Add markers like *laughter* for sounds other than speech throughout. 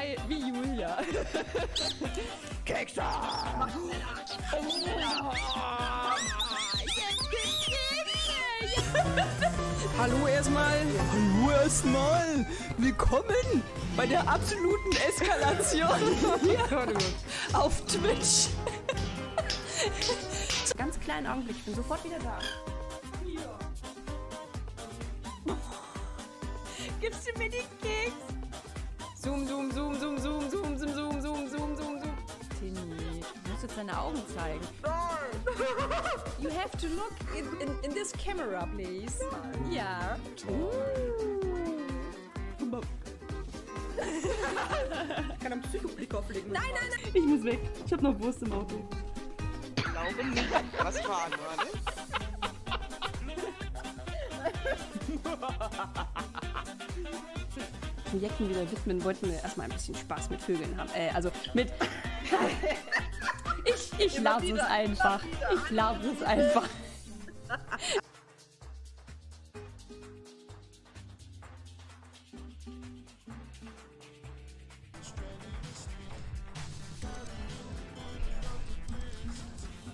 zwei wie Julia. *laughs* Kekse! Hallo erstmal. Hallo erstmal! Willkommen bei der absoluten Eskalation *laughs* auf Twitch. Ganz kleinen Augenblick, ich bin sofort wieder da. You have to look in, in, in this camera, please. Ja. Ich kann einen Psychoblick auflegen. Nein, nein, nein. Ich muss weg. Ich hab noch Wurst im Auto. glaube nicht. Was war gerade? Projekten wieder widmen, wollten wir erstmal ein bisschen Spaß mit Vögeln haben. Äh, also mit. *laughs* ich ich lasse es einfach. Ich lasse es einfach.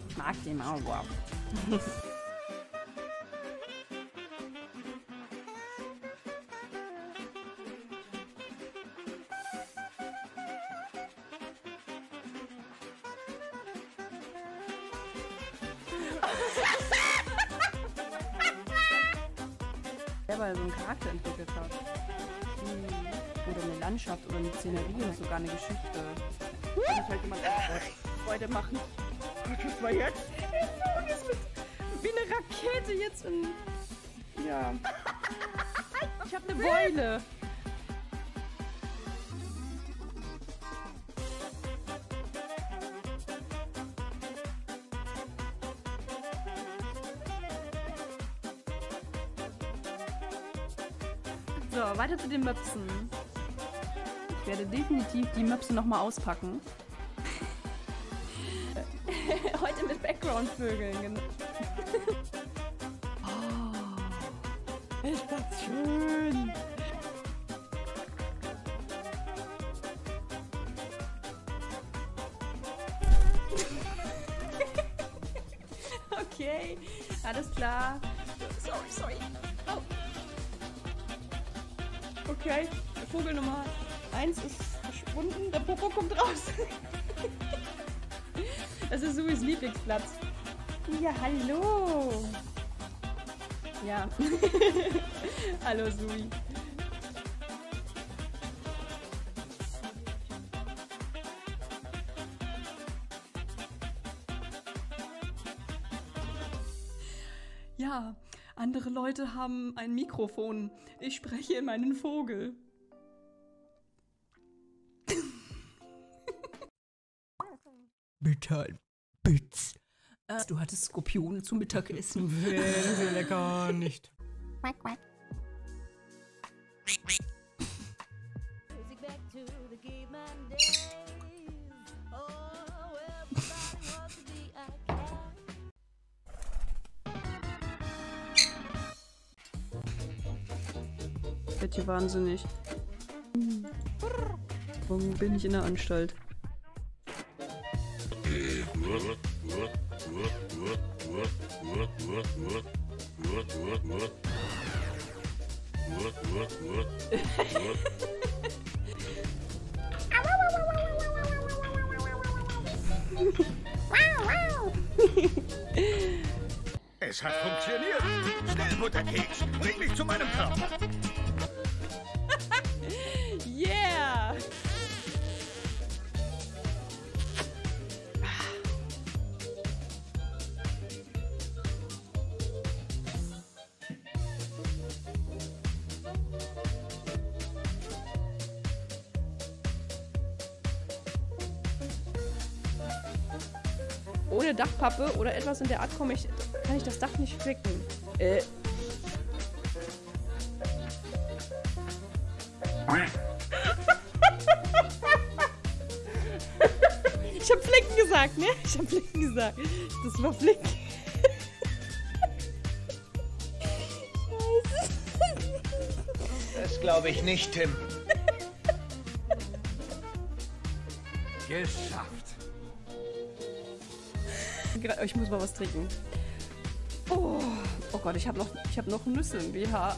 Ich mag den Maulwurf. *laughs* selber so einen Charakter entwickelt hat. Hm. Oder eine Landschaft oder eine Szenerie oder sogar eine Geschichte. Kann ich halt jemand Freude machen. Was war jetzt? Wie eine Rakete jetzt in. Ja. Ich hab eine Beule. So, weiter zu den Möpsen. Ich werde definitiv die Möpse nochmal auspacken. *laughs* Heute mit Background-Vögeln. genau. Oh, ist das schön. *laughs* Okay, alles klar. Sorry, sorry. Okay, Vogel Nummer 1 ist verschwunden. Der Popo kommt raus. *laughs* Das ist Suis Lieblingsplatz. Ja, hallo. Ja. *laughs* hallo, Sui. Leute haben ein Mikrofon. Ich spreche in meinen Vogel. *laughs* Bitte ein Bitz. Äh, du hattest Skorpione zum Mittagessen. Sehr, lecker nicht. Music Ich werd hier wahnsinnig. Warum bin ich in der Anstalt? Es hat funktioniert. Schnell, Butterkeks, bring mich zu meinem Körper. Dachpappe oder etwas in der Art komme ich, kann ich das Dach nicht flicken. Äh. *laughs* Ich hab Flicken gesagt, ne? Ich hab Flicken gesagt. Das war Flicken. *laughs* Das glaube ich nicht, Tim. *laughs* Geschafft. Gra- Ich muss mal was trinken. Oh, oh Gott, ich habe noch, ich hab noch Nüsse im BH.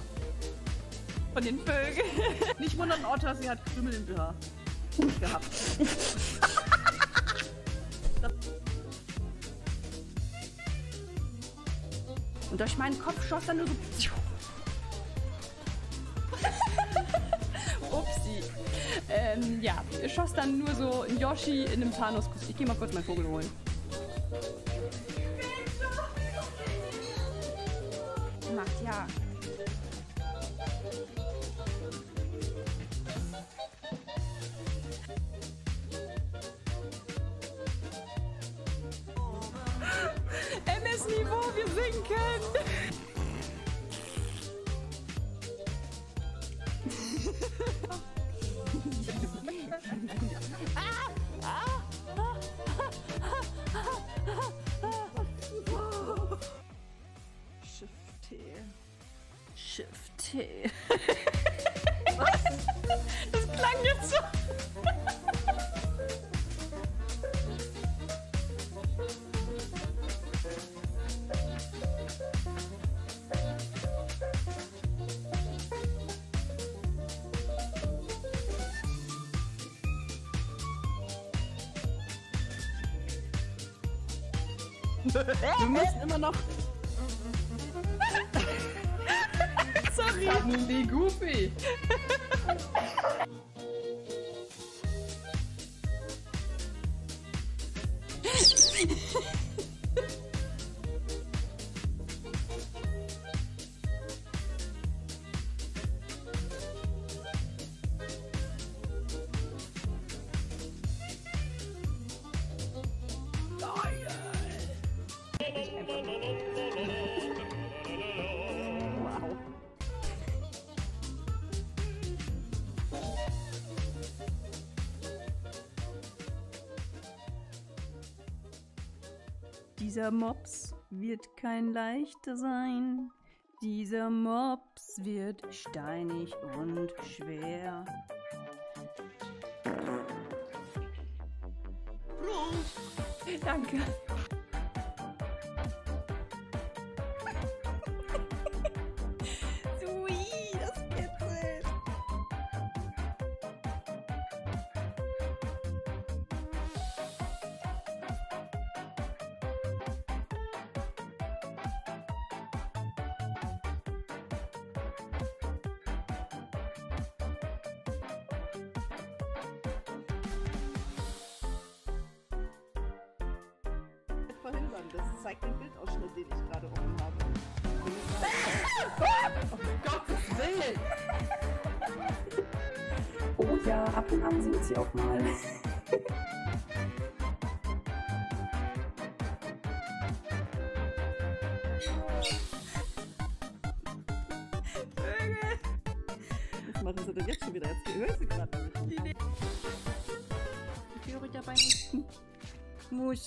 Von den Vögeln. *laughs* Nicht wundern, Otter, sie hat Krümel im BH. Gehabt. *laughs* Und durch meinen Kopf schoss dann nur so. *laughs* Upsi. Ähm, ja, schoss dann nur so ein Yoshi in einem Thanos-Kuss. Ich geh mal kurz meinen Vogel holen. Dieser Mops wird kein leichter sein. Dieser Mops wird steinig und schwer. Danke.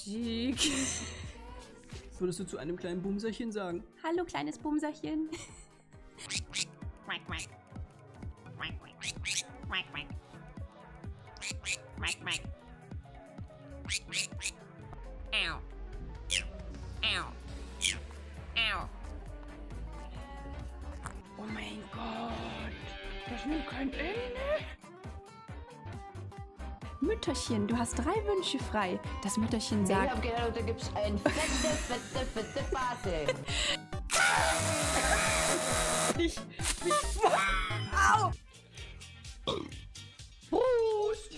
Was *laughs* würdest du zu einem kleinen Bumserchen sagen? Hallo, kleines Bumserchen. Hast drei Wünsche frei. Das Mütterchen Ich sagt, hab gedacht, da gibt's ein fette, fette, fette Party. Ich.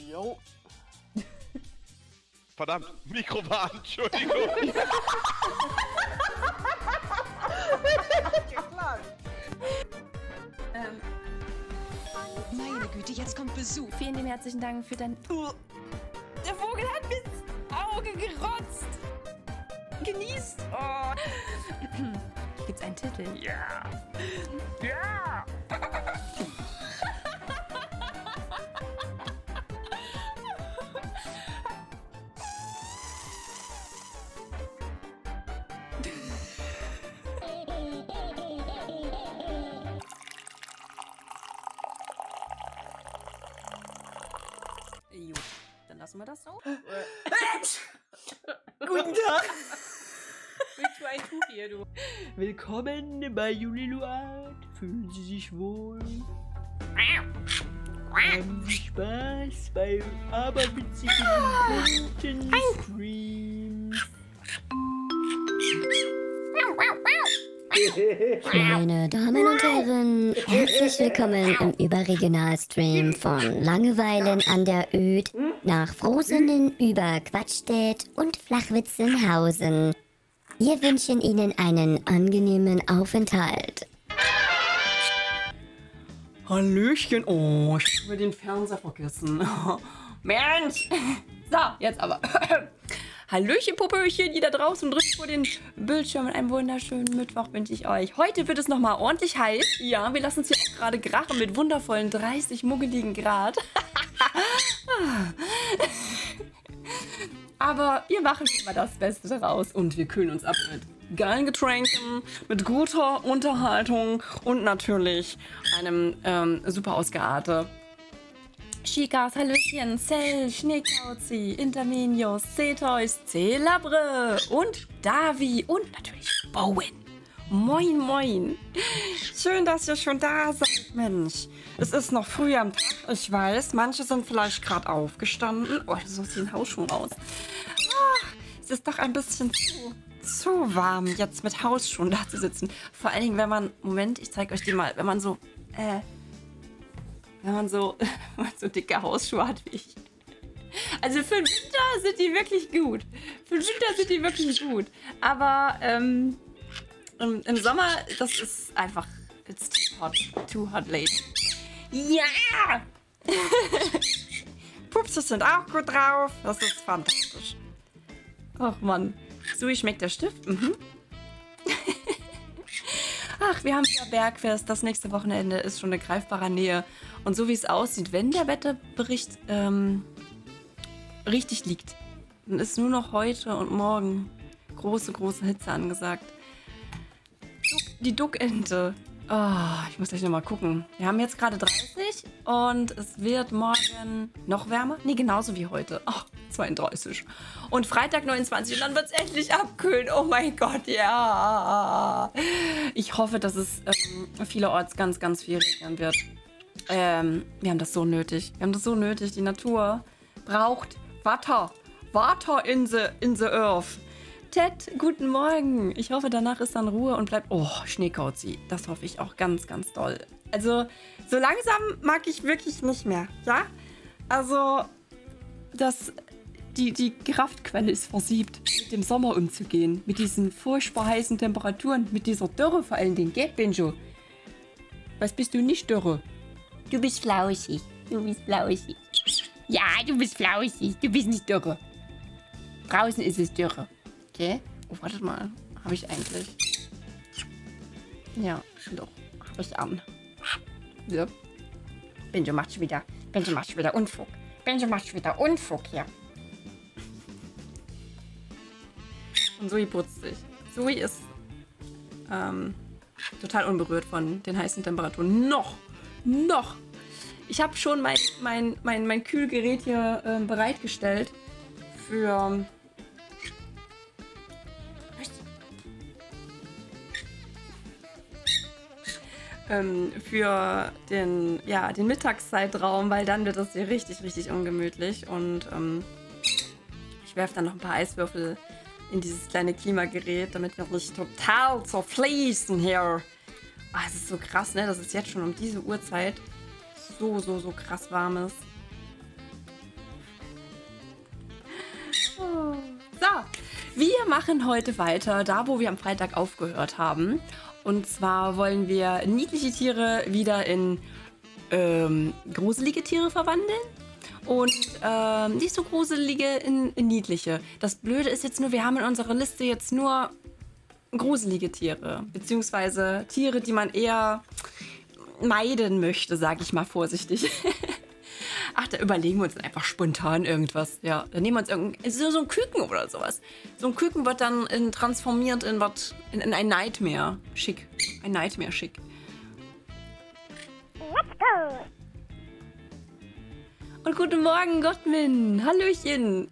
Jo. Verdammt, Mikro war Entschuldigung. *laughs* ähm, Meine Güte, jetzt kommt Besuch. vielen lieben herzlichen Dank für dein... gerotzt. genießt. Oh. Hier *clears throat* gibt's einen Titel. Ja. Ja. Jo, Willkommen bei Juliluat. Fühlen Sie sich wohl? Haben Sie Spaß beim aberwitzigen bunten Streams? Meine Damen und Herren, herzlich willkommen im Überregionalstream von Langeweilen an der Öd nach Frohsinnen über Quatschstedt und Flachwitzenhausen. Wir wünschen Ihnen einen angenehmen Aufenthalt. Hallöchen. Oh, ich habe den Fernseher vergessen. *laughs* Mensch. So, jetzt aber. *laughs* Hallöchen, Popöchen, die da draußen drückt vor den Bildschirmen. Einen wunderschönen Mittwoch wünsche ich euch. Heute wird es nochmal ordentlich heiß. Ja, wir lassen es hier auch gerade krachen mit wundervollen 30 muggeligen Grad. *laughs* Aber wir machen immer das Beste daraus. Und wir kühlen uns ab mit geilen Getränken, mit guter Unterhaltung und natürlich einem ähm, super Ausgearte. Chikas, Hallöchen, Cell, Schneekauzi, Intermenios, Cetois, Celabre und Davi und natürlich Bowen. Moin, moin. Schön, dass ihr schon da seid, Mensch. Es ist noch früh am ich weiß. Manche sind vielleicht gerade aufgestanden. Oh, so sieht ein Hausschuh aus. Ah, es ist doch ein bisschen zu, zu warm, jetzt mit Hausschuhen da zu sitzen. Vor allen Dingen, wenn man, Moment, ich zeige euch die mal, wenn man so, äh, wenn man so, *laughs* wenn man so dicke Hausschuhe hat wie ich. Also für den Winter sind die wirklich gut. Für den Winter sind die wirklich gut. Aber ähm, im, im Sommer, das ist einfach, it's too hot, too hot late. Ja! *laughs* Pupses sind auch gut drauf. Das ist fantastisch. Ach Mann. Sui schmeckt der Stift. Mhm. *laughs* Ach, wir haben ja Bergfest. Das nächste Wochenende ist schon in greifbarer Nähe. Und so wie es aussieht, wenn der Wetterbericht ähm, richtig liegt, dann ist nur noch heute und morgen große, große Hitze angesagt. Die Duckente. Oh, ich muss gleich nochmal gucken. Wir haben jetzt gerade 30 und es wird morgen noch wärmer. Nee, genauso wie heute. Oh, 32. Und Freitag 29 und dann wird es endlich abkühlen. Oh mein Gott, ja. Ich hoffe, dass es ähm, vielerorts ganz, ganz viel regnen wird. Ähm, wir haben das so nötig. Wir haben das so nötig. Die Natur braucht Water. Water in the, in the earth. Ted, guten Morgen. Ich hoffe, danach ist dann Ruhe und bleibt. Oh, Schneekauzi. Das hoffe ich auch ganz, ganz doll. Also, so langsam mag ich wirklich nicht mehr. Ja? Also, das. Die, die Kraftquelle ist versiebt, mit dem Sommer umzugehen. Mit diesen furchtbar heißen Temperaturen. Mit dieser Dürre vor allen Dingen. Geht, Benjo? Was bist du nicht Dürre? Du bist flauschig. Du bist flauschig. Ja, du bist flauschig. Du bist nicht dürre. Draußen ist es dürre. Okay? Oh, wartet mal. Habe ich eigentlich. Ja, doch. Habe ich an. Ja. Benjo macht schon wieder. Benjo macht schon wieder Unfug. Benjo macht schon wieder Unfug hier. Und Zoe putzt sich. Zoe ist ähm, total unberührt von den heißen Temperaturen. Noch! Noch! Ich habe schon mein, mein, mein, mein Kühlgerät hier ähm, bereitgestellt für. Ähm, für den, ja, den Mittagszeitraum, weil dann wird es hier richtig, richtig ungemütlich. Und ähm, ich werfe dann noch ein paar Eiswürfel in dieses kleine Klimagerät, damit wir nicht total zerfließen hier. Ah, es ist so krass, ne? dass es jetzt schon um diese Uhrzeit so, so, so krass warm ist. So, wir machen heute weiter, da wo wir am Freitag aufgehört haben. Und zwar wollen wir niedliche Tiere wieder in ähm, gruselige Tiere verwandeln. und ähm, nicht so gruselige, in, in niedliche. Das Blöde ist jetzt nur, wir haben in unserer Liste jetzt nur gruselige Tiere, beziehungsweise Tiere, die man eher meiden möchte, sage ich mal vorsichtig. *laughs* Ach, da überlegen wir uns einfach spontan irgendwas. Ja, dann nehmen wir uns irgendein, so, ein Küken oder sowas. So ein Küken wird dann in, transformiert in, was, in, in ein Nightmare. Schick. Ein Nightmare schick. Und guten Morgen, Gottmin. Hallöchen.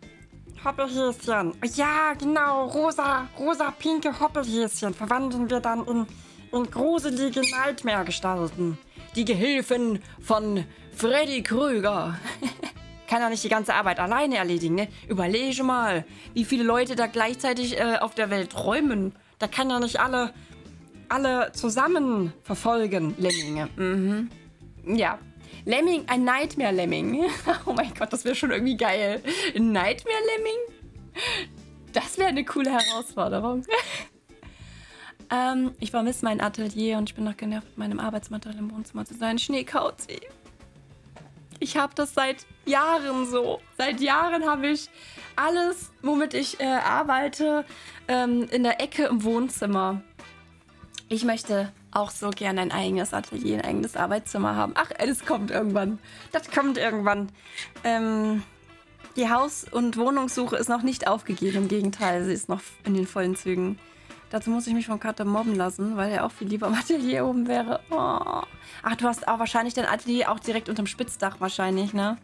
Hoppelhäschen. Ja, genau. Rosa, rosa, pinke Hoppelhäschen verwandeln wir dann in, in gruselige Nightmare-Gestalten. Die Gehilfen von Freddy Krüger. *laughs* Kann er nicht die ganze Arbeit alleine erledigen, ne? Überlege mal, wie viele Leute da gleichzeitig äh, auf der Welt träumen. Da kann er nicht alle, alle zusammen verfolgen, Lemminge. Mhm. Ja. Lemming, ein Nightmare-Lemming. *laughs* Oh mein Gott, das wäre schon irgendwie geil. Ein Nightmare-Lemming? Das wäre eine coole Herausforderung. *laughs* ähm, ich vermisse mein Atelier und ich bin noch genervt, mit meinem Arbeitsmaterial im Wohnzimmer zu sein. Schneekauzi. Ich habe das seit Jahren so. Seit Jahren habe ich alles, womit ich äh, arbeite, ähm, in der Ecke im Wohnzimmer. Ich möchte auch so gerne ein eigenes Atelier, ein eigenes Arbeitszimmer haben. Ach, das kommt irgendwann. Das kommt irgendwann. Ähm, die Haus- und Wohnungssuche ist noch nicht aufgegeben. Im Gegenteil, sie ist noch in den vollen Zügen. Dazu muss ich mich vom Kater mobben lassen, weil er auch viel lieber im Atelier oben wäre. Oh. Ach, du hast auch wahrscheinlich dein Atelier auch direkt unterm Spitzdach wahrscheinlich, ne?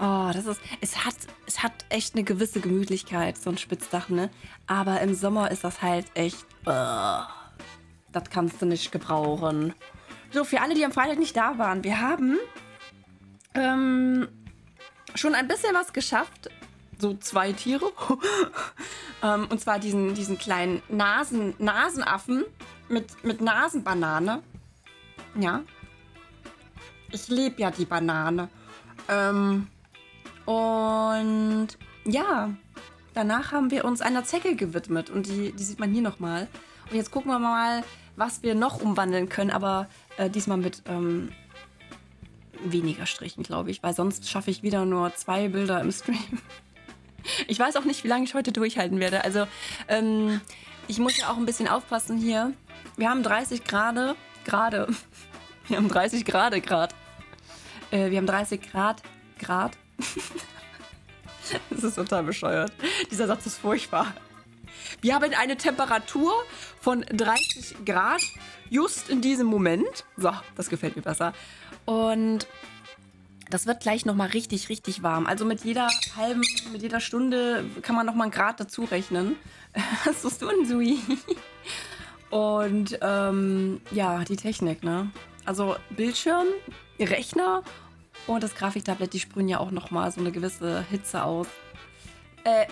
Oh, das ist. Es hat, es hat echt eine gewisse Gemütlichkeit, so ein Spitzdach, ne? Aber im Sommer ist das halt echt. Oh, das kannst du nicht gebrauchen. So, für alle, die am Freitag nicht da waren, wir haben ähm, schon ein bisschen was geschafft. So zwei Tiere. *laughs* ähm, und zwar diesen, diesen kleinen Nasen, Nasenaffen mit, mit Nasenbanane. Ja. Ich liebe ja die Banane. Ähm, und ja, danach haben wir uns einer Zecke gewidmet. Und die, die sieht man hier nochmal. Und jetzt gucken wir mal, was wir noch umwandeln können. Aber äh, diesmal mit ähm, weniger Strichen, glaube ich. Weil sonst schaffe ich wieder nur zwei Bilder im Stream. *laughs* *laughs* Ich weiß auch nicht, wie lange ich heute durchhalten werde. Also, ähm, ich muss ja auch ein bisschen aufpassen hier. Wir haben 30 Grad. Gerade. Wir haben 30 Grad Grad. Äh, wir haben 30 Grad Grad. *laughs* das ist total bescheuert. Dieser Satz ist furchtbar. Wir haben eine Temperatur von 30 Grad just in diesem Moment. So, das gefällt mir besser. Und das wird gleich nochmal richtig, richtig warm. Also mit jeder halben, mit jeder Stunde kann man nochmal einen Grad dazu rechnen. *laughs* Was tust du denn, Sui? Und ähm, ja, die Technik, ne? Also Bildschirm, Rechner und das Grafiktablett, die sprühen ja auch nochmal so eine gewisse Hitze aus. Äh,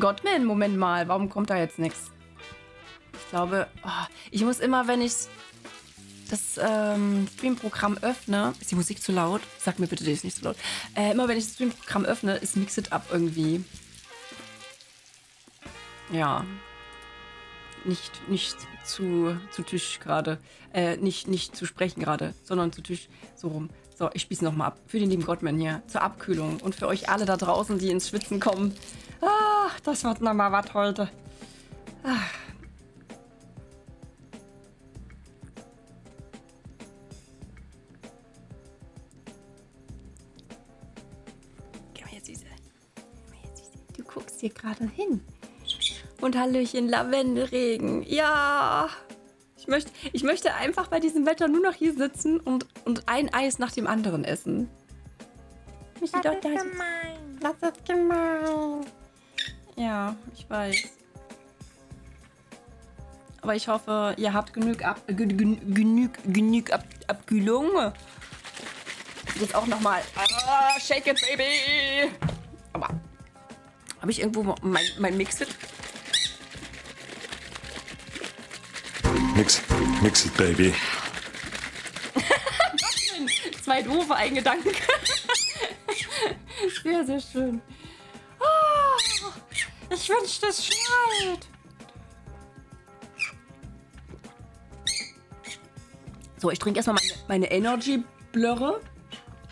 Gottman, Moment mal, warum kommt da jetzt nichts? Ich glaube, oh, ich muss immer, wenn ich das ähm, Stream-Programm öffne, ist die Musik zu laut? Sag mir bitte, die ist nicht zu laut. Äh, immer wenn ich das Stream-Programm öffne, ist Mix It Up irgendwie. Ja. Nicht, nicht zu, zu Tisch gerade. Äh, nicht, nicht zu sprechen gerade, sondern zu Tisch. So rum. So, ich spieße nochmal ab. Für den lieben Gottman hier. Zur Abkühlung. Und für euch alle da draußen, die ins Schwitzen kommen. Ach, das wird nochmal was heute. Ach. Hier gerade hin. Und Hallöchen, Lavendelregen. Ja. Ich möchte, ich möchte einfach bei diesem Wetter nur noch hier sitzen und, und ein Eis nach dem anderen essen. Michi, das ist gemein. Das ist gemein. Ja, ich weiß. Aber ich hoffe, ihr habt genug, ab, gen, genug, genug ab, Abkühlung. Jetzt auch nochmal. Ah, shake it, baby. Aber habe ich irgendwo mein, mein Mixit? Mix, mix it, baby. *laughs* Zwei doofe Eigengedanken. *laughs* sehr, sehr schön. Oh, ich wünschte, es schneit. So, ich trinke erstmal meine, meine Energy-Blöre.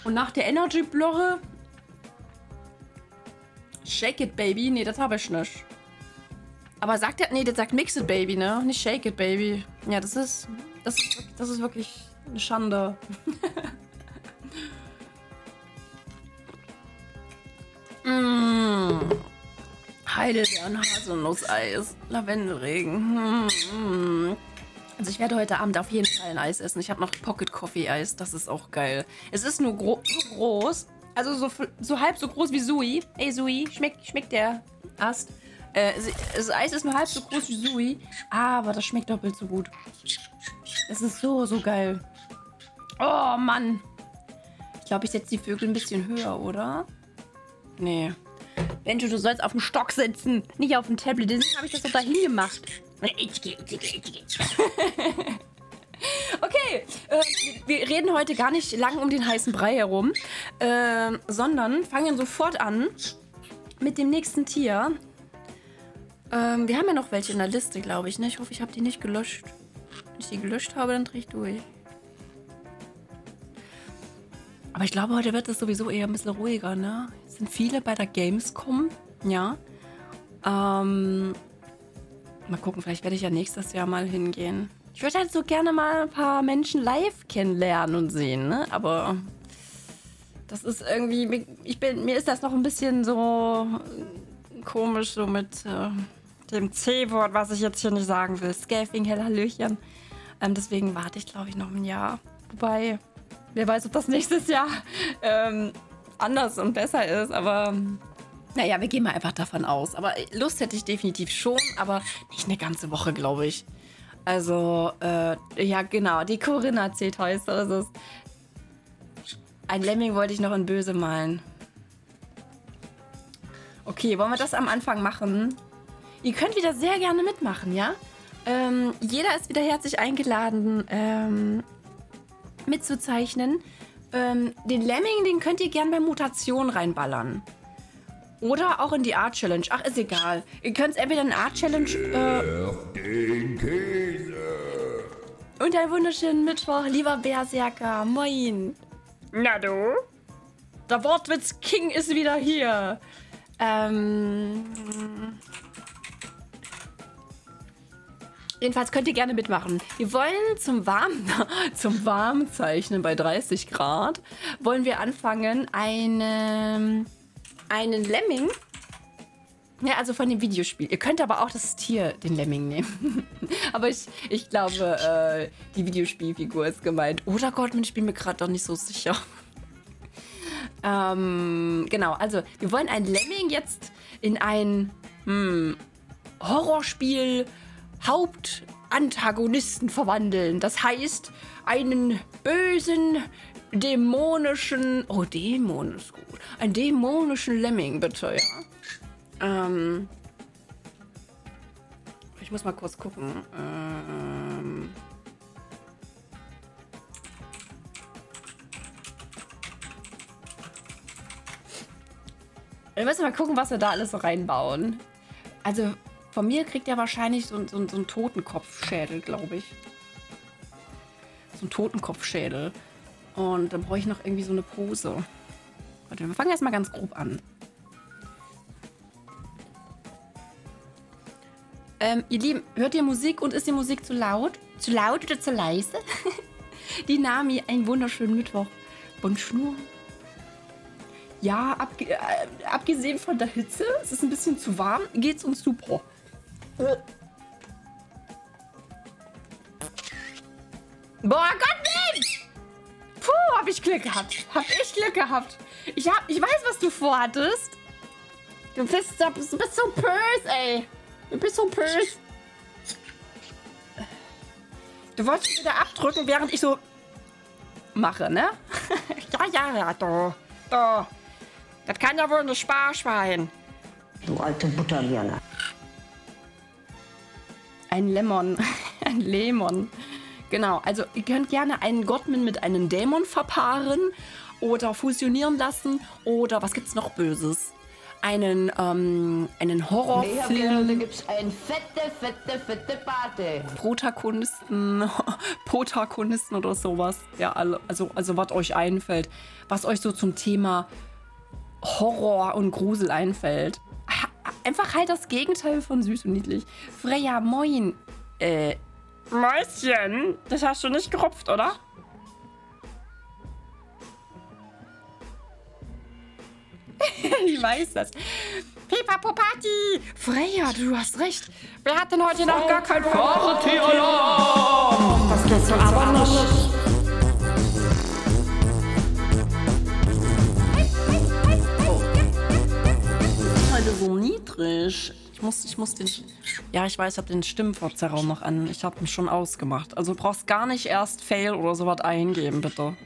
Und nach der Energy-Blöre Shake it, Baby. Nee, das habe ich nicht. Aber sagt er, nee, das sagt Mix it, Baby, ne? Nicht Shake it, Baby. Ja, das ist, das ist, das ist wirklich eine Schande. *laughs* mmh. Heidelbeeren, Haselnusseis, Lavendelregen. Mm. Also ich werde heute Abend auf jeden Fall ein Eis essen. Ich habe noch Pocket Coffee Eis, das ist auch geil. Es ist nur gro groß, also so, so halb so groß wie Sui. Ey Sui, schmeckt, schmeckt der Ast? Äh, das Eis ist nur halb so groß wie Sui, aber das schmeckt doppelt so gut. Es ist so, so geil. Oh Mann. Ich glaube, ich setze die Vögel ein bisschen höher, oder? Nee. Benjo, du sollst auf dem Stock sitzen, nicht auf dem Tablet. Deswegen habe ich das doch dahin gemacht. *laughs* Okay, äh, wir reden heute gar nicht lang um den heißen Brei herum, äh, sondern fangen sofort an mit dem nächsten Tier. Ähm, wir haben ja noch welche in der Liste, glaube ich. Ne? Ich hoffe, ich habe die nicht gelöscht. Wenn ich die gelöscht habe, dann drehe ich durch. Aber ich glaube, heute wird es sowieso eher ein bisschen ruhiger, ne? Es sind viele bei der Gamescom, ja. Ähm, mal gucken, vielleicht werde ich ja nächstes Jahr mal hingehen. Ich würde halt so gerne mal ein paar Menschen live kennenlernen und sehen, ne? Aber das ist irgendwie, ich bin, mir ist das noch ein bisschen so komisch, so mit äh, dem C-Wort, was ich jetzt hier nicht sagen will. Scaffing, Hallöchen. Ähm, deswegen warte ich, glaube ich, noch ein Jahr. Wobei, wer weiß, ob das nächstes Jahr ähm, anders und besser ist, aber naja, wir gehen mal einfach davon aus. Aber Lust hätte ich definitiv schon, aber nicht eine ganze Woche, glaube ich. Also, äh, ja, genau, die Corinna zählt heißt, so. Ein Lemming wollte ich noch in Böse malen. Okay, wollen wir das am Anfang machen? Ihr könnt wieder sehr gerne mitmachen, ja? Ähm, jeder ist wieder herzlich eingeladen, ähm, mitzuzeichnen. Ähm, den Lemming, den könnt ihr gerne bei Mutation reinballern. Oder auch in die Art Challenge. Ach, ist egal. Ihr könnt es entweder in Art Challenge äh, Den Käse. und einen wunderschönen Mittwoch, lieber Berserker. Moin. Na du? Der Wortwitz King ist wieder hier. Ähm. Jedenfalls könnt ihr gerne mitmachen. Wir wollen zum Warm, *laughs* zum Warmzeichnen bei 30 Grad, wollen wir anfangen, einen, einen Lemming, ja, also von dem Videospiel. Ihr könnt aber auch das Tier, den Lemming, nehmen. *laughs* aber ich, ich glaube, äh, die Videospielfigur ist gemeint. Oder Gott, ich bin mir gerade doch nicht so sicher. *laughs* ähm, genau, also wir wollen ein Lemming jetzt in ein hm, Horrorspiel Hauptantagonisten verwandeln. Das heißt, einen bösen, dämonischen. Oh, Dämon ist gut. Einen dämonischen Lemming, bitte, ja. Ähm. Ich muss mal kurz gucken. Ähm. Wir müssen mal gucken, was wir da alles so reinbauen. Also, von mir kriegt er wahrscheinlich so, so, so einen Totenkopfschädel, glaube ich. So einen Totenkopfschädel. Und dann brauche ich noch irgendwie so eine Pose. Warte, wir fangen erstmal ganz grob an. Ähm, ihr Lieben, hört ihr Musik und ist die Musik zu laut? Zu laut oder zu leise? *laughs* die Nami, einen wunderschönen Mittwoch. Bonjour. Ja, abge äh, abgesehen von der Hitze, es ist ein bisschen zu warm, geht's uns super. Äh. Boah, Gott, Mensch! Puh, hab ich Glück gehabt. Hab ich Glück gehabt. Ich, hab, ich weiß, was du vorhattest. Du bist, du bist so böse, ey. Du bist so böse. Du wolltest wieder abdrücken, während ich so mache, ne? *laughs* ja, ja, ja, da. Da. Das kann ja wohl eine Sparschwein. Du alte Butterbirne. Ein Lemon. *laughs* Ein Lemon. Genau, also ihr könnt gerne einen Gottman mit einem Dämon verpaaren oder fusionieren lassen oder was gibt's noch Böses? Einen, ähm, einen Horrorfilm. gibt's ein fette, fette, fette Party. Protagonisten, *laughs* Protagonisten oder sowas. Ja, alle, also, also was euch einfällt, was euch so zum Thema Horror und Grusel einfällt. Einfach halt das Gegenteil von süß und niedlich. Freya, moin. Äh, Mäuschen, das hast du nicht gerupft, oder? *laughs* ich weiß das. Pipapo Party! Freya, du hast recht. Wer hat denn heute noch gar kein Fahrradtierlamm! Das geht so aber nicht. heute so niedrig. Ich muss, ich muss den. Ja, ich weiß, ich habe den Stimmverzerrer noch an. Ich habe ihn schon ausgemacht. Also du brauchst gar nicht erst Fail oder sowas eingeben, bitte.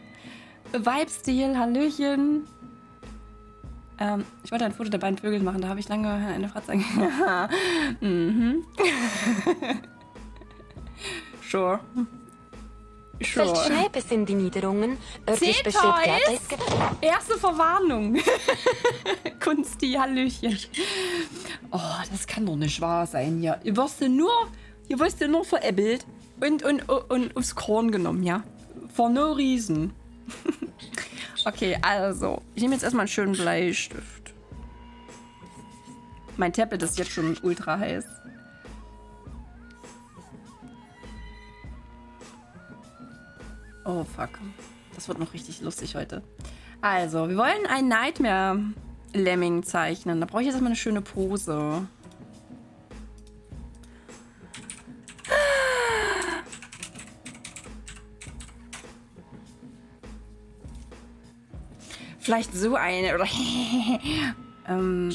Vibestil, Hallöchen. Ähm, ich wollte ein Foto der beiden Vögel machen, da habe ich lange *laughs* eine Fratze *laughs* mhm. *laughs* sure. Sure. Bis in die Niederungen. Örtlich besteht. Erste Verwarnung. *laughs* Kunsti, Hallöchen. Oh, das kann doch nicht wahr sein, ja. Ihr wirst ja nur, ihr wirst nur veräppelt und, und, und aufs Korn genommen, ja. For no reason. *laughs* okay, also, ich nehme jetzt erstmal einen schönen Bleistift. Mein Tablet ist jetzt schon ultra heiß. Oh, fuck. Das wird noch richtig lustig heute. Also, wir wollen ein Nightmare-Lemming zeichnen. Da brauche ich jetzt erstmal eine schöne Pose. Vielleicht so eine oder. *laughs* ähm.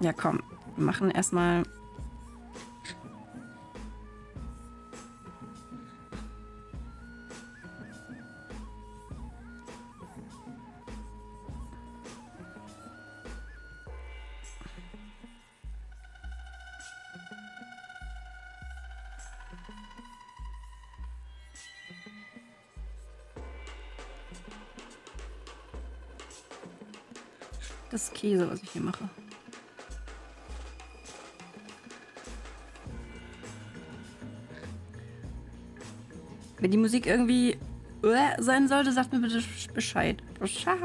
Ja, komm. Wir machen erstmal. Das ist Käse, was ich hier mache. Wenn die Musik irgendwie äh, sein sollte, sagt mir bitte Bescheid. Bescheid.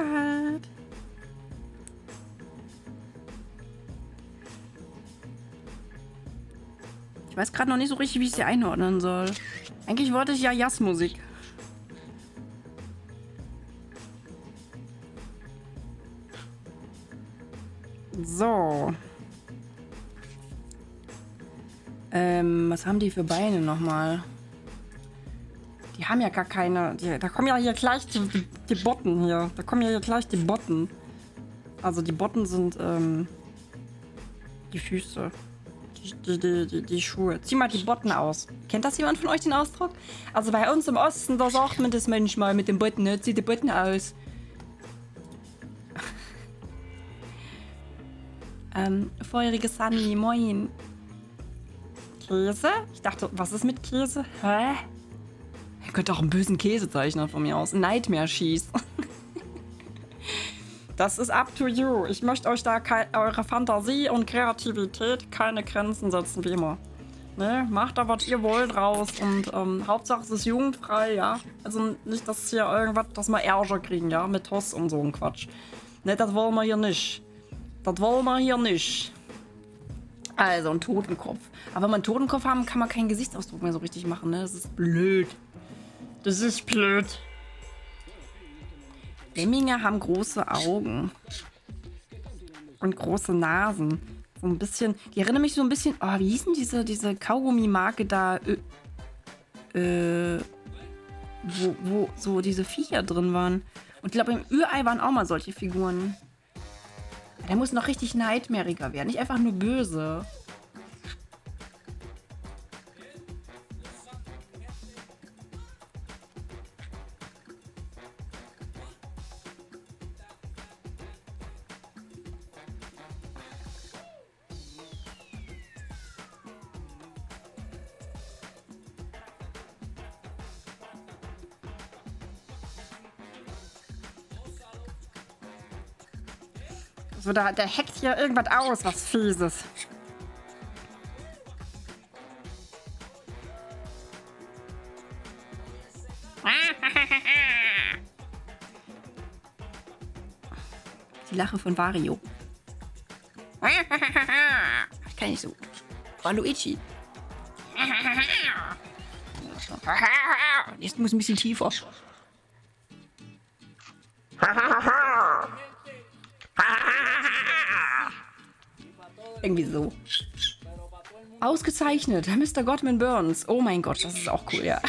Ich weiß gerade noch nicht so richtig, wie ich sie einordnen soll. Eigentlich wollte ich ja Jazzmusik. So. Ähm, was haben die für Beine nochmal? Die haben ja gar keine. Die, da kommen ja hier gleich die, die, die Botten hier. Da kommen ja hier gleich die Botten. Also die Botten sind ähm, die Füße. Die, die, die, die, Schuhe. Zieh mal die Botten aus. Kennt das jemand von euch den Ausdruck? Also bei uns im Osten, da sagt man das manchmal mit den Botten. Ne? Zieh die Botten aus. Ähm, feurige Sunny, moin. Käse? Ich dachte, was ist mit Käse? Hä? Ihr könnt auch einen bösen Käse zeichnen von mir aus. Nightmare Schieß. *laughs* Das ist up to you. Ich möchte euch da eure Fantasie und Kreativität keine Grenzen setzen, wie immer. Ne? Macht da, was ihr wollt raus. Und ähm, Hauptsache es ist jugendfrei, ja. Also nicht, dass hier irgendwas, dass wir Ärger kriegen, ja, mit Toss und so ein Quatsch. Ne, das wollen wir hier nicht. Das wollen wir hier nicht. Also, ein Totenkopf. Aber wenn wir einen Totenkopf haben, kann man keinen Gesichtsausdruck mehr so richtig machen, ne? Das ist blöd. Das ist blöd. Lemminge haben große Augen. Und große Nasen. So ein bisschen. Die erinnern mich so ein bisschen. Oh, wie hieß denn diese, diese Kaugummi-Marke da? Äh. Wo, wo so diese Viecher drin waren. Und ich glaube, im Ürei waren auch mal solche Figuren. Der muss noch richtig nightmariger werden. Nicht einfach nur böse. So, da, der hackt hier irgendwas aus, was Fieses. Lache von Wario. Kann ich so. War Luigi. Jetzt muss ein bisschen tiefer. *laughs* Irgendwie so. Ausgezeichnet. Mr. Gottman Burns. Oh mein Gott, das ist auch cool, ja.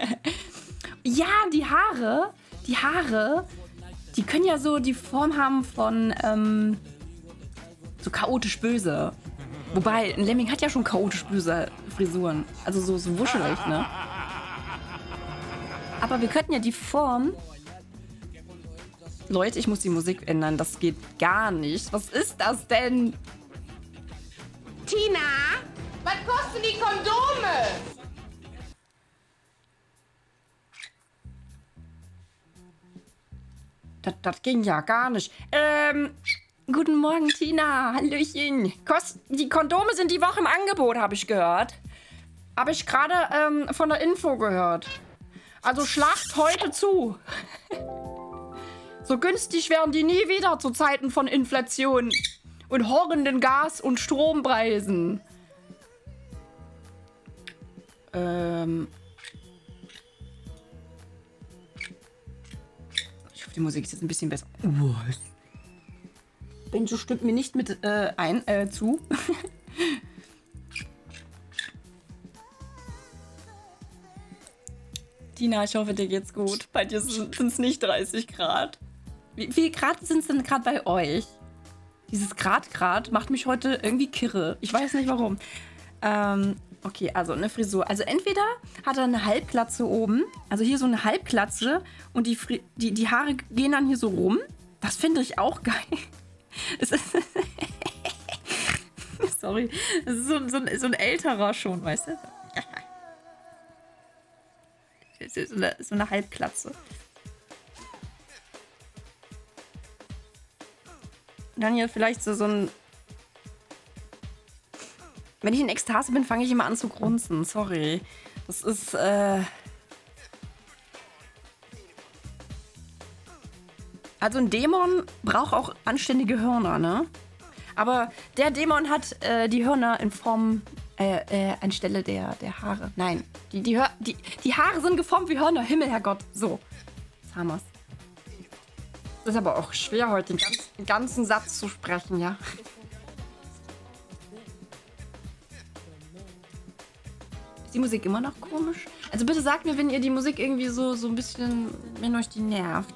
*laughs* ja, die Haare. Die Haare. Die können ja so die Form haben von ähm, so chaotisch böse. Wobei, ein Lemming hat ja schon chaotisch böse Frisuren. Also so, so wuschelig, ne? Aber wir könnten ja die Form. Leute, ich muss die Musik ändern. Das geht gar nicht. Was ist das denn? Tina, was kosten die Kondome? Das, das ging ja gar nicht. Ähm, Guten Morgen, Tina. Hallöchen. Kost, die Kondome sind die Woche im Angebot, habe ich gehört. Habe ich gerade ähm, von der Info gehört. Also Schlacht heute zu. *laughs* so günstig werden die nie wieder zu Zeiten von Inflation und horrenden Gas- und Strompreisen. Ähm. Ich hoffe, die Musik ist jetzt ein bisschen besser. Was? Benjo stimmt mir nicht mit äh, ein, äh, zu. *laughs* Tina, ich hoffe, dir geht's gut. Bei dir sind es nicht 30 Grad. Wie viel Grad sind es denn gerade bei euch? Dieses Grad Grad macht mich heute irgendwie kirre. Ich weiß nicht warum. Ähm, okay, also eine Frisur. Also entweder hat er eine Halbglatze oben, also hier so eine Halbglatze und die, Fri die, die Haare gehen dann hier so rum. Das finde ich auch *laughs* geil. Es ist *laughs* Sorry, das ist so, so, ein- so ein älterer schon, weißt du? *laughs* So eine, so eine Halbglatze. Dann hier vielleicht so, so ein. Wenn ich in Ekstase bin, fange ich immer an zu grunzen. Sorry. Das ist, äh. Also ein Dämon braucht auch anständige Hörner, ne? Aber der Dämon hat äh, die Hörner in Form äh, äh, anstelle der, der Haare. Nein, die, die, Hör die, die Haare sind geformt wie Hörner. Himmel, Herrgott. So, jetzt haben wir's. Das ist aber auch schwer, heute den, ganz, ganzen Satz zu sprechen, ja. Ist die Musik immer noch komisch? Also bitte sagt mir, wenn ihr die Musik irgendwie so, so ein bisschen, wenn euch die nervt.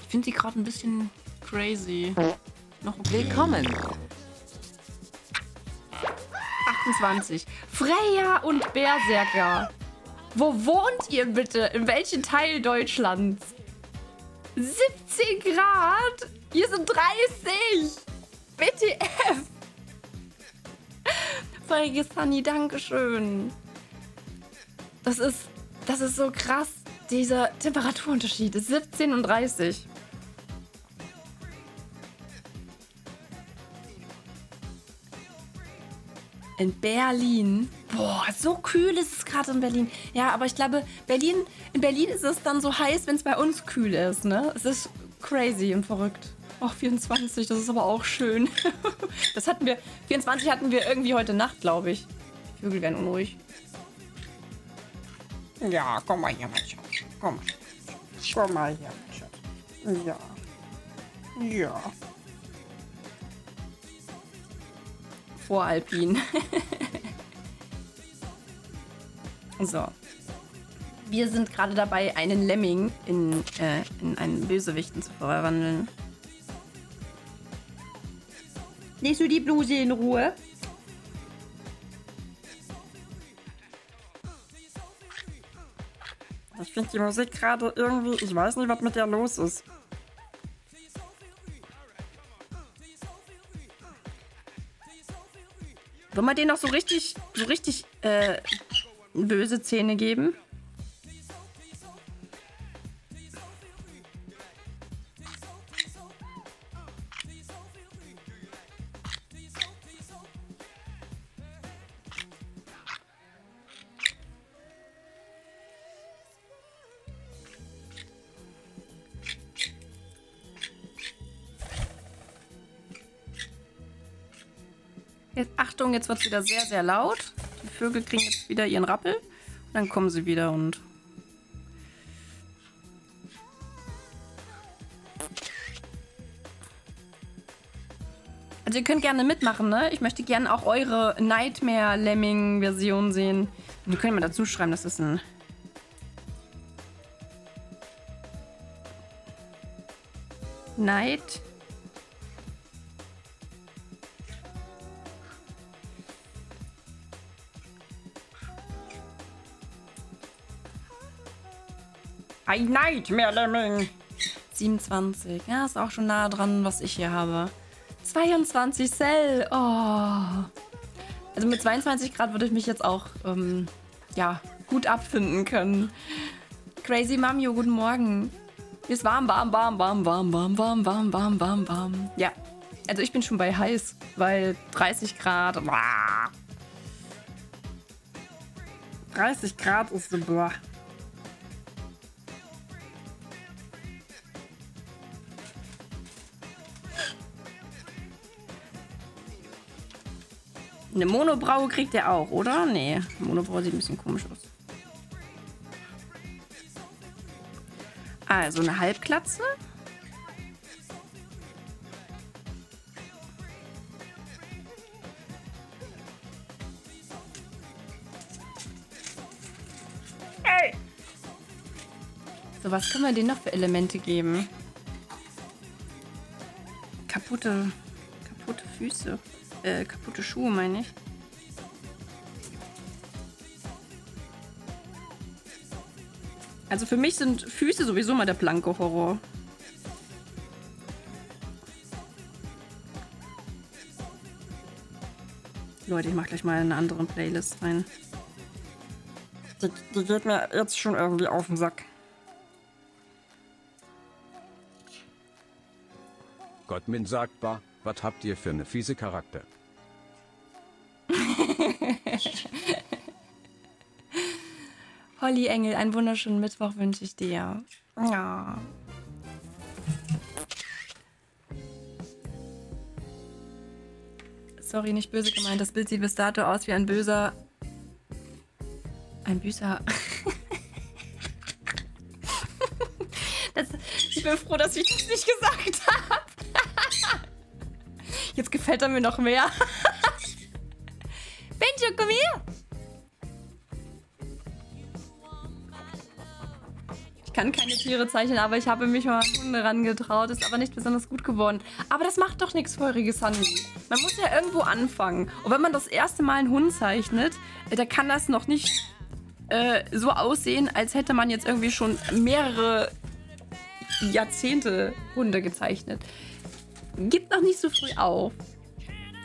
Ich finde sie gerade ein bisschen crazy. Noch okay. Willkommen. 28. Freya und Berserker. Wo wohnt ihr bitte? In welchem Teil Deutschlands? 17 Grad? Hier sind 30. WTF. Feige Sunny, Dankeschön. Das ist, das ist so krass. Dieser Temperaturunterschied ist 17 und 30. In Berlin. Boah, so kühl ist es gerade in Berlin. Ja, aber ich glaube, Berlin, in Berlin ist es dann so heiß, wenn es bei uns kühl ist, ne? Es ist crazy und verrückt. Ach, 24, das ist aber auch schön. *laughs* Das hatten wir, 24 hatten wir irgendwie heute Nacht, glaube ich. Die Vögel werden unruhig. Ja, komm mal hier, mein Schatz. Komm mal. Komm mal hier, mein Schatz. Ja. Ja. Voralpin. *laughs* so. Wir sind gerade dabei, einen Lemming in, äh, in einen Bösewichten zu verwandeln. Legst du die Bluse in Ruhe? Ich finde die Musik gerade irgendwie, ich weiß nicht, was mit der los ist. Wollen wir denen noch so richtig, so richtig äh, böse Zähne geben. Jetzt, Achtung, jetzt wird es wieder sehr, sehr laut. Vögel kriegen jetzt wieder ihren Rappel. Und dann kommen sie wieder und. Also ihr könnt gerne mitmachen, ne? Ich möchte gerne auch eure Nightmare Lemming Version sehen. Und ihr könnt mal dazu schreiben, das ist ein Night Ein Nightmare Lemming. 27. Ja, ist auch schon nah dran, was ich hier habe. 22 Cell. Oh. Also mit 22 Grad würde ich mich jetzt auch, ähm, ja, gut abfinden können. Crazy Mamio, guten Morgen. Hier ist warm, warm, warm, warm, warm, warm, warm, warm, warm, warm, warm. Ja, also ich bin schon bei heiß, weil 30 Grad. Boah. 30 Grad ist so, boah. Eine Monobraue kriegt er auch, oder? Nee, Monobraue sieht ein bisschen komisch aus. Also eine Halbklatze. Ey! So, was können wir denen noch für Elemente geben? Kaputte, kaputte Füße. Äh, kaputte Schuhe, meine ich. Also für mich sind Füße sowieso mal der blanke Horror. Leute, ich mach gleich mal eine andere Playlist rein. Die, die geht mir jetzt schon irgendwie auf den Sack. Gottmin sagt war, was habt ihr für eine fiese Charakter? *laughs* Holly Engel, einen wunderschönen Mittwoch wünsche ich dir. Ja. Sorry, nicht böse gemeint. Das Bild sieht bis dato aus wie ein böser. Ein böser. *laughs* das, ich bin froh, dass ich das nicht gesagt habe. Jetzt gefällt er mir noch mehr. *laughs* Benjo, komm her! Ich kann keine Tiere zeichnen, aber ich habe mich mal Hunde rangetraut. Ist aber nicht besonders gut geworden. Aber das macht doch nichts, feuriges Handy. Man muss ja irgendwo anfangen. Und wenn man das erste Mal einen Hund zeichnet, äh, da kann das noch nicht äh, so aussehen, als hätte man jetzt irgendwie schon mehrere Jahrzehnte Hunde gezeichnet. Gibt noch nicht so früh auf.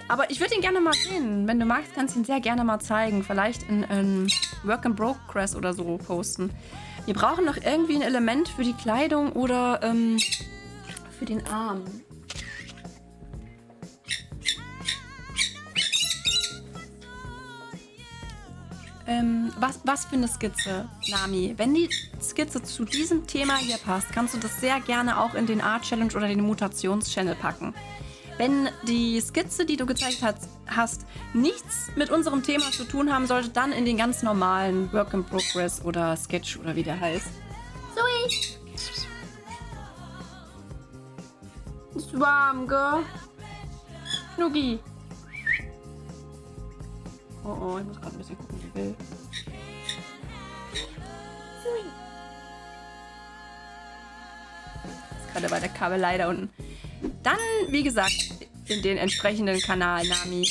Aber ich würde ihn gerne mal sehen. Wenn du magst, kannst du ihn sehr gerne mal zeigen. Vielleicht in, in Work in Progress oder so posten. Wir brauchen noch irgendwie ein Element für die Kleidung oder ähm, für den Arm. Ähm, was, was für eine Skizze, Nami? Wenn die Skizze zu diesem Thema hier passt, kannst du das sehr gerne auch in den Art Challenge oder den Mutations-Channel packen. Wenn die Skizze, die du gezeigt hast, hast, nichts mit unserem Thema zu tun haben sollte, dann in den ganz normalen Work in Progress oder Sketch oder wie der heißt. Zoe! Ist warm, gell? Schnucki. Oh oh, ich muss gerade ein bisschen gucken, wie will. Ist gerade bei der Kabelei da unten. Dann, wie gesagt, in den entsprechenden Kanal, Nami.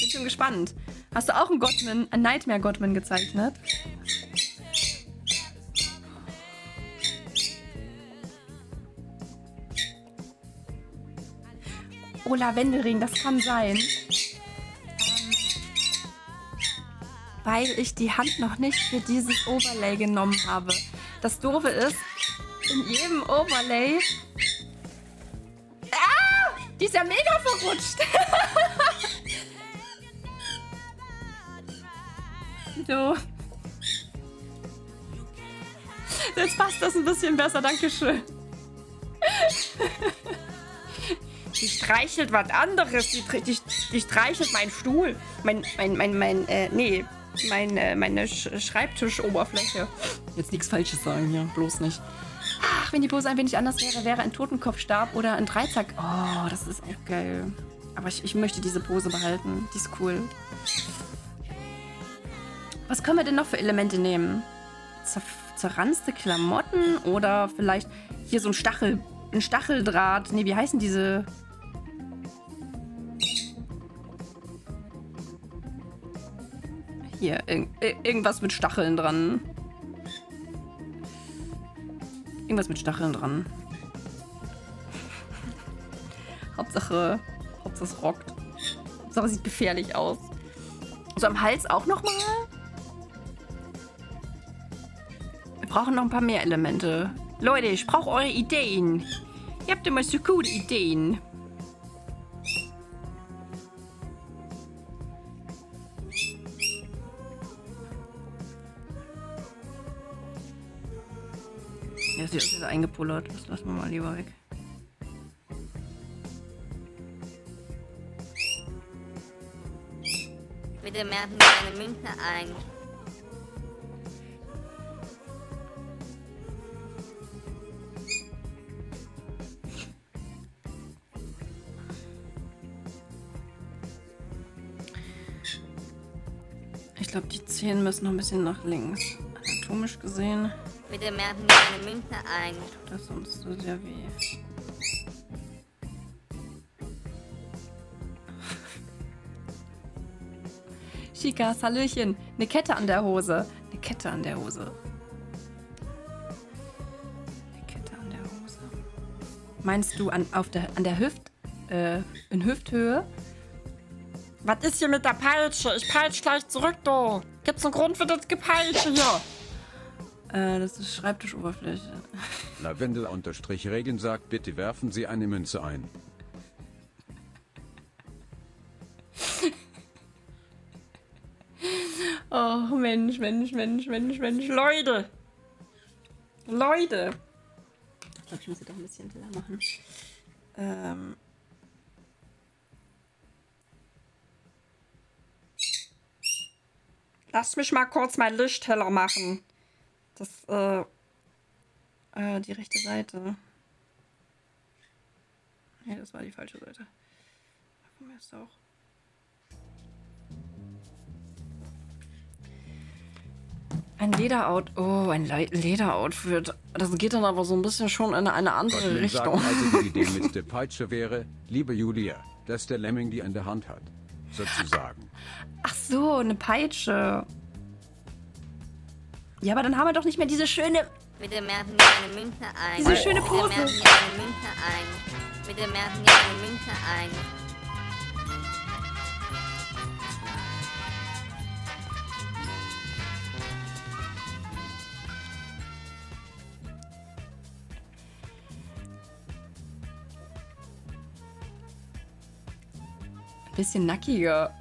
Bin schon gespannt. Hast du auch einen Gottman, einen Nightmare Gottman gezeichnet? Oh, Lavendelring, das kann sein. Weil ich die Hand noch nicht für dieses Overlay genommen habe. Das Doofe ist, in jedem Overlay Ah! Die ist ja mega verrutscht. *laughs* so. Jetzt passt das ein bisschen besser, Dankeschön. *laughs* Die streichelt was anderes. Die, die, die streichelt meinen Stuhl. Mein, mein, mein, mein, äh, nee. Mein, äh, meine Sch Schreibtischoberfläche. Jetzt nichts Falsches sagen hier, bloß nicht. Ach, wenn die Pose ein wenig anders wäre, wäre ein Totenkopfstab oder ein Dreizack. Oh, das ist auch geil. Aber ich, ich möchte diese Pose behalten. Die ist cool. Was können wir denn noch für Elemente nehmen? Zer zerranzte Klamotten oder vielleicht hier so ein Stachel, ein Stacheldraht. Nee, wie heißen diese? Hier, ir- irgendwas mit Stacheln dran. Irgendwas mit Stacheln dran. *laughs* Hauptsache, Hauptsache es rockt. Hauptsache sieht gefährlich aus. So am Hals auch nochmal? Wir brauchen noch ein paar mehr Elemente. Leute, ich brauche eure Ideen. Ihr habt immer so coole Ideen. Ja, sie ist jetzt eingepullert. Das lassen wir mal lieber weg. Bitte merken Sie eine Münze ein. Ich glaube, die Zehen müssen noch ein bisschen nach links. Anatomisch gesehen Bitte merken Sie eine Münze ein. tut das sonst so sehr weh. Chikas, Hallöchen. Eine Kette an der Hose. Eine Kette an der Hose. Eine Kette an der Hose. Meinst du an, auf der, an der Hüft, äh, in Hüfthöhe? Was ist hier mit der Peitsche? Ich peitsch gleich zurück, du. Gibt's einen Grund für das Gepeitsche hier? Äh, das ist Schreibtischoberfläche. Lavendel-Regen sagt, bitte werfen Sie eine Münze ein. *laughs* Oh, Mensch, Mensch, Mensch, Mensch, Mensch. Leute. Leute. Ich glaube, ich muss sie doch ein bisschen heller machen. Ähm. Lass mich mal kurz mein Licht heller machen. Das, äh, äh, die rechte Seite. Nee, das war die falsche Seite. Mir ist auch. Ein Lederout. Oh, ein Le Lederoutfit. Das geht dann aber so ein bisschen schon in eine andere Gottlieb Richtung. sagt also, die Idee mit der Peitsche wäre, liebe Julia, dass der Lemming die in der Hand hat. Sozusagen. Ach so, eine Peitsche. Ja, aber dann haben wir doch nicht mehr diese schöne. Bitte merken Sie eine Münze ein. Diese schöne Bitte Pose. merken Sie eine Münze ein. Bitte merken Sie eine Münze ein. Bisschen nackiger.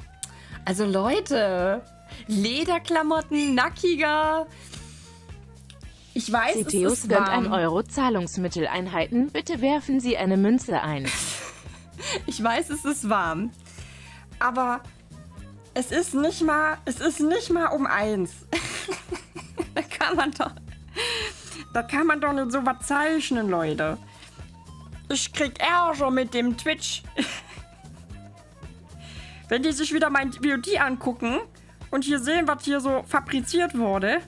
Also Leute, Lederklamotten, nackiger. Ich weiß, es CTUS ist gönnt warm. ein Euro Zahlungsmitteleinheiten. Bitte werfen Sie eine Münze ein. *laughs* Ich weiß, es ist warm. Aber es ist nicht mal, es ist nicht mal um eins. *laughs* da kann man doch, da kann man doch nicht so was zeichnen, Leute. Ich krieg Ärger mit dem Twitch. *laughs* Wenn die sich wieder mein VOD angucken und hier sehen, was hier so fabriziert wurde.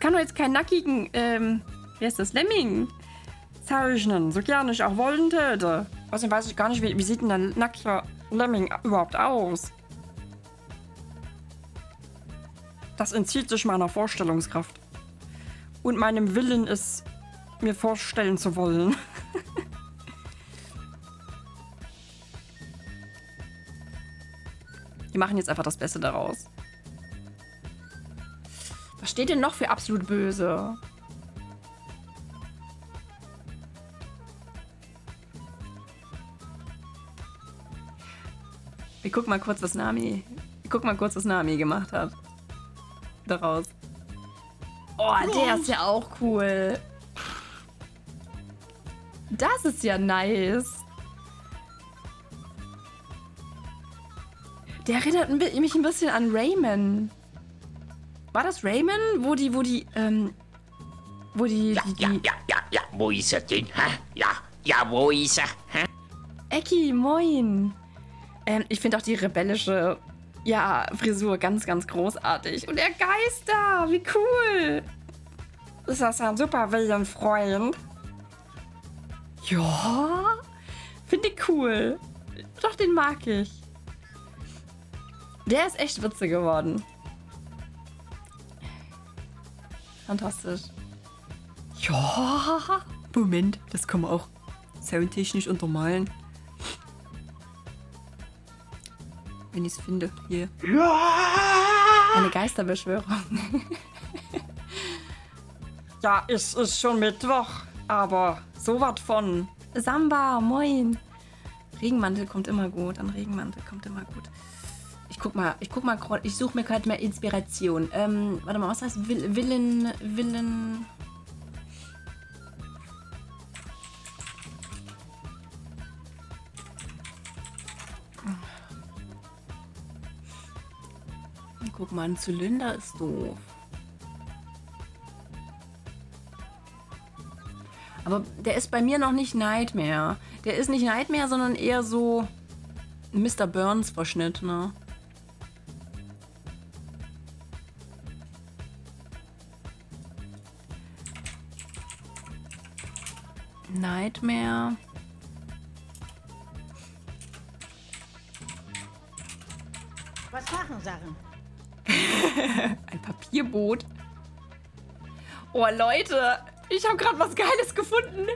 Kann doch jetzt keinen nackigen, ähm, wie heißt das, Lemming zeichnen, so gerne ich auch wollen täte. Außerdem weiß ich gar nicht, wie, wie sieht denn ein nackter Lemming überhaupt aus? Das entzieht sich meiner Vorstellungskraft. Und meinem Willen, es mir vorstellen zu wollen. *laughs* Die machen jetzt einfach das Beste daraus. Was steht denn noch für absolut böse? Wir gucken mal kurz, was Nami. Wir gucken mal kurz, was Nami gemacht hat. Daraus. Oh, der ist ja auch cool. Das ist ja nice. Der erinnert mich ein bisschen an Rayman. War das Rayman, wo die, wo die, ähm, wo die, die, die Ja, ja, ja, wo ist er denn? Hä? Ja, ja, wo ist er? Hä? Ecki, moin. Ähm, ich finde auch die rebellische, ja, Frisur ganz, ganz großartig. Und der Geister, wie cool. Ist das ein super Freund? Ja, finde ich cool. Doch, den mag ich. Der ist echt witzig geworden. Fantastisch. Ja, Moment, das kann man auch soundtechnisch untermalen. Wenn ich es finde, hier. Eine Geisterbeschwörung. *laughs* ja, es ist schon Mittwoch, aber so was von. Samba, moin. Regenmantel kommt immer gut. An Regenmantel kommt immer gut. Ich guck mal, ich guck mal, ich suche mir gerade mehr Inspiration. Ähm, warte mal, was heißt Will, Willen, Willen. Guck mal, ein Zylinder ist doof. Aber der ist bei mir noch nicht Nightmare. Der ist nicht Nightmare, sondern eher so Mr. Burns-Verschnitt, ne? Nightmare. Was machen Sachen? *laughs* Ein Papierboot. Oh, Leute, ich habe gerade was Geiles gefunden.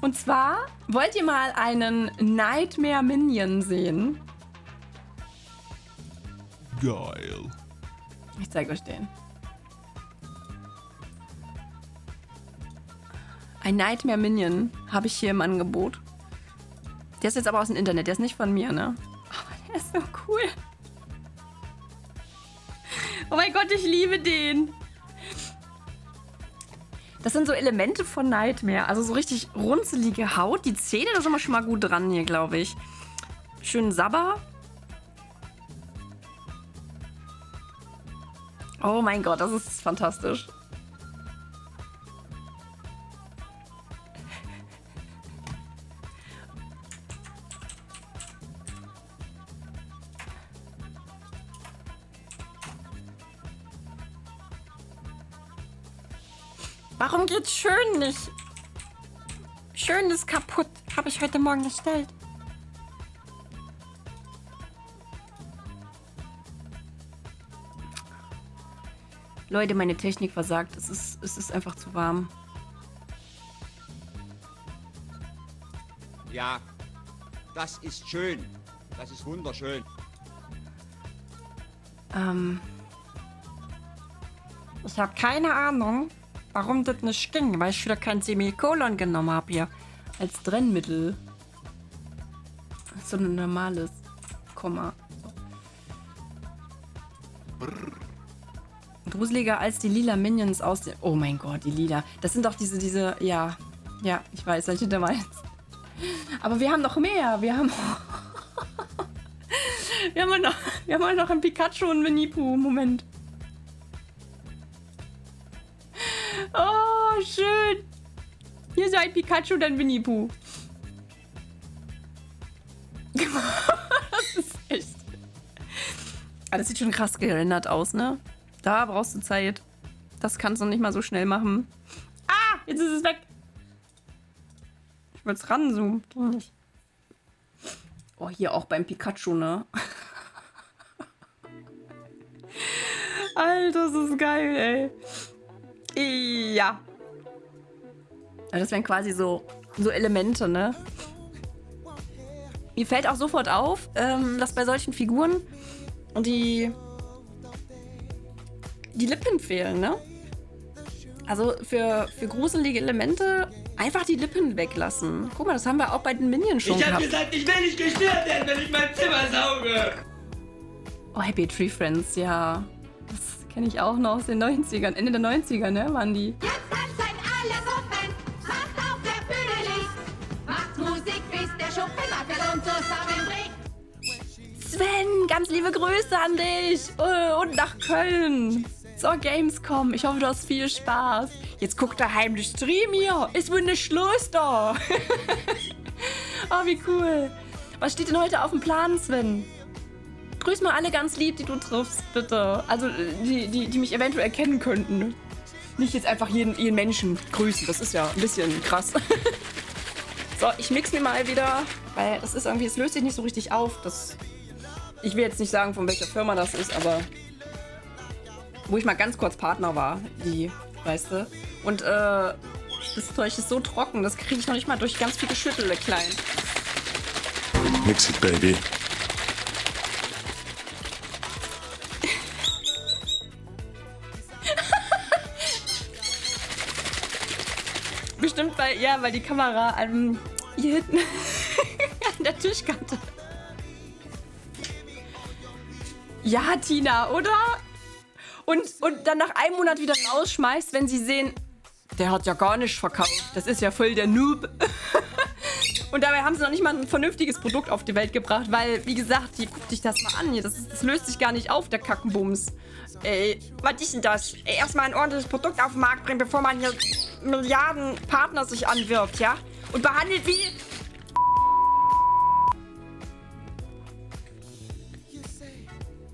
Und zwar, wollt ihr mal einen Nightmare Minion sehen? Geil. Ich zeige euch den. Ein Nightmare Minion habe ich hier im Angebot. Der ist jetzt aber aus dem Internet, der ist nicht von mir, ne? Aber der ist so cool. Oh mein Gott, ich liebe den. Das sind so Elemente von Nightmare. Also so richtig runzelige Haut. Die Zähne, da sind wir schon mal gut dran hier, glaube ich. Schön Sabber. Oh mein Gott, das ist fantastisch. Warum geht's schön nicht? Schön ist kaputt. Habe ich heute Morgen gestellt. Leute, meine Technik versagt. Es ist, es ist einfach zu warm. Ja, das ist schön. Das ist wunderschön. Ähm. Ich habe keine Ahnung, warum das nicht ging, weil ich wieder kein Semikolon genommen habe hier. Als Trennmittel. So ein normales Komma. Gruseliger als die lila Minions aus dem. Oh mein Gott, die lila. Das sind doch diese, diese. Ja. Ja, ich weiß, welche du meinst. Aber wir haben noch mehr. Wir haben. *laughs* wir haben noch, wir haben noch ein Pikachu und Winnie Pooh. Moment. Oh, schön. Hier ist ein Pikachu, dann Winnie Pooh. *laughs* das ist echt. Ah, das sieht schon krass gerendert aus, ne? Da brauchst du Zeit. Das kannst du nicht mal so schnell machen. Ah, jetzt ist es weg. Ich will es ranzoomen. Oh, hier auch beim Pikachu, ne? *laughs* Alter, das ist geil, ey. Ja. Ja, Das wären quasi so, so Elemente, ne? Mir fällt auch sofort auf, ähm, dass bei solchen Figuren die, die Lippen fehlen, ne? Also für, für gruselige Elemente einfach die Lippen weglassen. Guck mal, das haben wir auch bei den Minions schon Ich hab gehabt. gesagt, ich will nicht gestört werden, wenn ich mein Zimmer sauge. Oh, Happy Tree Friends, ja. Kenne ich auch noch aus den 90ern. Ende der 90er, ne, waren die. Seid alle Puppen, macht auf der Bühne Licht. Macht Musik, bis der Schuppen wackelt und zusammenbricht. Sven! Ganz liebe Grüße an dich. Äh, Und nach Köln. Zur Gamescom. Ich hoffe, du hast viel Spaß. Jetzt guckt er heimlich Stream hier. Ist wohl nicht Schluss da. *laughs* oh, wie cool. Was steht denn heute auf dem Plan, Sven? Grüß mal alle ganz lieb, die du triffst, bitte. Also, die, die, die mich eventuell erkennen könnten. Nicht jetzt einfach jeden, jeden Menschen grüßen. Das ist ja ein bisschen krass. *laughs* so, ich mix mir mal wieder, weil das ist irgendwie, es löst sich nicht so richtig auf. Das, ich will jetzt nicht sagen, von welcher Firma das ist, aber wo ich mal ganz kurz Partner war, die, weißt du. Und äh, das Zeug ist so trocken, das kriege ich noch nicht mal durch ganz viel Geschüttele klein. Mix it, baby. Bestimmt weil, ja, weil die Kamera an, hier hinten *laughs* an der Tischkante. Ja, Tina, oder? Und, und dann nach einem Monat wieder rausschmeißt, wenn sie sehen, der hat ja gar nicht verkauft. Das ist ja voll der Noob. *laughs* Und dabei haben sie noch nicht mal ein vernünftiges Produkt auf die Welt gebracht, weil, wie gesagt, hier, guck dich das mal an. Hier, das, das löst sich gar nicht auf, der Kackenbums. Ey, was ist denn das? Erstmal ein ordentliches Produkt auf den Markt bringen, bevor man hier Milliarden Partner sich anwirft, ja? Und behandelt wie...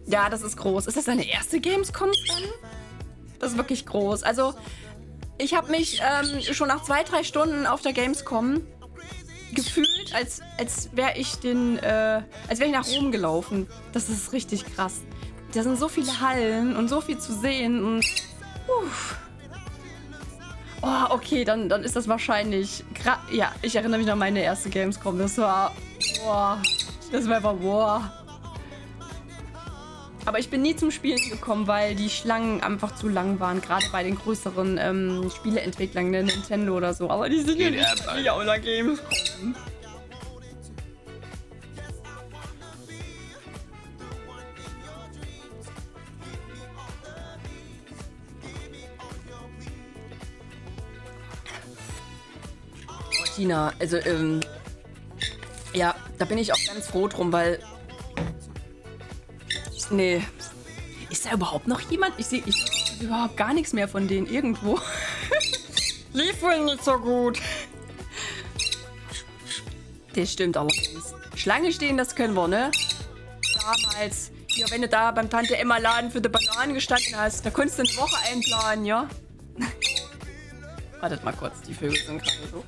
Ja, das ist groß. Ist das deine erste Gamescom? Das ist wirklich groß. Also, ich habe mich ähm, schon nach zwei, drei Stunden auf der Gamescom gefühlt, als, als wäre ich den, äh, als wäre ich nach Rom gelaufen. Das ist richtig krass. Da sind so viele Hallen und so viel zu sehen und uff. Oh, okay, dann, dann ist das wahrscheinlich. gra- Ja, ich erinnere mich an meine erste Gamescom. Das war. Boah. Das war einfach boah. Aber ich bin nie zum Spielen gekommen, weil die Schlangen einfach zu lang waren. Gerade bei den größeren ähm, Spieleentwicklern, ne, Nintendo oder so. Aber die sind ja nicht auf der Gamescom. Tina, also, ähm, ja, da bin ich auch ganz froh drum, weil. Nee. Ist da überhaupt noch jemand? Ich sehe seh überhaupt gar nichts mehr von denen irgendwo. *laughs* Lief wohl nicht so gut. Das stimmt allerdings. Schlange stehen, das können wir, ne? Damals. Ja, wenn du da beim Tante Emma Laden für die Bananen gestanden hast, da konntest du eine Woche einplanen, ja? *laughs* Wartet mal kurz, die Vögel sind gerade so.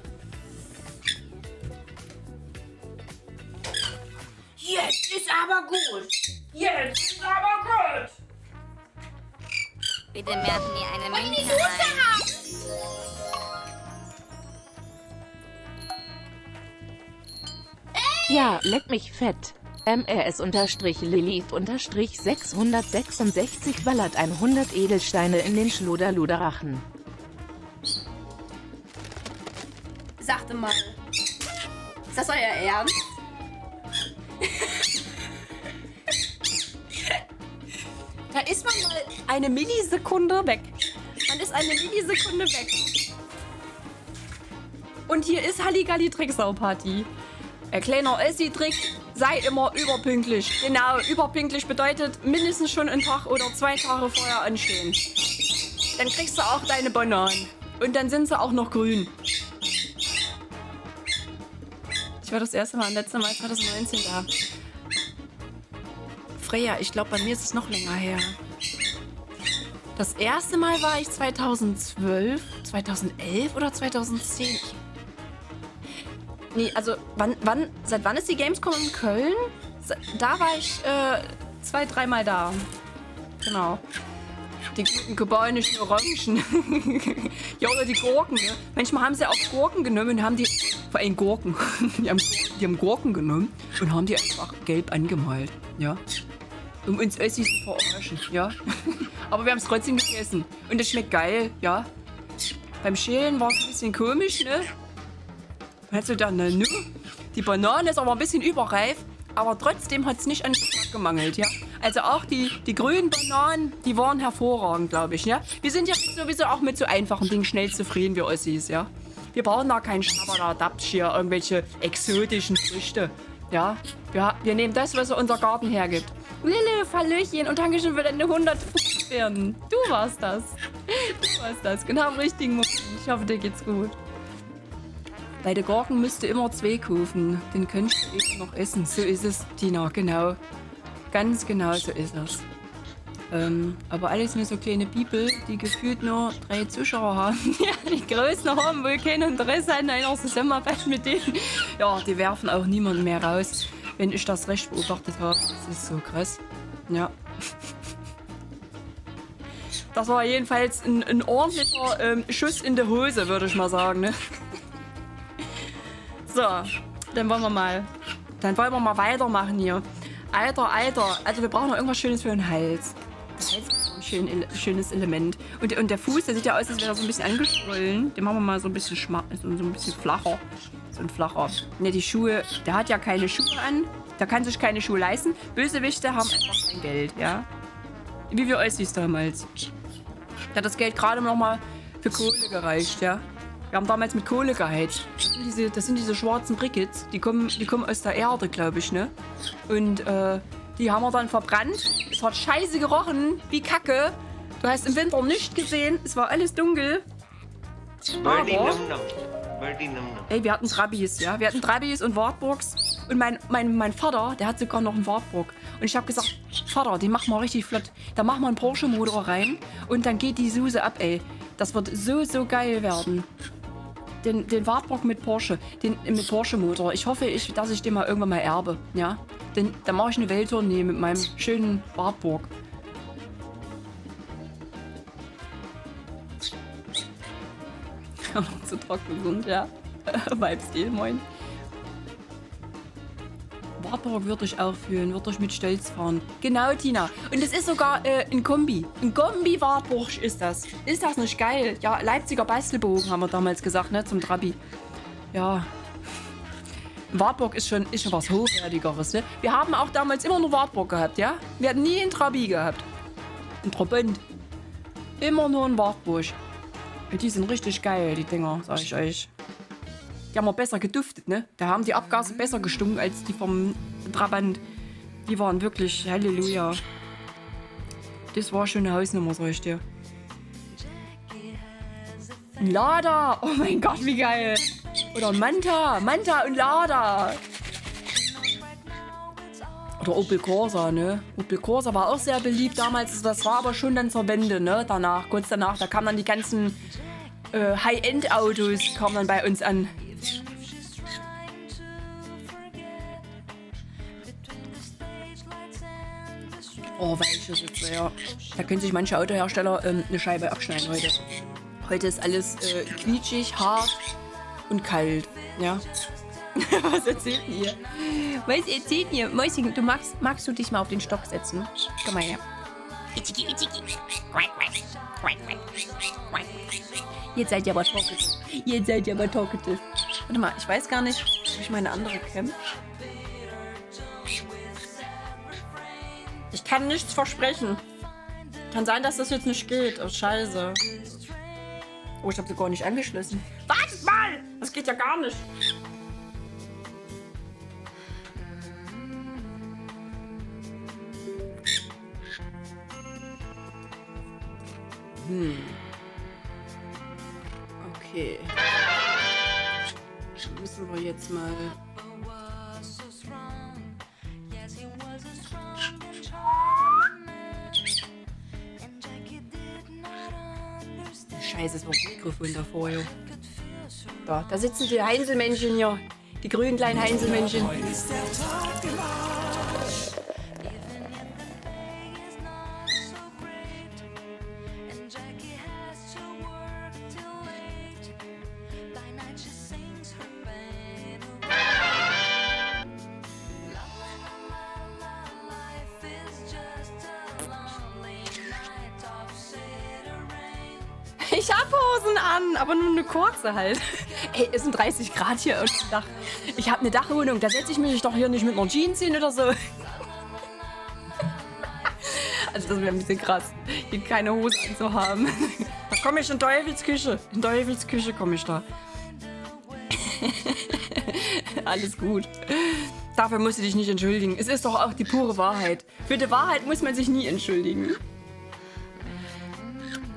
Jetzt ist aber gut. Jetzt ist aber gut. Bitte merken Sie eine Münze ein. Ja, leck mich fett. MRS-Lilith-666 ballert 100 Edelsteine in den Schloderluderachen. Sagte mal. Ist das euer Ernst? Da ist man mal eine Millisekunde weg. Man ist eine Millisekunde weg. Und hier ist Halligalli Tricksau-Party. Ein kleiner Essi-Trick, sei immer überpünktlich. Genau, überpünktlich bedeutet mindestens schon einen Tag oder zwei Tage vorher anstehen. Dann kriegst du auch deine Bananen. Und dann sind sie auch noch grün. Ich war das erste Mal, letzte Mal 2019 da. Freya, ich glaube, bei mir ist es noch länger her. Das erste Mal war ich 2012, 2011 oder 2010. Nee, also wann, wann, seit wann ist die Gamescom in Köln? Da war ich äh, zwei, dreimal da. Genau. Die guten kubanischen Orangen. *laughs* ja, oder die Gurken. Ne? Manchmal haben sie auch Gurken genommen und haben die, vor allem Gurken, *laughs* die haben, die haben Gurken genommen und haben die einfach gelb angemalt. Ja. Um uns Össis zu verarschen, ja. *laughs* Aber wir haben es trotzdem gegessen. Und es schmeckt geil, ja. Beim Schälen war es ein bisschen komisch, ne? Hättest du dann, ne? nö. Die Banane ist aber ein bisschen überreif, aber trotzdem hat es nicht an Geschmack gemangelt, ja. Also auch die, die grünen Bananen, die waren hervorragend, glaube ich, ja. Wir sind ja sowieso auch mit so einfachen Dingen schnell zufrieden wie Ossis, ja. Wir brauchen da keinen Schnabberdatapsch hier, irgendwelche exotischen Früchte, ja. Wir, wir nehmen das, was unser Garten hergibt. Lille, Hallöchen und Dankeschön für deine 100 werden. Du warst das. Du warst das. Genau im richtigen Moment. Ich hoffe, dir geht's gut. Bei der Gurken müsst ihr immer zwei kaufen. Den könnt ihr eben noch essen. So ist es, Tina, genau. Ganz genau so ist es. Ähm, aber alles nur so kleine Bibel, die gefühlt nur drei Zuschauer haben. *laughs* ja, die Größten haben wohl kein Interesse an einer Zusammenarbeit mit denen. Ja, die werfen auch niemanden mehr raus, wenn ich das recht beobachtet habe. Das ist so krass. Ja. Das war jedenfalls ein, ein ordentlicher ähm, Schuss in die Hose, würde ich mal sagen. Ne? So, dann wollen wir mal. Dann wollen wir mal weitermachen hier. Alter, Alter. Also wir brauchen noch irgendwas Schönes für den Hals. Der Hals ist ein schön, ele- schönes Element. Und, und der Fuß, der sieht ja aus, als wäre er so ein bisschen angeschwollen. Den machen wir mal so ein bisschen schma so, so ein bisschen flacher. So ein flacher. Ne, die Schuhe, der hat ja keine Schuhe an. Der kann sich keine Schuhe leisten. Bösewichte haben einfach kein Geld, ja. Wie wir Ossis damals. Da hat das Geld gerade noch mal für Kohle gereicht, ja. Wir haben damals mit Kohle geheizt. Das sind diese, schwarzen Brickets. Die kommen, die kommen aus der Erde, glaube ich, ne? Und äh, die haben wir dann verbrannt. Es hat scheiße gerochen, wie Kacke. Du hast im Winter nichts gesehen. Es war alles dunkel. Aber, ey, wir hatten Trabis, ja. Wir hatten Trabis und Wartburgs. Und mein, mein, mein Vater, der hat sogar noch einen Wartburg. Und ich habe gesagt, Vater, den machen wir richtig flott. Da machen wir einen Porsche-Motor rein und dann geht die Suse ab, ey. Das wird so, so geil werden. Den, den Wartburg mit Porsche, den mit Porsche-Motor. Ich hoffe, ich, dass ich den mal irgendwann mal erbe, ja. Denn dann mache ich eine Welttournee mit meinem schönen Wartburg. *laughs* zu trocken sind, ja. *laughs* Weibstil, moin. Wartburg würde ich auch fühlen, würde ich mit Stolz fahren. Genau, Tina. Und es ist sogar äh, ein Kombi. Ein Kombi Wartburg ist das. Ist das nicht geil? Ja, Leipziger Bastelbogen haben wir damals gesagt, ne, zum Trabi. Ja. Wartburg ist schon, ist schon was Hochwertigeres, ne? Wir haben auch damals immer nur Wartburg gehabt, ja? Wir hatten nie einen Trabi gehabt. Ein Trabant. Immer nur ein Wartburg. Die sind richtig geil, die Dinger, sag ich euch. Die haben auch besser geduftet, ne? Da haben die Abgase besser gestunken als die vom Trabant. Die waren wirklich Halleluja. Das war schon eine Hausnummer, sag ich dir. Ein Lada! Oh mein Gott, wie geil! Oder Manta! Manta und Lada! Oder Opel Corsa, ne? Opel Corsa war auch sehr beliebt damals. Das war aber schon dann zur Wende, ne? Danach, kurz danach. Da kamen dann die ganzen äh, High-End-Autos kamen dann bei uns an. Oh, weiche Sitze, ja. Da können sich manche Autohersteller ähm, eine Scheibe abschneiden heute. Heute ist alles äh, quietschig, hart und kalt, ja. *laughs* Was erzählt ihr? Was erzählt ihr? Mäuschen, du magst, magst du dich mal auf den Stock setzen? Komm mal her. Jetzt seid ihr aber talkative. Jetzt seid ihr aber talkative. Warte mal, ich weiß gar nicht, ob ich meine andere Cam. Ich kann nichts versprechen. Kann sein, dass das jetzt nicht geht. Oh, scheiße. Oh, ich habe sie gar nicht angeschlossen. Wartet mal! Das geht ja gar nicht. Hm. Okay. Müssen wir jetzt mal. Scheiße, es war ein Mikrofon davor, jo. Da, da sitzen die Heinzelmännchen hier. Die grünen kleinen Heinzelmännchen. An, aber nur eine kurze halt. *laughs* Ey, es sind 30 Grad hier auf dem Dach. Ich habe eine Dachwohnung, da setze ich mich doch hier nicht mit einer Jeans hin oder so. *laughs* Also das wäre ein bisschen krass, hier keine Hose anzuhaben. *laughs* Da komme ich in Teufelsküche. In Teufelsküche komme ich da. Alles gut. Dafür musst du dich nicht entschuldigen. Es ist doch auch die pure Wahrheit. Für die Wahrheit muss man sich nie entschuldigen.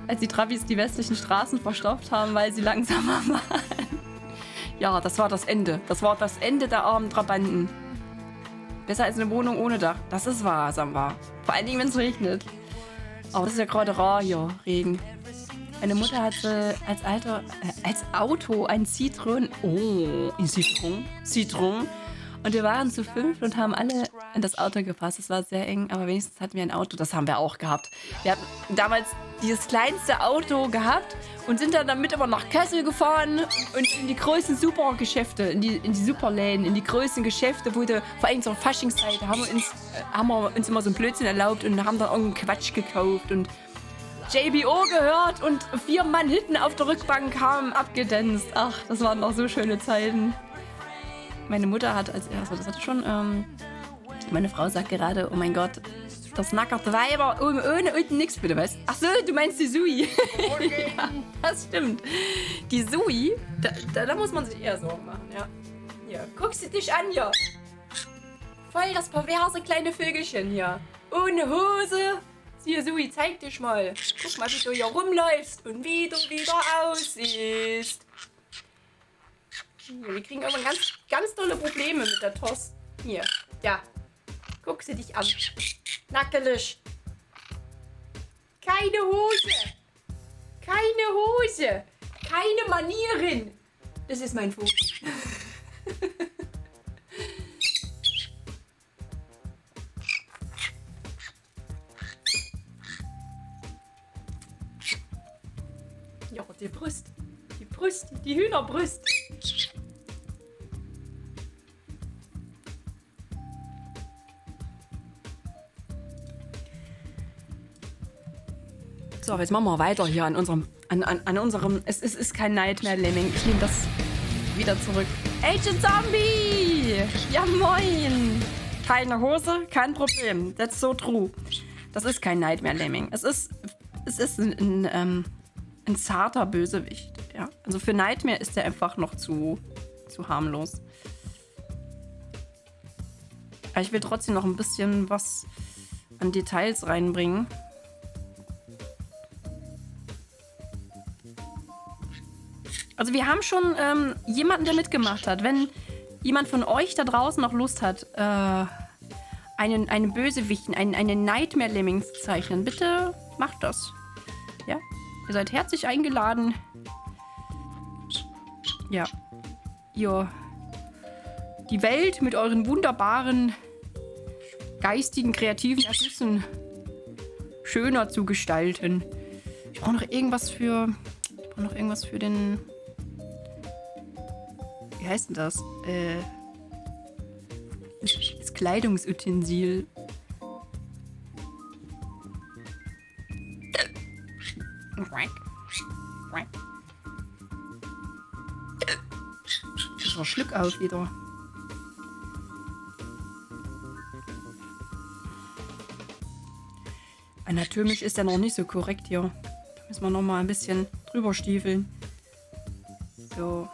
Als die Travis die westlichen Straßen verstopft haben, weil sie langsamer *laughs* waren. Ja, das war das Ende. Das war das Ende der armen Trabanten. Besser als eine Wohnung ohne Dach. Das ist wahr, Samba. Vor allen Dingen, wenn es regnet. Aber das ist ja gerade rar hier, Regen. Meine Mutter hatte als, Alter, äh, als Auto ein Citroën. Oh, ein Citroën. Citroën. Und wir waren zu fünf und haben alle in das Auto gepasst. Es war sehr eng, aber wenigstens hatten wir ein Auto. Das haben wir auch gehabt. Wir hatten damals dieses kleinste Auto gehabt und sind dann damit immer nach Kassel gefahren und in die größten Supergeschäfte, in die, in die Superläden, in die größten Geschäfte, wo wir vor allem zur Faschingszeit haben wir, uns, haben wir uns immer so einen Blödsinn erlaubt und haben dann irgendeinen Quatsch gekauft und JBO gehört und vier Mann hinten auf der Rückbank haben abgedanzt. Ach, das waren noch so schöne Zeiten. Meine Mutter hat als erstes, das hatte schon, ähm, meine Frau sagt gerade, oh mein Gott, das nackert Weiber ohne, ohne unten nichts bitte, was? Ach so, du meinst die Sui. *laughs* ja, das stimmt. Die Sui, da, da, da, muss man sich eher Sorgen machen, ja. Hier, guck sie dich an hier. Voll das perverse kleine Vögelchen hier. Ohne Hose. Hier, Sui, zeig dich mal. Guck mal, wie du hier rumläufst und wie du wieder aussiehst. Wir kriegen irgendwann ganz, ganz tolle Probleme mit der Toss. Hier, ja. Guck sie dich an. Nackelig. Keine Hose. Keine Hose. Keine Manieren. Das ist mein Vogel. *laughs* ja, die Brust. Die Brust. Die Hühnerbrust. So, jetzt machen wir weiter hier an unserem. An, an, an unserem. Es, es ist kein Nightmare Lemming. Ich nehme das wieder zurück. Agent Zombie! Ja, moin! Keine Hose, kein Problem. That's so true. Das ist kein Nightmare Lemming. Es ist. Es ist ein, ein, ähm, ein zarter Bösewicht. Ja. Also für Nightmare ist der einfach noch zu, zu harmlos. Aber ich will trotzdem noch ein bisschen was an Details reinbringen. Also wir haben schon ähm, jemanden, der mitgemacht hat. Wenn jemand von euch da draußen noch Lust hat, äh, einen, einen Bösewichten, einen, einen Nightmare Lemming zu zeichnen, bitte macht das. Ja, ihr seid herzlich eingeladen. Ja, ihr die Welt mit euren wunderbaren geistigen, kreativen Ergüssen schöner zu gestalten. Ich brauche noch irgendwas für. Ich brauche noch irgendwas für den wie heißt denn das? Äh, das Kleidungsutensil. Schluck auf wieder. Anatomisch ist er noch nicht so korrekt hier. Da müssen wir noch mal ein bisschen drüber stiefeln. So.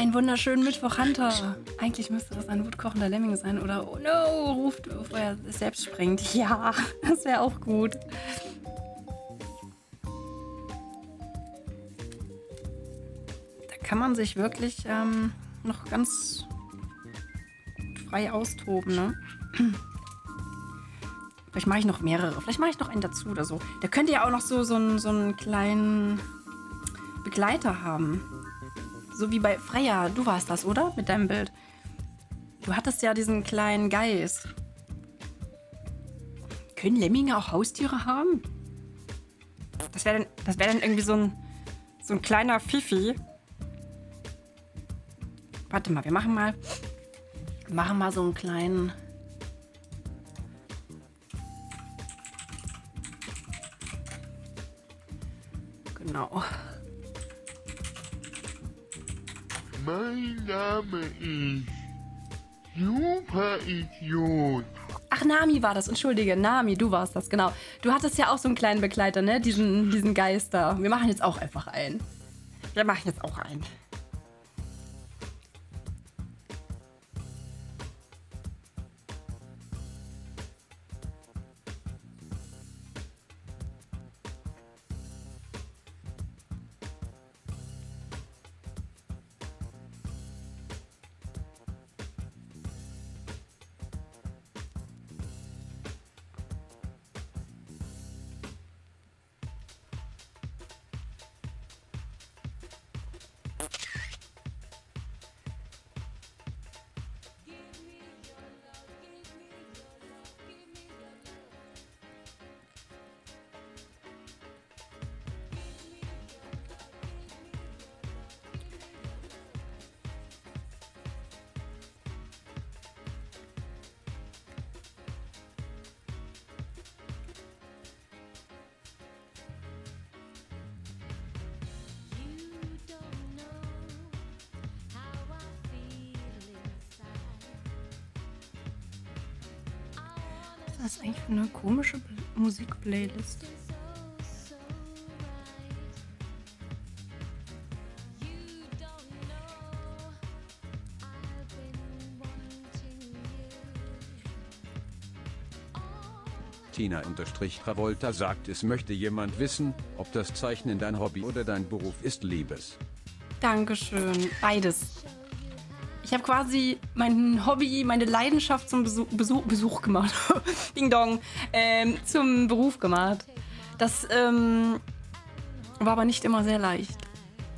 Einen wunderschönen Mittwoch, Hunter. Eigentlich müsste das ein wutkochender Lemming sein. Oder, oh no, ruft, bevor er selbst springt. Ja, *laughs* das wäre auch gut. Da kann man sich wirklich ähm, noch ganz frei austoben, ne? Vielleicht mache ich noch mehrere. Vielleicht mache ich noch einen dazu oder so. Der könnte ja auch noch so, so, einen, so einen kleinen Begleiter haben. So wie bei Freya. Du warst das, oder? Mit deinem Bild. Du hattest ja diesen kleinen Geist. Können Lemminge auch Haustiere haben? Das wäre dann, wär dann irgendwie so ein, so ein kleiner Fifi. Warte mal, wir machen mal, machen mal so einen kleinen... Genau. Mein Name ist Super Idiot. Ach, Nami war das, entschuldige. Nami, du warst das, genau. Du hattest ja auch so einen kleinen Begleiter, ne? Diesen, diesen Geister. Wir machen jetzt auch einfach einen. Wir machen jetzt auch einen. Tina-Travolta sagt, es möchte jemand wissen, ob das Zeichnen dein Hobby oder dein Beruf ist, Liebes. Dankeschön. Beides. Ich habe quasi mein Hobby, meine Leidenschaft zum Besuch, Besuch, Besuch gemacht. *laughs* Ding Dong. Ähm, zum Beruf gemacht. Das ähm, war aber nicht immer sehr leicht.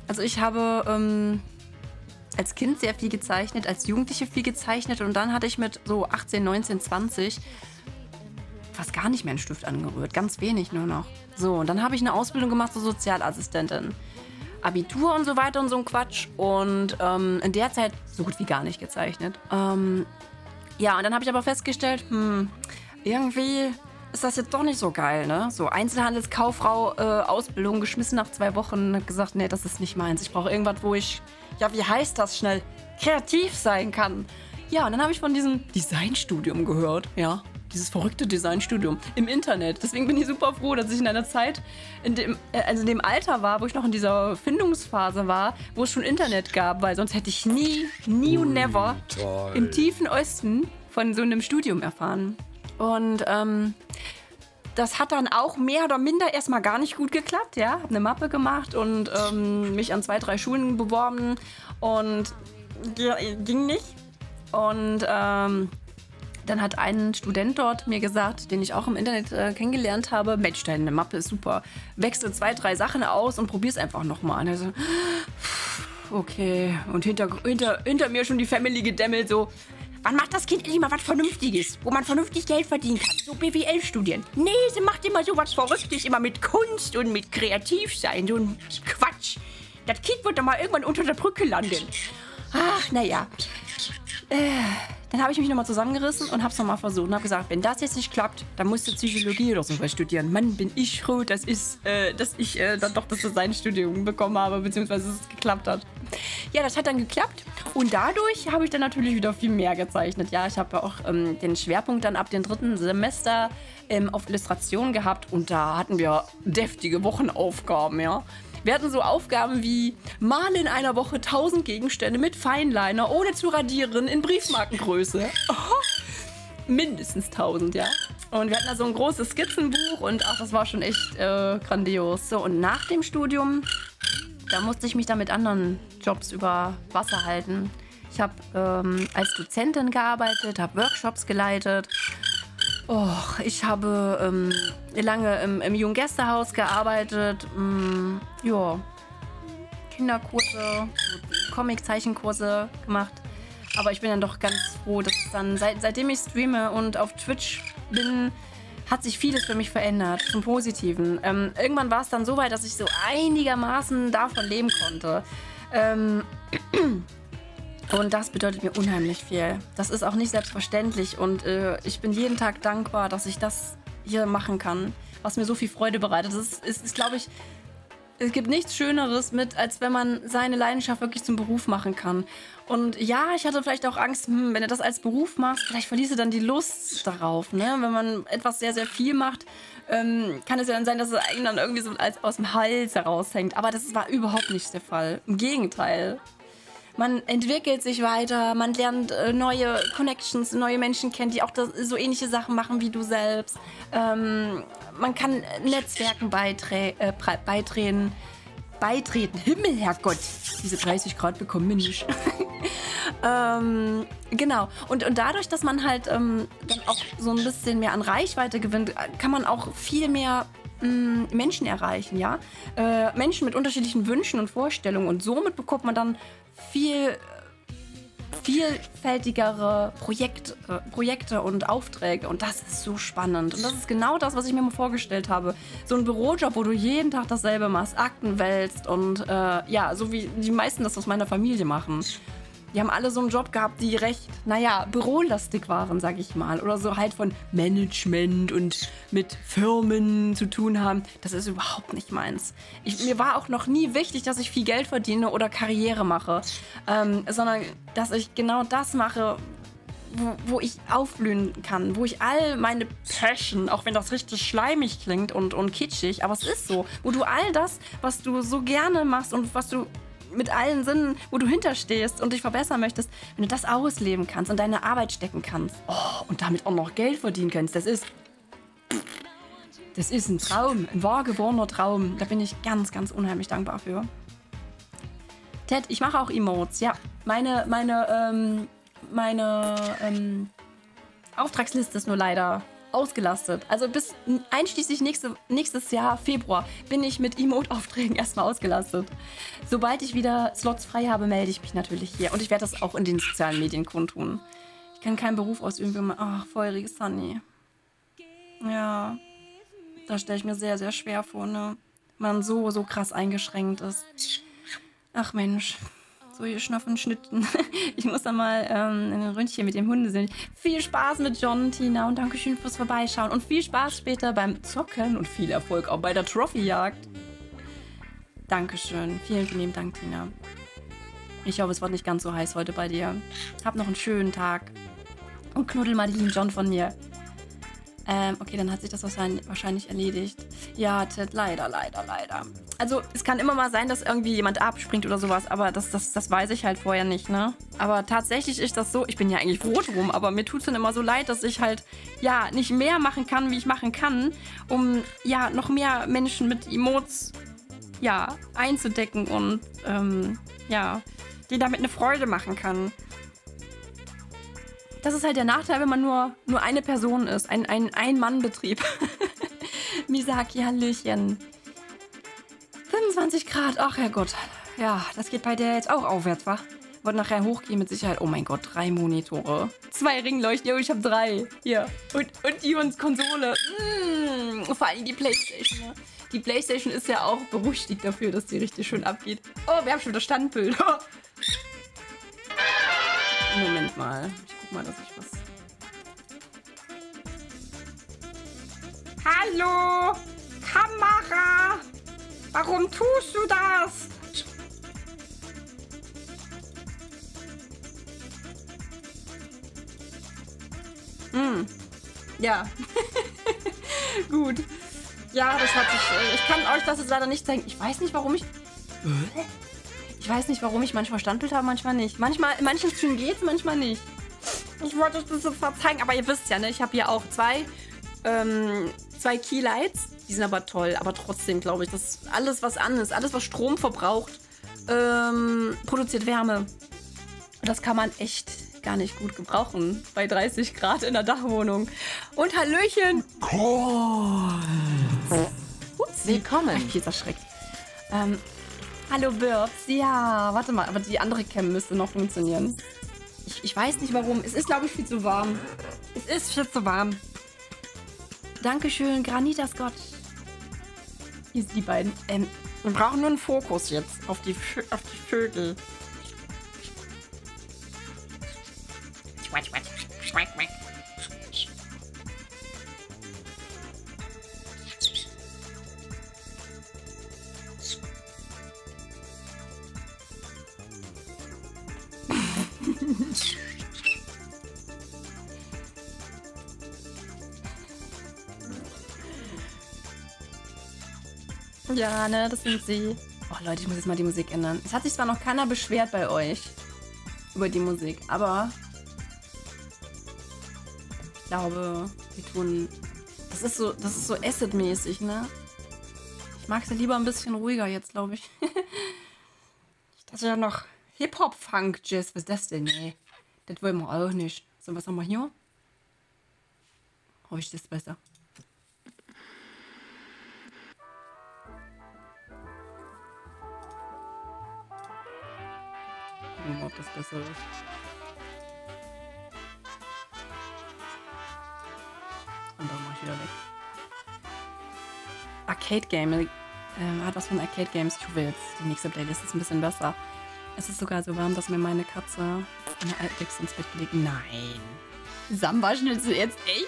Also ich habe ähm, als Kind sehr viel gezeichnet, als Jugendliche viel gezeichnet und dann hatte ich mit so 18, 19, 20 fast gar nicht mehr einen Stift angerührt. Ganz wenig nur noch. So, und dann habe ich eine Ausbildung gemacht zur Sozialassistentin. Abitur und so weiter und so ein Quatsch. Und ähm, in der Zeit so gut wie gar nicht gezeichnet. Ähm, ja, und dann habe ich aber festgestellt, hm, irgendwie ist das jetzt doch nicht so geil, ne? So Einzelhandelskauffrau, äh, Ausbildung geschmissen nach zwei Wochen, hab gesagt, nee, das ist nicht meins. Ich brauche irgendwas, wo ich, ja, wie heißt das schnell, kreativ sein kann. Ja, und dann habe ich von diesem Designstudium gehört, ja. Dieses verrückte Designstudium im Internet. Deswegen bin ich super froh, dass ich in einer Zeit, in dem, äh, also in dem Alter war, wo ich noch in dieser Findungsphase war, wo es schon Internet gab, weil sonst hätte ich nie, nie und never toll. im tiefen Osten von so einem Studium erfahren. Und ähm, das hat dann auch mehr oder minder erstmal gar nicht gut geklappt, ja. Hab eine Mappe gemacht und ähm, mich an zwei, drei Schulen beworben und g- ging nicht. Und ähm, dann hat ein Student dort mir gesagt, den ich auch im Internet äh, kennengelernt habe, Mensch, deine Mappe ist super. Wechsel zwei, drei Sachen aus und probier's einfach nochmal. Und er so, okay. Und hinter, hinter, hinter mir schon die Family gedämmelt, so, wann macht das Kind endlich mal was Vernünftiges, wo man vernünftig Geld verdienen kann? So BWL-Studien. Nee, sie macht immer so was Verrücktes, immer mit Kunst und mit Kreativsein. So ein Quatsch. Das Kind wird doch mal irgendwann unter der Brücke landen. Ach, naja. Äh, dann habe ich mich nochmal zusammengerissen und habe es nochmal versucht und habe gesagt, wenn das jetzt nicht klappt, dann musst du Psychologie oder sowas studieren. Mann, bin ich froh, dass, ist, äh, dass ich äh, dann doch das Designstudium bekommen habe, beziehungsweise es geklappt hat. Ja, das hat dann geklappt und dadurch habe ich dann natürlich wieder viel mehr gezeichnet. Ja, ich habe ja auch ähm, den Schwerpunkt dann ab dem dritten Semester ähm, auf Illustration gehabt und da hatten wir deftige Wochenaufgaben, ja. Wir hatten so Aufgaben wie male in einer Woche 1000 Gegenstände mit Feinliner, ohne zu radieren, in Briefmarkengröße. *laughs* Mindestens 1000, ja. Und wir hatten da so ein großes Skizzenbuch und ach, das war schon echt äh, grandios. So, und nach dem Studium, da musste ich mich dann mit anderen Jobs über Wasser halten. Ich habe ähm, als Dozentin gearbeitet, habe Workshops geleitet. Och, ich habe ähm, lange im, im Jugendgästehaus gearbeitet. Mm, ja, Kinderkurse, Comic-Zeichenkurse gemacht. Aber ich bin dann doch ganz froh, dass es dann, seit, seitdem ich streame und auf Twitch bin, hat sich vieles für mich verändert, zum Positiven. Ähm, irgendwann war es dann so weit, dass ich so einigermaßen davon leben konnte. Ähm, *clears throat* und das bedeutet mir unheimlich viel. Das ist auch nicht selbstverständlich und äh, ich bin jeden Tag dankbar, dass ich das hier machen kann, was mir so viel Freude bereitet. Das ist, ist, ist glaube ich, Es gibt nichts Schöneres mit, als wenn man seine Leidenschaft wirklich zum Beruf machen kann. Und ja, ich hatte vielleicht auch Angst, hm, wenn du das als Beruf machst, vielleicht verlierst du dann die Lust darauf. Ne? Wenn man etwas sehr, sehr viel macht, ähm, kann es ja dann sein, dass es einem dann irgendwie so als aus dem Hals heraushängt. Aber das war überhaupt nicht der Fall. Im Gegenteil. Man entwickelt sich weiter, man lernt äh, neue Connections, neue Menschen kennen, die auch das, so ähnliche Sachen machen wie du selbst. Ähm, man kann Netzwerken äh, beitreten. Beitreten. Himmel, Herrgott. Diese 30 Grad bekommen wir nicht. *laughs* ähm, genau. Und, und dadurch, dass man halt ähm, dann auch so ein bisschen mehr an Reichweite gewinnt, kann man auch viel mehr mh, Menschen erreichen, ja. Äh, Menschen mit unterschiedlichen Wünschen und Vorstellungen. Und somit bekommt man dann viel vielfältigere Projekt, äh, Projekte und Aufträge und das ist so spannend. Und das ist genau das, was ich mir mal vorgestellt habe. So ein Bürojob, wo du jeden Tag dasselbe machst, Akten wälzt und äh, ja, so wie die meisten das aus meiner Familie machen. Die haben alle so einen Job gehabt, die recht, naja, bürolastig waren, sag ich mal. Oder so halt von Management und mit Firmen zu tun haben. Das ist überhaupt nicht meins. Ich, mir war auch noch nie wichtig, dass ich viel Geld verdiene oder Karriere mache. Ähm, sondern, dass ich genau das mache, wo, wo ich aufblühen kann, wo ich all meine Passion, auch wenn das richtig schleimig klingt und, und kitschig, aber es ist so, wo du all das, was du so gerne machst und was du mit allen Sinnen, wo du hinterstehst und dich verbessern möchtest, wenn du das ausleben kannst und deine Arbeit stecken kannst oh, und damit auch noch Geld verdienen kannst, das ist das ist ein Traum, ein wahr gewordener Traum. Da bin ich ganz, ganz unheimlich dankbar für. Ted, ich mache auch Emotes, ja. Meine, meine, ähm, meine ähm, Auftragsliste ist nur leider ausgelastet. Also bis einschließlich nächste, nächstes Jahr, Februar, bin ich mit Emote-Aufträgen *laughs* erstmal ausgelastet. Sobald ich wieder Slots frei habe, melde ich mich natürlich hier. Und ich werde das auch in den sozialen Medien kundtun. Ich kann keinen Beruf ausüben wie mein... Ach, feurige Sunny. Ja, da stelle ich mir sehr, sehr schwer vor, ne? Man so, so krass eingeschränkt ist. Ach Mensch, so ihr Schnaffen Schnitten. *laughs* Ich muss dann mal ähm, ein Ründchen mit dem Hunde sehen. Viel Spaß mit John, Tina und Dankeschön fürs Vorbeischauen. Und viel Spaß später beim Zocken und viel Erfolg auch bei der Trophyjagd. Dankeschön. Vielen, lieben Dank, Tina. Ich hoffe, es wird nicht ganz so heiß heute bei dir. Hab noch einen schönen Tag. Und knuddel mal den lieben John von mir. Ähm, okay, dann hat sich das wahrscheinlich, erledigt. Ja, Ted, leider, leider, leider. Also, es kann immer mal sein, dass irgendwie jemand abspringt oder sowas, aber das, das, das weiß ich halt vorher nicht, ne? Aber tatsächlich ist das so, ich bin ja eigentlich froh drum, aber mir tut es dann immer so leid, dass ich halt, ja, nicht mehr machen kann, wie ich machen kann, um, ja, noch mehr Menschen mit Emotes, ja, einzudecken und, ähm, ja, die damit eine Freude machen kann. Das ist halt der Nachteil, wenn man nur, nur eine Person ist. Ein, ein Ein-Mann-Betrieb. *laughs* Misaki, Hallöchen. 25 Grad, ach Herrgott. Ja, das geht bei der jetzt auch aufwärts, wa? Wird nachher hochgehen mit Sicherheit. Oh mein Gott, drei Monitore. Zwei Ringleuchten, jo, ich habe drei. Hier. Und, und die und Konsole. Mm, vor allem die Playstation. Ne? Die Playstation ist ja auch berüchtigt dafür, dass die richtig schön abgeht. Oh, wir haben schon wieder Standbild. *laughs* Moment mal. Mal, dass ich was. Hallo! Kamera! Warum tust du das? Hm. Ja. *laughs* Gut. Ja, das hat sich. äh, Ich kann euch das jetzt leider nicht zeigen. Ich weiß nicht, warum ich. Ich weiß nicht, warum ich manchmal Standbild habe, manchmal nicht. Manchmal, manchen Streams geht's, manchmal nicht. Ich wollte jetzt mal zeigen, aber ihr wisst ja, ne? Ich habe hier auch zwei, ähm, zwei Keylights. Die sind aber toll, aber trotzdem glaube ich, dass alles, was an ist, alles, was Strom verbraucht, ähm, produziert Wärme. Und das kann man echt gar nicht gut gebrauchen bei 30 Grad in der Dachwohnung. Und Hallöchen! Ups, Willkommen. Ich bin jetzt erschreckt. Ähm, hallo Birbs. Ja, warte mal, aber die andere Cam müsste noch funktionieren. Ich, ich weiß nicht warum. Es ist, glaube ich, viel zu warm. Es ist viel zu warm. Dankeschön, Granita Scott. Hier sind die beiden. Ähm, wir brauchen nur einen Fokus jetzt auf die, auf die Vögel. Ja, ne, das sind sie. Oh Leute, ich muss jetzt mal die Musik ändern. Es hat sich zwar noch keiner beschwert bei euch über die Musik, aber ich glaube, wir tun. Das ist so, das ist so Acid-mäßig, ne? Ich mag sie lieber ein bisschen ruhiger jetzt, glaube ich. *laughs* ich dachte ja noch Hip-Hop-Funk-Jazz. Was ist das denn? Nee, das wollen wir auch nicht. So, was haben wir hier? Hoffe ich, das besser. Gucken mal, ob das besser ist. Und dann mach ich wieder weg. Arcade Game. Äh, hat was von Arcade Games. Ich hoffe jetzt, die nächste Playlist ist ein bisschen besser. Es ist sogar so warm, dass mir meine Katze eine Altix ins Bett gelegt Nein. Samba Schnitzel jetzt echt?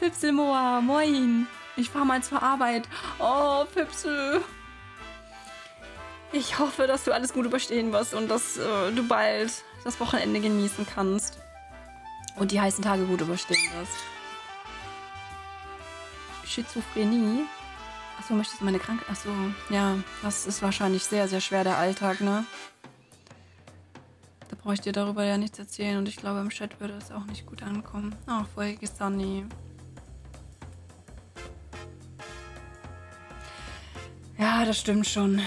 Fipselmoa, moin. Ich fahr mal zur Arbeit. Oh, Fipsel. Ich hoffe, dass du alles gut überstehen wirst und dass äh, du bald das Wochenende genießen kannst. Und die heißen Tage gut überstehen wirst. Schizophrenie. Achso, möchtest du meine Krankheit? Achso, ja, das ist wahrscheinlich sehr, sehr schwer, der Alltag, ne? Da brauche ich dir darüber ja nichts erzählen und ich glaube, im Chat würde es auch nicht gut ankommen. Ach, vorher Sunny. Ja, das stimmt schon.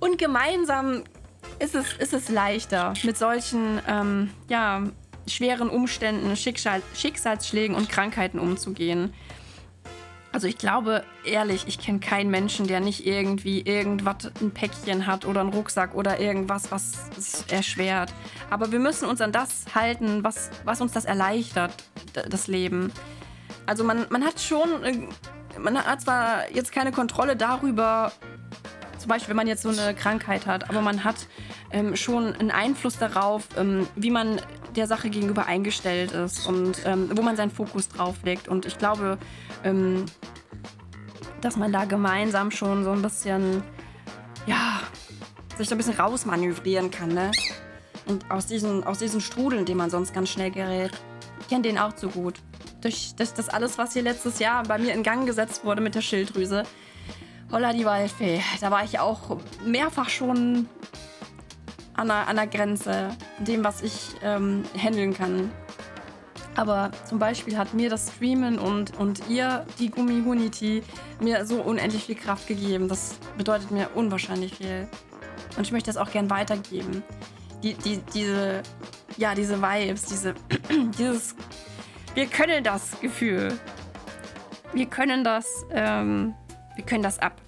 Und gemeinsam ist es, ist es leichter, mit solchen ähm, ja, schweren Umständen, Schicksal, Schicksalsschlägen und Krankheiten umzugehen. Also ich glaube, ehrlich, ich kenne keinen Menschen, der nicht irgendwie irgendwas, ein Päckchen hat oder einen Rucksack oder irgendwas, was es erschwert. Aber wir müssen uns an das halten, was, was uns das erleichtert, das Leben. Also man, man hat schon, äh, man hat zwar jetzt keine Kontrolle darüber, zum Beispiel, wenn man jetzt so eine Krankheit hat, aber man hat ähm, schon einen Einfluss darauf, ähm, wie man der Sache gegenüber eingestellt ist und ähm, wo man seinen Fokus drauf legt. Und ich glaube, ähm, dass man da gemeinsam schon so ein bisschen, ja, sich so ein bisschen rausmanövrieren kann, ne? Und aus diesen, aus diesen Strudeln, in denen man sonst ganz schnell gerät. Ich kenne den auch zu gut. Durch, durch das alles, was hier letztes Jahr bei mir in Gang gesetzt wurde mit der Schilddrüse. Holla die Waldfee. Da war ich auch mehrfach schon an der, an der Grenze, dem, was ich ähm, handeln kann. Aber zum Beispiel hat mir das Streamen und, und ihr, die Gummi-Hunity, mir so unendlich viel Kraft gegeben. Das bedeutet mir unwahrscheinlich viel. Und ich möchte das auch gern weitergeben. Die, die, diese, ja, diese Vibes, diese, *clears throat* dieses, wir können das Gefühl. Wir können das, ähm, wir können das ab.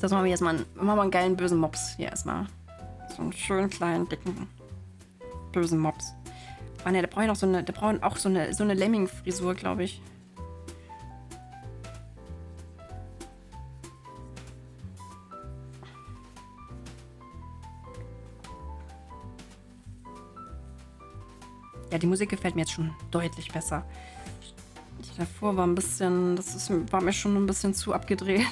Das machen wir jetzt mal, einen, machen wir einen geilen bösen Mops hier erstmal. So einen schönen kleinen, dicken, bösen Mops. Ah ne, der braucht noch so eine, der braucht auch so eine, so eine Lemming-Frisur, glaube ich. Ja, die Musik gefällt mir jetzt schon deutlich besser. Davor war ein bisschen, das ist, war mir schon ein bisschen zu abgedreht.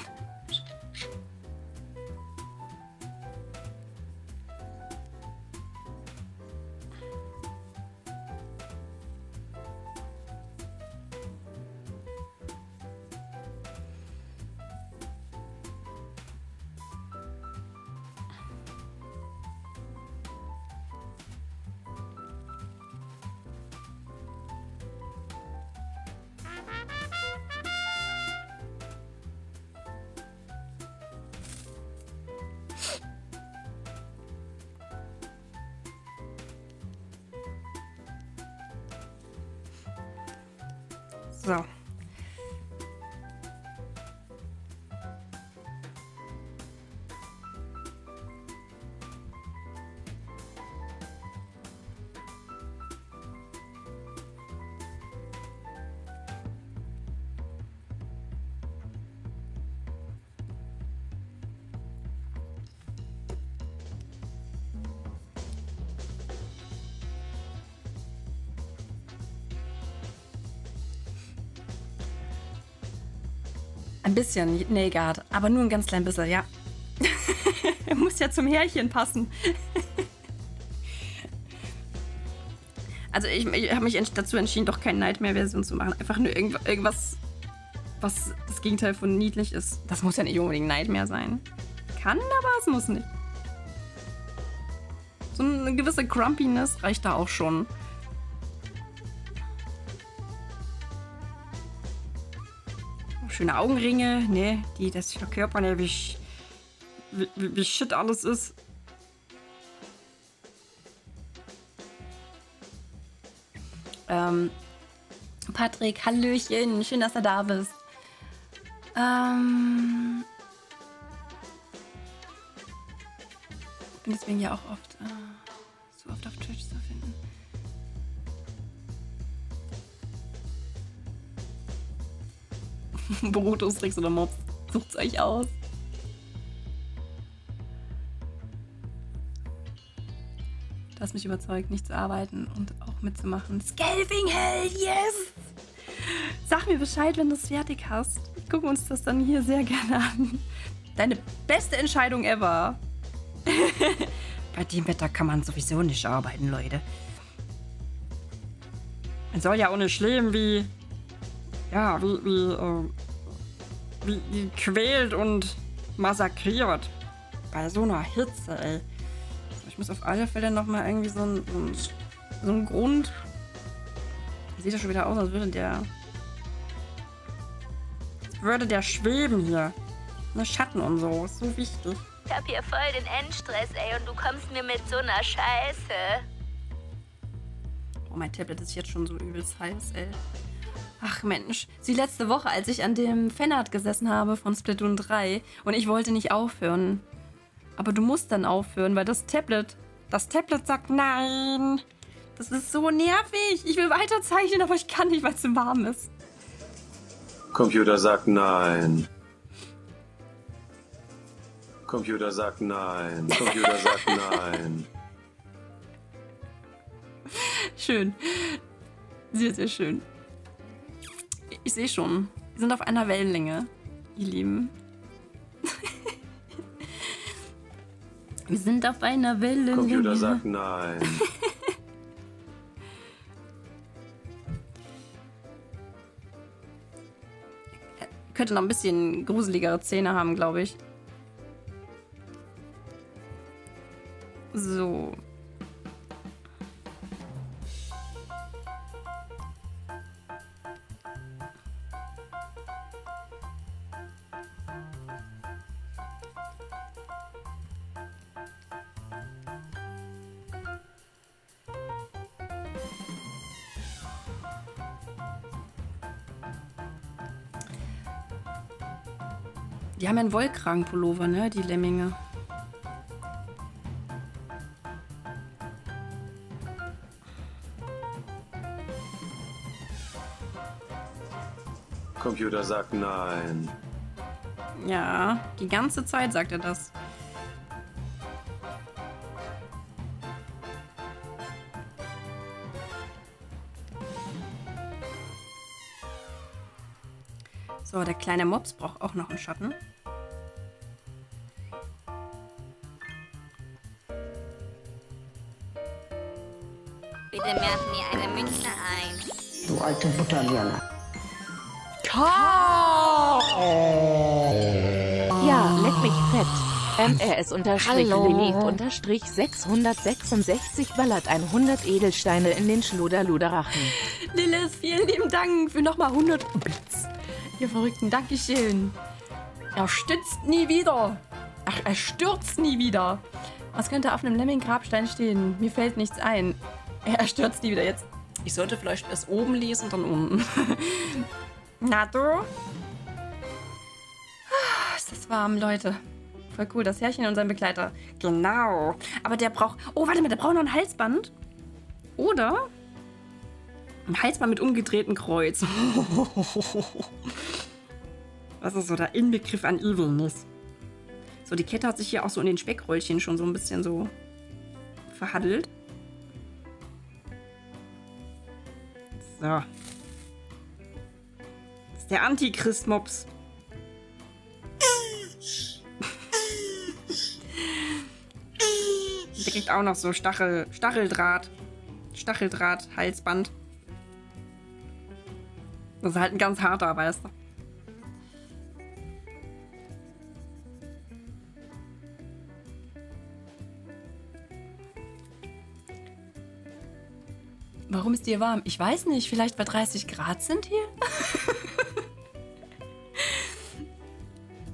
Bisschen Nailguard, aber nur ein ganz klein bisschen, ja. er *laughs* muss ja zum Härchen passen. also ich, ich habe mich dazu entschieden, doch keine Nightmare-Version zu machen. Einfach nur irgend, irgendwas, was das Gegenteil von niedlich ist. Das muss ja nicht unbedingt Nightmare sein. Kann, aber es muss nicht. So eine gewisse Grumpiness reicht da auch schon. Schöne Augenringe, ne, die das verkörpern ja, wie, sch- wie, wie, wie shit alles ist. Ähm, Patrick, Hallöchen, schön, dass du da bist. Ähm, deswegen ja auch oft äh, Brutus, Rix oder Mops, sucht's euch aus. Du hast mich überzeugt, nicht zu arbeiten und auch mitzumachen. Scalping Hell, yes! Sag mir Bescheid, wenn du es fertig hast. Wir gucken uns das dann hier sehr gerne an. Deine beste Entscheidung ever. *laughs* Bei dem Wetter kann man sowieso nicht arbeiten, Leute. Man soll ja auch nicht leben wie. Ja, wie. wie, äh, quält und massakriert. Bei so einer Hitze, ey. Ich muss auf alle Fälle nochmal irgendwie so einen so einen- so einen Grund. Sieht ja schon wieder aus, als würde der. Würde der schweben hier. Ne, Schatten und so. Ist so wichtig. Ich hab hier voll den Endstress, ey, und du kommst mir mit so einer Scheiße. Oh, mein Tablet ist jetzt schon so übelst heiß, ey. Ach Mensch, die letzte Woche, als ich an dem Fanart gesessen habe von Splatoon 3 und ich wollte nicht aufhören. Aber du musst dann aufhören, weil das Tablet, das Tablet sagt nein. Das ist so nervig. Ich will weiter zeichnen, aber ich kann nicht, weil es zu warm ist. Computer sagt nein. Computer sagt nein. Computer sagt *laughs* nein. Schön. Sehr, sehr schön. Ich sehe schon. Wir sind auf einer Wellenlänge, ihr Lieben. *laughs* Wir sind auf einer Wellenlänge. Computer sagt nein. *laughs* Könnte noch ein bisschen gruseligere Zähne haben, glaube ich. So. Die haben ja einen Wollkragenpullover, ne? Die Lemminge. Computer sagt nein. Ja, die ganze Zeit sagt er das. So, der kleine Mops braucht auch noch einen Schatten. Bitte merken mir eine Münze ein. Du alte Butterbirne. Ja, leck mich fett. MRS unterstrich Hallo. Lilith unterstrich 666 ballert 100 Edelsteine in den Schluderluderachen. Lilith, vielen lieben Dank für nochmal 100 Bits. Ihr Verrückten, Dankeschön. Er stützt nie wieder. Ach, er stürzt nie wieder. Was könnte auf einem Lemming-Grabstein stehen? Mir fällt nichts ein. Er stürzt nie wieder jetzt. Ich sollte vielleicht erst oben lesen, dann unten. *laughs* Na du? Ah, Ist das warm, Leute. Voll cool, das Herrchen und sein Begleiter. Genau. Aber der braucht... Oh, warte mal, der braucht noch ein Halsband. Oder... Ein Halsband mit umgedrehtem Kreuz. *laughs* Was ist so der Inbegriff an Evilness? So, die Kette hat sich hier auch so in den Speckröllchen schon so ein bisschen so verhaddelt. So. Das ist der Antichrist-Mops. Der kriegt auch noch so Stachel, Stacheldraht. Stacheldraht, Halsband. Das ist halt ein ganz harter, weißt du. Warum ist dir warm? Ich weiß nicht, vielleicht weil 30 Grad sind hier?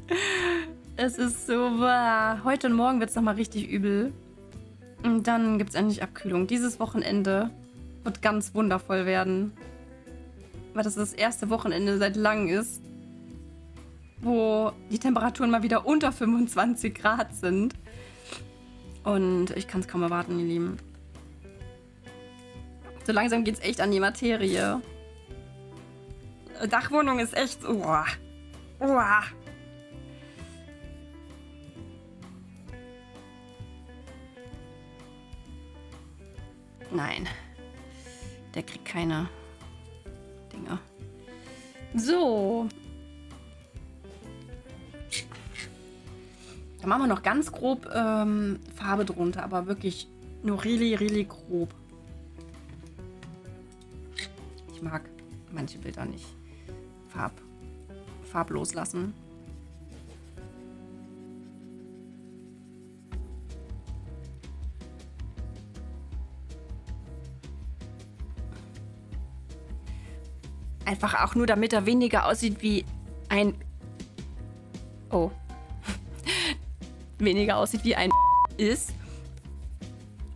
*laughs* es ist so wahr. Heute und morgen wird es nochmal richtig übel. Und dann gibt es endlich Abkühlung. Dieses Wochenende wird ganz wundervoll werden. Weil das das erste Wochenende seit langem ist, wo die Temperaturen mal wieder unter 25 Grad sind. Und ich kann es kaum erwarten, ihr Lieben. So langsam geht's echt an die Materie. Dachwohnung ist echt. Uah. Uah. Nein. Der kriegt keine. So. Da machen wir noch ganz grob ähm, Farbe drunter, aber wirklich nur really, really grob. Ich mag manche Bilder nicht farb, farblos lassen. Einfach auch nur, damit er weniger aussieht wie ein... Oh. *laughs* weniger aussieht wie ein ist,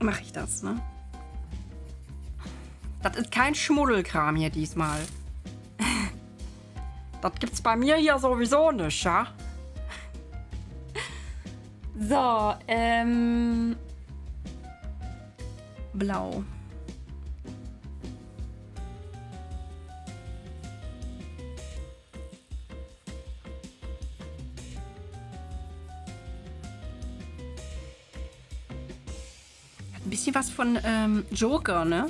mache ich das, ne? Das ist kein Schmuddelkram hier diesmal. *laughs* Das gibt's bei mir hier sowieso nicht, ja? *laughs* So, ähm... Blau. Von ähm, Joker, ne?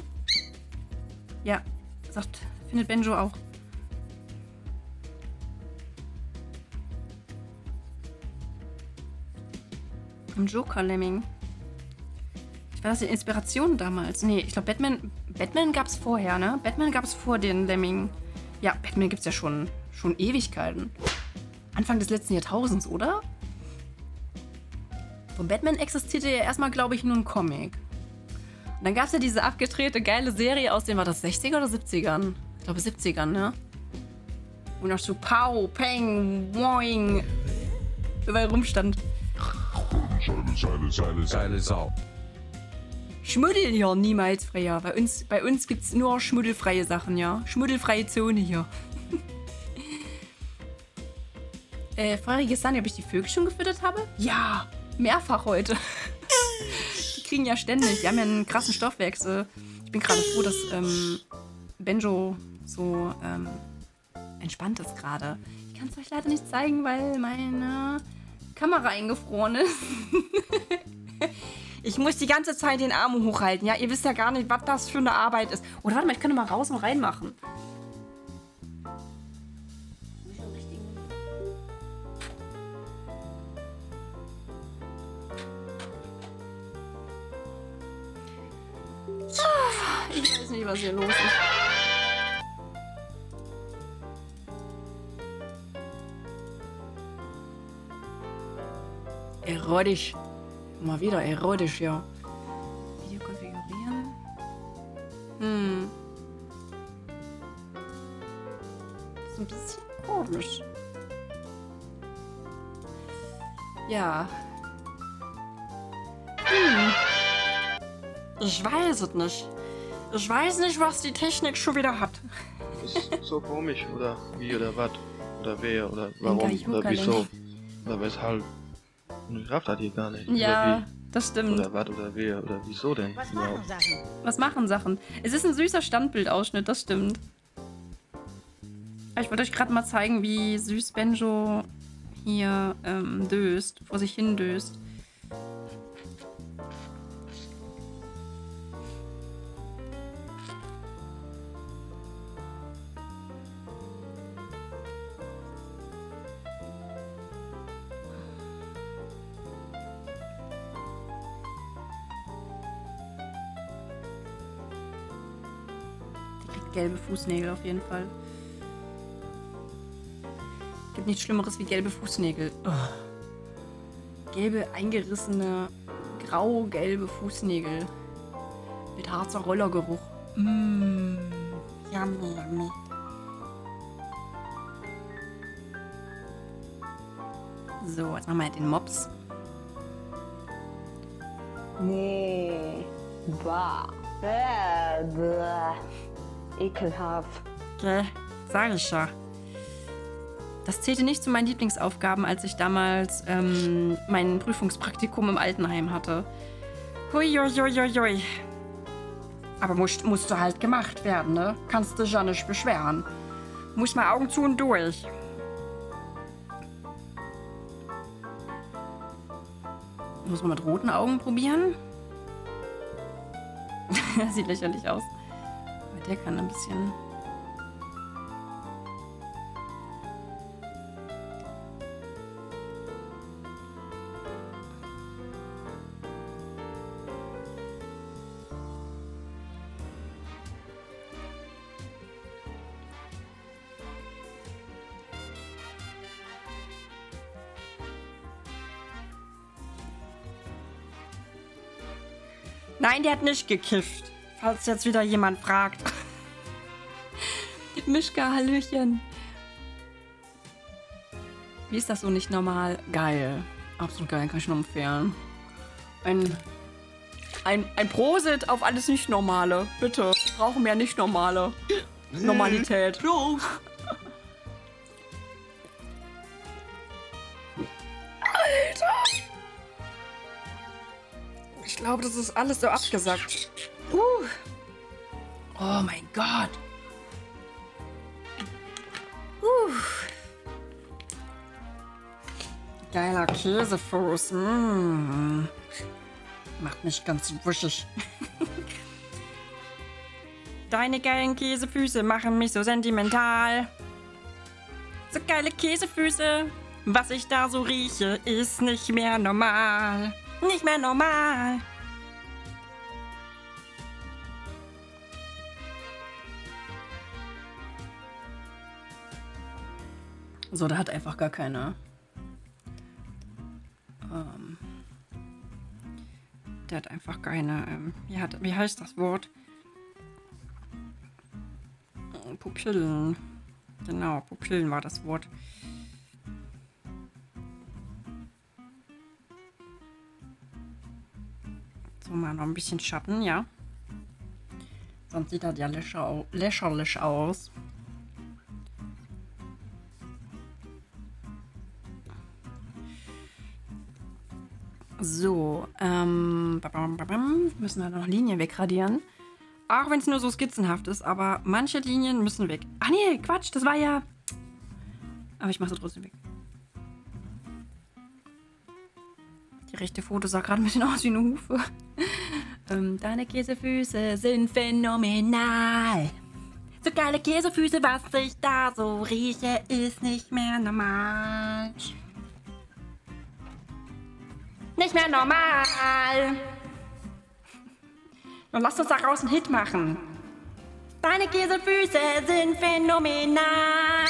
Ja, sagt, findet Benjo auch. Im Joker-Lemming. War das die Inspiration damals? Nee, ich glaube, Batman, Batman gab es vorher, ne? Batman gab es vor den Lemming. Ja, Batman gibt es ja schon, schon Ewigkeiten. Anfang des letzten Jahrtausends, oder? Von Batman existierte ja erstmal, glaube ich, nur ein Comic. Und dann gab es ja diese abgedrehte, geile Serie aus den, war das 60er oder 70ern? Ich glaube 70ern, ne? Wo noch so Pow, Peng, Woing überall rumstand. Seile, Seile, Seile, Seile, Sau. Schmuddel hier niemals freier. Bei uns, bei uns gibt es nur schmuddelfreie Sachen, ja. Schmuddelfreie Zone hier. *laughs* äh, feurige Sunny, ob ich die Vögel schon gefüttert habe? Ja, mehrfach heute. *laughs* die kriegen ja ständig. Die haben ja einen krassen Stoffwechsel. Ich bin gerade froh, dass ähm, Benjo so ähm, entspannt ist gerade. Ich kann es euch leider nicht zeigen, weil meine Kamera eingefroren ist. *laughs* ich muss die ganze Zeit den Arm hochhalten. Ja, ihr wisst ja gar nicht, was das für eine Arbeit ist. Oder warte mal, ich könnte mal raus und rein Ich weiß nicht, was hier los ist. Erotisch. Mal wieder erotisch, ja. Video konfigurieren. Hm. Das ist ein bisschen komisch. Ja. Hm. Ich weiß es nicht. Ich weiß nicht, was die Technik schon wieder hat. Ist so komisch, oder wie, oder was? Oder wer, oder warum, oder wieso, oder weshalb. Und ich raff das hier gar nicht. Ja, das stimmt. oder was, oder wer, oder wieso denn? Was überhaupt? machen Sachen? Was machen Sachen? Es ist ein süßer Standbildausschnitt, das stimmt. Ich wollte euch gerade mal zeigen, wie süß Benjo hier ähm, döst, vor sich hin döst. Gelbe Fußnägel auf jeden Fall. Gibt nichts Schlimmeres wie gelbe Fußnägel. Oh. Gelbe, eingerissene, grau-gelbe Fußnägel. Mit Harzer Rollergeruch. Mmh. Yummy, yummy. So, jetzt machen wir halt den Mops. Nee. Bah. Bäh, bäh. Ekelhaft. Okay, sag ich ja. Das zählte nicht zu meinen Lieblingsaufgaben, als ich damals ähm, mein Prüfungspraktikum im Altenheim hatte. Huiuiuiui. Aber muss, musste halt gemacht werden, ne? Kannst dich ja nicht beschweren. Muss mal Augen zu und durch. Muss man mit roten Augen probieren? *laughs* Sieht lächerlich aus. Der kann ein bisschen. Nein, der hat nicht gekifft. Falls jetzt wieder jemand fragt. Mischka, Hallöchen. Wie ist das so nicht normal? Geil. Absolut geil, kann ich nur empfehlen. Ein, ein, ein Prosit auf alles Nicht-Normale. Bitte. Wir brauchen mehr Nicht-Normale. Normalität. Prost. Alter! Ich glaube, das ist alles so abgesackt. Uh. Oh mein Gott. Uh. Geiler Käsefuß. Mm. Macht mich ganz wuschig. *laughs* Deine geilen Käsefüße machen mich so sentimental. So geile Käsefüße. Was ich da so rieche, ist nicht mehr normal. Nicht mehr normal. So, der hat einfach gar keine. Ähm, der hat einfach keine. Ähm, wie, hat, wie heißt das Wort? Pupillen. Genau, Pupillen war das Wort. So, mal noch ein bisschen Schatten, ja. Sonst sieht das ja lächer, lächerlich aus. So, ähm, müssen wir noch Linien wegradieren. Auch wenn es nur so skizzenhaft ist, aber manche Linien müssen weg. Ach nee, Quatsch, das war ja... Aber ich mache sie trotzdem weg. Die rechte Foto sah gerade ein bisschen *laughs* aus wie eine Hufe. ähm, deine Käsefüße sind phänomenal. So geile Käsefüße, was ich da so rieche, ist nicht mehr normal. Nicht mehr normal. Und lass uns daraus einen Hit machen. Deine Käsefüße sind phänomenal.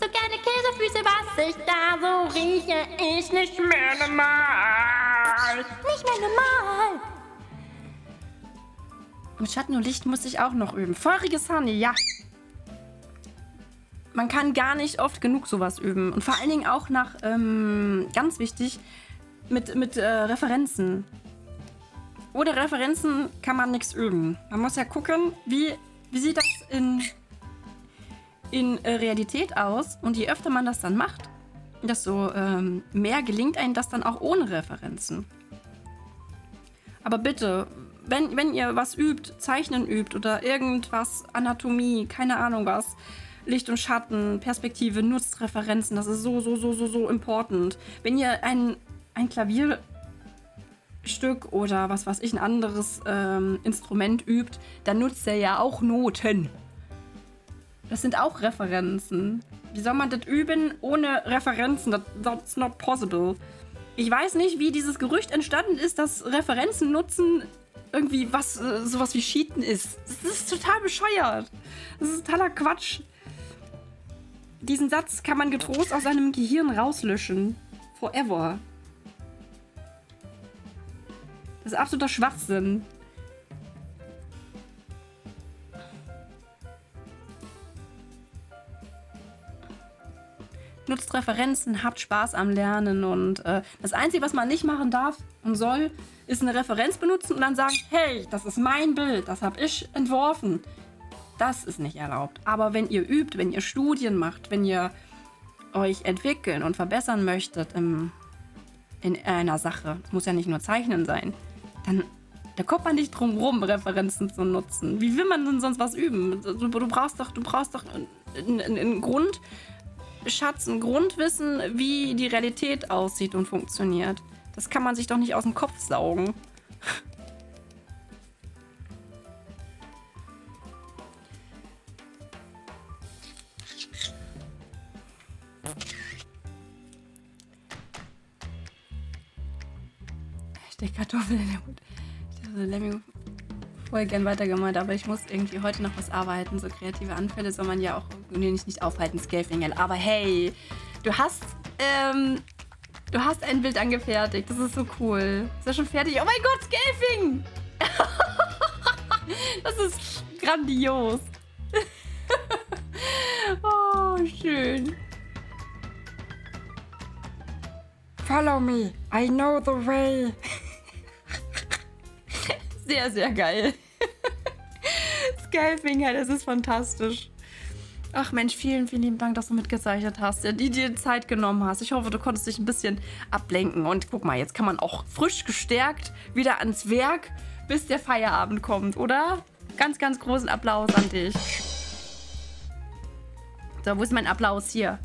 So geile Käsefüße, was ich da so rieche, ist nicht mehr normal. Nicht mehr normal. Mit Schatten und Licht muss ich auch noch üben. Feuriges Honey, ja. Man kann gar nicht oft genug sowas üben. Und vor allen Dingen auch nach, ähm, ganz wichtig, mit, mit äh, Referenzen. Ohne Referenzen kann man nichts üben. Man muss ja gucken, wie, wie sieht das in, in äh, Realität aus. Und je öfter man das dann macht, desto ähm, mehr gelingt einem das dann auch ohne Referenzen. Aber bitte, wenn, wenn ihr was übt, Zeichnen übt oder irgendwas, Anatomie, keine Ahnung was, Licht und Schatten, Perspektive, nutzt Referenzen. Das ist so, so, so, so, so important. Wenn ihr ein, ein Klavierstück oder was weiß ich, ein anderes ähm, Instrument übt, dann nutzt ihr ja auch Noten. Das sind auch Referenzen. Wie soll man das üben ohne Referenzen? That, that's not possible. Ich weiß nicht, wie dieses Gerücht entstanden ist, dass Referenzen nutzen irgendwie was, äh, sowas wie Cheaten ist. Das ist total bescheuert. Das ist totaler Quatsch. Diesen Satz kann man getrost aus seinem Gehirn rauslöschen. Forever. Das ist absoluter Schwachsinn. Nutzt Referenzen, habt Spaß am Lernen und äh, das Einzige, was man nicht machen darf und soll, ist eine Referenz benutzen und dann sagen, hey, das ist mein Bild, das habe ich entworfen. Das ist nicht erlaubt. Aber wenn ihr übt, wenn ihr Studien macht, wenn ihr euch entwickeln und verbessern möchtet im, in einer Sache, muss ja nicht nur Zeichnen sein, dann da kommt man nicht drum rum, Referenzen zu nutzen. Wie will man denn sonst was üben? Du, brauchst doch, du brauchst doch einen Grundschatz, ein Grundwissen, wie die Realität aussieht und funktioniert. Das kann man sich doch nicht aus dem Kopf saugen. Der Kartoffel in der Mund. Ich dachte, Lemming voll gern weitergemacht, aber ich muss irgendwie heute noch was arbeiten. So kreative Anfälle soll man ja auch nee, nicht, nicht aufhalten, Scafingel. Aber hey, du hast, ähm, du hast ein Bild angefertigt. Das ist so cool. Ist ja schon fertig? Oh mein Gott, Scafing! *laughs* das ist grandios. *laughs* oh, schön. Follow me. I know the way. Sehr, sehr geil. *laughs* Skyfinger, das ist fantastisch. Ach Mensch, vielen, vielen lieben Dank, dass du mitgezeichnet hast, ja, die dir Zeit genommen hast. Ich hoffe, du konntest dich ein bisschen ablenken. Und guck mal, jetzt kann man auch frisch gestärkt wieder ans Werk, bis der Feierabend kommt, oder? Ganz, ganz großen Applaus an dich. So, wo ist mein Applaus? Hier.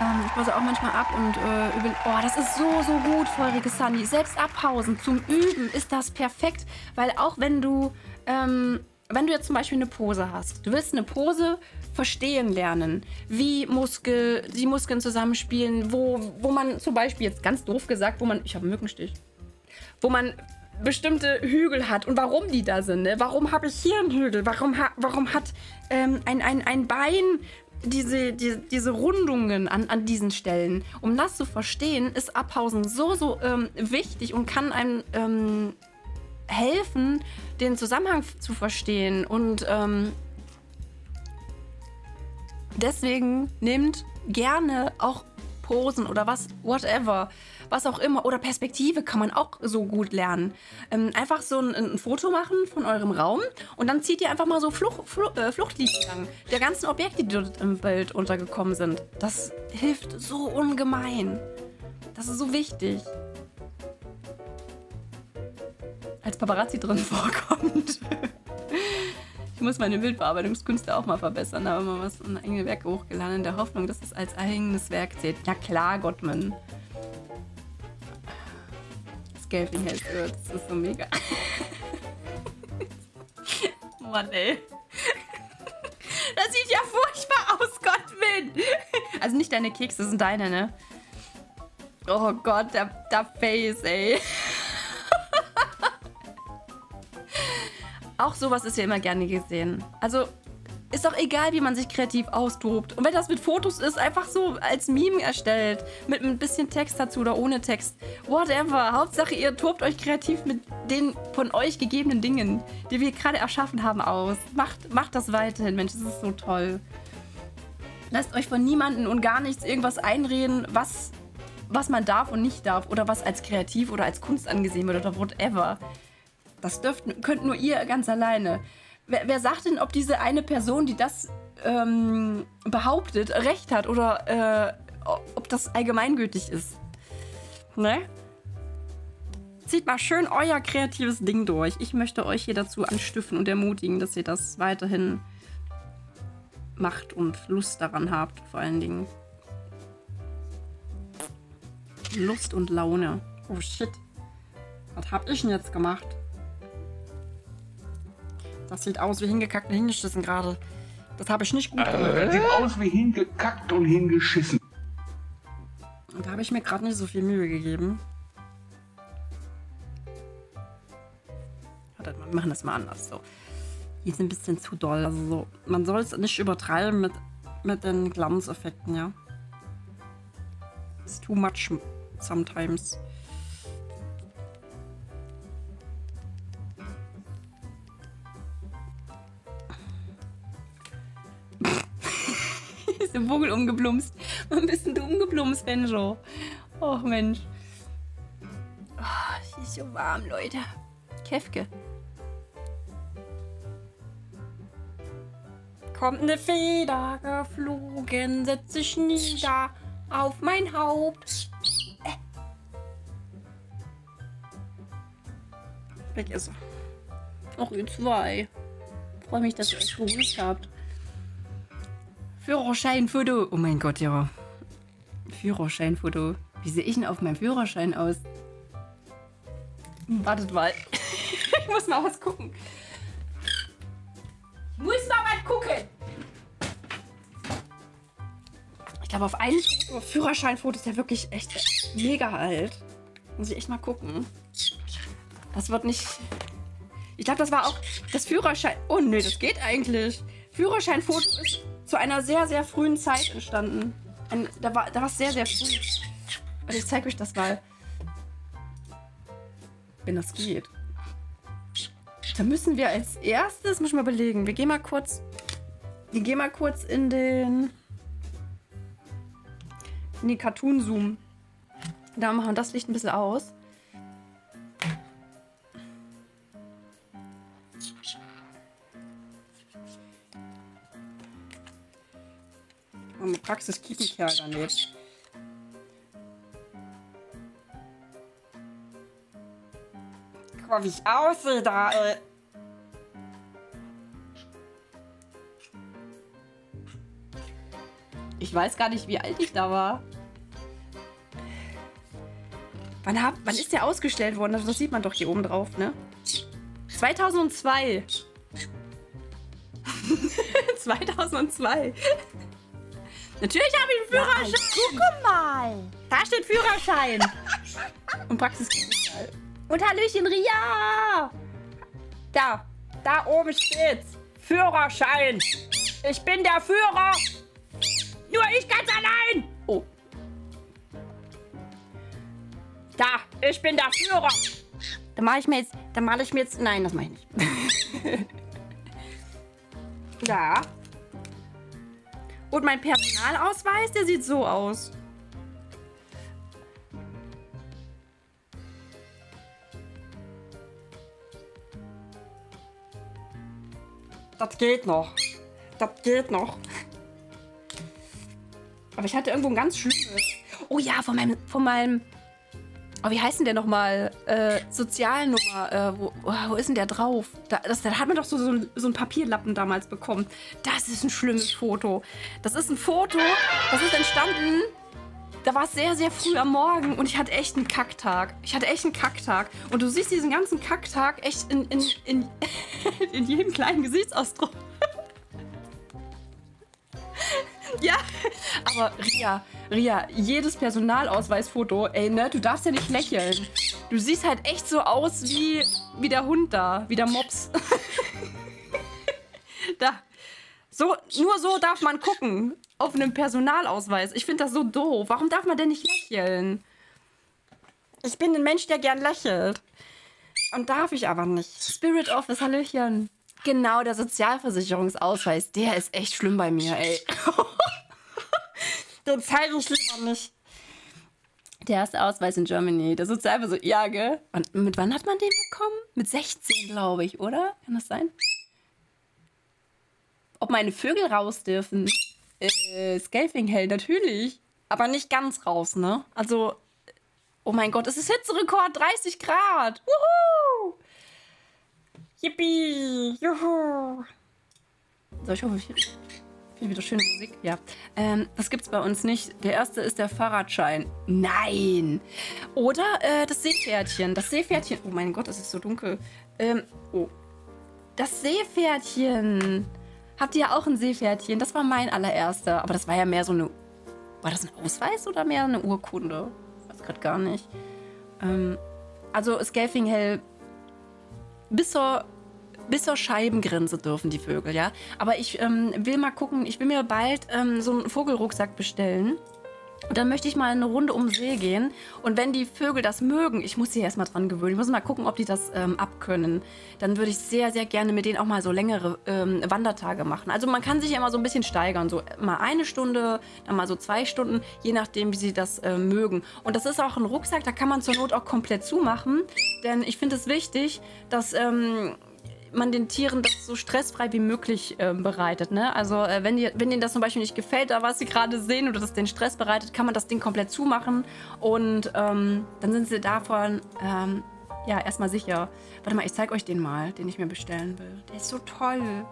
Ähm, ich pause auch manchmal ab und äh, übe. Oh, das ist so, so gut, feurige Sunny. Selbst abpausen zum Üben ist das perfekt, weil auch wenn du, ähm, wenn du jetzt zum Beispiel eine Pose hast, du willst eine Pose verstehen lernen, wie Muskel, die Muskeln zusammenspielen, wo, wo man zum Beispiel jetzt ganz doof gesagt, wo man, ich habe einen Mückenstich, wo man bestimmte Hügel hat und warum die da sind. Ne? Warum habe ich hier einen Hügel? Warum, ha warum hat ähm, ein, ein, ein Bein diese, die, diese Rundungen an, an diesen Stellen. Um das zu verstehen, ist Abpausen so, so ähm, wichtig und kann einem ähm, helfen, den Zusammenhang zu verstehen. Und ähm, deswegen nehmt gerne auch Posen oder was, whatever, was auch immer. Oder Perspektive kann man auch so gut lernen. Ähm, einfach so ein, ein, Foto machen von eurem Raum und dann zieht ihr einfach mal so Fluch, Fluch, äh, Fluchtlinien der ganzen Objekte, die dort im Bild untergekommen sind. Das hilft so ungemein. Das ist so wichtig. Als Paparazzi drin *laughs* vorkommt. Ich muss meine Bildbearbeitungskünste auch mal verbessern. Da habe ich mal was in eigene Werke hochgeladen, in der Hoffnung, dass es als eigenes Werk zählt. Ja klar, Gottman. Hells wird. Das ist so mega. *laughs* Mann, ey. Das sieht ja furchtbar aus, Gottman. Also nicht deine Kekse, das sind deine, ne? Oh Gott, der, der Face, ey. *laughs* Auch sowas ist ja immer gerne gesehen. Also ist doch egal, wie man sich kreativ austobt. Und wenn das mit Fotos ist, einfach so als Meme erstellt. Mit ein bisschen Text dazu oder ohne Text. Whatever. Hauptsache, ihr tobt euch kreativ mit den von euch gegebenen Dingen, die wir gerade erschaffen haben, aus. Macht, macht das weiterhin, Mensch. Das ist so toll. Lasst euch von niemandem und gar nichts irgendwas einreden, was, was man darf und nicht darf. Oder was als kreativ oder als Kunst angesehen wird oder whatever. Das dürft, könnt nur ihr ganz alleine. Wer, wer sagt denn, ob diese eine Person, die das ähm, behauptet, recht hat oder äh, ob das allgemeingültig ist? Ne? Zieht mal schön euer kreatives Ding durch. Ich möchte euch hier dazu anstiften und ermutigen, dass ihr das weiterhin macht und Lust daran habt, vor allen Dingen. Lust und Laune. Oh shit. Was hab ich denn jetzt gemacht? Das sieht aus wie hingekackt und hingeschissen gerade. Das habe ich nicht gut gemacht. Äh, das sieht aus wie hingekackt und hingeschissen. Und da habe ich mir gerade nicht so viel Mühe gegeben. das, wir machen das mal anders. So. Die sind ein bisschen zu doll. Also so, man soll es nicht übertreiben mit, mit den Glanzeffekten, ja. It's too much sometimes. Ist der Vogel umgeblumst. *laughs* Warum bist du umgeblumst, Benjo? Och Mensch. Oh, sie ist so warm, Leute. Käfke. Kommt eine Feder geflogen, setzt sich nieder auf mein Haupt. Äh. Weg ist er. Auch ihr zwei. Freue mich, dass ihr euch geholt habt. Führerscheinfoto. Oh mein Gott, ja. Führerscheinfoto. Wie sehe ich denn auf meinem Führerschein aus? Wartet mal. *laughs* ich muss mal was gucken. Ich muss mal was gucken. Ich glaube, auf einem Foto, Führerscheinfoto ist ja wirklich echt mega alt. Muss ich echt mal gucken. Das wird nicht. Ich glaube, das war auch das Führerschein. Oh nee, das geht eigentlich. Führerscheinfoto ist zu einer sehr, sehr frühen Zeit entstanden. Ein, da war da es sehr, sehr früh. Und ich zeige euch das mal. Wenn das geht. Da müssen wir als erstes, muss ich mal überlegen, wir gehen mal kurz. Wir gehen mal kurz in den. In den Cartoon-Zoom. Da machen wir das Licht ein bisschen aus. Und Praxis Kiekenkerl daneben. Guck mal, wie ich aussehe da, ey. Ich weiß gar nicht, wie alt ich da war. Wann, hab, wann ist der ausgestellt worden? Das sieht man doch hier oben drauf, ne? 2002. 2002. *laughs* Natürlich habe ich einen Führerschein. Guck mal. Da steht Führerschein. Und Praxis. Und Hallöchen, Ria. Da. Da oben steht's. Führerschein. Ich bin der Führer. Nur ich ganz allein. Oh. Da. Ich bin der Führer. Da mache ich mir jetzt. Da male ich mir jetzt. Nein, das mache ich nicht. *laughs* da. Und mein Personalausweis, der sieht so aus. Das geht noch. Das geht noch. Aber ich hatte irgendwo ein ganz schlimmes. Oh ja, von meinem, von meinem. Oh, wie heißt denn der nochmal? Äh, Sozialnummer. Äh, wo, wo ist denn der drauf? Da, das, da hat man doch so, so, so ein Papierlappen damals bekommen. Das ist ein schlimmes Foto. Das ist ein Foto, das ist entstanden. Da war es sehr, sehr früh am Morgen und ich hatte echt einen Kacktag. Ich hatte echt einen Kacktag. Und du siehst diesen ganzen Kacktag echt in, in, in, *laughs* in jedem kleinen Gesichtsausdruck. *laughs* Ja, aber Ria, Ria, jedes Personalausweisfoto, ey, ne, du darfst ja nicht lächeln. Du siehst halt echt so aus wie, wie der Hund da, wie der Mops. *laughs* da. So, nur so darf man gucken auf einem Personalausweis. Ich finde das so doof. Warum darf man denn nicht lächeln? Ich bin ein Mensch, der gern lächelt. Und darf ich aber nicht. Spirit Office, Hallöchen. Genau, der Sozialversicherungsausweis, der ist echt schlimm bei mir, ey. *laughs* Den zeige ich lieber nicht. Der erste Ausweis in Germany. Der Sozialversicherung. Ja, gell? Und mit wann hat man den bekommen? Mit 16, glaube ich, oder? Kann das sein? Ob meine Vögel raus dürfen? Äh, Scalping Hell, natürlich. Aber nicht ganz raus, ne? Also, oh mein Gott, es ist Hitzerekord, 30 Grad. Wuhu! Yippie! Juhu! So, ich hoffe, ich finde wieder schöne Musik. Ja. Ähm, das gibt's bei uns nicht. Der erste ist der Fahrradschein. Nein! Oder äh, das Seepferdchen. Das Seepferdchen. Oh mein Gott, es ist so dunkel. Ähm, oh. Das Seepferdchen. Habt ihr auch ein Seepferdchen? Das war mein allererster. Aber das war ja mehr so eine. War das ein Ausweis oder mehr eine Urkunde? Ich weiß gerade gar nicht. Ähm, also, Scalfing Hell bis zur, bis zur Scheibengrenze dürfen die Vögel, ja. Aber ich ähm, will mal gucken, ich will mir bald ähm, so einen Vogelrucksack bestellen. Und dann möchte ich mal eine Runde um See gehen. Und wenn die Vögel das mögen, ich muss sie erstmal dran gewöhnen, ich muss mal gucken, ob die das ähm, abkönnen, dann würde ich sehr, sehr gerne mit denen auch mal so längere ähm, Wandertage machen. Also man kann sich ja immer so ein bisschen steigern. So mal eine Stunde, dann mal so zwei Stunden, je nachdem, wie sie das äh, mögen. Und das ist auch ein Rucksack, da kann man zur Not auch komplett zumachen. Denn ich finde es wichtig, dass. Ähm, man den Tieren das so stressfrei wie möglich äh, bereitet. Ne? Also äh, wenn, die, wenn denen das zum Beispiel nicht gefällt, was sie gerade sehen oder das den Stress bereitet, kann man das Ding komplett zumachen und ähm, dann sind sie davon ähm, ja erstmal sicher. Warte mal, ich zeige euch den mal, den ich mir bestellen will. Der ist so toll.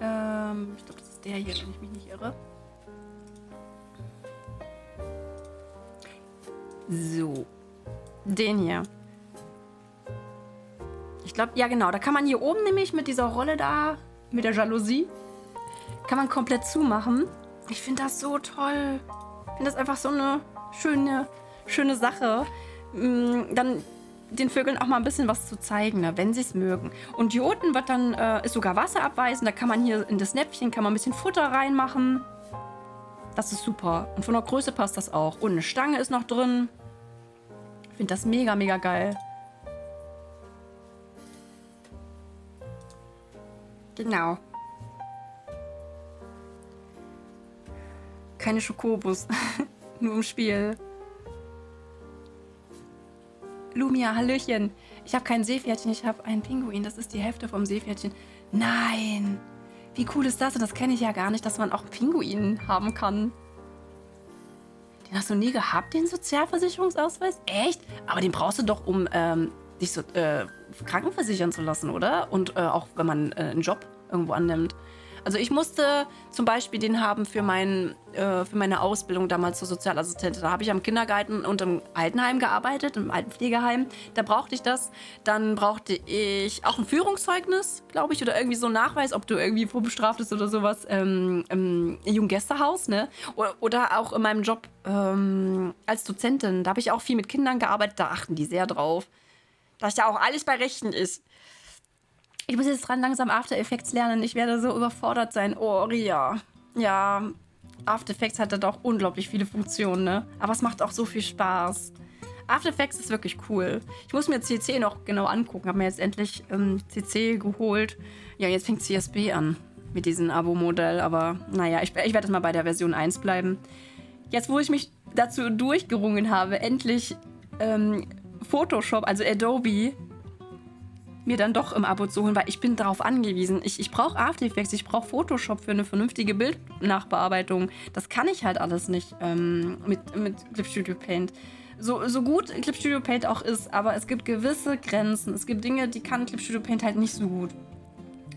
Ähm, ich glaube, das ist der hier, wenn ich mich nicht irre. So. Den hier. Ich glaube, ja genau, da kann man hier oben nämlich mit dieser Rolle da, mit der Jalousie, kann man komplett zumachen. Ich finde das so toll. Ich finde das einfach so eine schöne, schöne Sache. Mm, Dann den Vögeln auch mal ein bisschen was zu zeigen, ne, wenn sie es mögen. Und unten wird dann, äh, ist sogar Wasser abweisen. Da kann man hier in das Näpfchen kann man ein bisschen Futter reinmachen. Das ist super. Und von der Größe passt das auch. Und eine Stange ist noch drin. Ich finde das mega, mega geil. Genau. Keine Schokobus. *laughs* Nur im Spiel. Lumia, Hallöchen. Ich habe kein Seepferdchen, ich habe einen Pinguin. Das ist die Hälfte vom Seepferdchen. Nein. Wie cool ist das? Und das kenne ich ja gar nicht, dass man auch einen Pinguin haben kann. Den hast du nie gehabt, den Sozialversicherungsausweis? Echt? Aber den brauchst du doch, um ähm, dich so äh, krankenversichern zu lassen, oder? Und äh, auch wenn man äh, einen Job irgendwo annimmt. Also ich musste zum Beispiel den haben für, mein, äh, für meine Ausbildung damals zur Sozialassistentin. Da habe ich am Kindergarten und im Altenheim gearbeitet, im Altenpflegeheim. Da brauchte ich das. Dann brauchte ich auch ein Führungszeugnis, glaube ich, oder irgendwie so einen Nachweis, ob du irgendwie vorbestraft bist oder sowas ähm, im Jugendgästehaus. Ne? Oder, oder auch in meinem Job ähm, als Dozentin. Da habe ich auch viel mit Kindern gearbeitet. Da achten die sehr drauf, dass da auch alles bei Rechten ist. Ich muss jetzt dran langsam After Effects lernen. Ich werde so überfordert sein. Oh, Ria. Ja, After Effects hat da doch unglaublich viele Funktionen, ne? Aber es macht auch so viel Spaß. After Effects ist wirklich cool. Ich muss mir CC noch genau angucken. Habe mir jetzt endlich ähm, CC geholt. Ja, jetzt fängt CSB an mit diesem Abo-Modell. Aber naja, ich, ich werde mal bei der Version 1 bleiben. Jetzt, wo ich mich dazu durchgerungen habe, endlich ähm, Photoshop, also Adobe, mir dann doch im Abo zu holen, weil ich bin darauf angewiesen. Ich, ich brauche After Effects, ich brauche Photoshop für eine vernünftige Bildnachbearbeitung. Das kann ich halt alles nicht ähm, mit, mit Clip Studio Paint. So, so gut Clip Studio Paint auch ist, aber es gibt gewisse Grenzen. Es gibt Dinge, die kann Clip Studio Paint halt nicht so gut.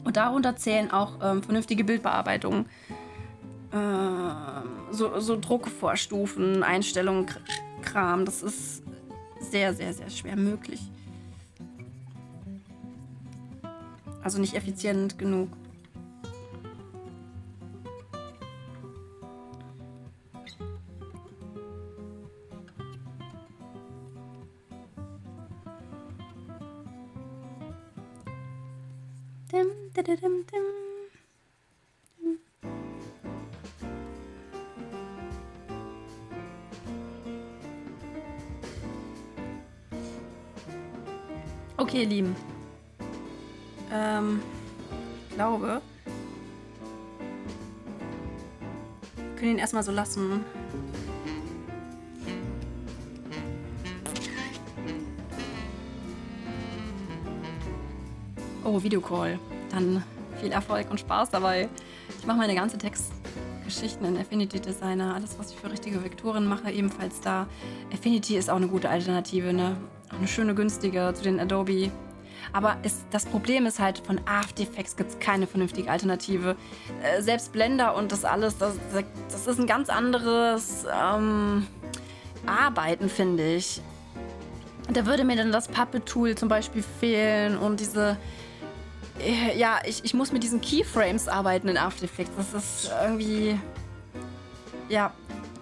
Und darunter zählen auch ähm, vernünftige Bildbearbeitungen. Ähm, so, so Druckvorstufen, Einstellungen, Kram. Das ist sehr, sehr, sehr schwer möglich. Also nicht effizient genug. Dim, dididim, dim. Okay, ihr Lieben. Ähm, ich glaube, wir können ihn erstmal so lassen. Oh, Videocall. Dann viel Erfolg und Spaß dabei. Ich mache meine ganze Textgeschichten in Affinity Designer. Alles, was ich für richtige Vektoren mache, ebenfalls da. Affinity ist auch eine gute Alternative, ne? Eine schöne, günstige zu den Adobe aber es, das Problem ist halt, von After Effects gibt es keine vernünftige Alternative. Äh, selbst Blender und das alles, das, das ist ein ganz anderes ähm, Arbeiten, finde ich. Da würde mir dann das Puppet-Tool zum Beispiel fehlen und diese. äh, Ja, ich, ich muss mit diesen Keyframes arbeiten in After Effects. Das ist irgendwie. Ja,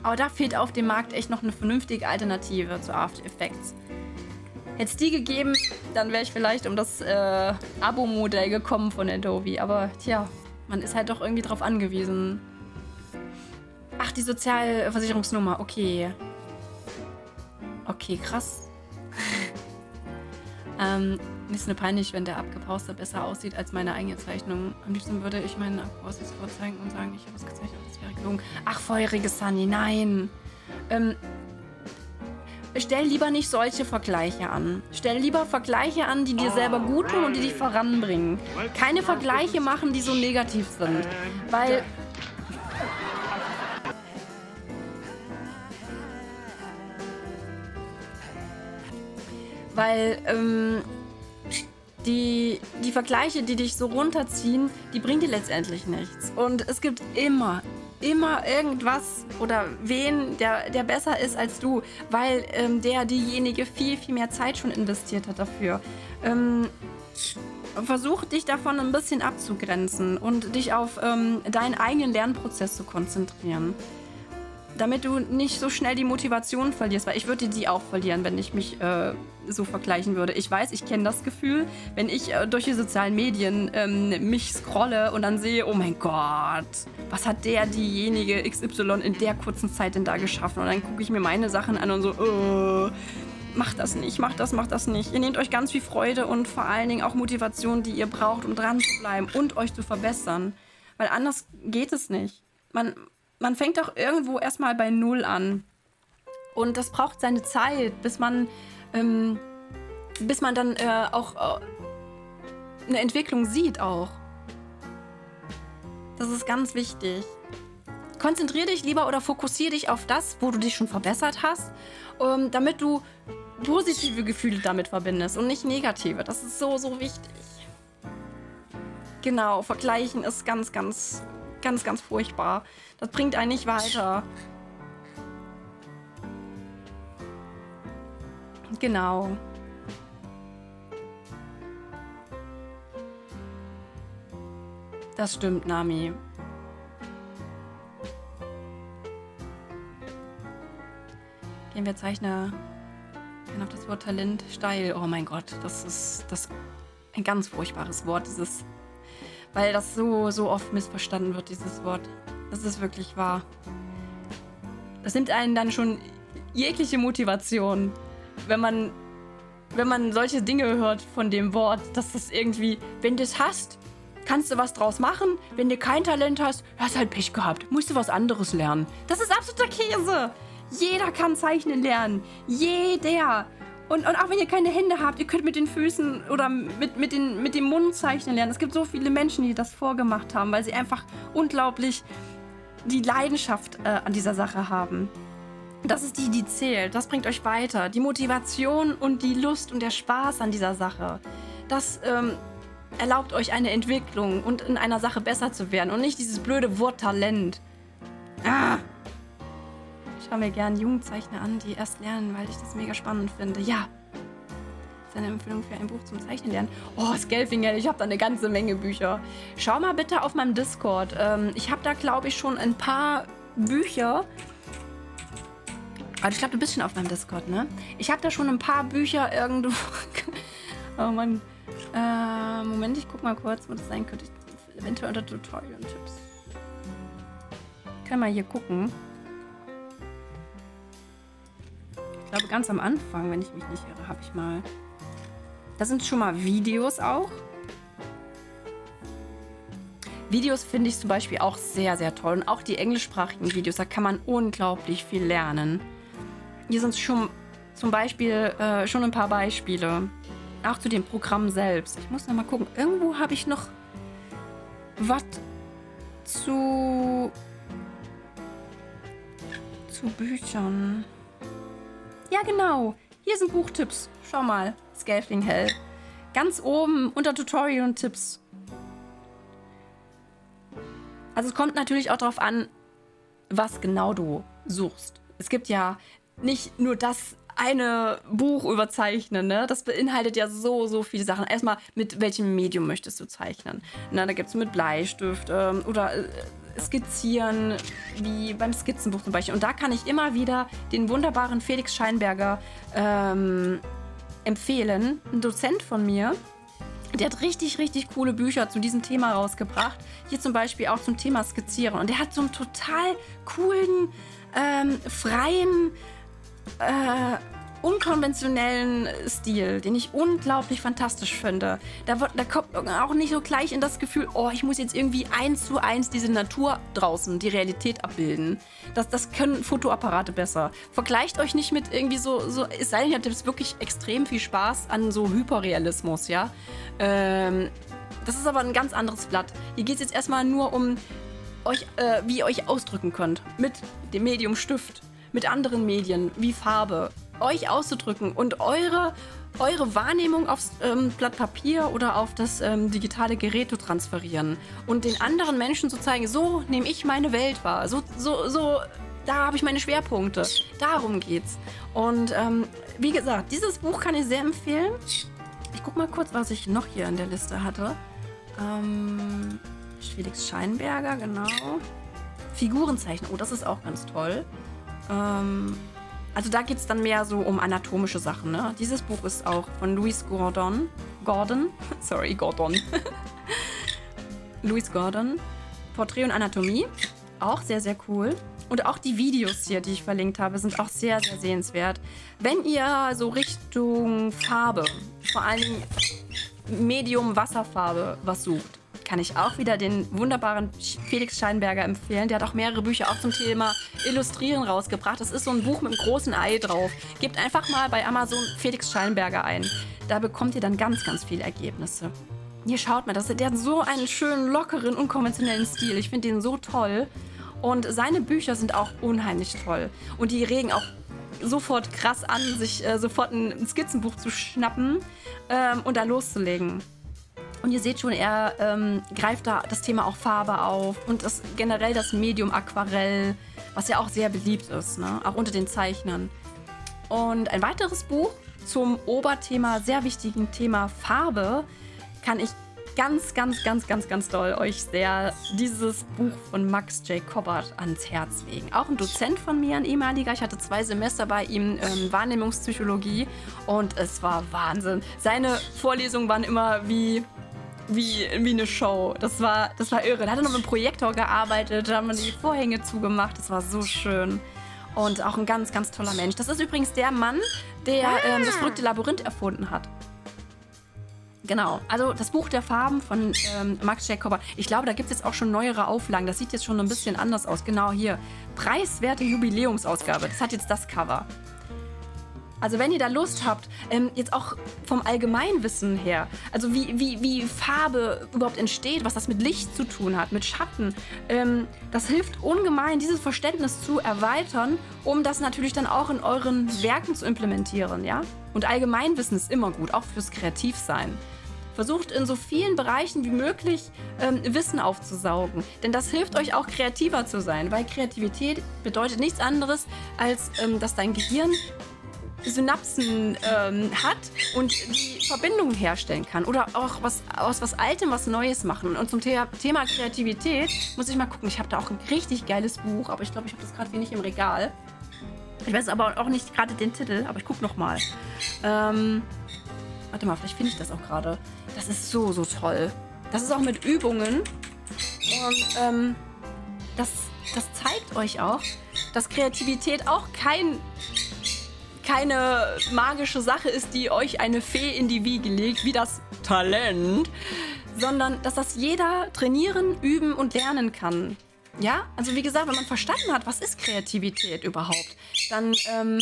aber da fehlt auf dem Markt echt noch eine vernünftige Alternative zu After Effects. Hätte es die gegeben, dann wäre ich vielleicht um das äh, Abo-Modell gekommen von Adobe. Aber tja, man ist halt doch irgendwie drauf angewiesen. Ach, die Sozialversicherungsnummer. Okay. Okay, krass. *laughs* ähm, ist mir peinlich, wenn der Abgepauster besser aussieht als meine eigene Zeichnung. Am liebsten würde ich meinen Abgepaustes vorzeigen und sagen, ich habe es gezeichnet, das wäre gelungen. Ach, feurige Sunny, nein. Ähm, stell lieber nicht solche Vergleiche an. Stell lieber Vergleiche an, die dir selber gut tun und die dich voranbringen. Keine Vergleiche machen, die so negativ sind. Weil weil ähm, die, die Vergleiche, die dich so runterziehen, die bringen dir letztendlich nichts. Und es gibt immer, immer irgendwas oder wen, der, der besser ist als du, weil ähm, der, diejenige viel, viel mehr Zeit schon investiert hat dafür. Ähm, versuch dich davon ein bisschen abzugrenzen und dich auf ähm, deinen eigenen Lernprozess zu konzentrieren damit du nicht so schnell die Motivation verlierst, weil ich würde die auch verlieren, wenn ich mich äh, so vergleichen würde. Ich weiß, ich kenne das Gefühl, wenn ich äh, durch die sozialen Medien ähm, mich scrolle und dann sehe, oh mein Gott, was hat der, diejenige XY in der kurzen Zeit denn da geschaffen? Und dann gucke ich mir meine Sachen an und so, äh, macht das nicht, macht das, macht das nicht. Ihr nehmt euch ganz viel Freude und vor allen Dingen auch Motivation, die ihr braucht, um dran zu bleiben und euch zu verbessern. Weil anders geht es nicht. Man, man fängt doch irgendwo erstmal bei Null an. Und das braucht seine Zeit, bis man, ähm, bis man dann äh, auch äh, eine Entwicklung sieht auch. Das ist ganz wichtig. Konzentriere dich lieber oder fokussiere dich auf das, wo du dich schon verbessert hast, ähm, damit du positive Gefühle damit verbindest und nicht negative. Das ist so, so wichtig. Genau, vergleichen ist ganz, ganz, ganz, ganz furchtbar. Das bringt einen nicht weiter. Genau. Das stimmt, Nami. Gehen wir Zeichner gehen auf das Wort Talent steil. Oh mein Gott, das ist das ein ganz furchtbares Wort, dieses, weil das so so oft missverstanden wird, dieses Wort. Das ist wirklich wahr. Das nimmt einen dann schon jegliche Motivation, wenn man, wenn man solche Dinge hört von dem Wort, dass das irgendwie, wenn du es hast, kannst du was draus machen. Wenn du kein Talent hast, hast halt Pech gehabt. Musst du was anderes lernen. Das ist absoluter Käse. Jeder kann zeichnen lernen. Jeder. Und, und auch wenn ihr keine Hände habt, ihr könnt mit den Füßen oder mit, mit, den, mit dem Mund zeichnen lernen. Es gibt so viele Menschen, die das vorgemacht haben, weil sie einfach unglaublich die Leidenschaft äh, an dieser Sache haben. Das ist die, die zählt. Das bringt euch weiter. Die Motivation und die Lust und der Spaß an dieser Sache. Das ähm, erlaubt euch eine Entwicklung und in einer Sache besser zu werden und nicht dieses blöde Wort Talent. Ah! Ich schaue mir gerne Jugendzeichner an, die erst lernen, weil ich das mega spannend finde. Ja, eine Empfehlung für ein Buch zum Zeichnen lernen. Oh, Scalfinger, ich habe da eine ganze Menge Bücher. Schau mal bitte auf meinem Discord. Ähm, ich habe da, glaube ich, schon ein paar Bücher. Also ich glaube, du bist schon auf meinem Discord, ne? Ich habe da schon ein paar Bücher irgendwo. *laughs* oh Mann. Äh, Moment, ich guck mal kurz, wo das sein könnte. Eventuell unter Tutorial-Tipps. Können wir hier gucken. Ich glaube, ganz am Anfang, wenn ich mich nicht irre, habe ich mal das sind schon mal Videos auch. Videos finde ich zum Beispiel auch sehr, sehr toll. Und auch die englischsprachigen Videos, da kann man unglaublich viel lernen. Hier sind schon zum Beispiel äh, schon ein paar Beispiele. Auch zu dem Programm selbst. Ich muss noch mal gucken. Irgendwo habe ich noch was zu zu Büchern. Ja, genau. Hier sind Buchtipps. Schau mal. Scafling Hell. Ganz oben unter Tutorial und Tipps. Also es kommt natürlich auch darauf an, was genau du suchst. Es gibt ja nicht nur das eine Buch überzeichnen, ne? Das beinhaltet ja so, so viele Sachen. Erstmal, mit welchem Medium möchtest du zeichnen? Na, da gibt es mit Bleistift ähm, oder äh, Skizzieren, wie beim Skizzenbuch zum Beispiel. Und da kann ich immer wieder den wunderbaren Felix Scheinberger ähm, empfehlen. Ein Dozent von mir, der hat richtig, richtig coole Bücher zu diesem Thema rausgebracht. Hier zum Beispiel auch zum Thema Skizzieren. Und der hat so einen total coolen, ähm, freien, äh, unkonventionellen Stil, den ich unglaublich fantastisch finde. Da, da kommt auch nicht so gleich in das Gefühl, oh, ich muss jetzt irgendwie eins zu eins diese Natur draußen, die Realität abbilden. Das, das können Fotoapparate besser. Vergleicht euch nicht mit irgendwie so, so es sei denn, ihr habt wirklich extrem viel Spaß an so Hyperrealismus, ja. Ähm, das ist aber ein ganz anderes Blatt. Hier geht es jetzt erstmal nur um euch, äh, wie ihr euch ausdrücken könnt. Mit dem Medium Stift, mit anderen Medien wie Farbe. Euch auszudrücken und eure, eure Wahrnehmung aufs ähm, Blatt Papier oder auf das ähm, digitale Gerät zu transferieren. Und den anderen Menschen zu zeigen, so nehme ich meine Welt wahr. So, so, so, da habe ich meine Schwerpunkte. Darum geht's. Und ähm, wie gesagt, dieses Buch kann ich sehr empfehlen. Ich guck mal kurz, was ich noch hier in der Liste hatte. Ähm, Felix Scheinberger, genau. Figurenzeichnen, oh, das ist auch ganz toll. Ähm, also da geht es dann mehr so um anatomische Sachen. Ne? Dieses Buch ist auch von Louis Gordon. Gordon? *laughs* Sorry, Gordon. *laughs* Louis Gordon. Porträt und Anatomie. Auch sehr, sehr cool. Und auch die Videos hier, die ich verlinkt habe, sind auch sehr, sehr sehenswert. Wenn ihr so Richtung Farbe, vor Dingen Medium Wasserfarbe, was sucht, kann ich auch wieder den wunderbaren Felix Scheinberger empfehlen. Der hat auch mehrere Bücher auch zum Thema Illustrieren rausgebracht. Das ist so ein Buch mit einem großen Ei drauf. Gebt einfach mal bei Amazon Felix Scheinberger ein. Da bekommt ihr dann ganz, ganz viele Ergebnisse. Hier schaut mal, das, der hat so einen schönen, lockeren, unkonventionellen Stil. Ich finde den so toll. Und seine Bücher sind auch unheimlich toll. Und die regen auch sofort krass an, sich äh, sofort ein Skizzenbuch zu schnappen ähm, und da loszulegen. Und ihr seht schon, er ähm, greift da das Thema auch Farbe auf und das, generell das Medium Aquarell, was ja auch sehr beliebt ist, ne? auch unter den Zeichnern. Und ein weiteres Buch zum Oberthema, sehr wichtigen Thema Farbe, kann ich ganz, ganz, ganz, ganz, ganz doll euch sehr dieses Buch von Max J. Cobbart ans Herz legen. Auch ein Dozent von mir, ein ehemaliger. Ich hatte zwei Semester bei ihm ähm, Wahrnehmungspsychologie und es war Wahnsinn. Seine Vorlesungen waren immer wie wie, wie eine Show. Das war, das war irre. Da hat er noch mit dem Projektor gearbeitet, da haben wir die Vorhänge zugemacht. Das war so schön. Und auch ein ganz, ganz toller Mensch. Das ist übrigens der Mann, der ähm, das verrückte Labyrinth erfunden hat. Genau, also das Buch der Farben von ähm, Max Jacober. Ich glaube, da gibt es jetzt auch schon neuere Auflagen. Das sieht jetzt schon ein bisschen anders aus. Genau hier. Preiswerte Jubiläumsausgabe. Das hat jetzt das Cover. Also wenn ihr da Lust habt, ähm, jetzt auch vom Allgemeinwissen her, also wie, wie, wie Farbe überhaupt entsteht, was das mit Licht zu tun hat, mit Schatten, ähm, das hilft ungemein, dieses Verständnis zu erweitern, um das natürlich dann auch in euren Werken zu implementieren, ja? Und Allgemeinwissen ist immer gut, auch fürs Kreativsein. Versucht in so vielen Bereichen wie möglich ähm, Wissen aufzusaugen. Denn das hilft euch auch kreativer zu sein, weil Kreativität bedeutet nichts anderes, als ähm, dass dein Gehirn Synapsen ähm, hat und die Verbindungen herstellen kann. Oder auch was, aus was Altem was Neues machen. Und zum The Thema Kreativität muss ich mal gucken. Ich habe da auch ein richtig geiles Buch, aber ich glaube, ich habe das gerade nicht im Regal. Ich weiß aber auch nicht gerade den Titel, aber ich gucke noch mal. Ähm, warte mal, vielleicht finde ich das auch gerade. Das ist so, so toll. Das ist auch mit Übungen. Und ähm, das, das zeigt euch auch, dass Kreativität auch kein keine magische Sache ist, die euch eine Fee in die Wiege legt, wie das Talent, sondern dass das jeder trainieren, üben und lernen kann. Ja, also wie gesagt, wenn man verstanden hat, was ist Kreativität überhaupt, dann ähm,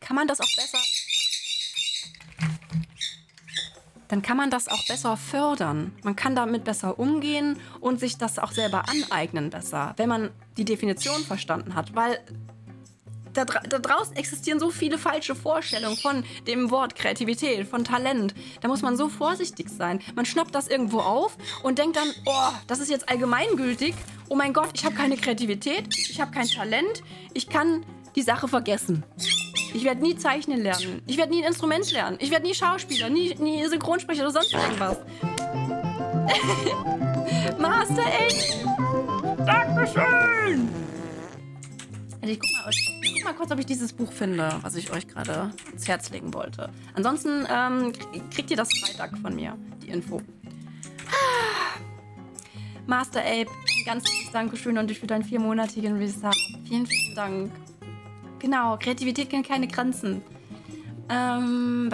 kann man das auch besser. Dann kann man das auch besser fördern. Man kann damit besser umgehen und sich das auch selber aneignen besser, wenn man die Definition verstanden hat. Weil da, da, draußen existieren so viele falsche Vorstellungen von dem Wort Kreativität, von Talent. Da muss man so vorsichtig sein. Man schnappt das irgendwo auf und denkt dann, oh, das ist jetzt allgemeingültig. Oh mein Gott, ich habe keine Kreativität, ich habe kein Talent, ich kann die Sache vergessen. Ich werde nie zeichnen lernen. Ich werde nie ein Instrument lernen. Ich werde nie Schauspieler, nie, nie Synchronsprecher oder sonst irgendwas. *laughs* Master Eng! Dankeschön! Also ich guck mal, ich guck mal kurz, ob ich dieses Buch finde, was ich euch gerade ins Herz legen wollte. Ansonsten ähm, kriegt ihr das Freitag von mir, die Info. Ah. Master Ape, ganz liebes Dankeschön und für deinen viermonatigen Resub. Vielen, vielen Dank. Genau, Kreativität kennt keine Grenzen. Ähm,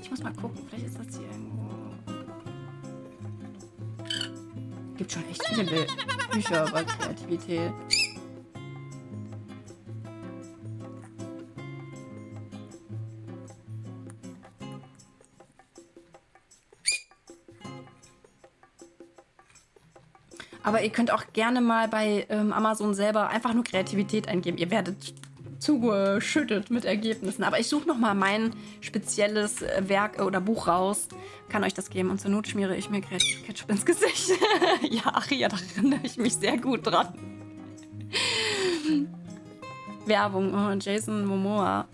ich muss mal gucken, vielleicht ist das hier irgendwo. Gibt schon echt viele Bü Bücher über Kreativität. Aber ihr könnt auch gerne mal bei ähm, Amazon selber einfach nur Kreativität eingeben. Ihr werdet zugeschüttet mit Ergebnissen. Aber ich suche noch mal mein spezielles äh, Werk äh, oder Buch raus. Kann euch das geben. Und zur Not schmiere ich mir Kreativ Ketchup ins Gesicht. *laughs* ja, ja, da erinnere ich mich sehr gut dran. Werbung. Oh, Jason Momoa.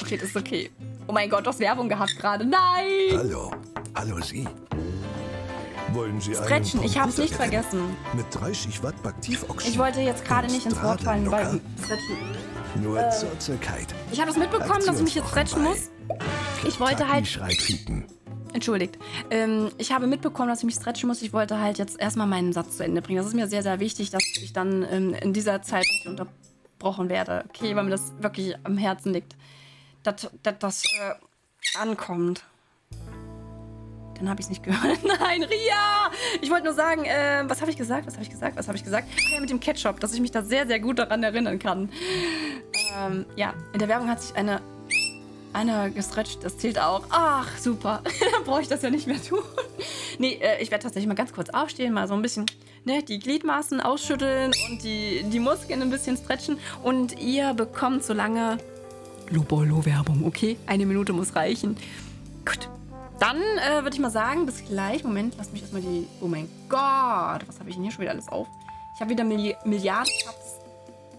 Okay, das ist okay. Oh mein Gott, du hast Werbung gehabt gerade. Nein! Hallo, hallo Sie. Wollen Sie Stretchen, ich hab's nicht vergessen. Mit 30 Watt Aktivoxid. Ich wollte jetzt gerade nicht ins Wort fallen beim Stretchen. Nur Äh, zur Zirkeit. Ich habe es mitbekommen, dass ich mich jetzt stretchen muss. Ich wollte halt. Entschuldigt. Ähm, ich habe mitbekommen, dass ich mich stretchen muss. Ich wollte halt jetzt erstmal meinen Satz zu Ende bringen. Das ist mir sehr, sehr wichtig, dass ich dann ähm, in dieser Zeit nicht unterbrochen werde. Okay, weil mir das wirklich am Herzen liegt. Dass dass das äh, ankommt. Dann habe ich es nicht gehört. *laughs* Nein, Ria! Ich wollte nur sagen, äh, was habe ich gesagt? Was habe ich gesagt? Was habe ich gesagt? Ach ja, mit dem Ketchup, dass ich mich da sehr, sehr gut daran erinnern kann. Ähm, ja, in der Werbung hat sich eine einer gestretcht, das zählt auch. Ach, super. *laughs* Dann brauche ich das ja nicht mehr tun. Nee, äh, ich werde tatsächlich mal ganz kurz aufstehen, mal so ein bisschen ne, die Gliedmaßen ausschütteln und die, die Muskeln ein bisschen stretchen. Und ihr bekommt so lange Lobolo-Werbung, okay? Eine Minute muss reichen. Gut. Dann äh, würde ich mal sagen, bis gleich. Moment, lass mich erstmal die. Oh mein Gott, was habe ich denn hier schon wieder alles auf? Ich habe wieder Milli Milliarden Tabs,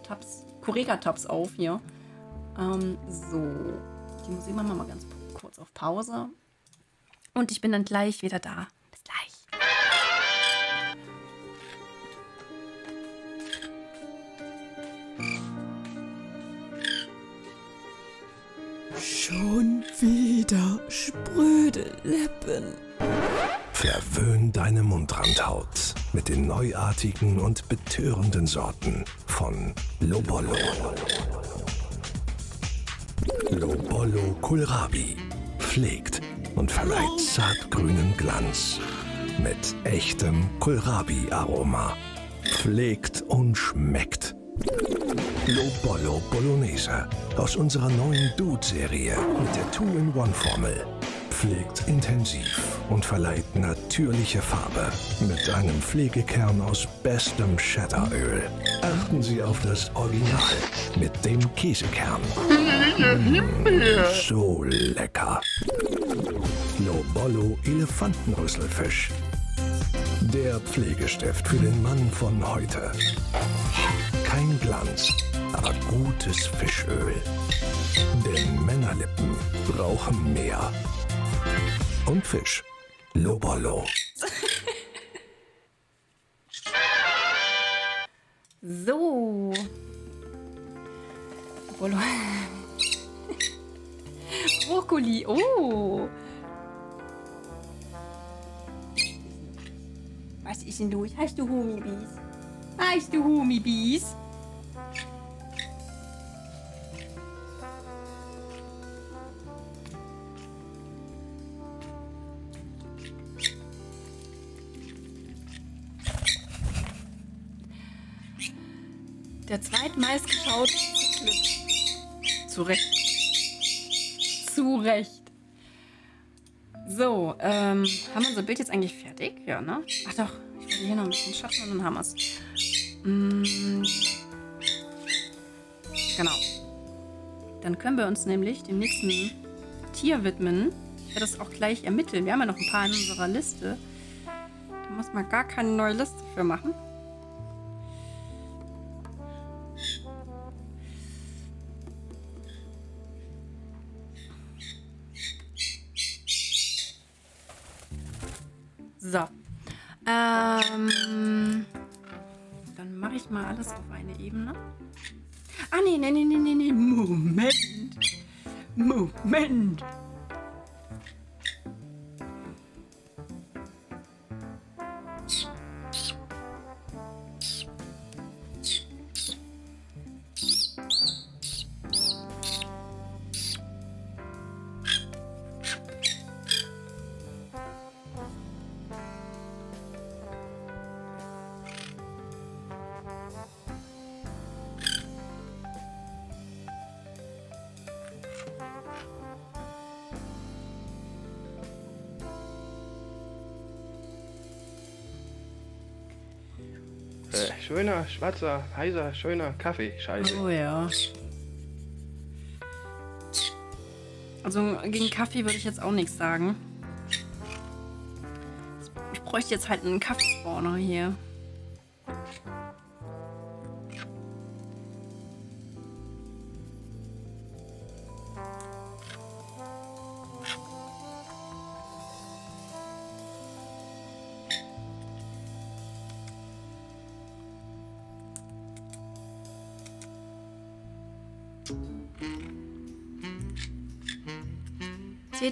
Tabs, Correga-Tabs auf hier. Ähm, so. Die Musik machen wir mal ganz kurz auf Pause. Und ich bin dann gleich wieder da. Bis gleich. Schon wieder spröde Lippen. Verwöhn deine Mundrandhaut mit den neuartigen und betörenden Sorten von Lobolo. Lobolo Kohlrabi pflegt und verleiht zartgrünen Glanz mit echtem Kohlrabi-Aroma. Pflegt und schmeckt. Lobolo Bolognese aus unserer neuen Dude-Serie mit der Two-in-One-Formel. Pflegt intensiv und verleiht natürliche Farbe mit einem Pflegekern aus bestem Shatteröl. Achten Sie auf das Original mit dem Käsekern. Mm, so lecker. Lobolo Elefantenrüsselfisch. Der Pflegestift für den Mann von heute. Kein Glanz, aber gutes Fischöl. Denn Männerlippen brauchen mehr. Und Fisch. Lobolo. *laughs* So. Bolo *laughs* Brokkoli. Oh. Was ist denn los? Hast du Humibies? Hast du Humibies? Der zweitmeistgeschaute Clip. Zu Recht. Zu Recht. So, ähm, haben wir unser Bild jetzt eigentlich fertig? Ja, ne? Ach doch, ich wollte hier noch ein bisschen Schatten und dann haben wir es. Mm, genau. Dann können wir uns nämlich dem nächsten Tier widmen. Ich werde das auch gleich ermitteln. Wir haben ja noch ein paar in unserer Liste. Da muss man gar keine neue Liste für machen. So. Ähm, dann mache ich mal alles auf eine Ebene. Ah, nee, nee, nee, nee, nee, nee. Moment. Moment. Äh, schöner, schwarzer, heißer, schöner Kaffee. Scheiße. Oh ja. Also gegen Kaffee würde ich jetzt auch nichts sagen. Ich bräuchte jetzt halt einen Kaffeespawner hier.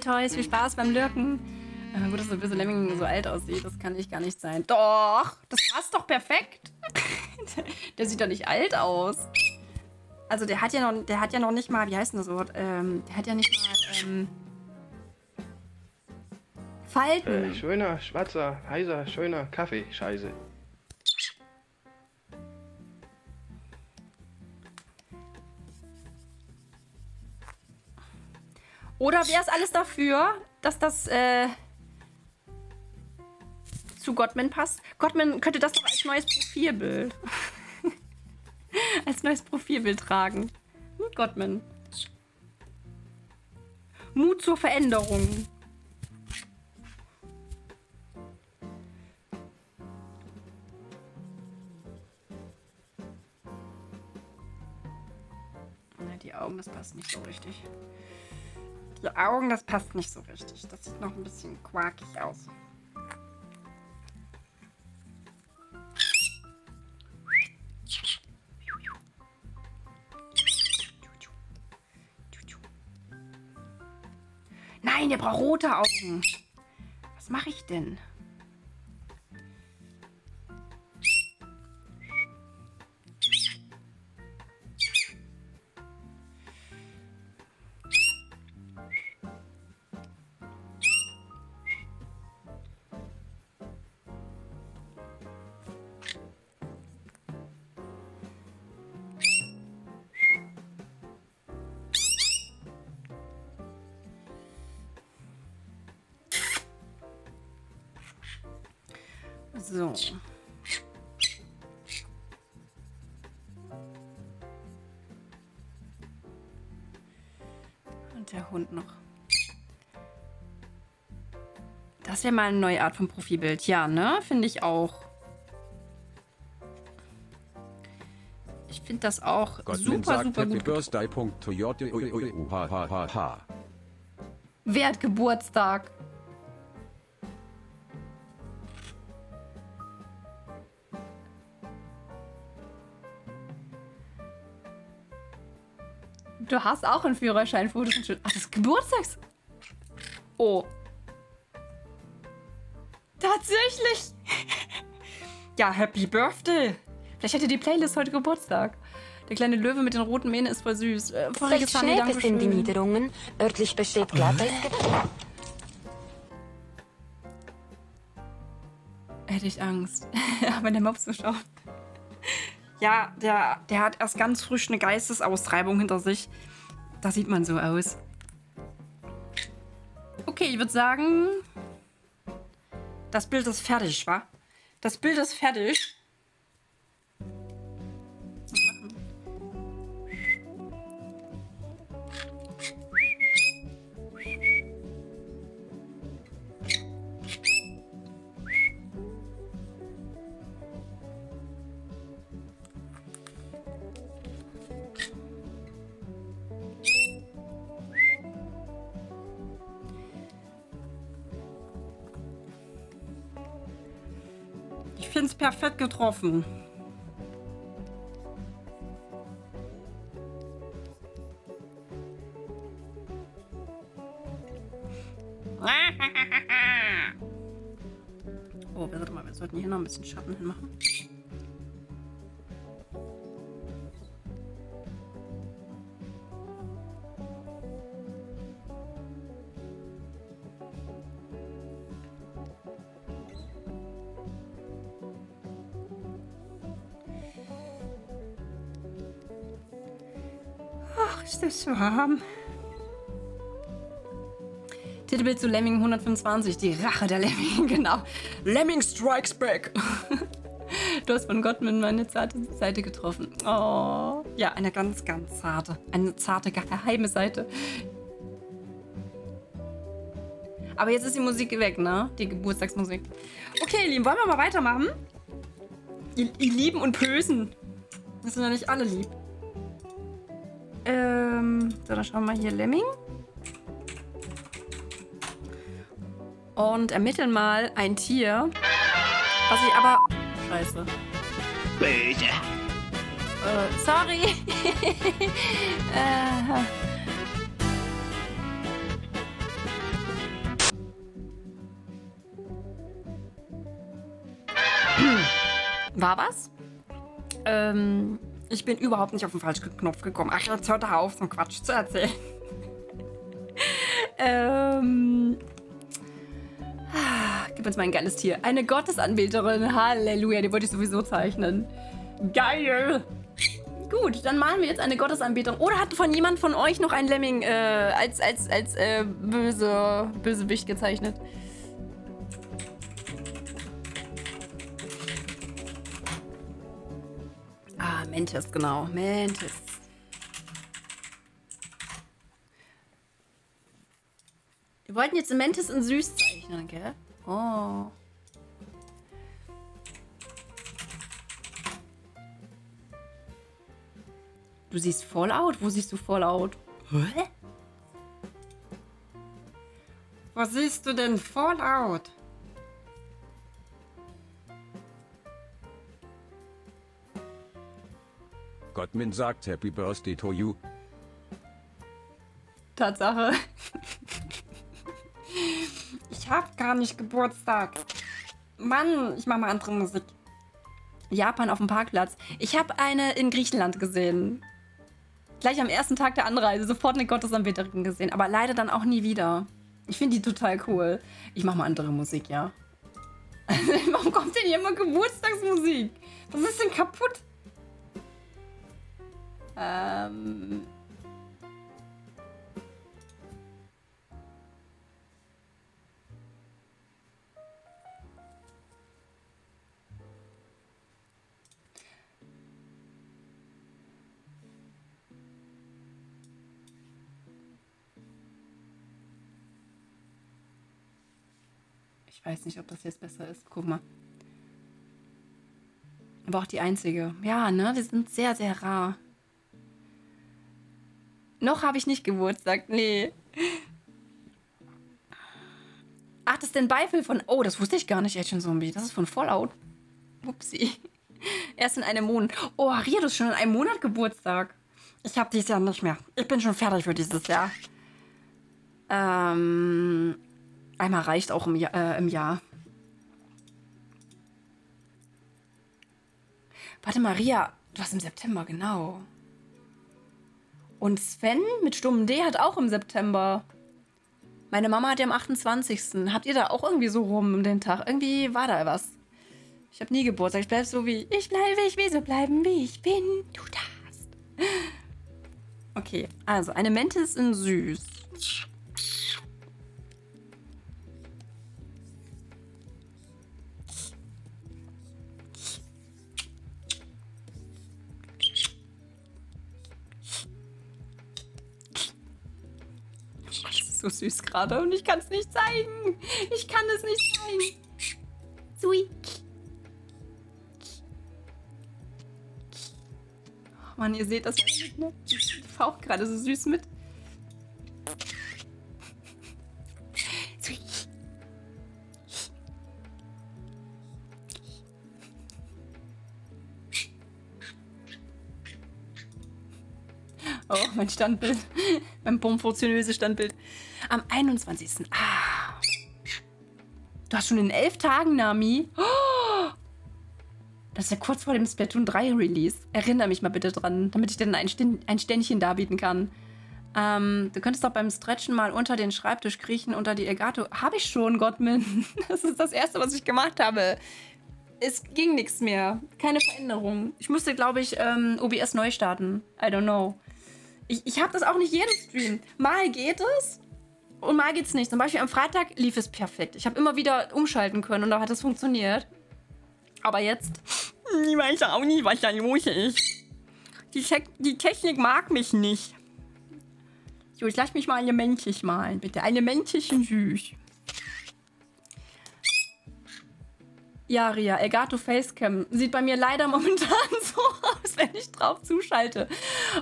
Teetoys, viel Spaß beim Lürken. Äh, gut, dass ein bisschen Lemming so alt aussieht, das kann ich gar nicht sein. Doch, das passt doch perfekt. *laughs* der sieht doch nicht alt aus. Also der hat ja noch, der hat ja noch nicht mal, wie heißt denn das Wort? Ähm, der hat ja nicht mal ähm, Falten. Äh, schöner, schwarzer, heißer, schöner Kaffee. Scheiße. Oder wäre es alles dafür, dass das äh, zu Gottman passt? Gottman könnte das doch als neues Profilbild. *laughs* als neues Profilbild tragen. Hm, Gottman. Mut zur Veränderung. Die Augen, das passt nicht so richtig. Die Augen, das passt nicht so richtig. Das sieht noch ein bisschen quakig aus. Nein, der braucht rote Augen. Was mache ich denn? Das wäre mal eine neue Art von Profilbild. Ja, ne? Finde ich auch. Ich finde das auch Gottman super, super Happy gut. Birthday. Wer hat Geburtstag? Du hast auch einen Führerschein, Fotos und. Ach, das ist Geburtstags. Oh. Tatsächlich. ja, Happy Birthday. Vielleicht hätte die Playlist heute Geburtstag. Der kleine Löwe mit den roten Mähnen ist voll süß. Äh, voriges Recht Sunny, schnell sind die. Niederungen. Örtlich besteht Glatteisgefahr. Hätte ich Angst. *laughs* Aber der Mops so schaut. Ja, der, der hat erst ganz frisch eine Geistesaustreibung hinter sich. Da sieht man so aus. Okay, ich würde sagen, das Bild ist fertig, wa? Das Bild ist fertig. getroffen. *laughs* Oh, warte mal, wir sollten hier noch ein bisschen Schatten hinmachen. Ist das warm. Titelbild zu Lemming 125, die Rache der Lemming, *laughs* genau. Lemming Strikes Back. *laughs* Du hast von Gott mit meine zarte Seite getroffen. Oh, ja, eine ganz, ganz zarte, eine zarte, geheime Seite. Aber jetzt ist die Musik weg, ne? Die Geburtstagsmusik. Okay, ihr Lieben, wollen wir mal weitermachen? Ihr Lieben und Bösen. Das sind ja nicht alle lieb. So, dann schauen wir mal hier Lemming. Und ermitteln mal ein Tier, was ich aber... Scheiße. Böse. Äh, sorry. *laughs* äh, War was? Ähm, ich bin überhaupt nicht auf den falschen Knopf gekommen. Ach, jetzt hört er auf, so Quatsch zu erzählen. *laughs* ähm. ah, Gib uns mal ein geiles Tier. Eine Gottesanbeterin. Halleluja, die wollte ich sowieso zeichnen. Geil. Gut, dann malen wir jetzt eine Gottesanbeterin. Oder hat von jemand von euch noch ein Lemming äh, als, als, als äh, böse, Bösewicht gezeichnet? Mantis, genau. Mantis. Wir wollten jetzt Mantis in süß zeichnen, gell? Oh. Du siehst Fallout? Wo siehst du Fallout? Hä? Wo siehst du denn Fallout? Gottmin sagt Happy Birthday to you. Tatsache. Ich hab gar nicht Geburtstag. Mann, ich mach mal andere Musik. Japan auf dem Parkplatz. Ich habe eine in Griechenland gesehen. Gleich am ersten Tag der Anreise sofort eine Gottesanbeterin gesehen, aber leider dann auch nie wieder. Ich finde die total cool. Ich mach mal andere Musik, ja. *laughs* Warum kommt denn hier immer Geburtstagsmusik? Was ist denn kaputt? Ähm. Ich weiß nicht, ob das jetzt besser ist. Guck mal. Aber auch die einzige. Ja, ne? Wir sind sehr, sehr rar. Noch habe ich nicht Geburtstag. Nee. Ach, das ist denn Beifall von. Oh, das wusste ich gar nicht, Agent Zombie. Das ist von Fallout. Upsi. Erst in einem Monat. Oh, Ria, du hast schon in einem Monat Geburtstag. Ich habe dieses Jahr nicht mehr. Ich bin schon fertig für dieses Jahr. Ähm. Einmal reicht auch im Jahr. Äh, im Jahr. Warte, Maria, du hast im September, genau. Und Sven mit stummem D hat auch im September. Meine Mama hat ja am 28. Habt ihr da auch irgendwie so rum um den Tag? Irgendwie war da was. Ich habe nie Geburtstag. Ich bleib so wie. Ich bleibe, ich will so bleiben, wie ich bin. Du darfst. Okay, also eine Mantis in süß. So süß gerade und ich kann es nicht zeigen. Ich kann es nicht zeigen. Sui. Oh Mann, ihr seht das nicht, ne? Die faucht gerade so süß mit. Sui. Oh, mein Standbild. mein pomfortionöses Standbild. Am 21. Ah. hast schon in elf Tagen, Nami. *gasps* Das ist ja kurz vor dem Splatoon 3 Release. Erinnere mich mal bitte dran, damit ich dir dann ein, ein Ständchen darbieten kann. Ähm, du könntest doch beim Stretchen mal unter den Schreibtisch kriechen, unter die Elgato. Habe ich schon, Gottman. *laughs* Das ist das Erste, was ich gemacht habe. Es ging nichts mehr. Keine Veränderung. Ich musste, glaube ich, ähm, OBS neu starten. I don't know. Ich, ich habe das auch nicht jeden Stream. Mal geht es und mal geht's nicht. Zum Beispiel am Freitag lief es perfekt. Ich habe immer wieder umschalten können und da hat es funktioniert. Aber jetzt, ich weiß auch nicht, was da los ist. Die, Te die Technik mag mich nicht. So, ich lass mich mal eine menschlich malen, bitte. Eine menschliche Süß. Ja, Ria, Elgato Facecam sieht bei mir leider momentan *laughs* so aus, wenn ich drauf zuschalte.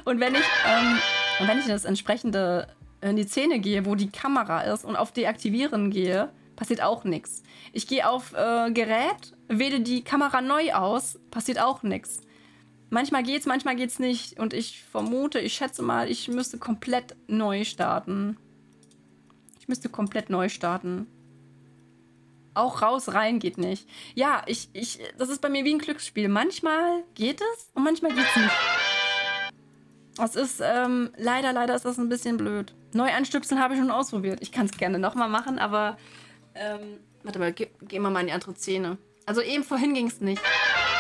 Und wenn ich, ähm, und wenn ich das entsprechende in die Szene gehe, wo die Kamera ist und auf Deaktivieren gehe, passiert auch nichts. Ich gehe auf äh, Gerät, wähle die Kamera neu aus, passiert auch nichts. Manchmal geht's, manchmal geht's nicht. Und ich vermute, ich schätze mal, ich müsste komplett neu starten. Ich müsste komplett neu starten. Auch raus, rein geht nicht. Ja, ich, ich, das ist bei mir wie ein Glücksspiel. Manchmal geht es und manchmal geht's nicht. Das ist, ähm, leider, leider ist das ein bisschen blöd. Neu anstöpseln habe ich schon ausprobiert. Ich kann es gerne nochmal machen, aber, ähm, warte mal, ge gehen wir mal in die andere Szene. Also eben vorhin ging es nicht.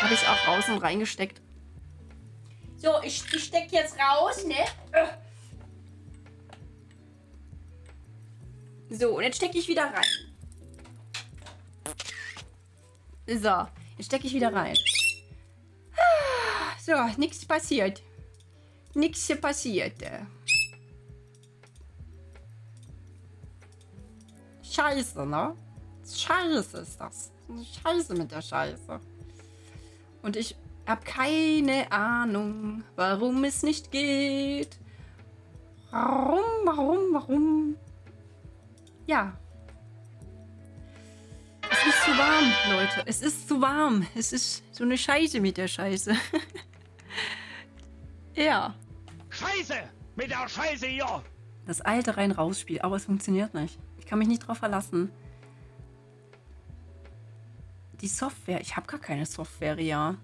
Habe ich es auch raus und reingesteckt. So, ich, ich steck jetzt raus, ne? So, und jetzt stecke ich wieder rein. So, jetzt stecke ich wieder rein. So, nichts passiert. Nichts passiert. Scheiße, ne? Scheiße ist das. Scheiße mit der Scheiße. Und ich habe keine Ahnung, warum es nicht geht. Warum, warum, warum? Ja. Es ist zu warm, Leute. Es ist zu warm. Es ist so eine Scheiße mit der Scheiße. *laughs* ja. Scheiße! Mit der Scheiße hier! Das alte rein-raus-Spiel, aber es funktioniert nicht. Ich kann mich nicht drauf verlassen. Die Software. Ich habe gar keine Software, ja.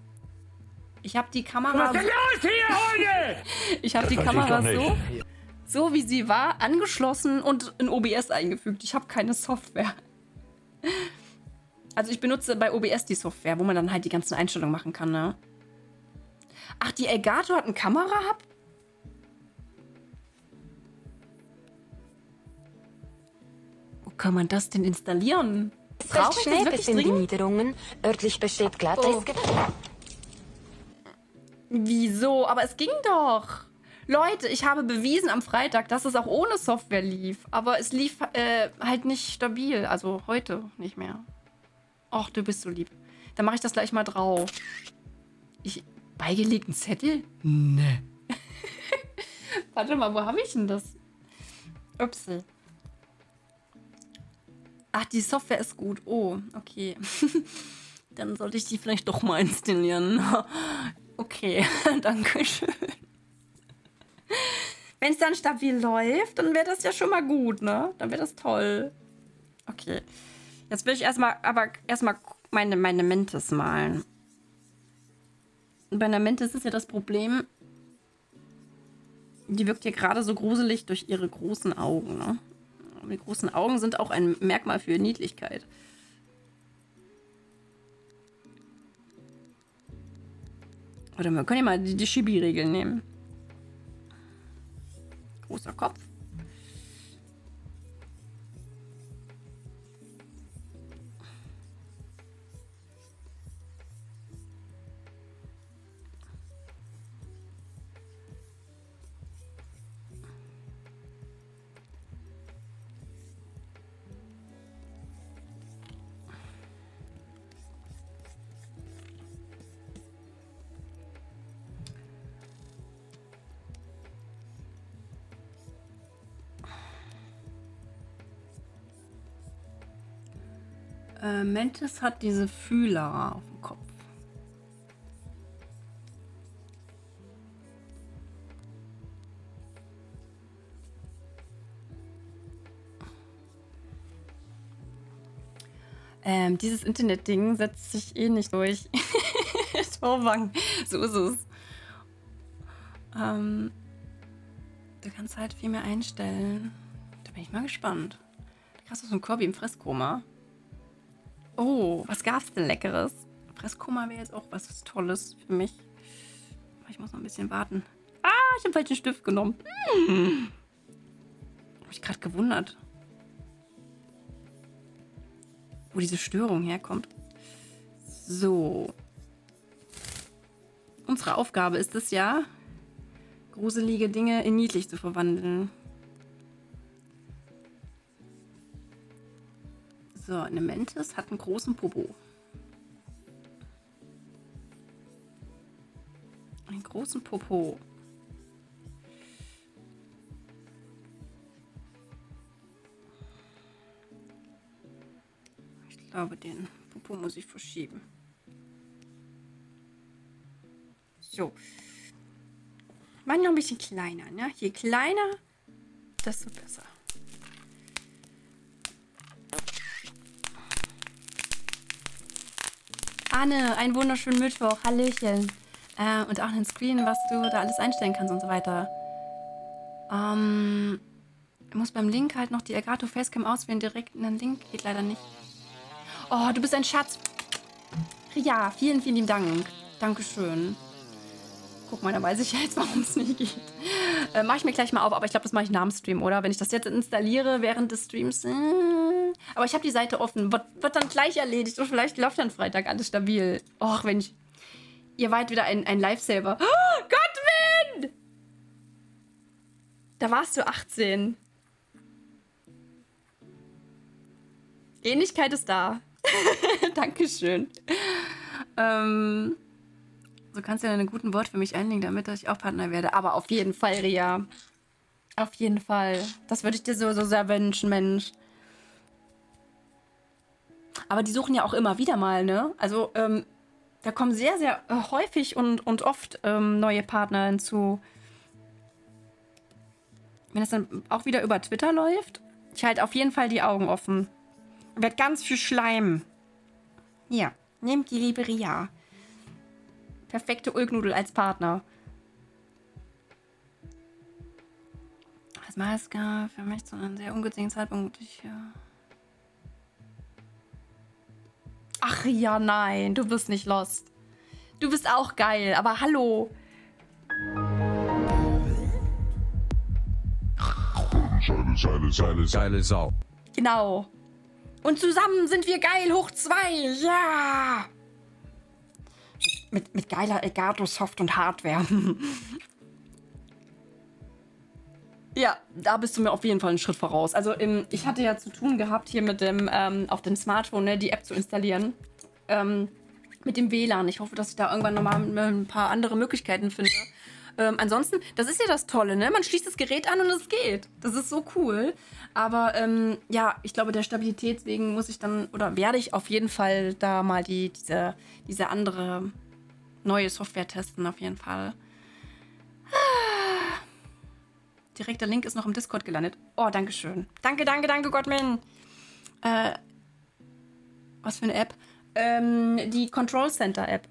Ich habe die Kamera. Was ist denn los hier heute? *laughs* ich habe die Kamera so, so wie sie war, angeschlossen und in OBS eingefügt. Ich habe keine Software. Also ich benutze bei OBS die Software, wo man dann halt die ganzen Einstellungen machen kann, ne? Ach, die Elgato hat einen Kamera-Hub? Kann man das denn installieren? Brauche Recht ich das schnell wirklich bis in die dringend? Niederungen. Örtlich besteht Glatteisgefahr. Wieso? Aber es ging doch. Leute, ich habe bewiesen am Freitag, dass es auch ohne Software lief. Aber es lief äh, halt nicht stabil. Also heute nicht mehr. Och, du bist so lieb. Dann mache ich das gleich mal drauf. Ich. Beigelegten Zettel? Ne. *laughs* Warte mal, wo habe ich denn das? Upsi. Ach, die Software ist gut. Oh, okay. *laughs* Dann sollte ich die vielleicht doch mal installieren. *laughs* Okay, *laughs* danke schön. Wenn es dann stabil läuft, dann wäre das ja schon mal gut, ne? Dann wäre das toll. Okay. Jetzt will ich erstmal, aber erstmal meine, meine Mentes malen. Bei einer Mentes ist ja das Problem, die wirkt ja gerade so gruselig durch ihre großen Augen, ne? Die großen Augen sind auch ein Merkmal für Niedlichkeit. Oder wir können ja mal die, die Chibi-Regel nehmen. Großer Kopf. Äh, Mantis hat diese Fühler auf dem Kopf. Ähm, dieses Internet-Ding setzt sich eh nicht durch. *laughs* Torwang, so ist es. Ähm, du kannst halt viel mehr einstellen. Da bin ich mal gespannt. Krass, so ein Korbi im Fresskoma. Oh, was gab's denn Leckeres? Fresskoma wäre jetzt auch was Tolles für mich. Aber ich muss noch ein bisschen warten. Ah, ich habe falschen Stift genommen. Hm. Hab mich gerade gewundert. Wo diese Störung herkommt. So. Unsere Aufgabe ist es ja, gruselige Dinge in niedlich zu verwandeln. So, eine Mantis hat einen großen Popo. Einen großen Popo. Ich glaube, den Popo muss ich verschieben. So. Noch ein bisschen kleiner, ne? Je kleiner, desto besser. Anne, einen wunderschönen Mittwoch. Hallöchen. Äh, und auch einen Screen, was du da alles einstellen kannst und so weiter. Ähm, ich muss beim Link halt noch die Elgato Facecam auswählen. Direkt einen Link geht leider nicht. Oh, du bist ein Schatz. Ja, vielen, vielen lieben Dank. Dankeschön. Guck mal, da weiß ich ja jetzt, warum es nicht geht. Äh, mache ich mir gleich mal auf, aber ich glaube, das mache ich nach dem Stream, oder? Wenn ich das jetzt installiere während des Streams. Äh, aber ich habe die Seite offen. Wird, wird dann gleich erledigt. Und vielleicht läuft dann Freitag alles stabil. Och, wenn ich. Ihr wart wieder ein, ein Lifesaver. Oh, Godwin! Da warst du 18. Ähnlichkeit ist da. *laughs* Dankeschön. Ähm. So kannst du ja einen guten Wort für mich einlegen, damit ich auch Partner werde. Aber auf jeden Fall, Ria. Auf jeden Fall. Das würde ich dir so, so sehr wünschen, Mensch. Aber die suchen ja auch immer wieder mal, ne? Also, ähm, da kommen sehr, sehr äh, häufig und, und oft ähm, neue Partner hinzu. Wenn das dann auch wieder über Twitter läuft, ich halte auf jeden Fall die Augen offen. Wird ganz viel Schleim. Ja, nehmt die liebe Ria perfekte Ulknudel als Partner. Das Maska für mich zu einem sehr ungünstigen Zeitpunkt. Ich, ja. Ach ja, nein, du bist nicht lost. Du bist auch geil, aber hallo. Seile, Seile, Seile, Seile, Sau. Genau. Und zusammen sind wir geil hoch zwei. Ja mit, mit geiler Elgato Soft und Hardware. *laughs* ja, da bist du mir auf jeden Fall einen Schritt voraus. Also im, ich hatte ja zu tun gehabt, hier mit dem, ähm, auf dem Smartphone, ne, die App zu installieren. Ähm, mit dem WLAN. Ich hoffe, dass ich da irgendwann nochmal ein paar andere Möglichkeiten finde. Ähm, ansonsten, das ist ja das Tolle, ne? Man schließt das Gerät an und es geht. Das ist so cool. Aber ähm, ja, ich glaube, der Stabilität wegen muss ich dann oder werde ich auf jeden Fall da mal die, diese, diese andere neue Software testen, auf jeden Fall. Direkter Link ist noch im Discord gelandet. Oh, danke schön. Danke, danke, danke, Gottman. Äh, was für eine App? Ähm, die Control Center App.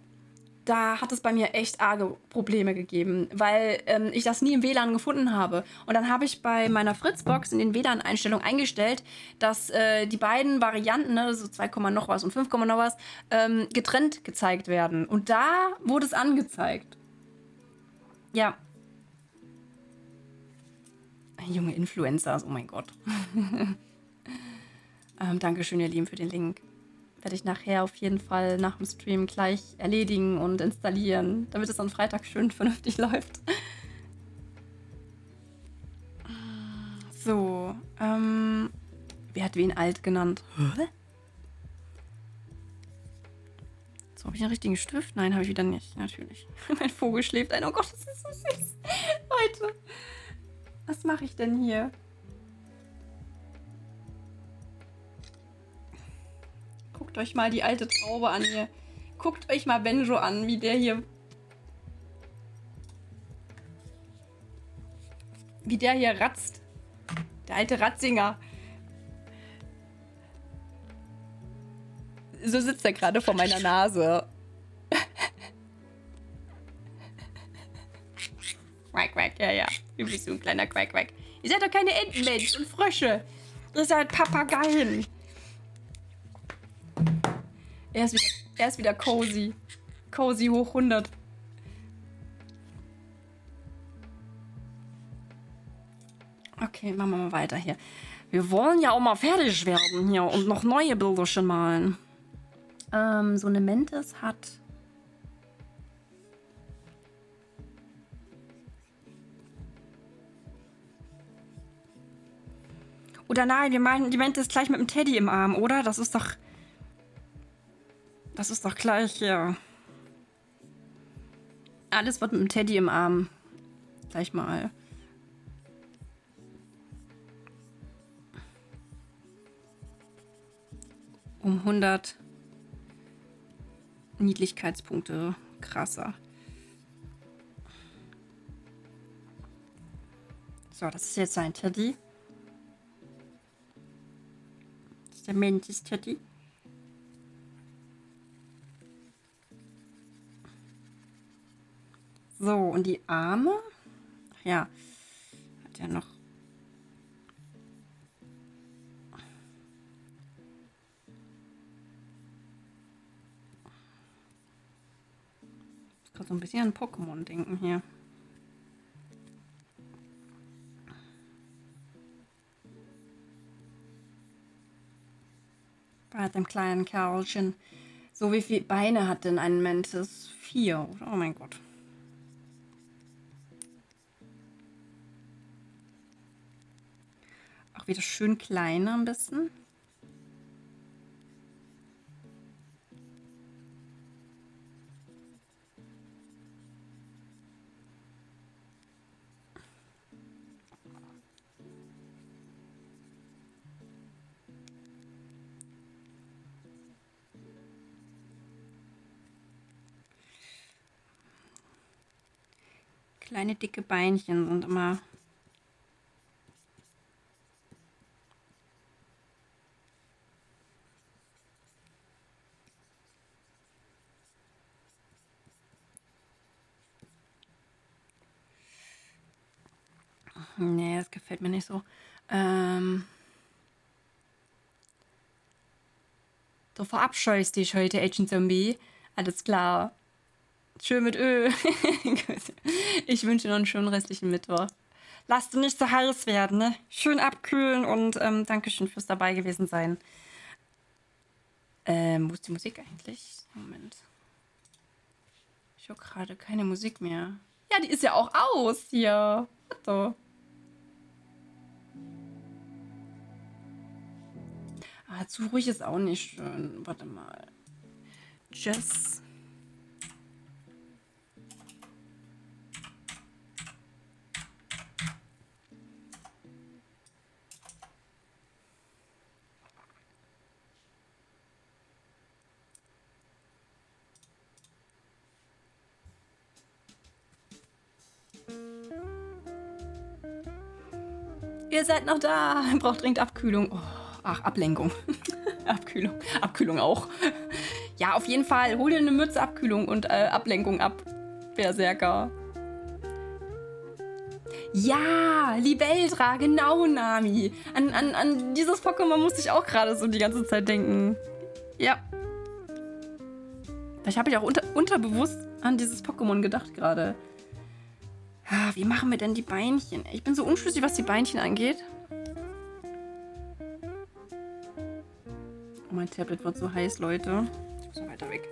Da hat es bei mir echt arge Probleme gegeben, weil ähm, ich das nie im WLAN gefunden habe. Und dann habe ich bei meiner Fritzbox in den WLAN-Einstellungen eingestellt, dass äh, die beiden Varianten, ne, so 2, noch was und 5, noch was, ähm, getrennt gezeigt werden. Und da wurde es angezeigt. Ja. Junge Influencers, oh mein Gott. *laughs* ähm, Dankeschön, ihr Lieben, für den Link werde ich nachher auf jeden Fall nach dem Stream gleich erledigen und installieren, damit es am Freitag schön *laughs* vernünftig läuft. So, ähm, wer hat wen alt genannt? Hä? So, habe ich einen richtigen Stift? Nein, habe ich wieder nicht, natürlich. *laughs* mein Vogel schläft ein. Oh Gott, das ist so süß. Leute, was mache ich denn hier? Guckt euch mal die alte Traube an hier. Guckt euch mal Benjo an, wie der hier... Wie der hier ratzt. Der alte Ratzinger. so sitzt er gerade vor meiner Nase. Quack, quack, ja, ja. Du bist so ein kleiner Quack, quack. Ihr seid doch keine Entenmensch und Frösche. Ihr seid Papageien. Er ist wieder, er ist wieder cozy. Cozy hoch 100. Okay, machen wir mal weiter hier. Wir wollen ja auch mal fertig werden hier und noch neue Bilder schon malen. Ähm, so eine Mentes hat... Oder nein, wir meinen die Mentes gleich mit dem Teddy im Arm, oder? Das ist doch... Das ist doch gleich, ja. Alles wird mit dem Teddy im Arm. Gleich mal. Um 100 Niedlichkeitspunkte krasser. So, das ist jetzt sein Teddy. Das ist der Mantis Teddy. So, und die Arme? Ach ja, hat ja noch. Ich gerade so ein bisschen an Pokémon denken hier. Bei dem kleinen Kerlchen. So, wie viele Beine hat denn ein Mantis? Vier, oder? Oh mein Gott. Auch wieder schön kleiner ein bisschen. Kleine dicke Beinchen sind immer Nee, das gefällt mir nicht so. Ähm du verabscheust dich heute, Agent Zombie. Alles klar. Schön mit Öl. *laughs* ich wünsche dir noch einen schönen restlichen Mittwoch. Lass du nicht so heiß werden, ne? Schön abkühlen und ähm, Dankeschön fürs dabei gewesen sein. Ähm, wo ist die Musik eigentlich? Moment. Ich höre gerade keine Musik mehr. Ja, die ist ja auch aus hier. Warte. Ah, zu ruhig ist auch nicht schön. Warte mal. Jess. Ihr seid noch da. *laughs* Braucht dringend Abkühlung. Oh, ach, Ablenkung. *laughs* Abkühlung. Abkühlung auch. Ja, auf jeden Fall. Hol dir eine Mütze Abkühlung und äh, Ablenkung ab. Berserker. Ja, Libeldra, genau, Nami. An, an, an dieses Pokémon musste ich auch gerade so die ganze Zeit denken. Ja. Vielleicht habe ich auch unter, unterbewusst an dieses Pokémon gedacht gerade. Ah, wie machen wir denn die Beinchen? Ich bin so unschlüssig, was die Beinchen angeht. Mein Tablet wird so heiß, Leute. Ich muss weiter weg.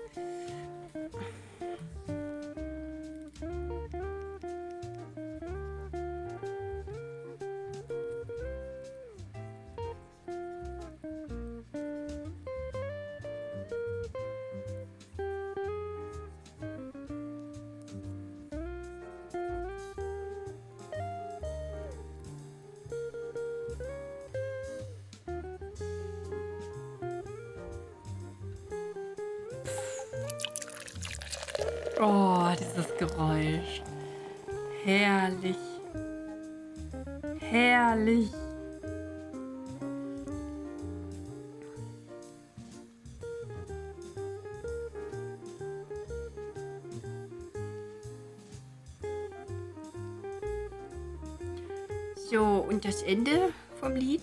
Ende vom Lied?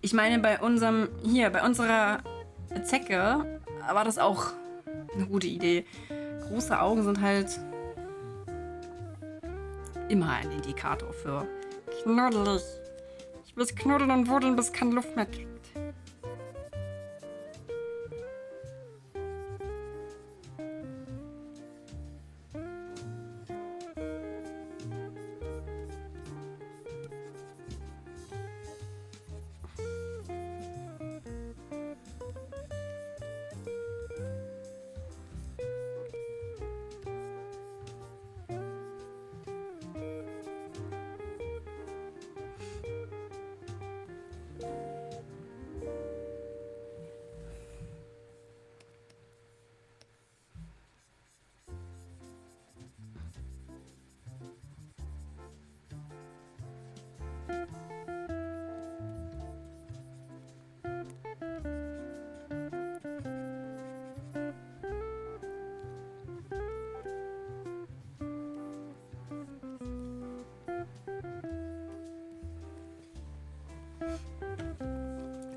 Ich meine, bei unserem, hier, bei unserer Zecke war das auch eine gute Idee. Große Augen sind halt immer ein Indikator für knuddelig. Ich will knuddeln und wurdeln, bis keine Luft mehr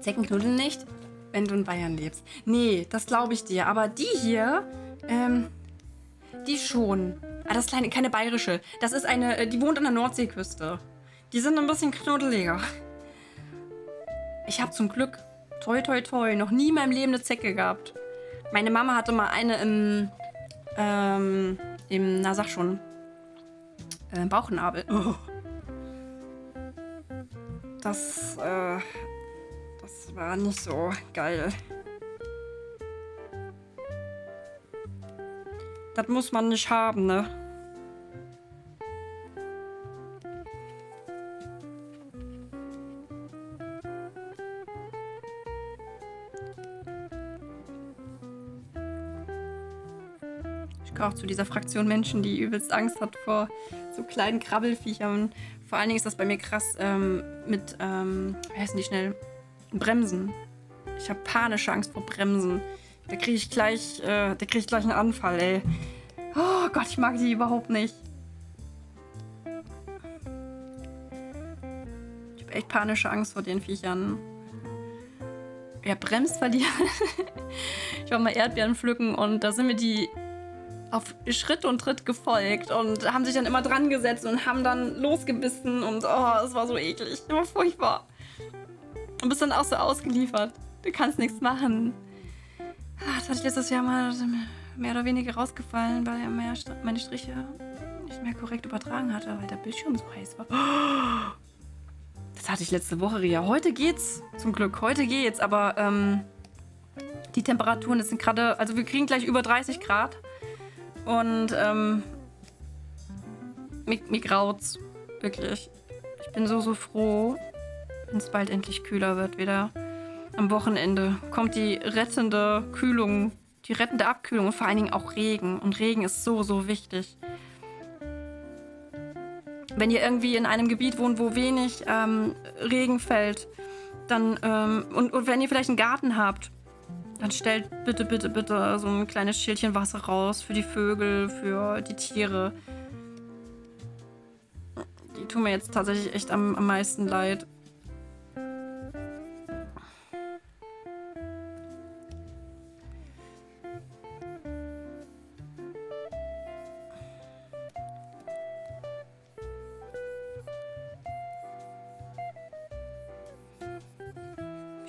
Zecken knuddeln nicht, wenn du in Bayern lebst. Nee, das glaube ich dir. Aber die hier, ähm, die schon. Ah, das kleine, keine bayerische. Das ist eine, äh, die wohnt an der Nordseeküste. Die sind ein bisschen knuddeliger. Ich habe zum Glück, toi toi toi, noch nie in meinem Leben eine Zecke gehabt. Meine Mama hatte mal eine im, ähm, im, na sag schon, äh, Bauchnabel. Oh. Das, äh, war nicht so geil. Das muss man nicht haben, ne? Ich gehöre auch zu dieser Fraktion Menschen, die übelst Angst hat vor so kleinen Krabbelfiechern. Vor allen Dingen ist das bei mir krass ähm, mit, ähm, wie heißen die schnell? Bremsen. Ich habe panische Angst vor Bremsen. Da kriege ich gleich, äh, da kriege ich gleich einen Anfall, ey. Oh Gott, ich mag die überhaupt nicht. Ich habe echt panische Angst vor den Viechern. Wer bremst, verliert. *laughs* ich war mal Erdbeeren pflücken und da sind mir die auf Schritt und Tritt gefolgt und haben sich dann immer dran gesetzt und haben dann losgebissen und oh, es war so eklig. War furchtbar. Und bist dann auch so ausgeliefert. Du kannst nichts machen. Ah, Das hatte ich letztes Jahr mal mehr oder weniger rausgefallen, weil er mehr, meine Striche nicht mehr korrekt übertragen hatte, weil der Bildschirm so heiß war. Das hatte ich letzte Woche, Ria. Heute geht's. Zum Glück. Heute geht's. Aber ähm, die Temperaturen das sind gerade. Also, wir kriegen gleich über 30 Grad. Und ähm, mir, mir graut's. Wirklich. Ich bin so, so froh, wenn es bald endlich kühler wird wieder. Am Wochenende kommt die rettende Kühlung, die rettende Abkühlung und vor allen Dingen auch Regen. Und Regen ist so, so wichtig. Wenn ihr irgendwie in einem Gebiet wohnt, wo wenig ähm, Regen fällt, dann ähm, und, und wenn ihr vielleicht einen Garten habt, dann stellt bitte, bitte, bitte so ein kleines Schälchen Wasser raus für die Vögel, für die Tiere. Die tun mir jetzt tatsächlich echt am, am meisten leid.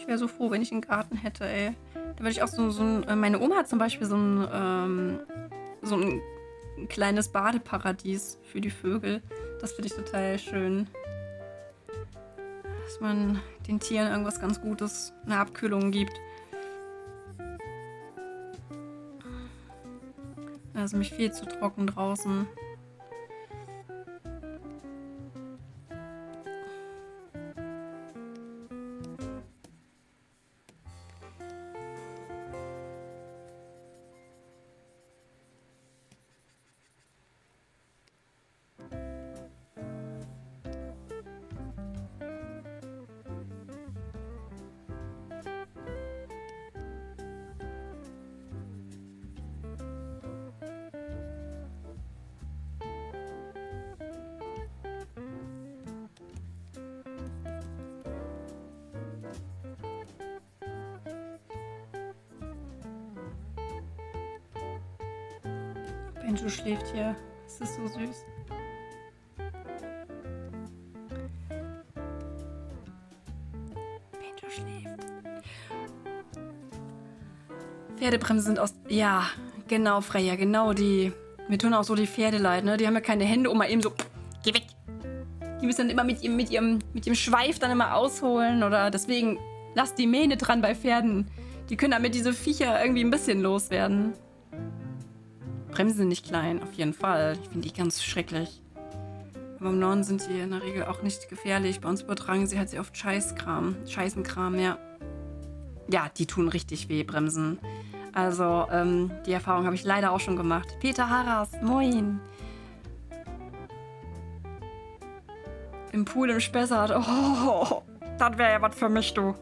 Ich wäre so froh, wenn ich einen Garten hätte, ey. Da würde ich auch so, so ein. äh, Meine Oma hat zum Beispiel so ein. Ähm, so ein kleines Badeparadies für die Vögel. Das finde ich total schön. Dass man den Tieren irgendwas ganz Gutes, eine Abkühlung gibt. Da ist nämlich viel zu trocken draußen. Pferdebremsen sind aus. Ja, genau, Freya, genau die. Mir tun auch so die Pferde leid, ne? Die haben ja keine Hände, um mal eben so. Geh weg! Die müssen dann immer mit ihrem, mit ihrem, mit ihrem Schweif dann immer ausholen oder deswegen lass die Mähne dran bei Pferden. Die können damit diese Viecher irgendwie ein bisschen loswerden. Bremsen sind nicht klein, auf jeden Fall. Ich finde die ganz schrecklich. Aber im Norden sind sie in der Regel auch nicht gefährlich. Bei uns übertragen sie halt sehr oft Scheißkram. Scheißenkram, ja. Ja, die tun richtig weh, Bremsen. Also, ähm, die Erfahrung habe ich leider auch schon gemacht. Peter Harras, moin. Im Pool im Spessart. Oh, das wäre ja was für mich, du.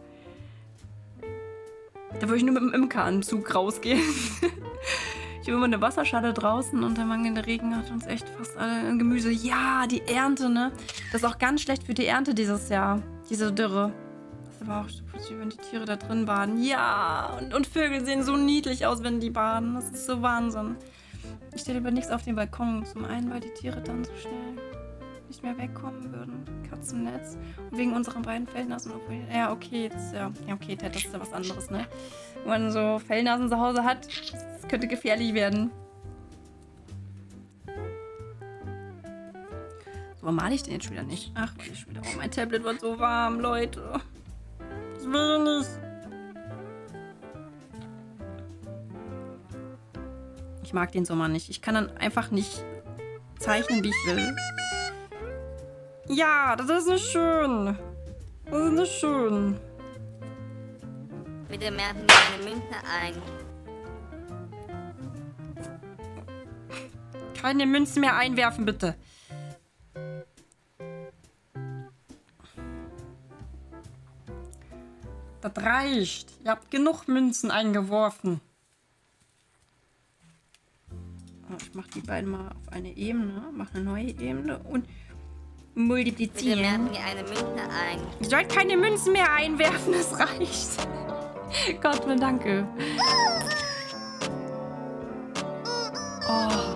Da würde ich nur mit dem Imkeranzug rausgehen. *laughs* ich habe immer eine Wasserschale draußen und der mangelnde Regen hat uns echt fast alle Gemüse. Ja, die Ernte, ne? Das ist auch ganz schlecht für die Ernte dieses Jahr. Diese Dürre. Das ist aber auch super süß, wenn die Tiere da drin baden. Ja, und, und Vögel sehen so niedlich aus, wenn die baden. Das ist so Wahnsinn. Ich stelle lieber nichts auf den Balkon. Zum einen, weil die Tiere dann so schnell nicht mehr wegkommen würden. Katzennetz. Und wegen unseren beiden Fellnasen. Ja, okay, das ist ja, ja okay, Ted, das ist ja was anderes, ne? Wenn man so Fellnasen zu Hause hat, das könnte gefährlich werden. So, warum male ich denn jetzt schon wieder nicht? Ach, ich wieder. Oh, mein Tablet wird so warm, Leute. Das will ich mag den Sommer nicht. Ich kann dann einfach nicht zeichnen, wie ich will. Ja, das ist nicht schön. Das ist nicht schön. Bitte merken mir eine Münze ein. Keine Münzen mehr einwerfen, bitte. Das reicht. Ihr habt genug Münzen eingeworfen. Oh, Ich mach die beiden mal auf eine Ebene, mach eine neue Ebene und Bitte multiplizieren. merken mir eine Münze ein. Ihr sollt keine Münzen mehr einwerfen, das reicht. *laughs* Gott, mir danke. Oh.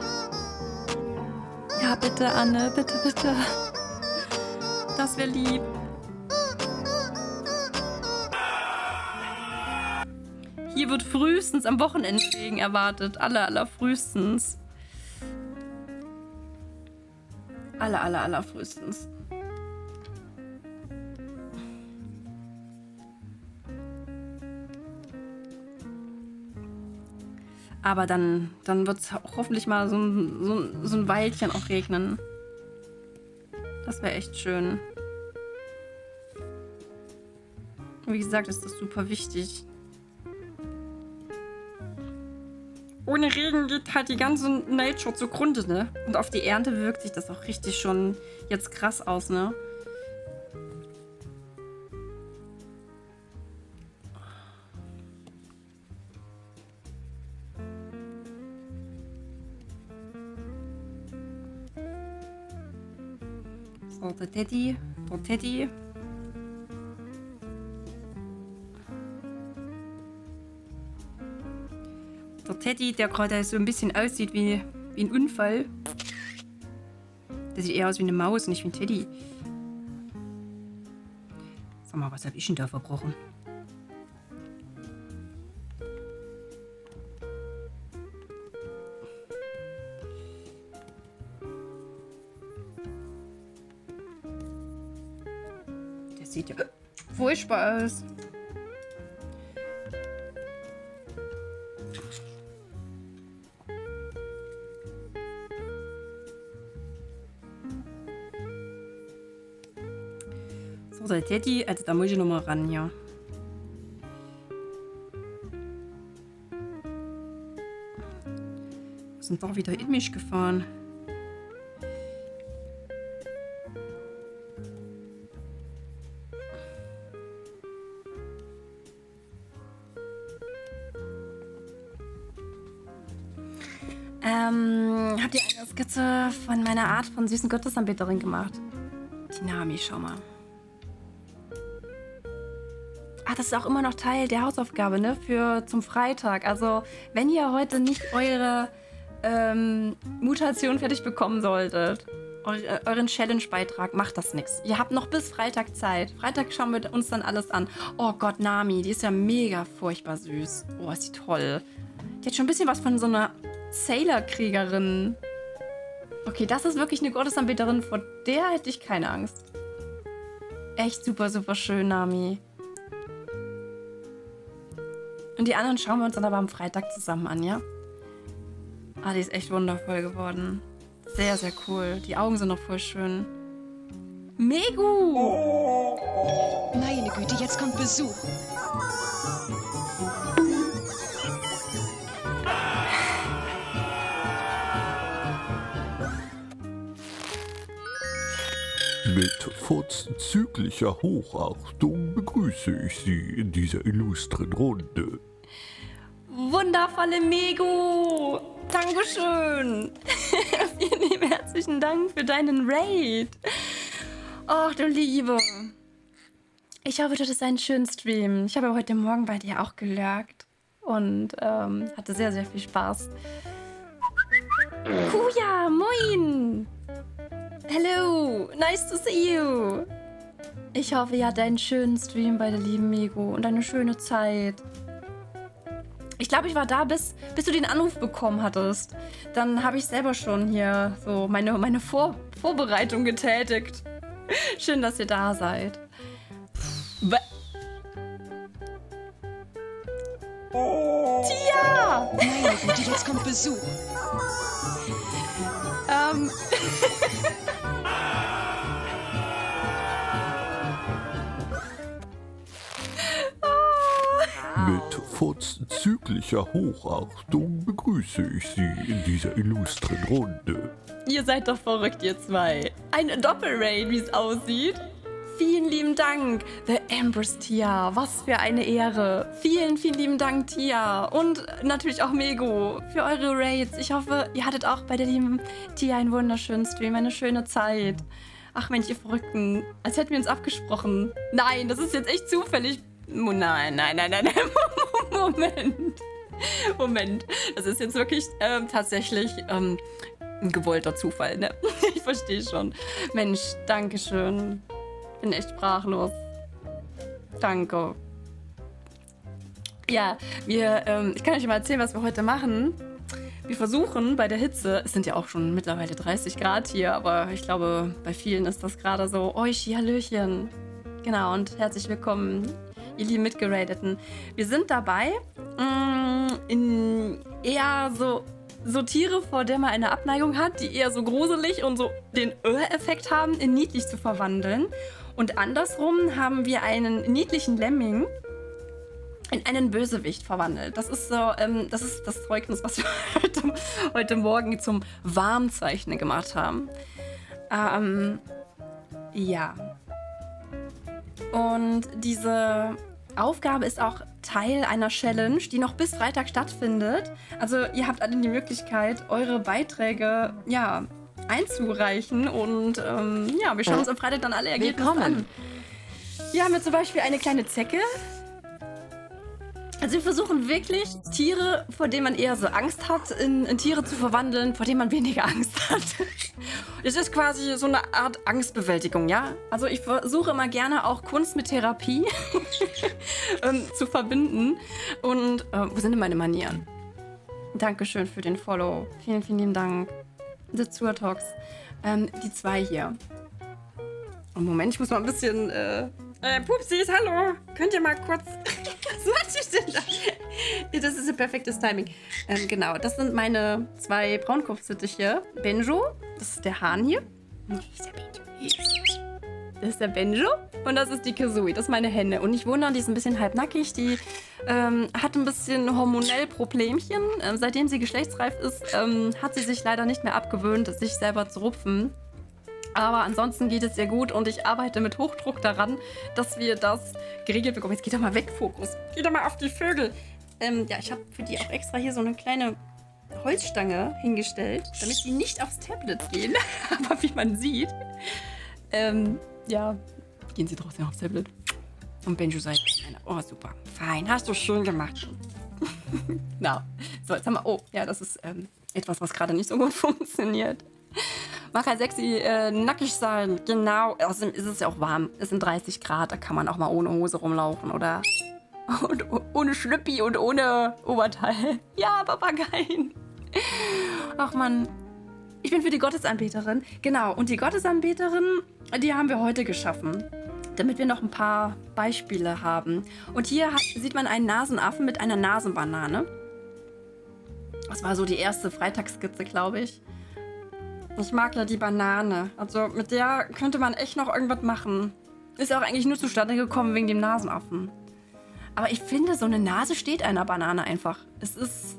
Ja, bitte, Anne, bitte, bitte. Das wäre lieb. Hier wird frühestens am Wochenende Regen erwartet. Aller, aller frühestens. Aller, aller, aller frühestens. Aber dann, dann wird es hoffentlich mal so ein, so, so ein Weilchen auch regnen. Das wäre echt schön. Wie gesagt, ist das super wichtig. Ohne Regen geht halt die ganze Nature zugrunde, ne? Und auf die Ernte wirkt sich das auch richtig schon jetzt krass aus, ne? So, der Teddy, der Teddy. Der Teddy, der gerade so ein bisschen aussieht wie, wie ein Unfall. Der sieht eher aus wie eine Maus, nicht wie ein Teddy. Sag mal, was hab ich denn da verbrochen? Der sieht ja furchtbar aus. Der Teddy, also da muss ich noch mal ran, ja. Wir sind doch wieder in mich gefahren. Ähm, habt ihr eine Skizze von meiner Art von süßen Gottesanbeterin gemacht? Tinami, schau mal. Das ist auch immer noch Teil der Hausaufgabe, ne? Für zum Freitag. Also, wenn ihr heute nicht eure ähm, Mutation fertig bekommen solltet, eure, euren Challenge-Beitrag, macht das nichts. Ihr habt noch bis Freitag Zeit. Freitag schauen wir uns dann alles an. Oh Gott, Nami, die ist ja mega furchtbar süß. Oh, ist die toll. Die hat schon ein bisschen was von so einer Sailor-Kriegerin. Okay, das ist wirklich eine Gottesanbeterin, vor der hätte ich keine Angst. Echt super, super schön, Nami. Und die anderen schauen wir uns dann aber am Freitag zusammen an, ja? Ah, die ist echt wundervoll geworden. Sehr, sehr cool. Die Augen sind noch voll schön. Megu! Meine Güte, jetzt kommt Besuch. Vorzüglicher Hochachtung begrüße ich Sie in dieser illustren Runde. Wundervolle Megu! Dankeschön! *laughs* Vielen lieben herzlichen Dank für deinen Raid. Ach, du Liebe. Ich hoffe, du hattest einen schönen Stream. Ich habe heute Morgen bei dir auch gelurkt und ähm, hatte sehr, sehr viel Spaß. Kuya, moin! Hello, nice to see you. Ich hoffe, ihr hattet einen schönen Stream bei der lieben Mego und eine schöne Zeit. Ich glaube, ich war da, bis, bis du den Anruf bekommen hattest. Dann habe ich selber schon hier so meine, meine Vor Vorbereitung getätigt. *laughs* Schön, dass ihr da seid. Wa- Tia! Meine Güte, jetzt kommt Besuch. *laughs* Ähm. *laughs* Mit vorzüglicher Hochachtung begrüße ich Sie in dieser illustren Runde. Ihr seid doch verrückt, ihr zwei. Ein Doppelraid, wie es aussieht. Vielen lieben Dank, The Empress Tia. Was für eine Ehre. Vielen, vielen lieben Dank, Tia. Und natürlich auch Mego für eure Raids. Ich hoffe, ihr hattet auch bei der lieben Tia einen wunderschönen Stream, eine schöne Zeit. Ach Mensch, ihr Verrückten. Als hätten wir uns abgesprochen. Nein, das ist jetzt echt zufällig. Nein, nein, nein, nein, nein. *laughs* Moment. Moment. Das ist jetzt wirklich ähm, tatsächlich ähm, ein gewollter Zufall, ne? *laughs* Ich verstehe schon. Mensch, danke schön. Bin echt sprachlos. Danke. Ja, wir, ähm, ich kann euch mal erzählen, was wir heute machen. Wir versuchen bei der Hitze, es sind ja auch schon mittlerweile 30 Grad hier, aber ich glaube, bei vielen ist das gerade so, Oishi, Hallöchen. Genau, und herzlich willkommen, ihr lieben Mitgerateten. Wir sind dabei, mh, in eher so, so Tiere, vor der man eine Abneigung hat, die eher so gruselig und so den Öhr-Effekt haben, in niedlich zu verwandeln. Und andersrum haben wir einen niedlichen Lemming in einen Bösewicht verwandelt. Das ist so, ähm, das ist das Zeugnis, was wir *laughs* heute, heute Morgen zum Warmzeichnen gemacht haben. Ähm, ja. Und diese Aufgabe ist auch Teil einer Challenge, die noch bis Freitag stattfindet. Also ihr habt alle die Möglichkeit, eure Beiträge, ja, einzureichen. Und ähm, ja, wir schauen uns am Freitag dann alle Ergebnisse Willkommen. an. Wir haben jetzt zum Beispiel eine kleine Zecke. Also wir versuchen wirklich, Tiere, vor denen man eher so Angst hat, in, in Tiere zu verwandeln, vor denen man weniger Angst hat. *laughs* Es ist quasi so eine Art Angstbewältigung, ja? Also ich versuche immer gerne auch Kunst mit Therapie *laughs* ähm, zu verbinden. Und äh, wo sind denn meine Manieren? Dankeschön für den Follow. Vielen, vielen lieben Dank. The Tour Talks. Ähm, die zwei hier. Oh, Moment, ich muss mal ein bisschen. Äh, äh, Pupsis, hallo! Könnt ihr mal kurz. *laughs* Was macht ihr denn da? Das ist ein perfektes Timing. Ähm, genau, das sind meine zwei Braunkopfsittiche. Benjo, das ist der Hahn hier. Hier ist der Benjo. Das ist der Benjo und das ist die Kazooie. Das ist meine Henne. Und nicht wundern, die ist ein bisschen halbnackig. Die ähm, hat ein bisschen hormonell Problemchen. Ähm, seitdem sie geschlechtsreif ist, ähm, hat sie sich leider nicht mehr abgewöhnt, sich selber zu rupfen. Aber ansonsten geht es ihr gut und ich arbeite mit Hochdruck daran, dass wir das geregelt bekommen. Jetzt geht doch mal weg, Fokus. Geh doch mal auf die Vögel. Ähm, ja, ich habe für die auch extra hier so eine kleine Holzstange hingestellt, damit sie nicht aufs Tablet gehen. *laughs* Aber wie man sieht, ähm, ja, gehen sie trotzdem aufs Tablet. Und Benjo einer. Oh, super. Fein, hast du schön gemacht. *laughs* Na, so, jetzt haben wir. Oh, ja, das ist ähm, Etwas, was gerade nicht so gut *laughs* funktioniert. Mach halt sexy, äh, nackig sein. Genau. Außerdem ist es ja auch warm. Es sind 30 Grad, da kann man auch mal ohne Hose rumlaufen oder *laughs* und, ohne Schlüppi und ohne Oberteil. Ja, Papageien. Ach man, ich bin für die Gottesanbeterin. Genau, und die Gottesanbeterin, die haben wir heute geschaffen. Damit wir noch ein paar Beispiele haben. Und hier hat, sieht man einen Nasenaffen mit einer Nasenbanane. Das war so die erste Freitagsskizze, glaube ich. Ich mag ja die Banane. Also mit der könnte man echt noch irgendwas machen. Ist auch eigentlich nur zustande gekommen wegen dem Nasenaffen. Aber ich finde, so eine Nase steht einer Banane einfach. Es ist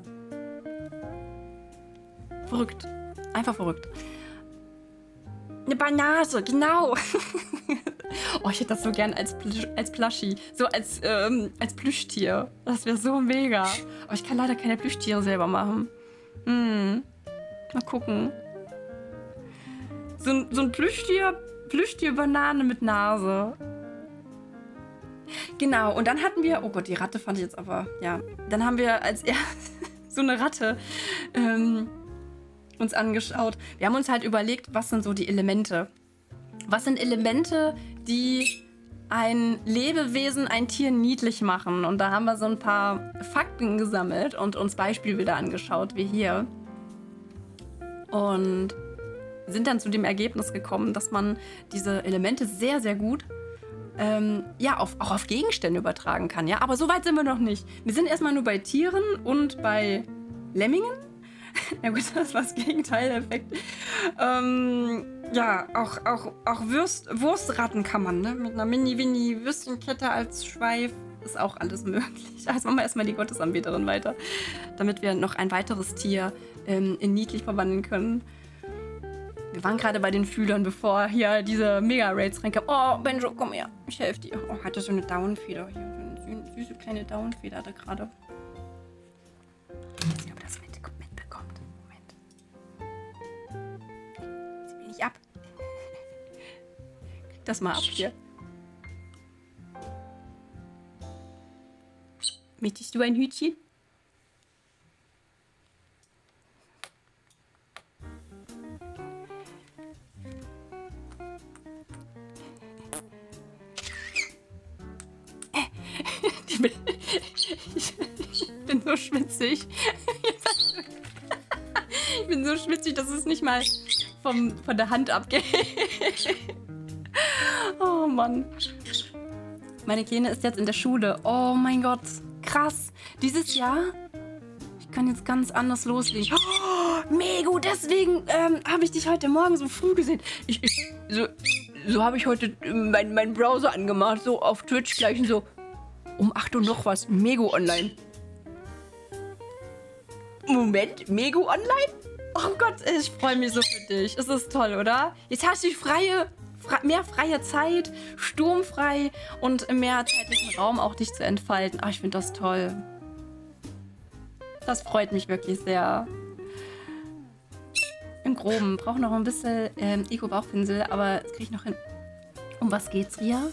verrückt. Einfach verrückt. Eine Banase, genau. *laughs* oh, ich hätte das so gern als, Plüsch, als Plushie. So als, ähm, als Plüschtier. Das wäre so mega. Aber ich kann leider keine Plüschtiere selber machen. Hm. Mal gucken. So, ein- so ein Plüschtier, Plüschtier-Banane mit Nase. Genau, und dann hatten wir, oh Gott, die Ratte fand ich jetzt aber, ja. Dann haben wir als er *laughs* so eine Ratte ähm, uns angeschaut. Wir haben uns halt überlegt, was sind so die Elemente? Was sind Elemente, die ein Lebewesen, ein Tier niedlich machen? Und da haben wir so ein paar Fakten gesammelt und uns Beispielbilder angeschaut, wie hier. Und sind dann zu dem Ergebnis gekommen, dass man diese Elemente sehr, sehr gut ähm, ja, auf, auch auf Gegenstände übertragen kann. Ja? Aber so weit sind wir noch nicht. Wir sind erstmal nur bei Tieren und bei Lemmingen. Ja gut, *laughs* das war das Gegenteileffekt. Ähm, ja, auch, auch, auch Würst, Wurstratten kann man, ne? Mit einer Mini-Winnie-Würstchenkette als Schweif ist auch alles möglich. Also machen wir erstmal die Gottesanbeterin weiter, damit wir noch ein weiteres Tier ähm, in niedlich verwandeln können. Wir waren gerade bei den Fühlern, bevor hier diese Mega-Raids reinkamen. Oh, Benjo, komm her. Ich helfe dir. Oh, hatte so eine Downfeder hier. So eine sü- süße kleine Downfeder hatte gerade. Ich weiß nicht, ob das das mal ab hier. Möchtest du ein Hütchen? Ich bin, so schwitzig. Ich bin so schwitzig, dass es nicht mal vom, von der Hand abgeht. *laughs* Oh Mann. Meine Kleine ist jetzt in der Schule. Oh mein Gott. Krass. Dieses Jahr. Ich kann jetzt ganz anders loslegen. *gasps* Oh, Mego, deswegen ähm, habe ich dich heute Morgen so früh gesehen. Ich, ich, so so habe ich heute meinen mein Browser angemacht. So auf Twitch gleich so. Um 8 Uhr noch was. Mego online. Moment, Mego online? Oh Gott, ich freue mich so für dich. Es ist toll, oder? Jetzt hast du freie, fre mehr freie Zeit, sturmfrei und mehr zeitlichen Raum, auch dich zu entfalten. Ach, ich finde das toll. Das freut mich wirklich sehr. Im Groben. Brauche noch ein bisschen ähm, Eco-Bauchpinsel, aber das kriege ich noch hin. Um was geht's, Ria?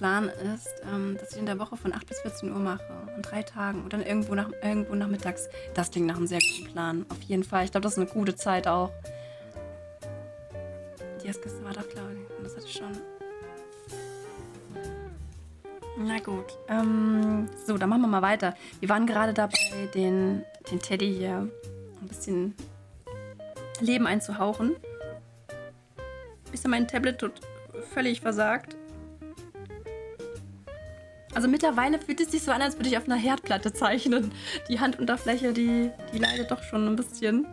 Plan ist, ähm, dass ich in der Woche von 8 bis 14 Uhr mache. An drei Tagen. Und dann irgendwo, nach, irgendwo nachmittags. Das klingt nach einem sehr guten Plan. Auf jeden Fall. Ich glaube, das ist eine gute Zeit auch. Die erste war doch Claudia. Das hatte ich schon. Na gut. Ähm, so, dann machen wir mal weiter. Wir waren gerade dabei, den, den Teddy hier ein bisschen Leben einzuhauchen. Bis mein Tablet tut völlig versagt. Also mittlerweile fühlt es sich so an, als würde ich auf einer Herdplatte zeichnen. Die Handunterfläche, die, die leidet doch schon ein bisschen.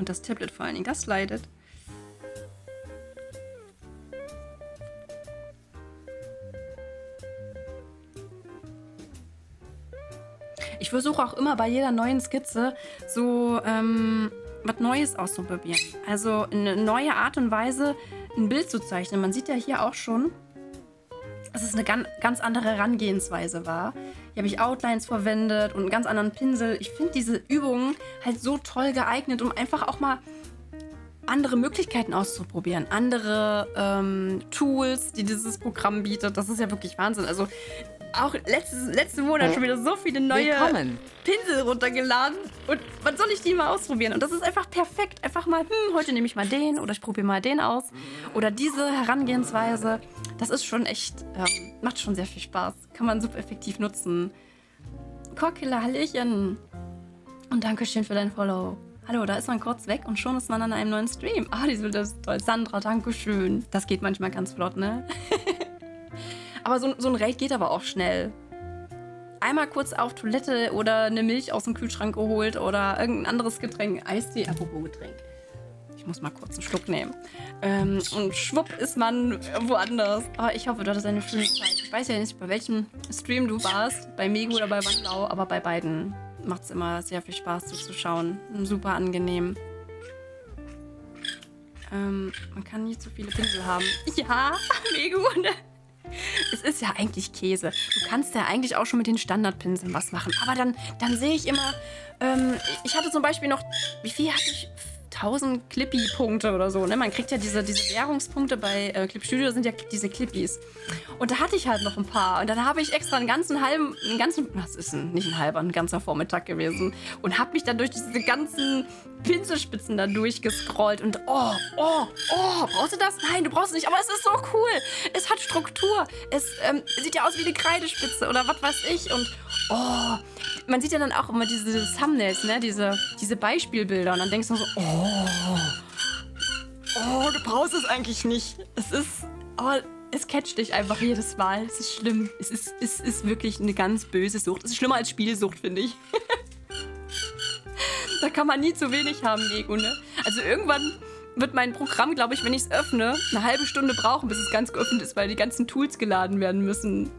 Und das Tablet vor allen Dingen, das leidet. Ich versuche auch immer bei jeder neuen Skizze so ähm, was Neues auszuprobieren. Also eine neue Art und Weise, ein Bild zu zeichnen. Man sieht ja hier auch schon, dass es eine ganz, ganz andere Herangehensweise war. Hier habe ich Outlines verwendet und einen ganz anderen Pinsel. Ich finde diese Übungen halt so toll geeignet, um einfach auch mal andere Möglichkeiten auszuprobieren. Andere ähm, Tools, die dieses Programm bietet. Das ist ja wirklich Wahnsinn. Also auch letztes, letzten Monat schon wieder so viele neue Willkommen. Pinsel runtergeladen. Und wann soll ich die mal ausprobieren? Und das ist einfach perfekt. Einfach mal, hm, heute nehme ich mal den oder ich probiere mal den aus. Oder diese Herangehensweise. Das ist schon echt, ähm, macht schon sehr viel Spaß. Kann man super effektiv nutzen. Korkiller, Hallöchen. Und Dankeschön für dein Follow. Hallo, da ist man kurz weg und schon ist man an einem neuen Stream. Ah, die sind das toll. Sandra, Dankeschön. Das geht manchmal ganz flott, ne? *laughs* aber so, so ein Raid geht aber auch schnell. Einmal kurz auf Toilette oder eine Milch aus dem Kühlschrank geholt oder irgendein anderes Getränk. Eistee, apropos Getränk. Ich muss mal kurz einen Schluck nehmen. Ähm, und schwupp ist man woanders. Aber ich hoffe, du hattest eine schöne Zeit. Ich weiß ja nicht, bei welchem Stream du warst. Bei Megu oder bei Wandlau. Aber bei beiden macht es immer sehr viel Spaß zuzuschauen. Super angenehm. Ähm, man kann nie zu viele Pinsel haben. *laughs* Ja, Megu? *laughs* Es ist ja eigentlich Käse. Du kannst ja eigentlich auch schon mit den Standardpinseln was machen. Aber dann, dann sehe ich immer, ähm, ich hatte zum Beispiel noch, wie viel hatte ich? 1000 Clippy-Punkte oder so. Ne? Man kriegt ja diese, diese Währungspunkte bei äh, Clip Studio, sind ja diese Clippies. Und da hatte ich halt noch ein paar. Und dann habe ich extra einen ganzen halben, einen ganzen, das ist ein, nicht ein halber, ein ganzer Vormittag gewesen. Und habe mich dann durch diese ganzen Pinselspitzen da durchgescrollt. Und oh, oh, oh, brauchst du das? Nein, du brauchst es nicht. Aber es ist so cool. Es hat Struktur. Es ähm, sieht ja aus wie eine Kreidespitze oder was weiß ich. Und oh, man sieht ja dann auch immer diese Thumbnails, ne? Diese, diese Beispielbilder. Und dann denkst du so, oh, oh, du brauchst es eigentlich nicht. Es ist, oh, es catcht dich einfach jedes Mal. Es ist schlimm. Es ist, es ist wirklich eine ganz böse Sucht. Es ist schlimmer als Spielsucht, finde ich. *laughs* da kann man nie zu wenig haben, Lego, ne? Also irgendwann wird mein Programm, glaube ich, wenn ich es öffne, eine halbe Stunde brauchen, bis es ganz geöffnet ist, weil die ganzen Tools geladen werden müssen.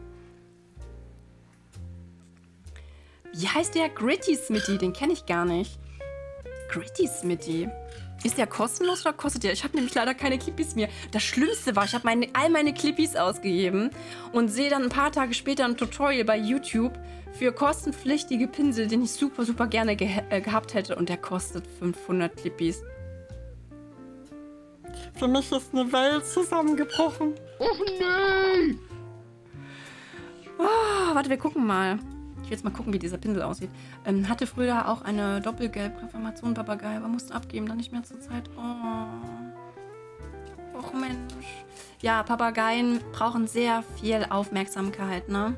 Wie heißt der? Gritty Smitty, den kenne ich gar nicht. Gritty Smitty. Ist der kostenlos oder kostet der? Ich habe nämlich leider keine Clippies mehr. Das Schlimmste war, ich habe meine, all meine Clippies ausgegeben und sehe dann ein paar Tage später ein Tutorial bei YouTube für kostenpflichtige Pinsel, den ich super, super gerne ge äh, gehabt hätte. Und der kostet 500 Clippies. Für mich ist eine Welt zusammengebrochen. Och nein! Oh, warte, wir gucken mal. Jetzt mal gucken, wie dieser Pinsel aussieht. Ähm, hatte früher auch eine Doppelgelb-Reformation Papagei, aber musste abgeben, dann nicht mehr zur Zeit. Oh. Och Mensch. Ja, Papageien brauchen sehr viel Aufmerksamkeit, ne?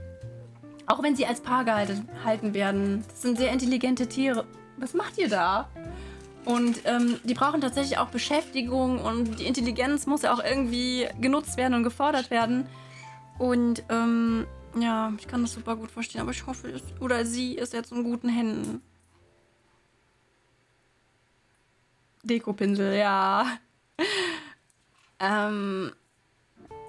Auch wenn sie als Paar gehalten halten werden. Das sind sehr intelligente Tiere. Was macht ihr da? Und ähm, die brauchen tatsächlich auch Beschäftigung und die Intelligenz muss ja auch irgendwie genutzt werden und gefordert werden. Und ähm, ja, ich kann das super gut verstehen, aber ich hoffe, es, oder sie ist jetzt in guten Händen. Dekopinsel, ja. *laughs* ähm,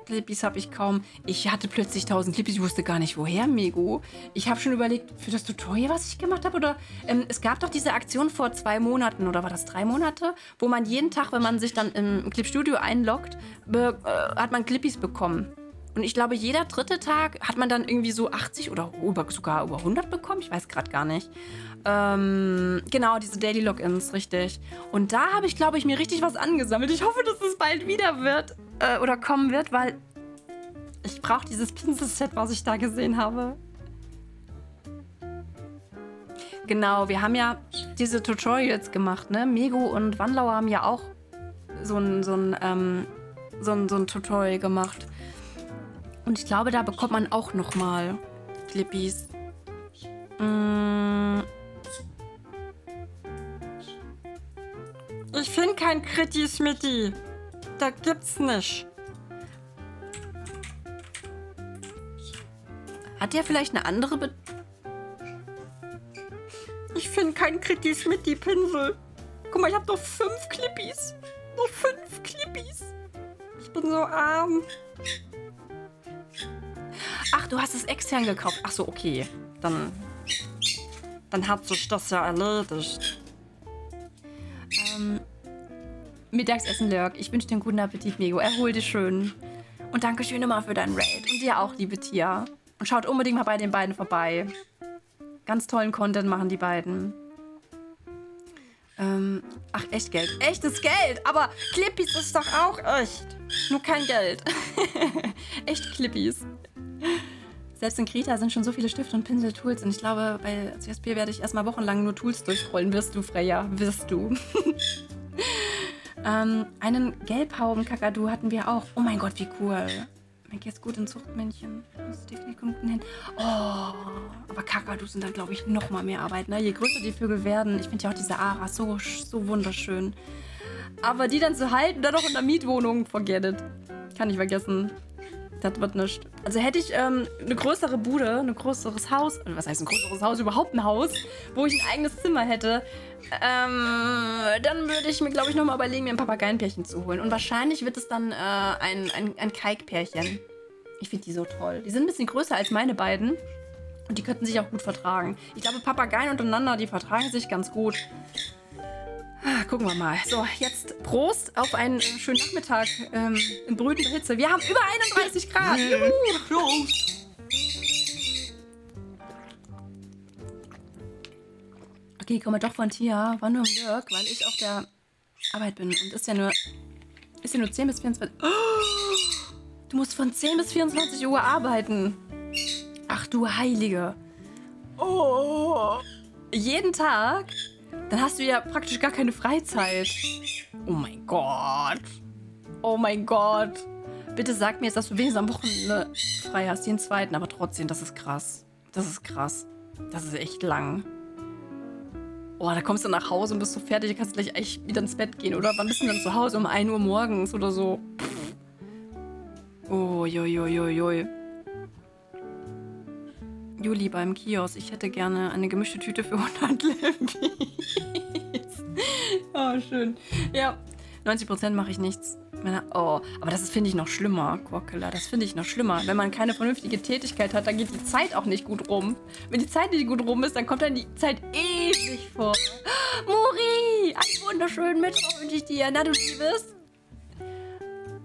Clippies habe ich kaum. Ich hatte plötzlich 1000 Clippies, ich wusste gar nicht woher, Mego. Ich habe schon überlegt, für das Tutorial, was ich gemacht habe, oder ähm, es gab doch diese Aktion vor zwei Monaten, oder war das drei Monate, wo man jeden Tag, wenn man sich dann im Clipstudio einloggt, be äh, hat man Clippies bekommen. Und ich glaube, jeder dritte Tag hat man dann irgendwie so 80 oder über, sogar über 100 bekommen. Ich weiß gerade gar nicht. Ähm, genau, diese Daily Logins, richtig. Und da habe ich, glaube ich, mir richtig was angesammelt. Ich hoffe, dass es bald wieder wird äh, oder kommen wird, weil ich brauche dieses Pinselset, was ich da gesehen habe. Genau, wir haben ja diese Tutorials gemacht, ne? Mego und Wandlauer haben ja auch so ein, so ein, ähm, so ein, so ein Tutorial gemacht. Und ich glaube, da bekommt man auch noch mal Clippies. Mm. Ich finde kein Kritti Smitty. Da gibt's nicht. Hat der vielleicht eine andere Be Ich finde keinen Kritti Smitty Pinsel. Guck mal, ich habe noch fünf Clippies. Noch fünf Clippies. Ich bin so arm. Ach, du hast es extern gekauft. Ach so, okay. Dann, dann hat sich das ja erledigt. Ähm, Mittagsessen, Lurk. Ich wünsche dir einen guten Appetit, Mego. Erhol dich schön. Und danke schön immer für deinen Raid. Und dir auch, liebe Tia. Und schaut unbedingt mal bei den beiden vorbei. Ganz tollen Content machen die beiden. Ähm, ach, echt Geld. Echtes Geld. Aber Clippies ist doch auch echt. Nur kein Geld. *laughs* echt Clippies. Selbst in Krita sind schon so viele Stifte und Pinsel Tools und ich glaube, bei CSP werde ich erstmal wochenlang nur Tools durchrollen. Wirst du, Freya, wirst du. *laughs* ähm, einen Gelbhauben-Kakadu hatten wir auch. Oh mein Gott, wie cool. Mir geht's gut in Zuchtmännchen. Ist definitiv unten hin. Oh, aber Kakadus sind dann, glaube ich, noch mal mehr Arbeit. Ne? Je größer die Vögel werden. Ich finde ja auch diese Ara so, so wunderschön. Aber die dann zu halten, dann noch in der Mietwohnung, forget it. Kann ich vergessen. Das wird nicht. Also hätte ich ähm, eine größere Bude, ein größeres Haus, oder was heißt ein größeres Haus, überhaupt ein Haus, wo ich ein eigenes Zimmer hätte, ähm, dann würde ich mir, glaube ich, nochmal überlegen, mir ein Papageienpärchen zu holen. Und wahrscheinlich wird es dann äh, ein, ein, ein Kalkpärchen. Ich finde die so toll. Die sind ein bisschen größer als meine beiden. Und die könnten sich auch gut vertragen. Ich glaube, Papageien untereinander, die vertragen sich ganz gut. Ah, gucken wir mal. So, jetzt Prost auf einen schönen Nachmittag ähm, in brütender Hitze. Wir haben über 31 Grad. Juhu. Prost. Okay, komme doch von Tia. War nur im Dirk, weil ich auf der Arbeit bin. Und ist ja nur, ist ja nur 10 bis 24. Oh, du musst von 10 bis 24 Uhr arbeiten. Ach du Heilige. Oh. Jeden Tag? Dann hast du ja praktisch gar keine Freizeit. Oh mein Gott. Oh mein Gott. Bitte sag mir jetzt, dass du wenigstens am Wochenende frei hast, den zweiten. Aber trotzdem, das ist krass. Das ist krass. Das ist echt lang. Oh, da kommst du nach Hause und bist so fertig, dann kannst du gleich echt wieder ins Bett gehen. Oder wann bist du denn zu Hause? Um 1 Uhr morgens oder so. Pff. Oh, Juli beim Kiosk. Ich hätte gerne eine gemischte Tüte für *laughs* 100 Lippis. oh, schön. Ja, 90% mache ich nichts. Oh, aber das finde ich noch schlimmer, Korkela. Das finde ich noch schlimmer. Wenn man keine vernünftige Tätigkeit hat, dann geht die Zeit auch nicht gut rum. Wenn die Zeit nicht gut rum ist, dann kommt dann die Zeit ewig vor. *gasps* Muri, einen wunderschönen Mittwoch wünsche ich dir. Na, du Liebes.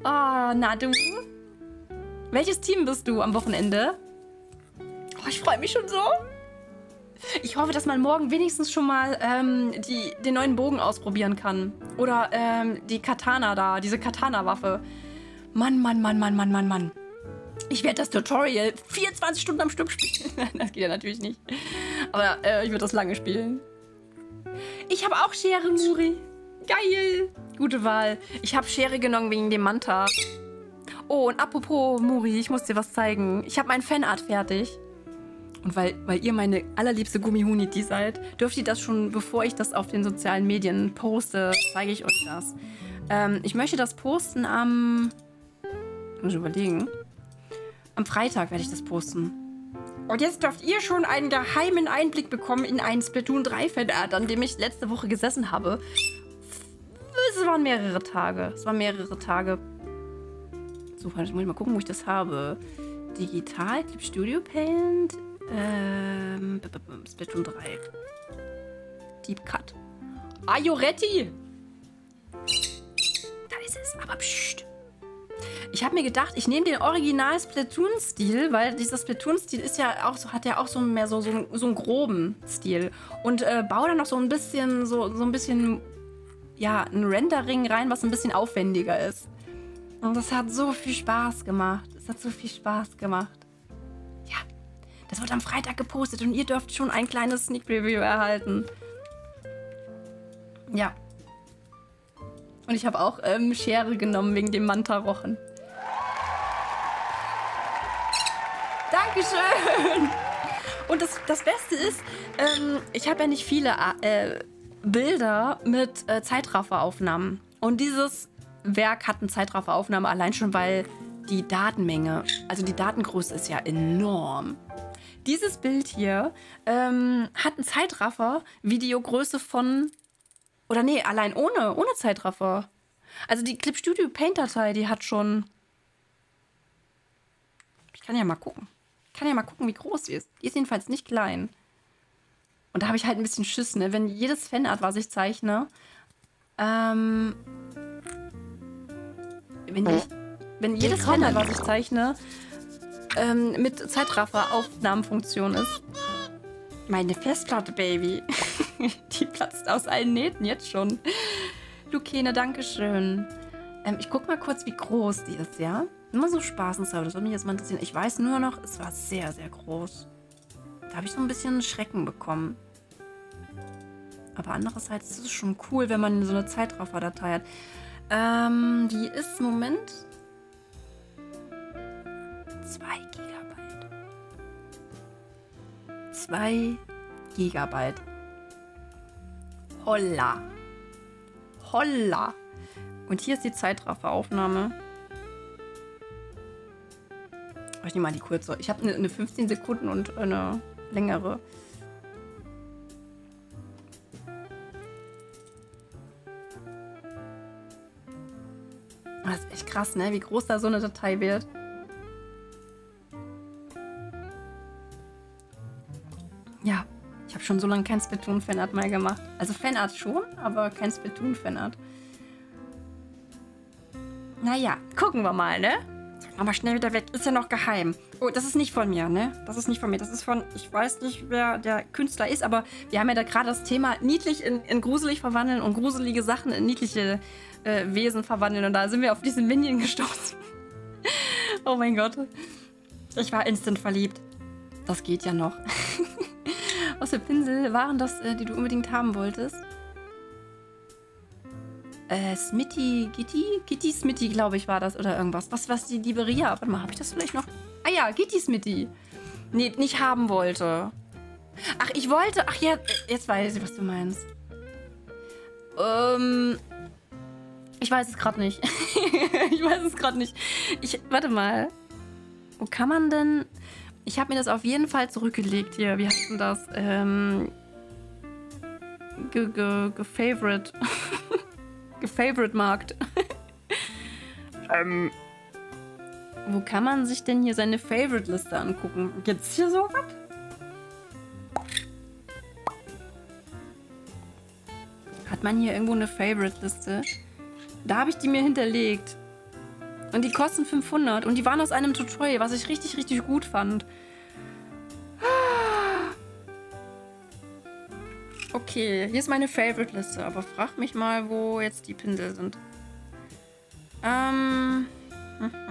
Oh, na, du. Welches Team bist du am Wochenende? Oh, ich freue mich schon so. Ich hoffe, dass man morgen wenigstens schon mal ähm, die, den neuen Bogen ausprobieren kann. Oder ähm, die Katana da, diese Katana-Waffe. Mann, Mann, Mann, Mann, Mann, Mann, Mann. Ich werde das Tutorial 24 Stunden am Stück spielen. *laughs* Das geht ja natürlich nicht. Aber äh, ich werde das lange spielen. Ich habe auch Schere, Muri. Geil. Gute Wahl. Ich habe Schere genommen wegen dem Manta. Oh, und apropos, Muri, ich muss dir was zeigen. Ich habe mein Fanart fertig. Und weil, weil ihr meine allerliebste Gummihuniti seid, dürft ihr das schon, bevor ich das auf den sozialen Medien poste, zeige ich euch das. Ähm, ich möchte das posten am... Muss ich überlegen. Am Freitag werde ich das posten. Und jetzt dürft ihr schon einen geheimen Einblick bekommen in einen Splatoon 3 Fanart, an dem ich letzte Woche gesessen habe. Es waren mehrere Tage. Es waren mehrere Tage. So, jetzt muss ich mal gucken, wo ich das habe. Digital, Clip Studio Paint, ähm, Splatoon 3. Deep Cut. Ready? Da ist es, aber pst. Ich habe mir gedacht, ich nehme den original Splatoon-Stil, weil dieser Splatoon-Stil ist ja auch so, hat ja auch so mehr so, so, so einen groben Stil. Und äh, baue dann noch so ein bisschen, so, so ein bisschen, ja, ein Rendering rein, was ein bisschen aufwendiger ist. Und das hat so viel Spaß gemacht. Es hat so viel Spaß gemacht. Das wird am Freitag gepostet und ihr dürft schon ein kleines Sneak Preview erhalten. Ja. Und ich habe auch ähm, Schere genommen wegen dem Manta-Rochen. Dankeschön! Und das, das Beste ist, ähm, ich habe ja nicht viele äh, Bilder mit äh, Zeitrafferaufnahmen. Und dieses Werk hat eine Zeitrafferaufnahme allein schon, weil die Datenmenge, also die Datengröße ist ja enorm. Dieses Bild hier ähm, hat einen Zeitraffer, Videogröße von, oder nee, allein ohne, ohne Zeitraffer. Also die Clip Studio Paint Datei, die hat schon, ich kann ja mal gucken. Ich kann ja mal gucken, wie groß sie ist. Die ist jedenfalls nicht klein. Und da habe ich halt ein bisschen Schiss, ne? Wenn jedes Fanart, was ich zeichne, ähm, wenn, ich, wenn jedes Fanart, was ich zeichne, ähm, mit Zeitraffer-Aufnahmenfunktion ist. Meine Festplatte, Baby. *laughs* Die platzt aus allen Nähten jetzt schon. Lukene, Dankeschön. Ähm, ich guck mal kurz, wie groß die ist, ja? Immer so spaßenshalber, das würde mich jetzt mal interessieren. Ich weiß nur noch, es war sehr, sehr groß. Da habe ich so ein bisschen Schrecken bekommen. Aber andererseits ist es schon cool, wenn man so eine Zeitraffer-Datei hat. Ähm, die ist, Moment, 2 Gigabyte. 2 Gigabyte. Holla. Holla. Und hier ist die Zeitrafferaufnahme. Ich nehme mal die kurze. Ich habe eine 15 Sekunden und eine längere. Das ist echt krass, ne? Wie groß da so eine Datei wird. Ja, ich habe schon so lange kein Splatoon-Fanart mehr gemacht. Also Fanart schon, aber kein Splatoon-Fanart. Naja, gucken wir mal, ne? Mal schnell wieder weg. Ist ja noch geheim. Oh, das ist nicht von mir, ne? Das ist nicht von mir. Das ist von, ich weiß nicht, wer der Künstler ist, aber wir haben ja da gerade das Thema niedlich in, in gruselig verwandeln und gruselige Sachen in niedliche äh, Wesen verwandeln. Und da sind wir auf diesen Minion gestoßen. *laughs* oh mein Gott. Ich war instant verliebt. Das geht ja noch. *laughs* Was für Pinsel waren das, äh, die du unbedingt haben wolltest? Äh, Smitty, Gitti? Gitti Smitty, glaube ich, war das oder irgendwas. Was, was die Liberia? Warte mal, habe ich das vielleicht noch? Ah ja, Gitti Smitty. Nee, nicht haben wollte. Ach, ich wollte. Ach ja, jetzt weiß ich, was du meinst. Ähm. Ich weiß es gerade nicht. *laughs* ich weiß es gerade nicht. Ich, warte mal. Wo kann man denn. Ich habe mir das auf jeden Fall zurückgelegt hier. Wie heißt denn das? Ähm. Ge, ge, gefavorite. *laughs* gefavorite Markt. *laughs* ähm. Wo kann man sich denn hier seine Favorite-Liste angucken? Gibt's hier sowas? Hat man hier irgendwo eine Favorite-Liste? Da habe ich die mir hinterlegt. Und die kosten 500. Und die waren aus einem Tutorial, was ich richtig, richtig gut fand. Okay, hier ist meine Favorite-Liste. Aber frag mich mal, wo jetzt die Pinsel sind. Ähm... *laughs*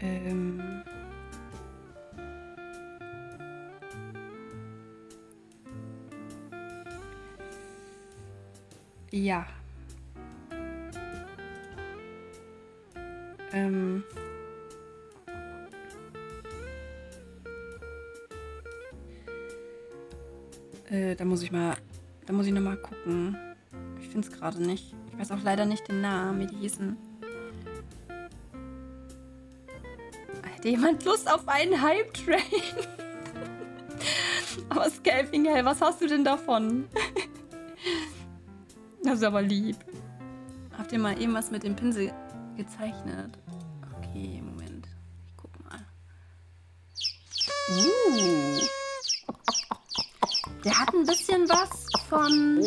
ähm... Ja. Ähm. Äh, da muss ich mal. Da muss ich noch mal gucken. Ich finde es gerade nicht. Ich weiß auch leider nicht den Namen, wie die hießen. Hätte jemand Lust auf einen Hype-Train? *laughs* Aber Scalping, hey, was hast du denn davon? Das ist aber lieb. Habt ihr mal eben was mit dem Pinsel gezeichnet? Okay, Moment. Ich guck mal. Uh. Der hat ein bisschen was von...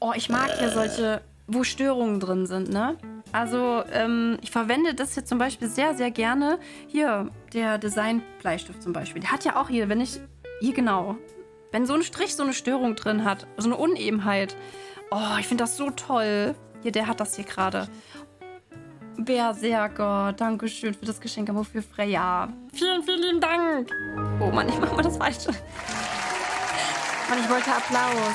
Oh, ich mag ja solche, wo Störungen drin sind, ne? Also, ähm, ich verwende das hier zum Beispiel sehr, sehr gerne. Hier, der Design-Bleistift zum Beispiel. Der hat ja auch hier, wenn ich... Hier genau. Wenn so ein Strich so eine Störung drin hat, so eine Unebenheit. Oh, ich finde das so toll. Hier, der hat das hier gerade. Gott, danke schön für das Geschenk. Aber für Freya. Vielen, vielen Dank. Oh Mann, ich mach mal das Falsche. Mann, ich wollte Applaus.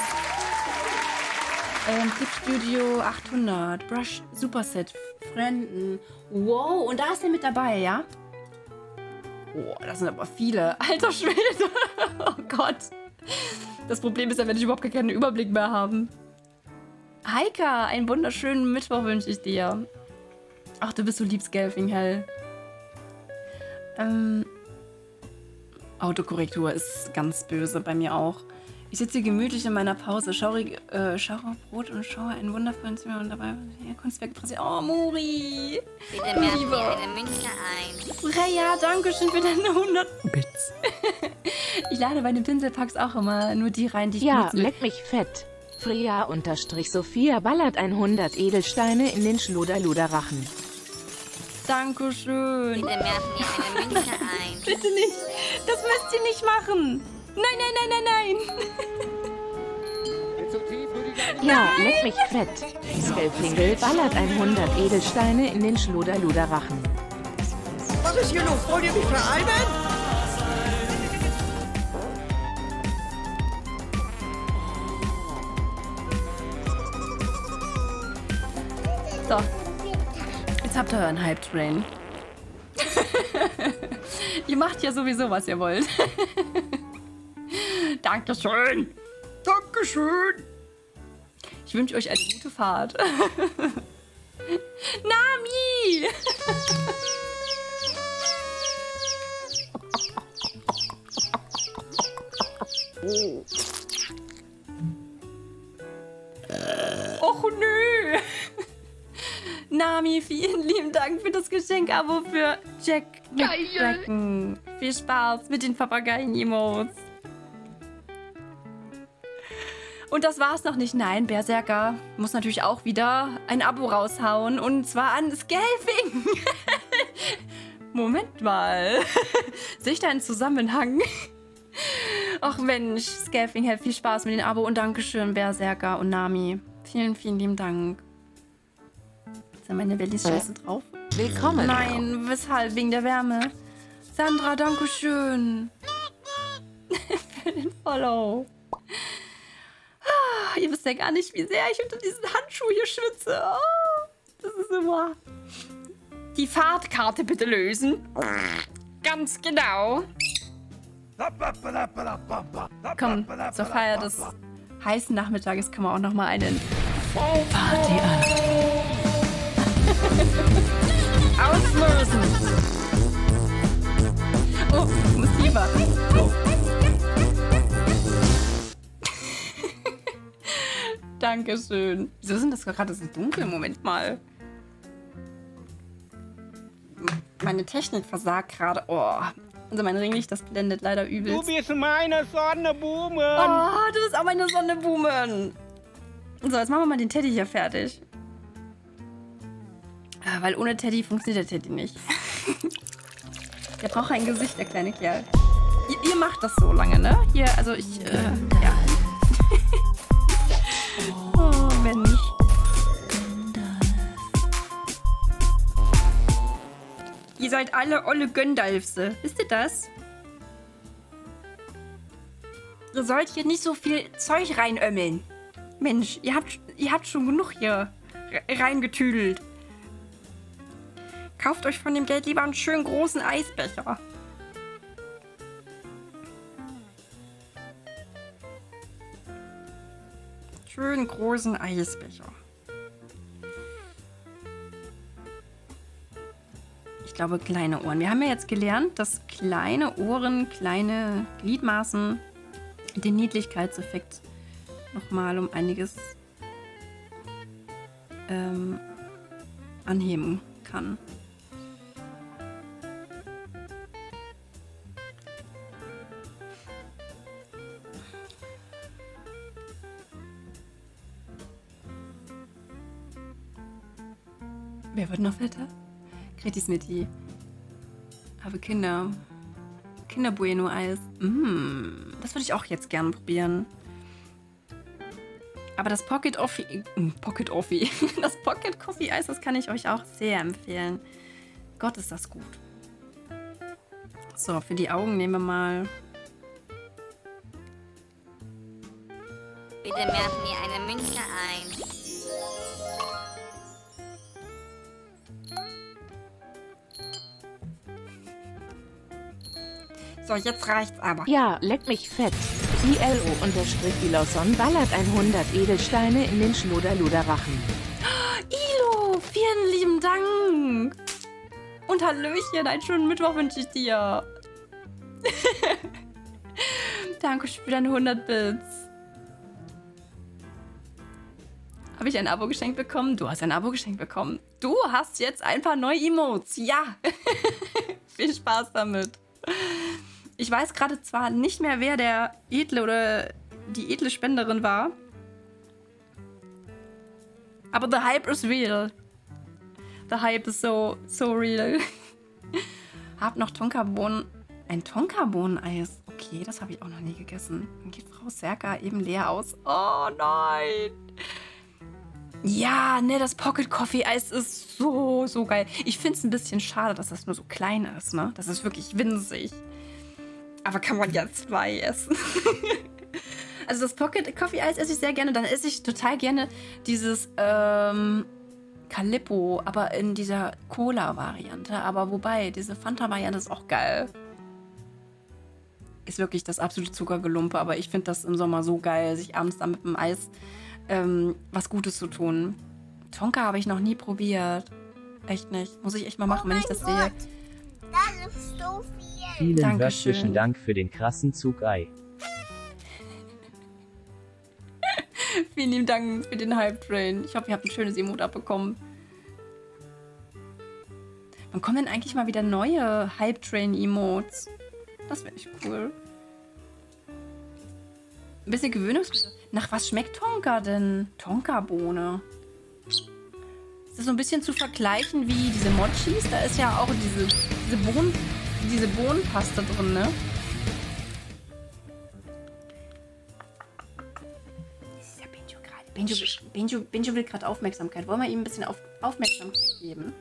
Ähm, Clip Studio 800. Brush Superset. Fremden. Wow, und da ist er mit dabei, ja? Oh, das sind aber viele. Alter Schwede. *laughs* oh Gott. Das Problem ist ja, wenn ich überhaupt keinen Überblick mehr habe. Heika, einen wunderschönen Mittwoch wünsche ich dir. Ach, du bist so lieb, Scalping Hell. Ähm, Autokorrektur ist ganz böse bei mir auch. Ich sitze gemütlich in meiner Pause, schaue, äh, schaue Brot und schaue einen wundervollen Zimmer und dabei ja, Kunstwerke präsentiert. Oh, Muri! Bitte merk mir eine Münze ein. Freya, danke schön für deine 100 Bits. *laughs* ich lade bei den Pinselpacks auch immer nur die rein, die ich Ja, leck mich fett. Freya unterstrich Sophia ballert 100 Edelsteine in den Schloderluderrachen. Dankeschön. Bitte merk mir eine Münze ein. *laughs* Bitte nicht. Das müsst ihr nicht machen. Nein, nein, nein, nein, nein. Ja, leck mich fett. Skelfingel ballert 100 Edelsteine in den Schloderluderrachen. Was ist hier los? Wollt ihr mich veralbern? So. Jetzt habt ihr euren Hype-Train. *laughs* ihr macht ja sowieso, was ihr wollt. *laughs* Dankeschön. Dankeschön. Ich wünsche euch eine gute Fahrt. *laughs* Nami! *laughs* Och nö! Nami, vielen lieben Dank für das Geschenk-Abo für Jack McCracken. Viel Spaß mit den Papageien-Emotes. Und das war's noch nicht. Nein, Berserker muss natürlich auch wieder ein Abo raushauen. Und zwar an Skelfing. *laughs* Moment mal. *laughs* Sehe ich da einen Zusammenhang? *laughs* Ach Mensch, Skelfing, hat viel Spaß mit dem Abo und Dankeschön, Berserker und Nami. Vielen, vielen lieben Dank. Sind meine Bellies scheiße drauf? Willkommen. Nein, weshalb? Wegen der Wärme. Sandra, Dankeschön. Für den Follow. Ah, Ihr wisst ja gar nicht, wie sehr ich unter diesen Handschuh hier schwitze. Oh, das ist immer. Die Fahrtkarte bitte lösen. Ganz genau. Komm, zur Feier des heißen Nachmittages können wir auch noch mal einen Party an. *laughs* Auslösen. Oh, Musiba. Dankeschön. Wieso sind das gerade so dunkel? Moment mal. Meine Technik versagt gerade. Oh. Also mein Ringlicht, das blendet leider übel. Du bist meine Sonnebuben. Oh, du bist auch meine Sonnebuben. So, jetzt machen wir mal den Teddy hier fertig. Ah, Weil ohne Teddy funktioniert der Teddy nicht. *laughs* der braucht ein Gesicht, der kleine Kerl. Ihr, ihr macht das so lange, ne? Hier, also ich, äh, ja. *laughs* Mensch. Ihr seid alle olle Göndalfse. Wisst ihr das? Ihr sollt hier nicht so viel Zeug reinömmeln. Mensch, ihr habt, ihr habt schon genug hier re- reingetüdelt. Kauft euch von dem Geld lieber einen schönen großen Eisbecher. Schönen großen Eisbecher. Ich glaube, kleine Ohren. Wir haben ja jetzt gelernt, dass kleine Ohren, kleine Gliedmaßen den Niedlichkeitseffekt nochmal um einiges ähm, anheben kann. Wer wird noch fetter? Greti Smitty. Habe Kinder. Kinder Bueno Eis. Mm, das würde ich auch jetzt gerne probieren. Aber das Pocket Offie. mm, Pocket Offie. *laughs* Das Pocket Coffee Eis, das kann ich euch auch sehr empfehlen. Gott, ist das gut. So, für die Augen nehmen wir mal. Bitte werfen mir eine Münze ein. So, jetzt reicht's aber. Ja, leck mich fett. ILO unterstrich Ilosson ballert 100 Edelsteine in den Schloderluderrachen. Ilo, vielen lieben Dank. Und Hallöchen, einen schönen Mittwoch wünsche ich dir. *laughs* Danke für deine 100 Bits. Habe ich ein Abo geschenkt bekommen? Du hast ein Abo geschenkt bekommen. Du hast jetzt ein paar neue Emotes. Ja. *laughs* Viel Spaß damit. Ich weiß gerade zwar nicht mehr, wer der edle oder die edle Spenderin war. Aber the hype is real. The hype is so, so real. *laughs* Hab noch Tonkabohnen Ein Tonkabohneneis. Okay, das habe ich auch noch nie gegessen. Dann geht Frau Serka eben leer aus. Oh nein. Ja, ne, das Pocket Coffee Eis ist so, so geil. Ich finde es ein bisschen schade, dass das nur so klein ist, ne? Das ist wirklich winzig. Aber kann man ja zwei essen. *laughs* also das Pocket Coffee Eis esse ich sehr gerne. Dann esse ich total gerne dieses ähm, Calippo, aber in dieser Cola-Variante. Aber wobei, diese Fanta-Variante ist auch geil. Ist wirklich das absolute Zuckergelumpe, aber ich finde das im Sommer so geil, sich abends dann mit dem Eis ähm, was Gutes zu tun. Tonka habe ich noch nie probiert. Echt nicht. Muss ich echt mal machen, wenn ich das sehe. Das ist so viel. Vielen Dankeschön. herzlichen Dank für den krassen Zug Ei. *laughs* Vielen lieben Dank für den Hype Train. Ich hoffe, ihr habt ein schönes Emote abbekommen. Wann kommen denn eigentlich mal wieder neue Hype Train Emotes? Das wäre echt cool. Ein bisschen gewöhnungsbedürftig. Nach was schmeckt Tonka denn? Tonka-Bohne. Ist das so ein bisschen zu vergleichen wie diese Mochis? Da ist ja auch diese, diese, Bohnen, diese Bohnenpaste drin, ne? Das ist ja Benjo gerade. Benjo, Benjo, Benjo will gerade Aufmerksamkeit. Wollen wir ihm ein bisschen auf, Aufmerksamkeit geben?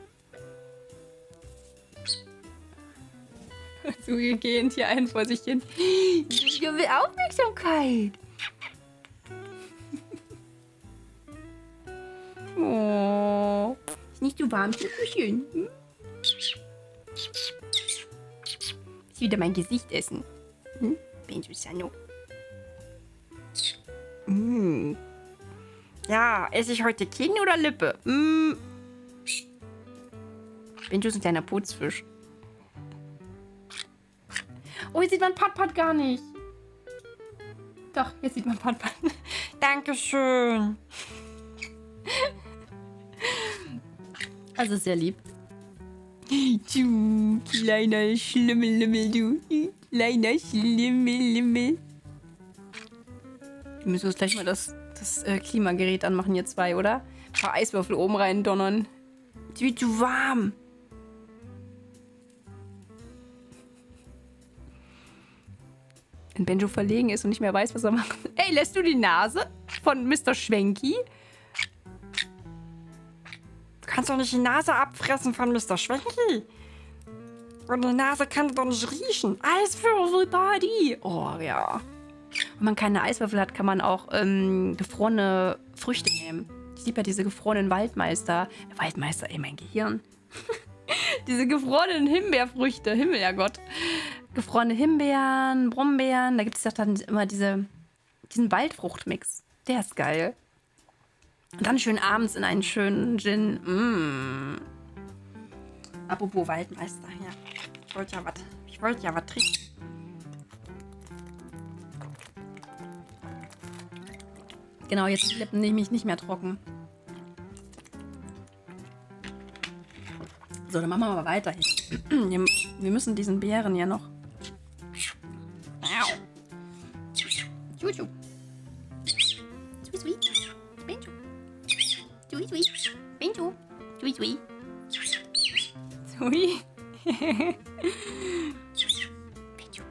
*laughs* So gehend hier ein vor sich hin. *laughs* Benjo will Aufmerksamkeit. Oh. Ist nicht so warm, Schön. Hm? Ist wieder mein Gesicht essen. Hm? Benjo Sano. Mm. Ja, esse ich heute Kinn oder Lippe? Mm. Benjo ist ein kleiner Putzfisch. Oh, hier sieht man Pat Pat gar nicht. Doch, jetzt sieht man Pat. *laughs* Dankeschön. Also sehr lieb. Du kleiner Schlimmelimmel, du. Kleiner Schlimmelimmel. Wir müssen uns gleich mal das, das äh, Klimagerät anmachen, ihr zwei, oder? Ein paar Eiswürfel oben rein donnern. Es wird zu warm. Wenn Benjo verlegen ist und nicht mehr weiß, was er macht. *laughs* Ey, lässt du die Nase von Mr. Schwenki? Du kannst doch nicht die Nase abfressen von Mr. Schwenki. Und die Nase kann doch nicht riechen. Eiswürfel Party. Oh, ja. Wenn man keine Eiswürfel hat, kann man auch ähm, gefrorene Früchte nehmen. Ich liebe ja diese gefrorenen Waldmeister. Waldmeister, ey, mein Gehirn. *laughs* diese gefrorenen Himbeerfrüchte. Himmel, ja Gott. Gefrorene Himbeeren, Brombeeren. Da gibt es doch dann immer diese, diesen Waldfruchtmix. Der ist geil. Und dann schön abends in einen schönen Gin. Mmh. Apropos Waldmeister, ja. Ich wollte ja was. Ich wollte ja was trinken. Genau, jetzt die Lippen nämlich nicht mehr trocken. So, dann machen wir mal weiter hier. Wir müssen diesen Bären ja noch. Juju. Sweet, sweet. Benjo. Sweet, sweet. Benjo. Sweet, sweet. Sweet. Benjo.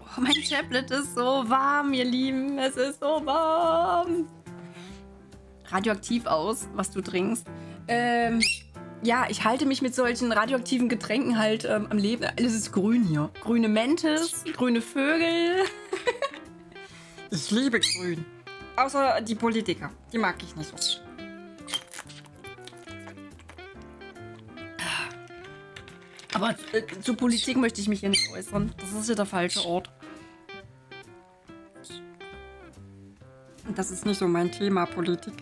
Oh, mein Tablet ist so warm, ihr Lieben. Es ist so warm. Radioaktiv aus, was du trinkst. Ähm, ja, ich halte mich mit solchen radioaktiven Getränken halt ähm, am Leben. Alles ist grün hier. Grüne Mentes, grüne Vögel. *laughs* ich liebe grün. Außer die Politiker. Die mag ich nicht so. Aber äh, zur Politik möchte ich mich hier nicht äußern. Das ist hier der falsche Ort. Das ist nicht so mein Thema, Politik.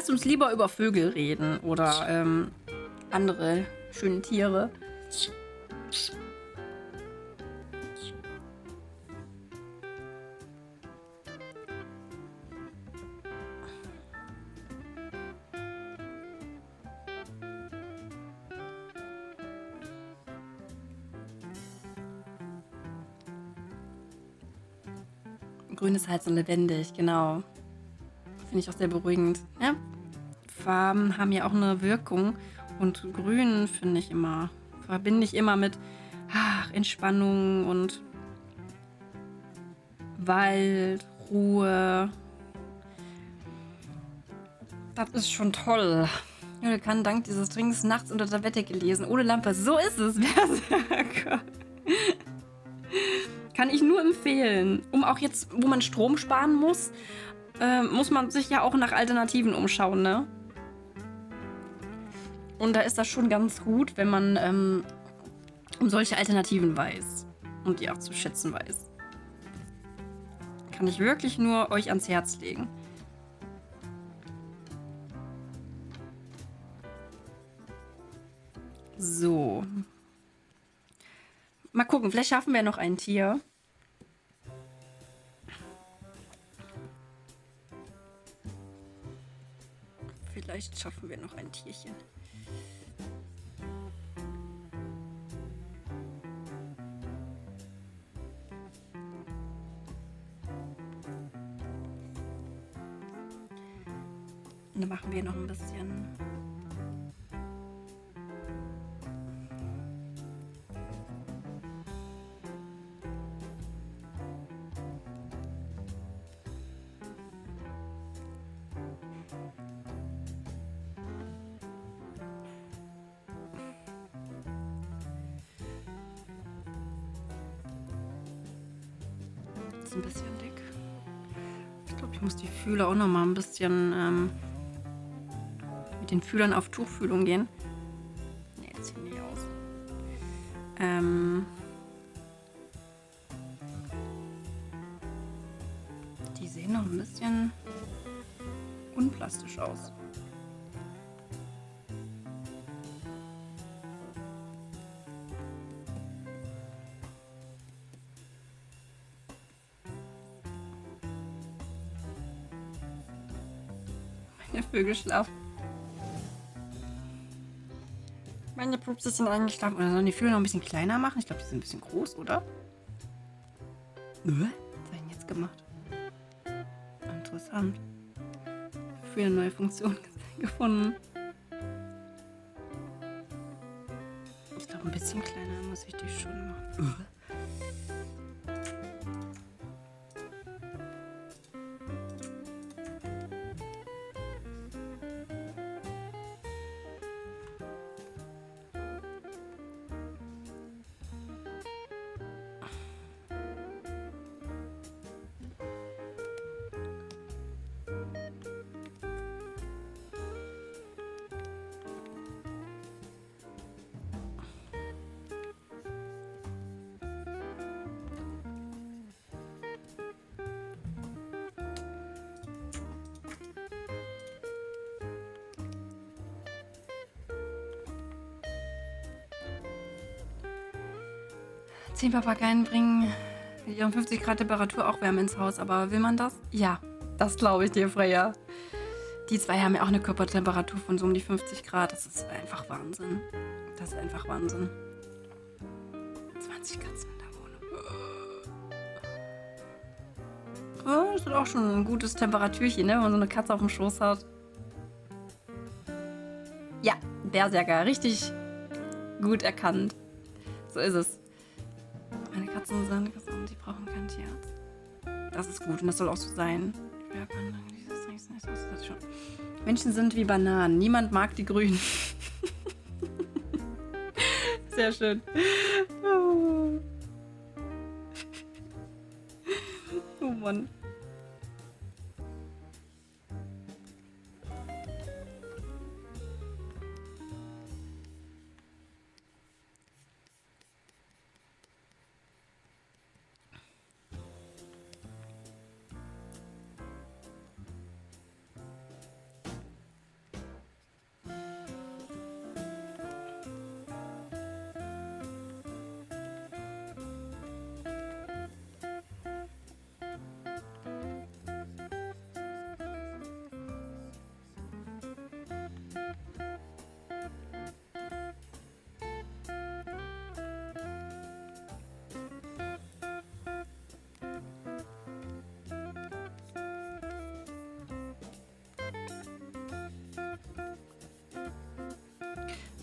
Lass uns lieber über Vögel reden oder ähm, andere schöne Tiere. Grün ist halt so lebendig, genau. Finde ich auch sehr beruhigend. Ja, Farben haben ja auch eine Wirkung. Und Grün finde ich immer, verbinde ich immer mit ach, Entspannung und Wald, Ruhe. Das ist schon toll. Jule kann dank dieses Drinks nachts unter der Wette gelesen. Ohne Lampe. So ist es, *laughs* Berserker. Kann ich nur empfehlen. Um auch jetzt, wo man Strom sparen muss, äh, muss man sich ja auch nach Alternativen umschauen, ne? Und da ist das schon ganz gut, wenn man ähm, um solche Alternativen weiß. Und die auch zu schätzen weiß. Kann ich wirklich nur euch ans Herz legen. So. Mal gucken, vielleicht schaffen wir noch ein Tier. Vielleicht schaffen wir noch ein Tierchen. Dann machen wir noch ein bisschen. ein bisschen dick. Ich glaube, ich muss die Fühler auch noch mal ein bisschen ähm, den Fühlern auf Tuchfühlung gehen. Nee, das sieht nicht aus. Ähm, die sehen noch ein bisschen unplastisch aus. Meine Vögel schlafen. Meine Pups sind eingeschlafen. Oder sollen die Vögel noch ein bisschen kleiner machen? Ich glaube, die sind ein bisschen groß, oder? Äh? Was hat denn jetzt gemacht? Interessant. Für eine neue Funktion *laughs* gefunden. Ich glaube, ein bisschen kleiner muss ich die schon machen. Zehn Papageien bringen mit ihren 50 Grad Temperatur auch Wärme ins Haus. Aber will man das? Ja, das glaube ich dir, Freya. Die zwei haben ja auch eine Körpertemperatur von so um die 50 Grad. Das ist einfach Wahnsinn. Das ist einfach Wahnsinn. 20 Katzen in der Wohnung. Oh, das ist auch schon ein gutes Temperaturchen, ne? wenn man so eine Katze auf dem Schoß hat. Ja, Berserker. Richtig gut erkannt. So ist es. Das ist gut und das soll auch so sein. Menschen sind wie Bananen. Niemand mag die Grünen. *laughs* Sehr schön.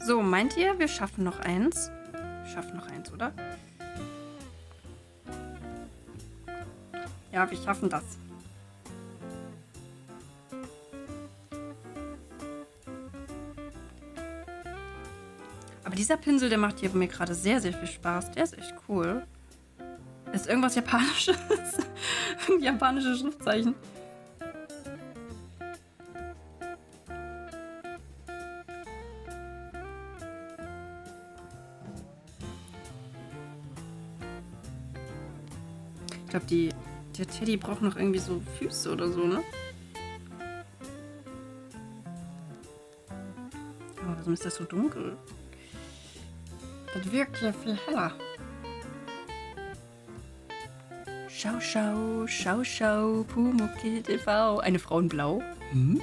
So, meint ihr, wir schaffen noch eins? Wir schaffen noch eins, oder? Ja, wir schaffen das. Aber dieser Pinsel, der macht hier mir gerade sehr, sehr viel Spaß. Der ist echt cool. Ist irgendwas Japanisches? *laughs* Japanische Schriftzeichen. Die, der Teddy braucht noch irgendwie so Füße oder so, ne? Aber warum ist das so dunkel? Das wirkt ja viel heller. Schau, schau, schau, schau, Pumuckl TV. Eine Frau in Blau? Hm?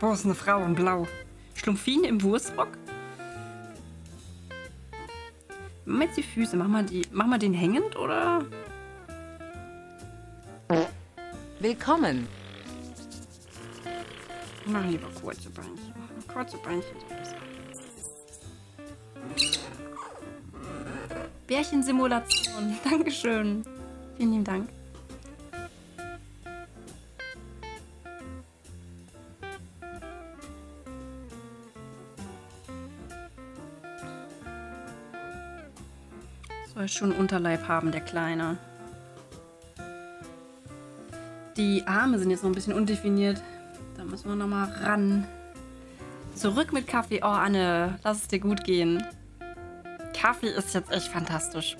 Wo ist eine Frau in Blau? Schlumpfine im Wurstrock? Mach mal jetzt die Füße. Mach mal, die, mach mal den hängend, oder? Willkommen. Mach lieber kurze Beinchen. Kurze Beinchen. Bärchensimulation. *laughs* Dankeschön. Vielen lieben Dank. Soll schon Unterleib haben, der Kleine. Die Arme sind jetzt noch ein bisschen undefiniert. Da müssen wir noch mal ran. Zurück mit Kaffee. Oh, Anne, lass es dir gut gehen. Kaffee ist jetzt echt fantastisch.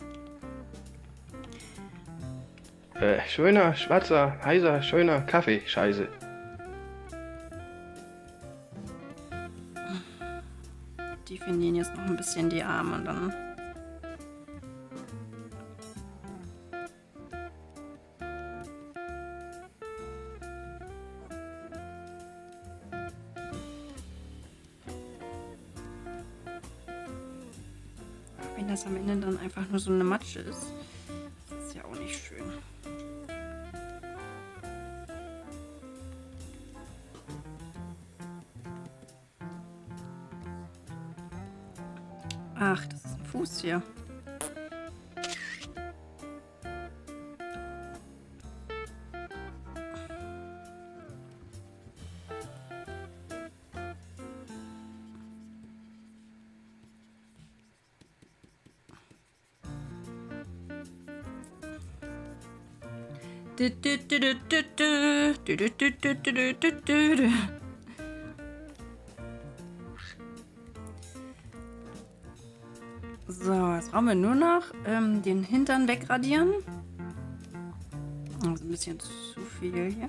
Äh, schöner, schwarzer, heißer, schöner Kaffee. Scheiße. Definieren jetzt noch ein bisschen die Arme und dann. Matsche ist, das ist ja auch nicht schön. Ach, das ist ein Fuß hier. So, jetzt brauchen wir nur noch ähm, den Hintern wegradieren. Also ein bisschen zu viel hier.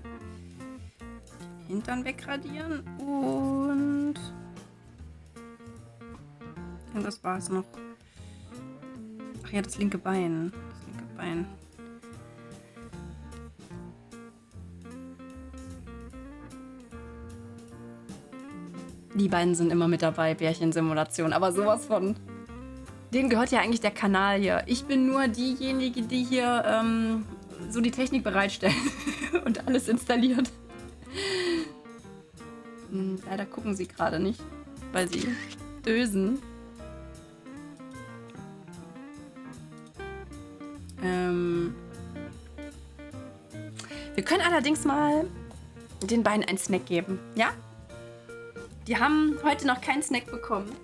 Den Hintern wegradieren und... Und das war es noch. Ach ja, das linke Bein. Das linke Bein. Die beiden sind immer mit dabei, Bärchensimulation, aber sowas von. Denen gehört ja eigentlich der Kanal hier. Ich bin nur diejenige, die hier ähm, so die Technik bereitstellt *laughs* und alles installiert. Hm, leider gucken sie gerade nicht, weil sie dösen. Ähm wir können allerdings mal den beiden einen Snack geben, ja? Die haben heute noch keinen Snack bekommen.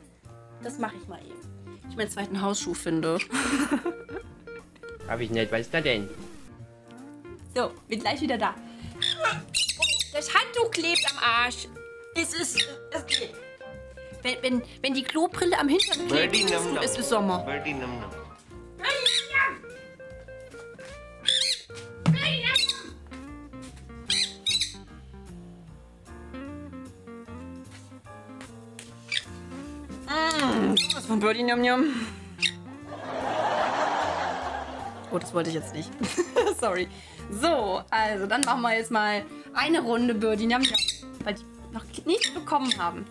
Das mache ich mal eben. Ich meinen zweiten Hausschuh finde. Hab ich nicht, was ist da denn? So, bin gleich wieder da. Das Handtuch klebt am Arsch. Es ist. Es geht. Wenn, wenn, wenn die Klobrille am Hintern klebt, ist, es Sommer. Birdie num num. Num Num. Oh, das wollte ich jetzt nicht. *laughs* Sorry. So, also dann machen wir jetzt mal eine Runde Birdie Num Num, weil die noch nichts bekommen haben.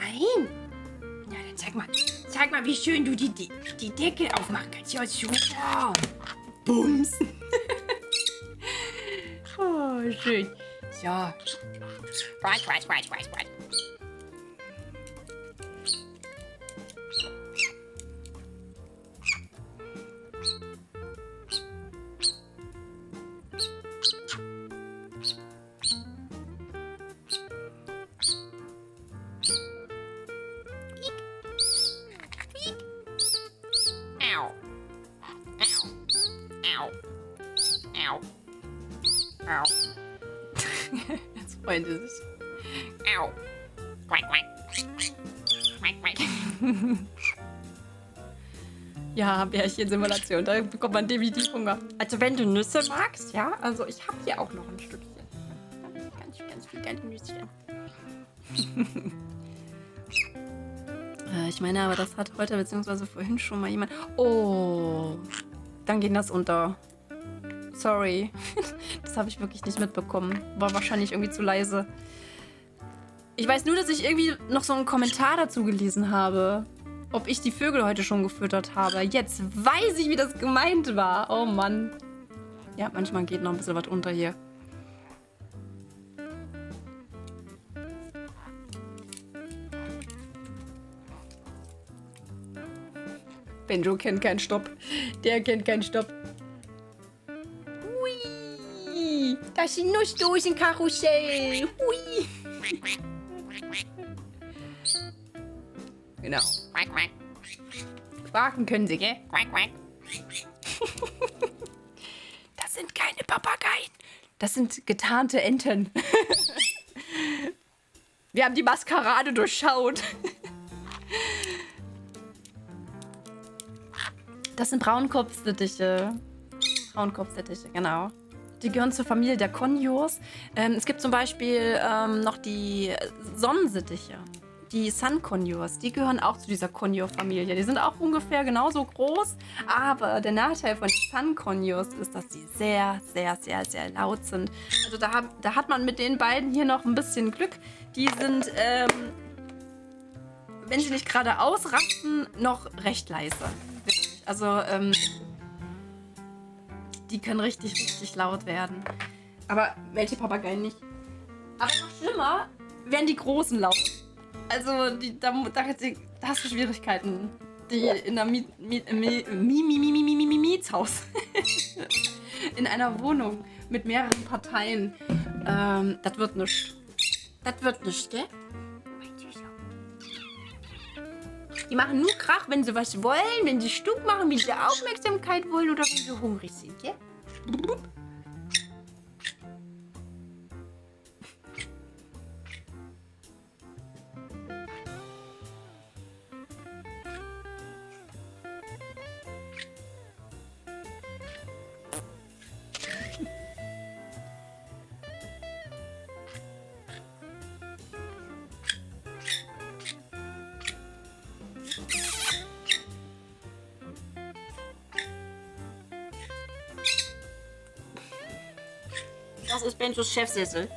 Nein. Ja, dann zeig mal. Zeig mal, wie schön du die, die, die Decke aufmachen kannst. Ja, super. Bums. Schön. So. Quatsch, Quatsch, Quatsch, Quatsch, Quatsch. Bärchen-Simulation, da bekommt man definitiv Hunger. Also wenn du Nüsse magst, ja, also ich habe hier auch noch ein Stückchen. Ganz, ganz viel kleine Nüsschen. *laughs* Äh, ich meine, aber das hat heute beziehungsweise vorhin schon mal jemand... Oh, dann ging das unter. Sorry. *laughs* Das habe ich wirklich nicht mitbekommen. War wahrscheinlich irgendwie zu leise. Ich weiß nur, dass ich irgendwie noch so einen Kommentar dazu gelesen habe. Ob ich die Vögel heute schon gefüttert habe. Jetzt weiß ich, wie das gemeint war. Oh Mann. Ja, manchmal geht noch ein bisschen was unter hier. Benjo kennt keinen Stopp. Der kennt keinen Stopp. Hui. Das sind Nussdosenkarussell. Hui. Genau. Quack, quack. Quaken können sie, gell? Quack, quack. Das sind keine Papageien. Das sind getarnte Enten. *laughs* Wir haben die Maskerade durchschaut. Das sind Braunkopfsittiche. Braunkopfsittiche, genau. Die gehören zur Familie der Konjos. Ähm, es gibt zum Beispiel ähm, noch die Sonnensittiche. Die Sun Conures, die gehören auch zu dieser Conure-Familie. Die sind auch ungefähr genauso groß, aber der Nachteil von Sun Conures ist, dass sie sehr, sehr, sehr, sehr laut sind. Also da, da hat man mit den beiden hier noch ein bisschen Glück. Die sind, ähm, wenn sie nicht gerade ausrasten, noch recht leise. Also, ähm, die können richtig, richtig laut werden. Aber welche Papageien nicht? Aber noch schlimmer werden die großen laut. Also, die, da, da, da hast du Schwierigkeiten. Die in der Mi- Mi- Mi- Mi- Mi- Mi- Mi- Mi- Mi- Mi- Mietshaus. in einer Wohnung mit mehreren Parteien. Ähm, das wird nichts. Das wird nichts, gell? Die machen nur Krach, wenn sie was wollen, wenn sie Stuck machen, wenn sie Aufmerksamkeit wollen oder wenn sie hungrig sind, gell? Benjos Chefsessel.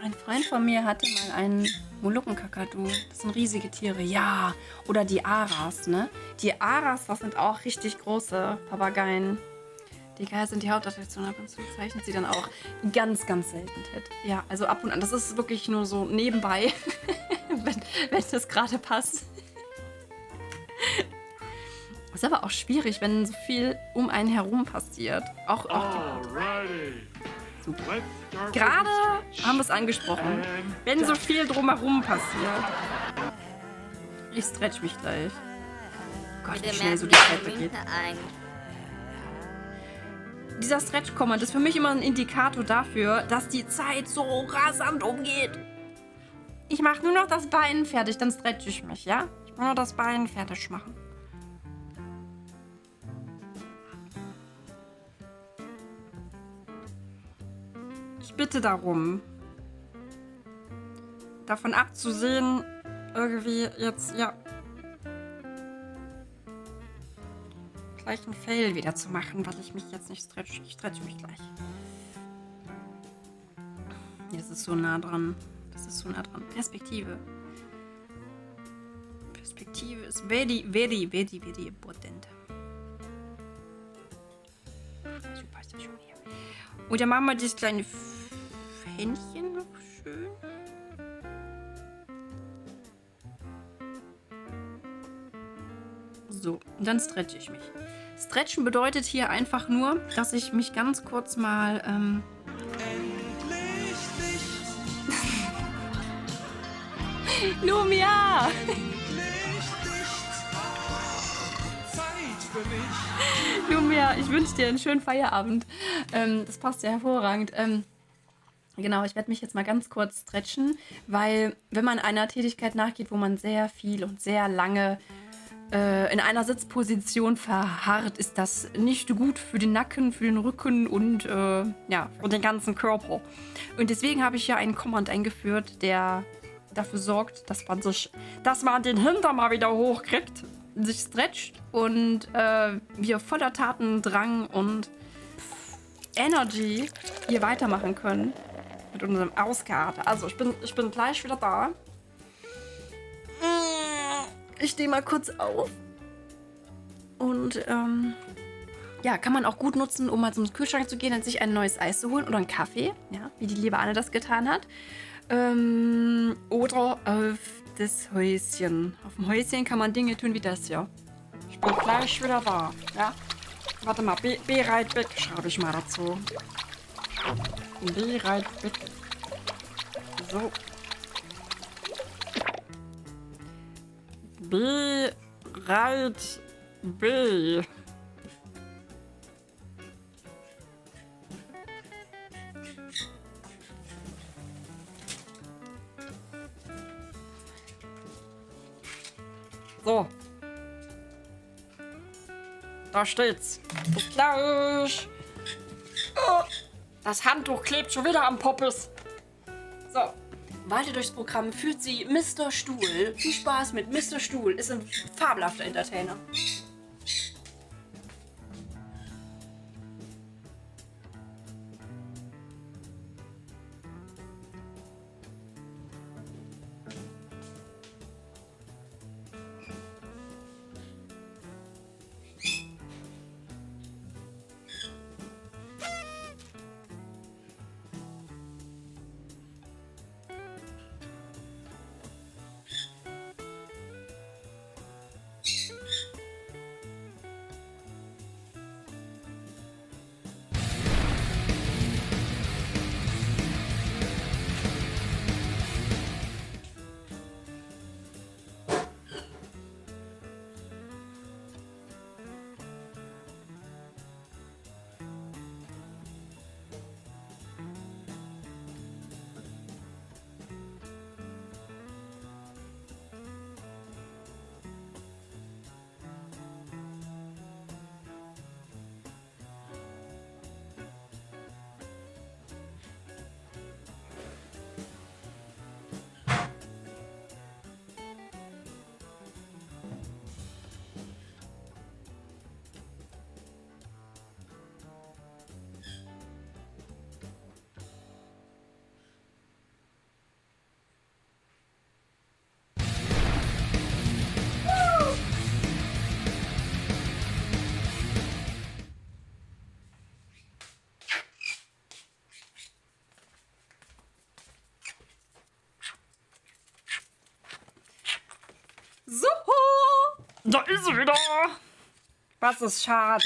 Ein Freund von mir hatte mal einen Molukkenkakadu. Das sind riesige Tiere. Ja, oder die Aras, ne? Die Aras, das sind auch richtig große Papageien. Die Geier sind die Hauptattraktion. Ab und zu zeichnet sie dann auch ganz, ganz selten Ted. Ja, also ab und an. Das ist wirklich nur so nebenbei, *laughs* wenn, wenn das gerade passt. *laughs* Ist aber auch schwierig, wenn so viel um einen herum passiert. Auch, auch die Super. Gerade haben wir es angesprochen. Wenn so viel drumherum passiert. Ich stretch mich gleich. Gott, wie schnell so die Zeit vergeht. Dieser Stretch-Command ist für mich immer ein Indikator dafür, dass die Zeit so rasant umgeht. Ich mache nur noch das Bein fertig, dann stretch ich mich, ja? Ich will nur das Bein fertig machen. Ich bitte darum, davon abzusehen, irgendwie jetzt, ja, gleich ein Fail wieder zu machen, weil ich mich jetzt nicht stretch. Ich stretch mich gleich. Das ist so nah dran. Das ist so nah dran. Perspektive. Digestive ist very, very, very, very important. Super, ist das schon hier. Und dann machen wir das kleine Fännchen noch schön. So, und dann stretche ich mich. Stretchen bedeutet hier einfach nur, dass ich mich ganz kurz mal. Ähm *laughs* Lumia! Lumia, ich wünsche dir einen schönen Feierabend. Ähm, das passt ja hervorragend. Ähm, genau, ich werde mich jetzt mal ganz kurz stretchen, weil wenn man einer Tätigkeit nachgeht, wo man sehr viel und sehr lange in einer Sitzposition verharrt, ist das nicht gut für den Nacken, für den Rücken und äh, ja, für den ganzen Körper. Und deswegen habe ich ja einen Command eingeführt, der dafür sorgt, dass man sich, dass man den Hintern mal wieder hochkriegt, sich stretcht und äh, wir voller Tatendrang und Energy hier weitermachen können mit unserem Auskater. Also ich bin, ich bin gleich wieder da. Ich stehe mal kurz auf. Und ähm, ja, kann man auch gut nutzen, um mal zum Kühlschrank zu gehen und sich ein neues Eis zu holen oder einen Kaffee, ja, wie die liebe Anne das getan hat. Ähm, oder auf das Häuschen. Auf dem Häuschen kann man Dinge tun wie das hier. Ich bin gleich wieder da. Ja? Warte mal, be bereit weg schreibe ich mal dazu. Bereit weg. So. Bereit B. So. Da steht's. Bis gleich. Oh, das Handtuch klebt schon wieder am Poppes. So. Weiter durchs Programm führt sie Mr. Stuhl. Viel Spaß mit Mr. Stuhl. Ist ein fabelhafter Entertainer. Ist sie wieder. Was ist schade.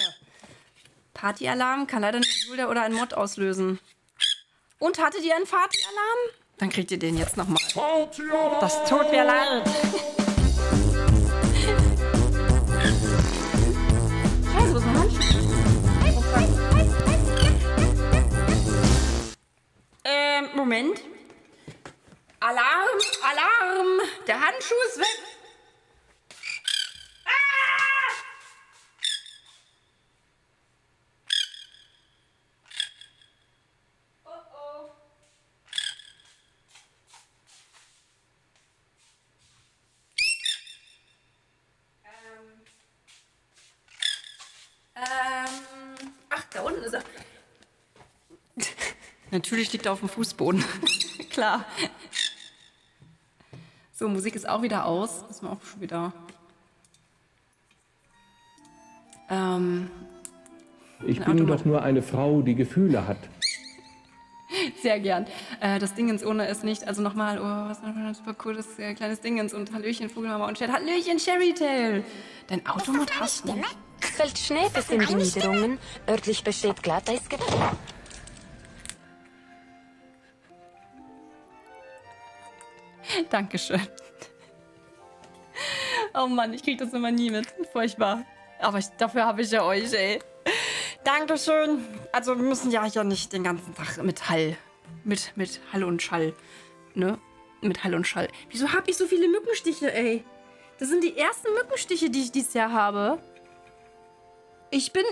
Partyalarm kann leider nicht Julia oder ein Mod auslösen. Und hattet ihr einen Partyalarm? Dann kriegt ihr den jetzt nochmal. Das tut mir leid. Scheiße, wo ist mein Handschuh? Ähm, Moment. Alarm, Alarm. Der Handschuh ist weg. Natürlich liegt er auf dem Fußboden. *laughs* Klar. So, Musik ist auch wieder aus. Ist mir auch schon wieder. Ähm, ich bin Automat doch nur eine Frau, die Gefühle hat. Sehr gern. Äh, das Dingens ohne ist nicht. Also nochmal, oh, was ein super cooles äh, kleines Dingens und Hallöchen, Vogelmama und Sherry. Hallöchen, Sherrytail! Dein Auto hast du. Fällt Schnee bis in die Niederungen. Örtlich besteht Glatteis. Dankeschön. Oh Mann, ich krieg das immer nie mit. Furchtbar. Aber ich, dafür habe ich ja euch, ey. Dankeschön. Also wir müssen ja hier nicht den ganzen Tag mit Hall. Mit, mit Hall und Schall. Ne? Mit Hall und Schall. Wieso habe ich so viele Mückenstiche, ey? Das sind die ersten Mückenstiche, die ich dieses Jahr habe. Ich bin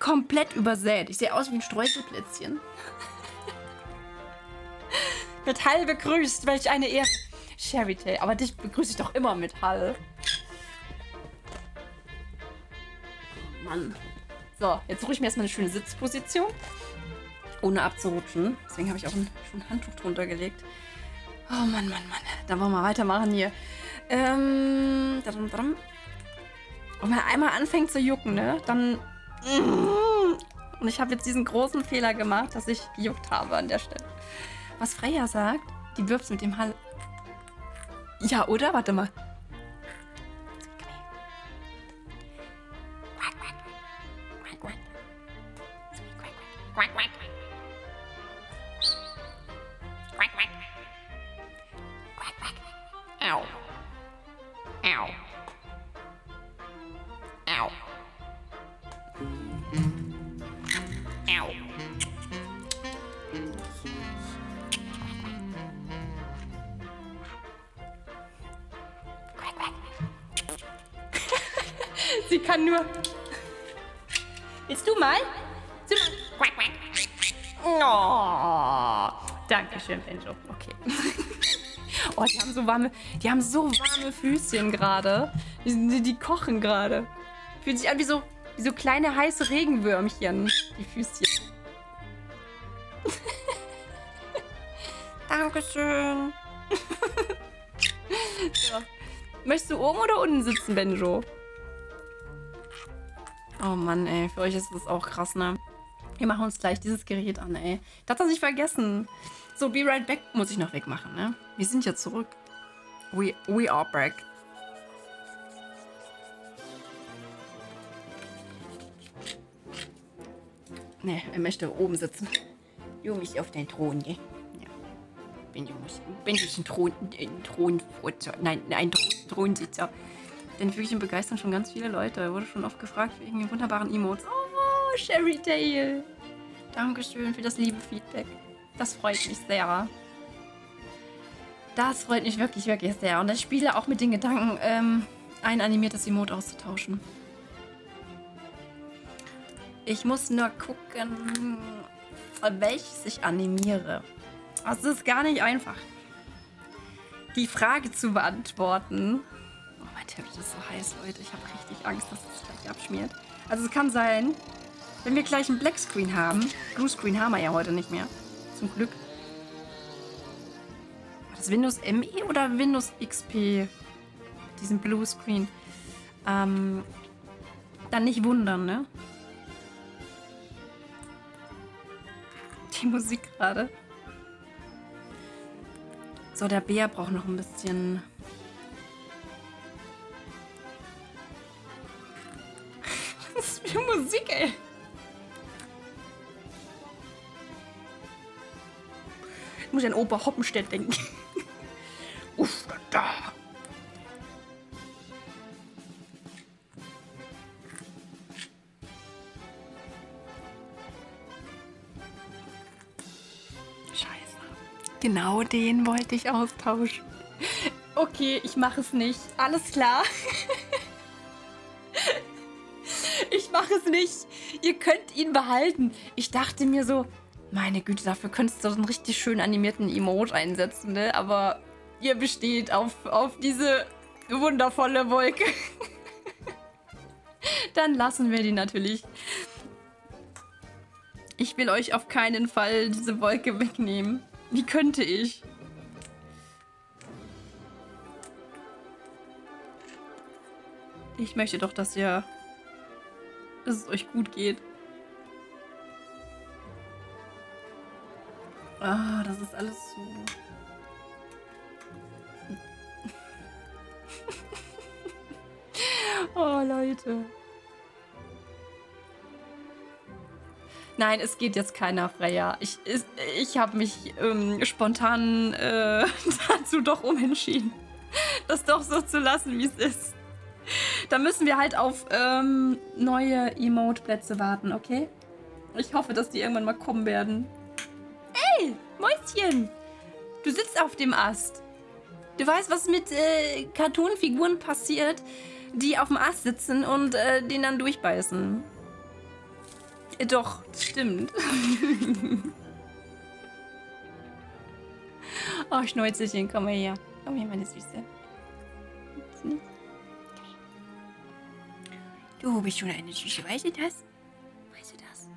komplett übersät. Ich sehe aus wie ein Streuselplätzchen. Mit Hall begrüßt, welch eine Ehre. Sherrytail, aber dich begrüße ich doch immer mit Hall. Oh Mann. So, jetzt suche ich mir erstmal eine schöne Sitzposition. Ohne abzurutschen. Deswegen habe ich auch ein, schon ein Handtuch drunter gelegt. Oh Mann, Mann, Mann. Dann wollen wir weitermachen hier. Ähm. dadum, dadum. Und wenn er einmal anfängt zu jucken, ne? Dann. Und ich habe jetzt diesen großen Fehler gemacht, dass ich gejuckt habe an der Stelle. Was Freya sagt, die wirft mit dem Hall. Ja, oder? Warte mal. Au. Kann nur. Willst du mal? Quack, quack. Oh, Dankeschön, Benjo. Okay. Oh, die haben so warme, die haben so warme Füßchen gerade. Die, die, die kochen gerade. Fühlt sich an wie so, wie so kleine heiße Regenwürmchen, die Füßchen. Dankeschön. so. Möchtest du oben oder unten sitzen, Benjo? Oh Mann, ey, für euch ist das auch krass, ne? Wir machen uns gleich dieses Gerät an, ey. Das hat er sich vergessen. So, be right back muss ich noch wegmachen, ne? Wir sind ja zurück. We, we are back. Ne, er möchte oben sitzen. Du mich auf den Thron, ne? Ja. Bin muss- bin ich ein Thron, ein Thronfutzer. Nein, ein Thron, Thronsitzer. Denn wirklich begeistern schon ganz viele Leute. Wurde schon oft gefragt wegen den wunderbaren Emotes. Oh, Sherry Tail. Dankeschön für das liebe Feedback. Das freut mich sehr. Das freut mich wirklich, wirklich sehr. Und ich spiele auch mit den Gedanken, ähm, ein animiertes Emote auszutauschen. Ich muss nur gucken, welches ich animiere. Es ist gar nicht einfach, die Frage zu beantworten. Tablet ist so heiß, Leute. Ich habe richtig Angst, dass es gleich abschmiert. Also es kann sein, wenn wir gleich einen Blackscreen haben. Bluescreen haben wir ja heute nicht mehr. Zum Glück. War das Windows ME oder Windows XP? Diesen Bluescreen. Ähm, dann nicht wundern, ne? Die Musik gerade. So, der Bär braucht noch ein bisschen. Was ist für Musik, ey? Ich muss an Opa Hoppenstedt denken. *laughs* Uff, da. Scheiße. Genau den wollte ich austauschen. Okay, ich mache es nicht. Alles klar. *laughs* ich mache es nicht. Ihr könnt ihn behalten. Ich dachte mir so, meine Güte, dafür könntest du so einen richtig schön animierten Emote einsetzen, ne? Aber ihr besteht auf, auf diese wundervolle Wolke. *laughs* Dann lassen wir die natürlich. Ich will euch auf keinen Fall diese Wolke wegnehmen. Wie könnte ich? Ich möchte doch, dass ihr dass es euch gut geht. Ah, das ist alles so. *laughs* oh, Leute. Nein, es geht jetzt keiner, Freya. Ich, ich, ich habe mich ähm, spontan äh, *laughs* dazu doch umentschieden, das doch so zu lassen, wie es ist. *laughs* Da müssen wir halt auf ähm, neue Emote-Plätze warten, okay? Ich hoffe, dass die irgendwann mal kommen werden. Hey, Mäuschen! Du sitzt auf dem Ast. Du weißt, was mit äh, Cartoon-Figuren passiert, die auf dem Ast sitzen und äh, den dann durchbeißen. Äh, Doch, stimmt. *laughs* oh, Schnäuzelchen, komm mal her. Komm her, meine Süße. Du bist schon eine Süße, weißt du das? Weißt du das?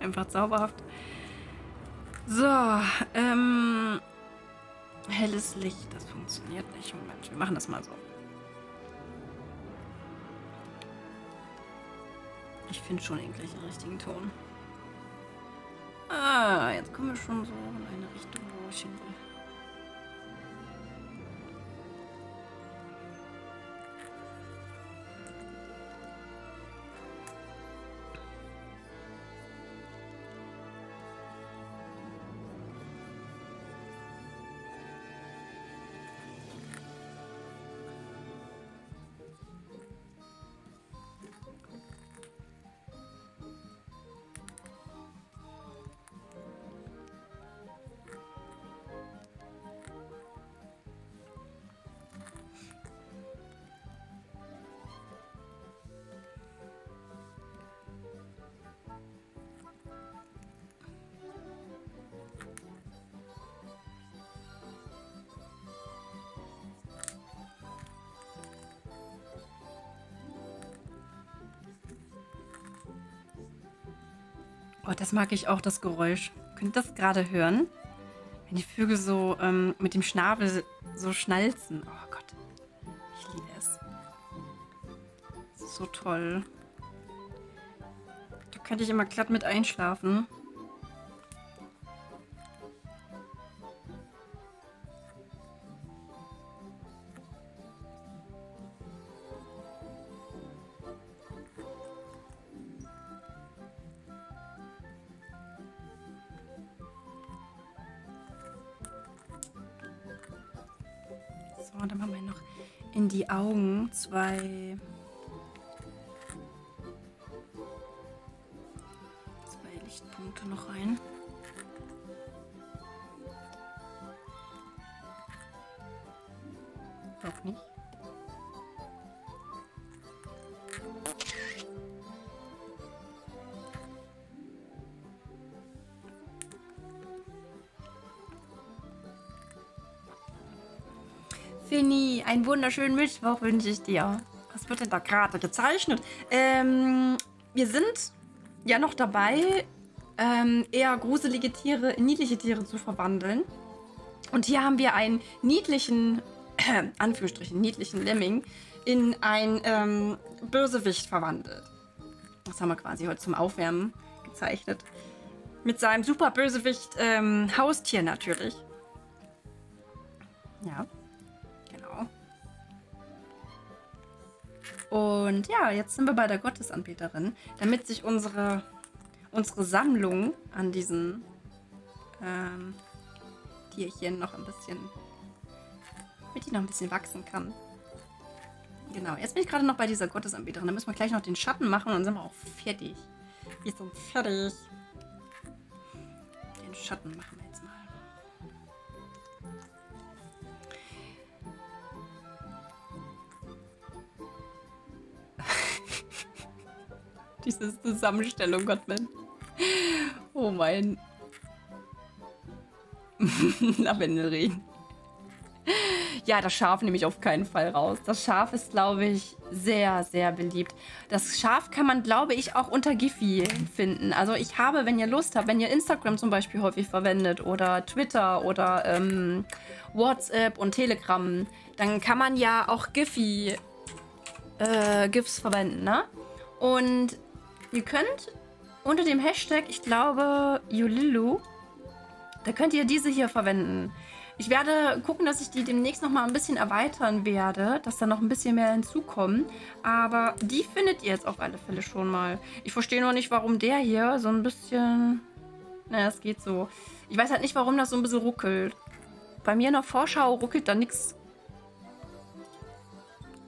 Einfach zauberhaft. So, ähm. Helles Licht, das funktioniert nicht. Moment, wir machen das mal so. Ich finde schon eigentlich den richtigen Ton. Ah, jetzt kommen wir schon so in eine Richtung, wo ich hin will. Oh, das mag ich auch, das Geräusch. Könnt ihr das gerade hören? Wenn die Vögel so ähm, mit dem Schnabel so schnalzen. Oh Gott. Ich liebe es. So toll. Da könnte ich immer glatt mit einschlafen. Einen wunderschönen Mittwoch wünsche ich dir. Was wird denn da gerade gezeichnet? Ähm, wir sind ja noch dabei, ähm, eher gruselige Tiere in niedliche Tiere zu verwandeln. Und hier haben wir einen niedlichen, äh, *clears throat* Anführungsstrichen, niedlichen Lemming in ein ähm, Bösewicht verwandelt. Das haben wir quasi heute zum Aufwärmen gezeichnet. Mit seinem super Bösewicht ähm, Haustier natürlich. Ja. Und ja, jetzt sind wir bei der Gottesanbeterin, damit sich unsere, unsere Sammlung an diesen ähm, Tierchen noch ein bisschen, damit die noch ein bisschen wachsen kann. Genau, jetzt bin ich gerade noch bei dieser Gottesanbeterin. Da müssen wir gleich noch den Schatten machen und dann sind wir auch fertig. Wir sind fertig. Den Schatten machen wir Diese Zusammenstellung, Gottman. Oh mein. *laughs* Lavendelregen. Ja, das Schaf nehme ich auf keinen Fall raus. Das Schaf ist, glaube ich, sehr, sehr beliebt. Das Schaf kann man, glaube ich, auch unter Giphy finden. Also ich habe, wenn ihr Lust habt, wenn ihr Instagram zum Beispiel häufig verwendet oder Twitter oder ähm, WhatsApp und Telegram, dann kann man ja auch Giphy äh, GIFs verwenden, ne? Und ihr könnt unter dem Hashtag, ich glaube, Yulilu, da könnt ihr diese hier verwenden. Ich werde gucken, dass ich die demnächst noch mal ein bisschen erweitern werde, dass da noch ein bisschen mehr hinzukommen. Aber die findet ihr jetzt auf alle Fälle schon mal. Ich verstehe nur nicht, warum der hier so ein bisschen... Naja, es geht so. Ich weiß halt nicht, warum das so ein bisschen ruckelt. Bei mir in der Vorschau ruckelt da nichts.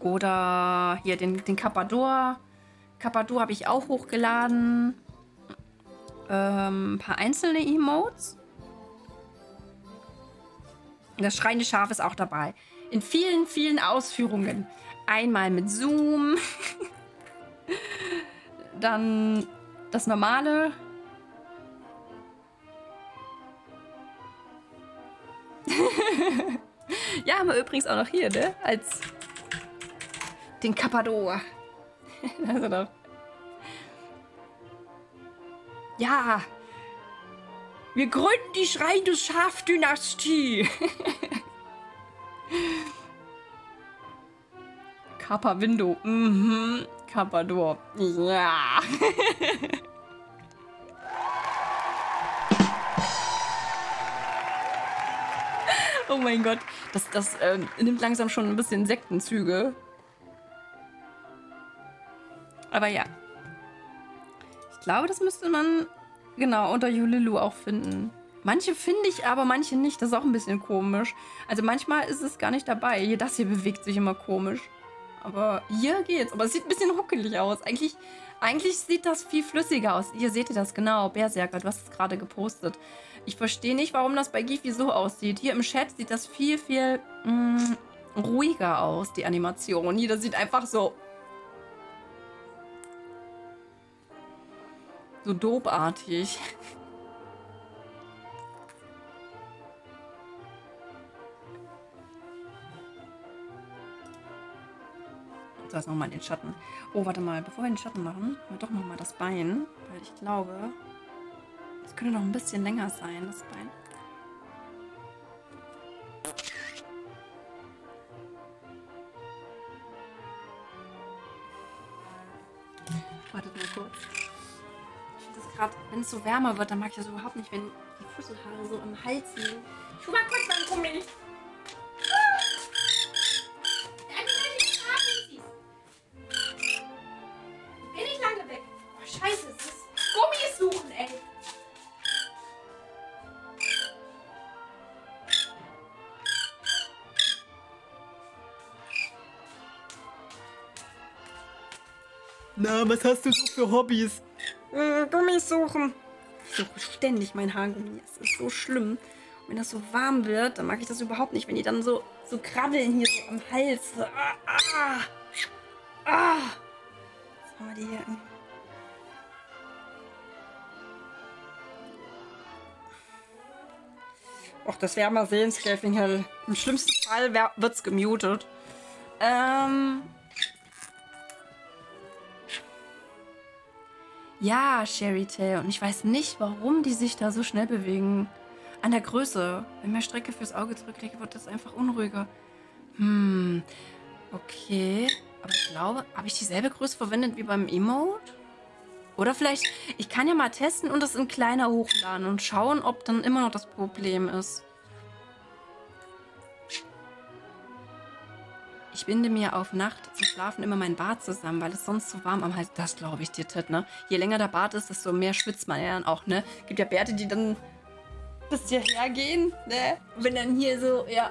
Oder hier den, den Kappador. Kappador habe ich auch hochgeladen. Ähm, ein paar einzelne Emotes. Das schreiende Schaf ist auch dabei. In vielen, vielen Ausführungen. Einmal mit Zoom. *laughs* Dann das normale. *laughs* ja, haben wir übrigens auch noch hier, ne? Als den Kappador. *laughs* also doch. Ja, wir gründen die schreiende Schafdynastie. *laughs* Kappa Window. Mhm. Kappador. Ja. *laughs* oh mein Gott. Das, das äh, nimmt langsam schon ein bisschen Sektenzüge. Aber ja. Ich glaube, das müsste man genau unter Yulilu auch finden. Manche finde ich, aber manche nicht. Das ist auch ein bisschen komisch. Also manchmal ist es gar nicht dabei. Das hier bewegt sich immer komisch. Aber hier geht's. Aber es sieht ein bisschen ruckelig aus. Eigentlich, eigentlich sieht das viel flüssiger aus. Hier seht ihr das genau. Berserker, du hast es gerade gepostet. Ich verstehe nicht, warum das bei Gifi so aussieht. Hier im Chat sieht das viel, viel mh, ruhiger aus, die Animation. Hier, das sieht einfach so so. So, jetzt nochmal den Schatten. Oh, warte mal, bevor wir den Schatten machen, machen wir doch nochmal das Bein. Weil ich glaube, das könnte noch ein bisschen länger sein, das Bein. Wartet mal kurz gerade, wenn es so wärmer wird, dann mag ich das überhaupt nicht, wenn die Füßelhaare so im Hals liegen. Ich mal kurz meinen Gummi. Bin ich lange weg. Oh, scheiße, es ist Gummis suchen, ey. Na, was hast du so für Hobbys? Suchen. Ich suche ständig mein Haargummi. Es ist so schlimm. Und wenn das so warm wird, dann mag ich das überhaupt nicht, wenn die dann so, so krabbeln hier so am Hals. Ah, ah, ah. Was haben wir die hier? Och, das sehen, Scalping Hill. Im schlimmsten Fall wird es gemutet. Ähm. Ja, Sherry Tail. Und ich weiß nicht, warum die sich da so schnell bewegen. An der Größe. Wenn mehr Strecke fürs Auge zurücklege, wird das einfach unruhiger. Hm. Okay. Aber ich glaube, habe ich dieselbe Größe verwendet wie beim Emote? Oder vielleicht, ich kann ja mal testen und das in kleiner hochladen und schauen, ob dann immer noch das Problem ist. Ich binde mir auf Nacht zum Schlafen immer mein Bart zusammen, weil es sonst zu warm am Hals. Das glaube ich dir, Tit, ne? Je länger der Bart ist, desto mehr schwitzt man ja dann auch, ne? Gibt ja Bärte, die dann bis hierher gehen, ne? Und wenn dann hier so, ja,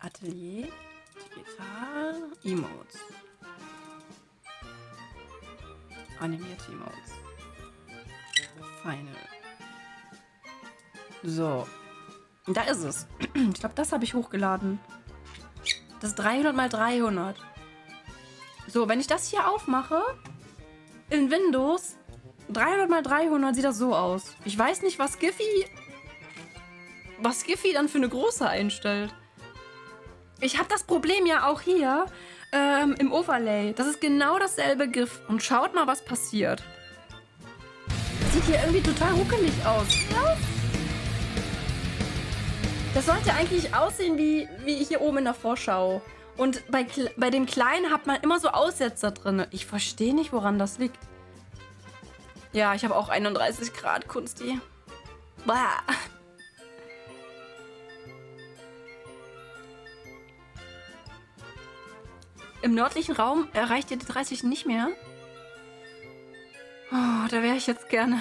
Atelier, digital, Emotes. Animierte Emotes. Final. So. Da ist es. Ich glaube, das habe ich hochgeladen. Das ist 300 mal 300. So, wenn ich das hier aufmache, in Windows, 300 mal 300 sieht das so aus. Ich weiß nicht, was Giphy, was Giphy dann für eine große einstellt. Ich habe das Problem ja auch hier ähm, im Overlay. Das ist genau dasselbe GIF. Und schaut mal, was passiert. Sieht hier irgendwie total ruckelig aus. Das sollte eigentlich aussehen wie, wie hier oben in der Vorschau. Und bei, bei dem Kleinen hat man immer so Aussetzer drin. Ich verstehe nicht, woran das liegt. Ja, ich habe auch 31 Grad, Kunsti. Bah. Im nördlichen Raum erreicht ihr die 30 nicht mehr. Oh, da wäre ich jetzt gerne.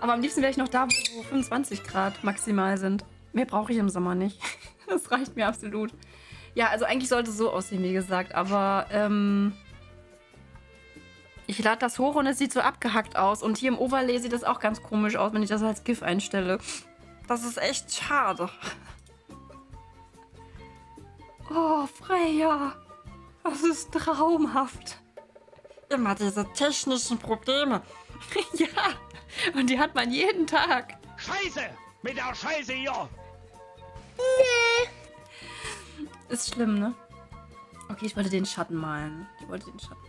Aber am liebsten wäre ich noch da, wo 25 Grad maximal sind. Mehr brauche ich im Sommer nicht. *laughs* Das reicht mir absolut. Ja, also eigentlich sollte es so aussehen, wie gesagt. Aber ähm, ich lade das hoch und es sieht so abgehackt aus. Und hier im Overlay sieht das auch ganz komisch aus, wenn ich das als GIF einstelle. Das ist echt schade. Oh, Freya. Das ist traumhaft. Immer diese technischen Probleme. *laughs* ja, und die hat man jeden Tag. Scheiße! Mit der Scheiße hier! Nee. Ist schlimm, ne? Okay, ich wollte den Schatten malen. Ich wollte den Schatten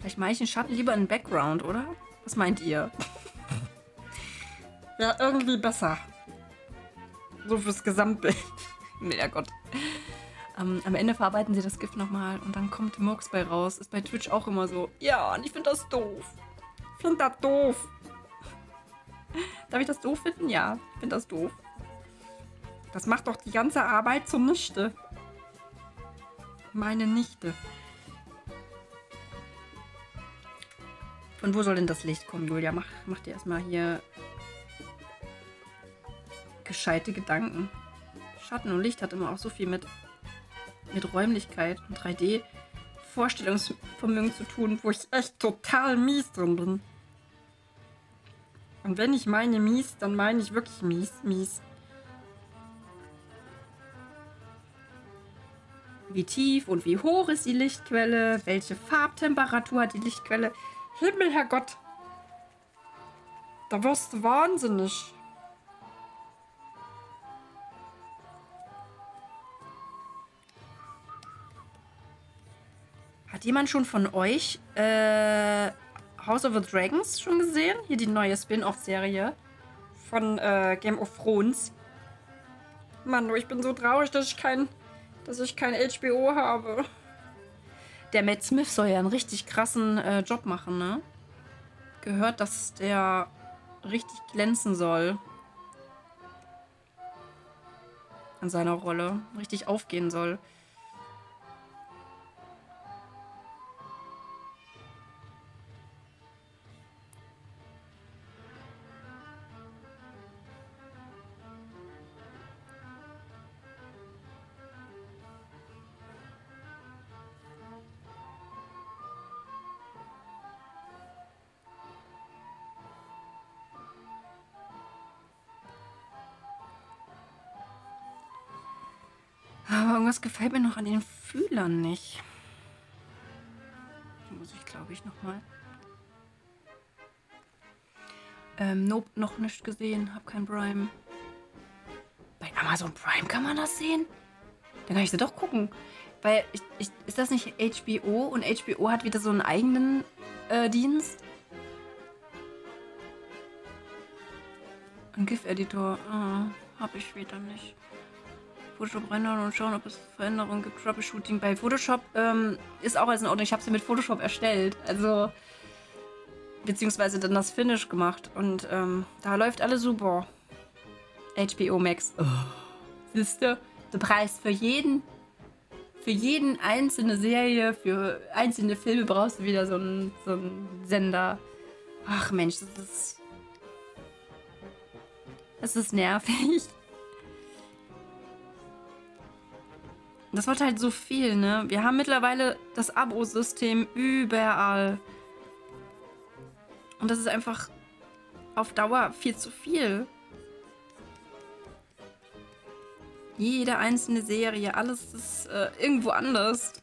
Vielleicht mache ich den Schatten lieber in den Background, oder? Was meint ihr? *laughs* ja, irgendwie besser. So fürs Gesamtbild. *laughs* nee, ja Gott. Ähm, am Ende verarbeiten sie das Gift nochmal und dann kommt Murks bei raus. Ist bei Twitch auch immer so. Ja, und ich finde das doof. Ich finde das doof. Darf ich das doof finden? Ja, ich finde das doof. Das macht doch die ganze Arbeit zunichte. Meine Nichte. Von wo soll denn das Licht kommen, Julia? Mach, mach dir erstmal hier gescheite Gedanken. Schatten und Licht hat immer auch so viel mit, mit Räumlichkeit und 3D-Vorstellungsvermögen zu tun, wo ich echt total mies drin bin. Und wenn ich meine mies, dann meine ich wirklich mies, mies. Wie tief und wie hoch ist die Lichtquelle? Welche Farbtemperatur hat die Lichtquelle? Himmel, Herrgott! Da wirst du wahnsinnig. Hat jemand schon von euch äh, House of the Dragons schon gesehen? Hier die neue Spin-off-Serie von äh, Game of Thrones. Mann, ich bin so traurig, dass ich kein, dass ich kein HBO habe. Der Matt Smith soll ja einen richtig krassen äh, Job machen, ne? Gehört, dass der richtig glänzen soll. An seiner Rolle. Richtig aufgehen soll. Gefällt mir noch an den Fühlern nicht. Da muss ich, glaube ich, nochmal. Ähm, nope, noch nicht gesehen. Hab kein Prime. Bei Amazon Prime kann man das sehen? Dann kann ich sie doch gucken. Weil, ich, ich, ist das nicht HBO? Und HBO hat wieder so einen eigenen äh, Dienst? Ein GIF-Editor. Ah, hab ich wieder nicht. Photoshop reinhauen und schauen, ob es Veränderungen gibt. Troubleshooting bei Photoshop ähm, ist auch alles in Ordnung. Ich habe sie mit Photoshop erstellt. Also, beziehungsweise dann das Finish gemacht. Und ähm, da läuft alles super. HBO Max. Oh. Siehste, der Preis für jeden. für jeden einzelne Serie, für einzelne Filme brauchst du wieder so einen, so einen Sender. Ach Mensch, das ist. Das ist nervig. Das wird halt so viel, ne? Wir haben mittlerweile das Abo-System überall. Und das ist einfach auf Dauer viel zu viel. Jede einzelne Serie, alles ist äh, irgendwo anders.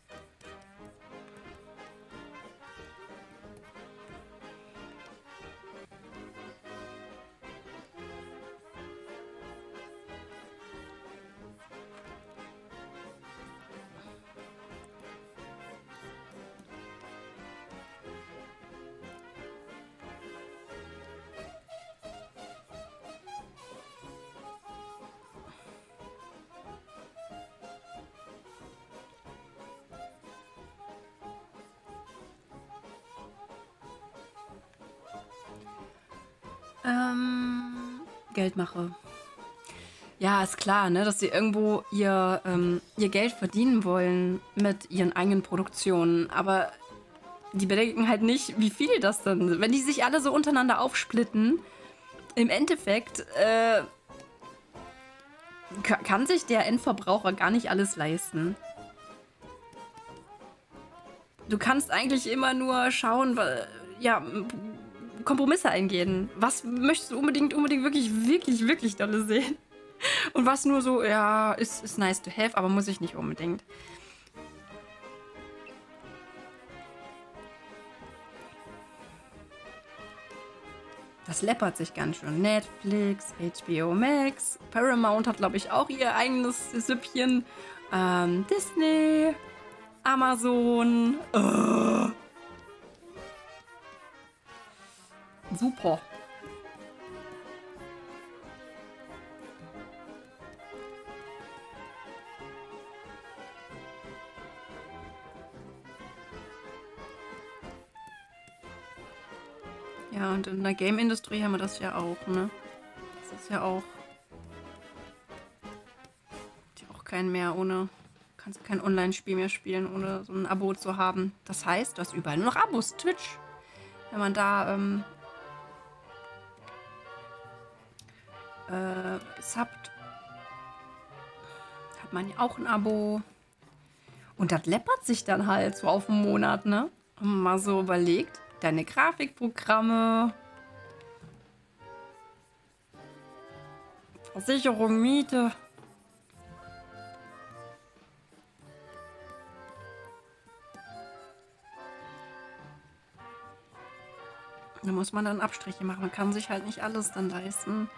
Ähm, Geldmache. Ja, ist klar, ne, dass sie irgendwo ihr, ähm, ihr Geld verdienen wollen mit ihren eigenen Produktionen. Aber die bedenken halt nicht, wie viel das dann. Wenn die sich alle so untereinander aufsplitten, im Endeffekt äh, ka- kann sich der Endverbraucher gar nicht alles leisten. Du kannst eigentlich immer nur schauen, ja, Kompromisse eingehen. Was möchtest du unbedingt, unbedingt wirklich, wirklich, wirklich dolle sehen? Und was nur so, ja, ist, ist nice to have, aber muss ich nicht unbedingt. Das läppert sich ganz schön. Netflix, HBO Max, Paramount hat, glaube ich, auch ihr eigenes Süppchen. Ähm, Disney, Amazon. Äh. Super. Ja, und in der Game-Industrie haben wir das ja auch, ne? Das ist ja auch. Ja auch kein mehr ohne. Kannst kein Online-Spiel mehr spielen, ohne so ein Abo zu haben. Das heißt, du hast überall nur noch Abos. Twitch. Wenn man da ähm, äh, subbt, hat man ja auch ein Abo. Und das läppert sich dann halt so auf einen Monat, ne? Und mal so überlegt, deine Grafikprogramme, Versicherung, Miete. Da muss man dann Abstriche machen. Man kann sich halt nicht alles dann leisten.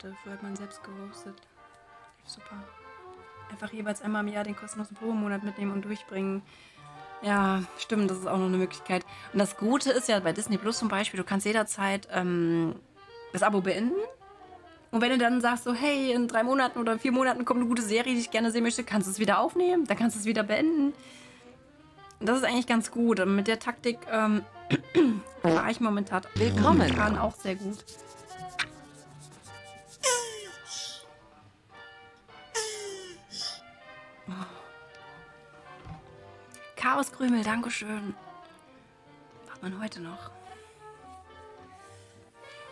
Früher hat man selbst gehostet. Super. Einfach jeweils einmal im Jahr den kostenlosen Probemonat mitnehmen und durchbringen. Ja, stimmt, das ist auch noch eine Möglichkeit. Und das Gute ist ja bei Disney Plus zum Beispiel, du kannst jederzeit ähm, das Abo beenden. Und wenn du dann sagst, so, hey, in drei Monaten oder vier Monaten kommt eine gute Serie, die ich gerne sehen möchte, kannst du es wieder aufnehmen, dann kannst du es wieder beenden. Das ist eigentlich ganz gut. Und mit der Taktik ähm, *clears throat* fahre ich momentan, Willkommen. momentan auch sehr gut. Chaoskrümel, Dankeschön. Macht man heute noch.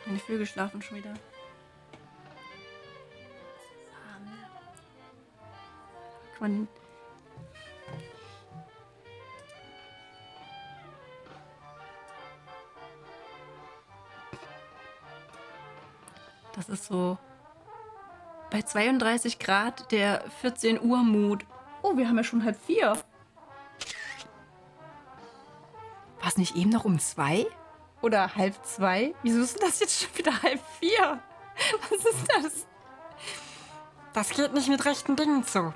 Meine Vögel schlafen schon wieder. Mal. Das ist so bei 32 Grad der 14 Uhr Mut. Oh, wir haben ja schon halb vier. War es nicht eben noch um zwei? Oder halb zwei? Wieso ist denn das jetzt schon wieder halb vier? Was ist das? Das geht nicht mit rechten Dingen zu.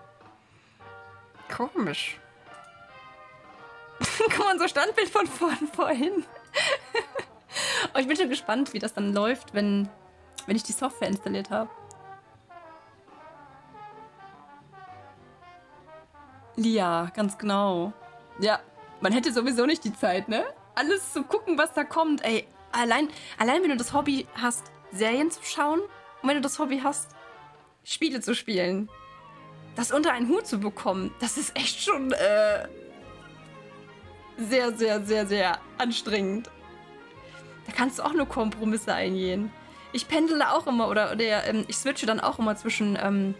Komisch. *laughs* Guck mal, unser Standbild von vorn vorhin. oh, ich bin schon gespannt, wie das dann läuft, wenn, wenn ich die Software installiert habe. Lia, ganz genau. Ja, man hätte sowieso nicht die Zeit, ne? Alles zu gucken, was da kommt. Ey, allein, allein wenn du das Hobby hast, Serien zu schauen und wenn du das Hobby hast, Spiele zu spielen, das unter einen Hut zu bekommen, das ist echt schon äh, sehr, sehr, sehr, sehr anstrengend. Da kannst du auch nur Kompromisse eingehen. Ich pendele auch immer oder, oder ähm, ich switche dann auch immer zwischen, ähm,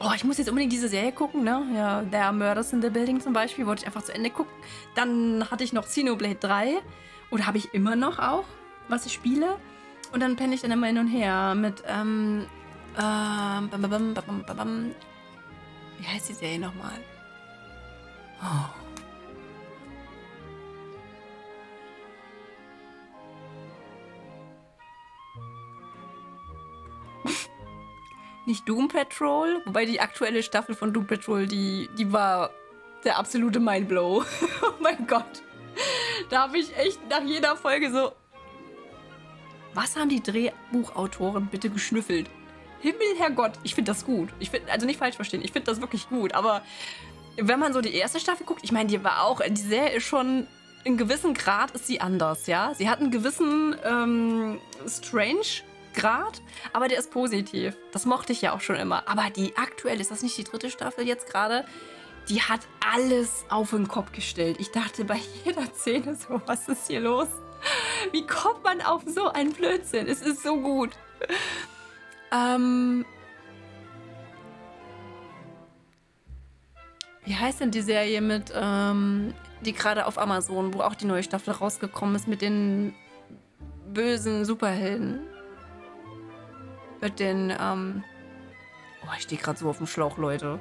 oh, ich muss jetzt unbedingt diese Serie gucken, ne? Ja, There Are Murders in the Building zum Beispiel, wollte ich einfach zu Ende gucken. Dann hatte ich noch Xenoblade 3 oder habe ich immer noch auch, was ich spiele. Und dann penne ich dann immer hin und her mit, ähm, ähm, bam, bam, bam, bam. Wie heißt die Serie nochmal? Oh. Nicht Doom Patrol, wobei die aktuelle Staffel von Doom Patrol, die, die war der absolute Mindblow. *laughs* oh mein Gott. Da habe ich echt nach jeder Folge so. Was haben die Drehbuchautoren bitte geschnüffelt? Himmel, Herrgott, ich finde das gut. Ich finde, also nicht falsch verstehen, ich finde das wirklich gut. Aber wenn man so die erste Staffel guckt, ich meine, die war auch, die Serie ist schon in gewissem Grad ist sie anders, ja. Sie hat einen gewissen ähm, Strange-Grad, aber der ist positiv. Das mochte ich ja auch schon immer. Aber die aktuelle, ist das nicht die dritte Staffel jetzt gerade? Die hat alles auf den Kopf gestellt. Ich dachte bei *laughs* jeder Szene so, was ist hier los? Wie kommt man auf so einen Blödsinn? Es ist so gut. Ähm. Wie heißt denn die Serie mit, ähm, die gerade auf Amazon, wo auch die neue Staffel rausgekommen ist, mit den bösen Superhelden? Mit den, ähm. Oh, ich stehe gerade so auf dem Schlauch, Leute.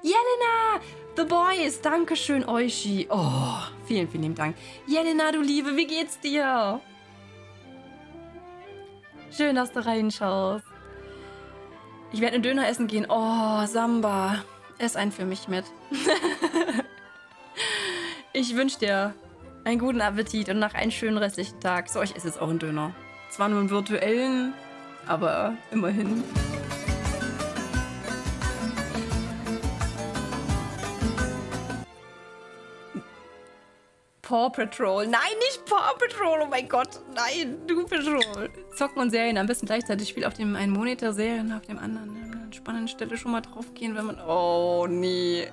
Jelena! The Boys! Dankeschön, Eushi. Oh, vielen, vielen lieben Dank. Jelena, du Liebe, wie geht's dir? Schön, dass du reinschaust. Ich werde einen Döner essen gehen. Oh, Samba. Ess einen für mich mit. *laughs* ich wünsche dir einen guten Appetit und nach einem schönen restlichen Tag. So, ich esse jetzt auch einen Döner. Zwar nur einen virtuellen, aber immerhin. Paw Patrol. Nein, nicht Paw Patrol. Oh mein Gott. Nein, du Patrol. Zocken und Serien am besten gleichzeitig. Spiel auf dem einen Monitor, Serien auf dem anderen. An spannenden Stelle schon mal drauf gehen, wenn man. Oh, nee.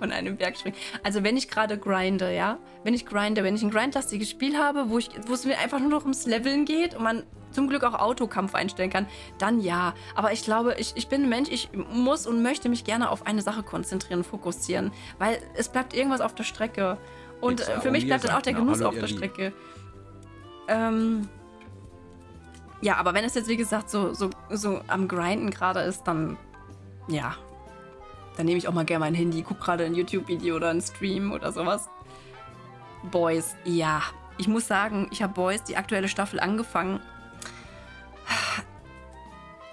Von einem Berg springen. Also, wenn ich gerade grinde, ja? Wenn ich grinde, wenn ich ein grindlastiges Spiel habe, wo, ich, wo es mir einfach nur noch ums Leveln geht und man zum Glück auch Autokampf einstellen kann, dann ja. Aber ich glaube, ich, ich bin ein Mensch, ich muss und möchte mich gerne auf eine Sache konzentrieren, fokussieren. Weil es bleibt irgendwas auf der Strecke. Und Pixar für mich bleibt dann auch der Genuss auf der Lieben. Strecke. Ähm, ja, aber wenn es jetzt, wie gesagt, so, so, so am Grinden gerade ist, dann ja. Dann nehme ich auch mal gerne mein Handy, gucke gerade ein YouTube-Video oder einen Stream oder sowas. Boys, ja. Ich muss sagen, ich habe Boys, die aktuelle Staffel, angefangen.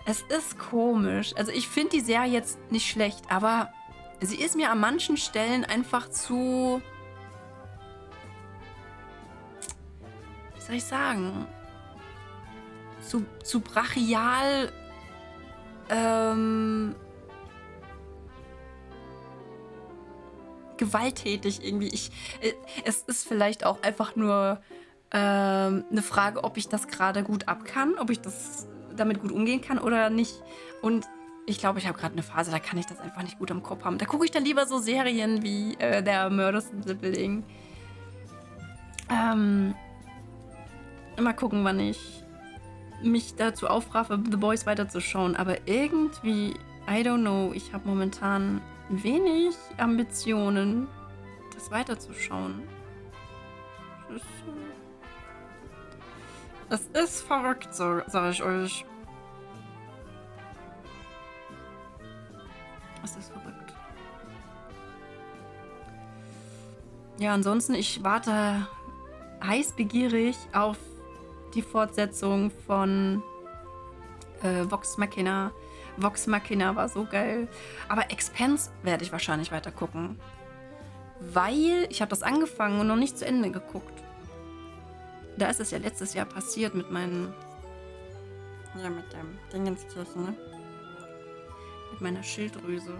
Es ist komisch. Also ich finde die Serie jetzt nicht schlecht, aber sie ist mir an manchen Stellen einfach zu. Wie soll ich sagen? Zu, zu brachial. Ähm, gewalttätig irgendwie. Ich, äh, es ist vielleicht auch einfach nur ähm, eine Frage, ob ich das gerade gut ab kann, ob ich das damit gut umgehen kann oder nicht. Und ich glaube, ich habe gerade eine Phase, da kann ich das einfach nicht gut im Kopf haben. Da gucke ich dann lieber so Serien wie äh, der Murders in the Building. Ähm, mal gucken, wann ich mich dazu aufraffe, The Boys weiterzuschauen. Aber irgendwie, I don't know, ich habe momentan wenig Ambitionen, das weiterzuschauen. Das ist, ist verrückt, so, sag ich euch. Es ist verrückt. Ja, ansonsten, ich warte heißbegierig auf die Fortsetzung von äh, Vox Machina. Vox Machina war so geil. Aber Expense werde ich wahrscheinlich weiter gucken. Weil ich habe das angefangen und noch nicht zu Ende geguckt. Da ist es ja letztes Jahr passiert mit meinen. Ja, mit dem Dingenskirchen, ne? Mit meiner Schilddrüse.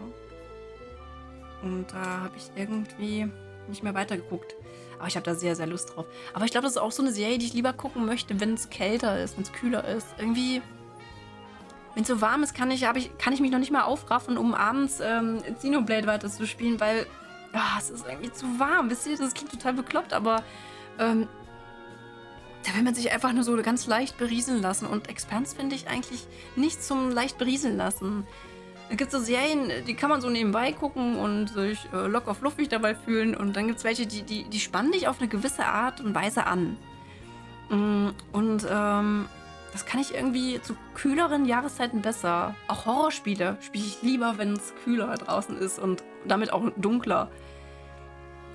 Und da habe ich irgendwie nicht mehr weitergeguckt. Aber ich habe da sehr, sehr Lust drauf. Aber ich glaube, das ist auch so eine Serie, die ich lieber gucken möchte, wenn es kälter ist, wenn es kühler ist. Irgendwie, wenn es so warm ist, kann ich, ich, kann ich mich noch nicht mal aufraffen, um abends ähm, Xenoblade weiter zu spielen, weil ah, es ist irgendwie zu warm. Wisst ihr, das klingt total bekloppt, aber ähm, da will man sich einfach nur so ganz leicht berieseln lassen. Und Expanse finde ich eigentlich nicht zum leicht berieseln lassen. Da gibt es so Serien, die kann man so nebenbei gucken und sich äh, locker fluffig dabei fühlen. Und dann gibt es welche, die, die, die spannen dich auf eine gewisse Art und Weise an. Mm, Und ähm, das kann ich irgendwie zu kühleren Jahreszeiten besser. Auch Horrorspiele spiele ich lieber, wenn es kühler draußen ist und damit auch dunkler.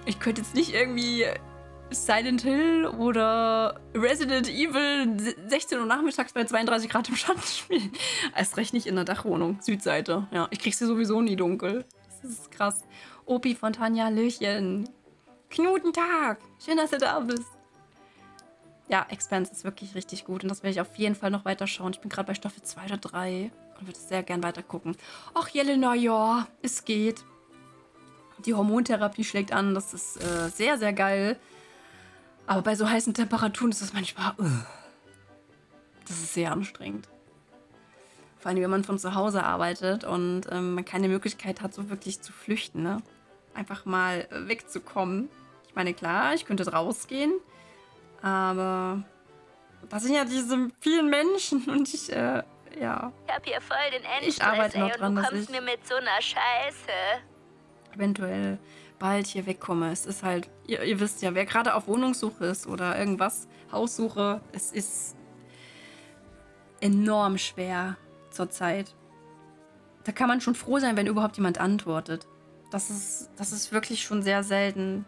Ich könnte jetzt nicht irgendwie Silent Hill oder Resident Evil 16 Uhr nachmittags bei 32 Grad im Schatten *laughs* spielen. Erst recht nicht in der Dachwohnung, Südseite. Ja, ich krieg sie sowieso nie dunkel. Das ist krass. Opi von Tanja Löchen. Knutentag. Schön, dass du da bist. Ja, Expanse ist wirklich richtig gut und das werde ich auf jeden Fall noch weiter schauen. Ich bin gerade bei Staffel 2 oder 3 und würde sehr gern weiter gucken. Ach, Jelena, ja, es geht. Die Hormontherapie schlägt an, das ist äh, sehr, sehr geil. Aber bei so heißen Temperaturen ist das manchmal. Uh, das ist sehr anstrengend. Vor allem, wenn man von zu Hause arbeitet und ähm, man keine Möglichkeit hat, so wirklich zu flüchten, ne? Einfach mal äh, wegzukommen. Ich meine, klar, ich könnte rausgehen, aber das sind ja diese vielen Menschen *laughs* und ich, äh, ja. Ich hab hier voll den Endstress, Ich arbeite noch ey, dran, und du kommst mir mit so einer Scheiße. eventuell bald hier wegkomme. Es ist halt, ihr, ihr wisst ja, wer gerade auf Wohnungssuche ist oder irgendwas, Haussuche, es ist enorm schwer zurzeit. Da kann man schon froh sein, wenn überhaupt jemand antwortet. Das ist, das ist wirklich schon sehr selten,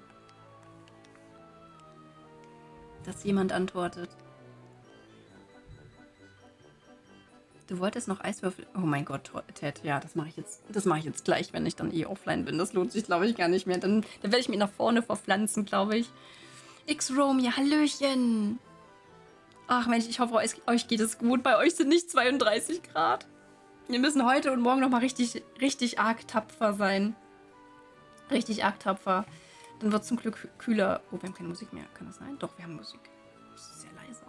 dass jemand antwortet. Du wolltest noch Eiswürfel. Oh mein Gott, Ted, ja, das mache ich jetzt. Das mache ich jetzt gleich, wenn ich dann eh offline bin. Das lohnt sich, glaube ich, gar nicht mehr. Dann, dann werde ich mich nach vorne verpflanzen, glaube ich. X-Rome, ja, Hallöchen. Ach Mensch, ich hoffe, euch, geht es gut. Bei euch sind nicht 32 Grad. Wir müssen heute und morgen noch mal richtig, richtig arg tapfer sein. Richtig arg tapfer. Dann wird zum Glück kühler. Oh, wir haben keine Musik mehr. Kann das sein? Doch, wir haben Musik. Das ist sehr leise.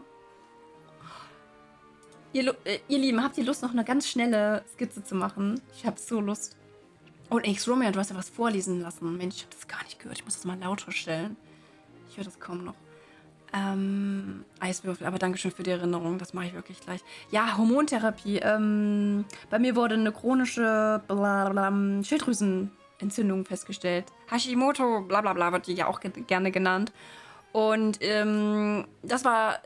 Ihr, äh, ihr Lieben, habt ihr Lust, noch eine ganz schnelle Skizze zu machen? Ich habe so Lust. Oh, und X Romeo, du hast ja was vorlesen lassen. Mensch, ich habe das gar nicht gehört. Ich muss das mal lauter stellen. Ich höre das kaum noch. Ähm, Eiswürfel, aber danke schön für die Erinnerung. Das mache ich wirklich gleich. Ja, Hormontherapie. Ähm, bei mir wurde eine chronische blablabla, Schilddrüsenentzündung festgestellt. Hashimoto, bla bla bla, wird die ja auch ge gerne genannt. Und ähm, das war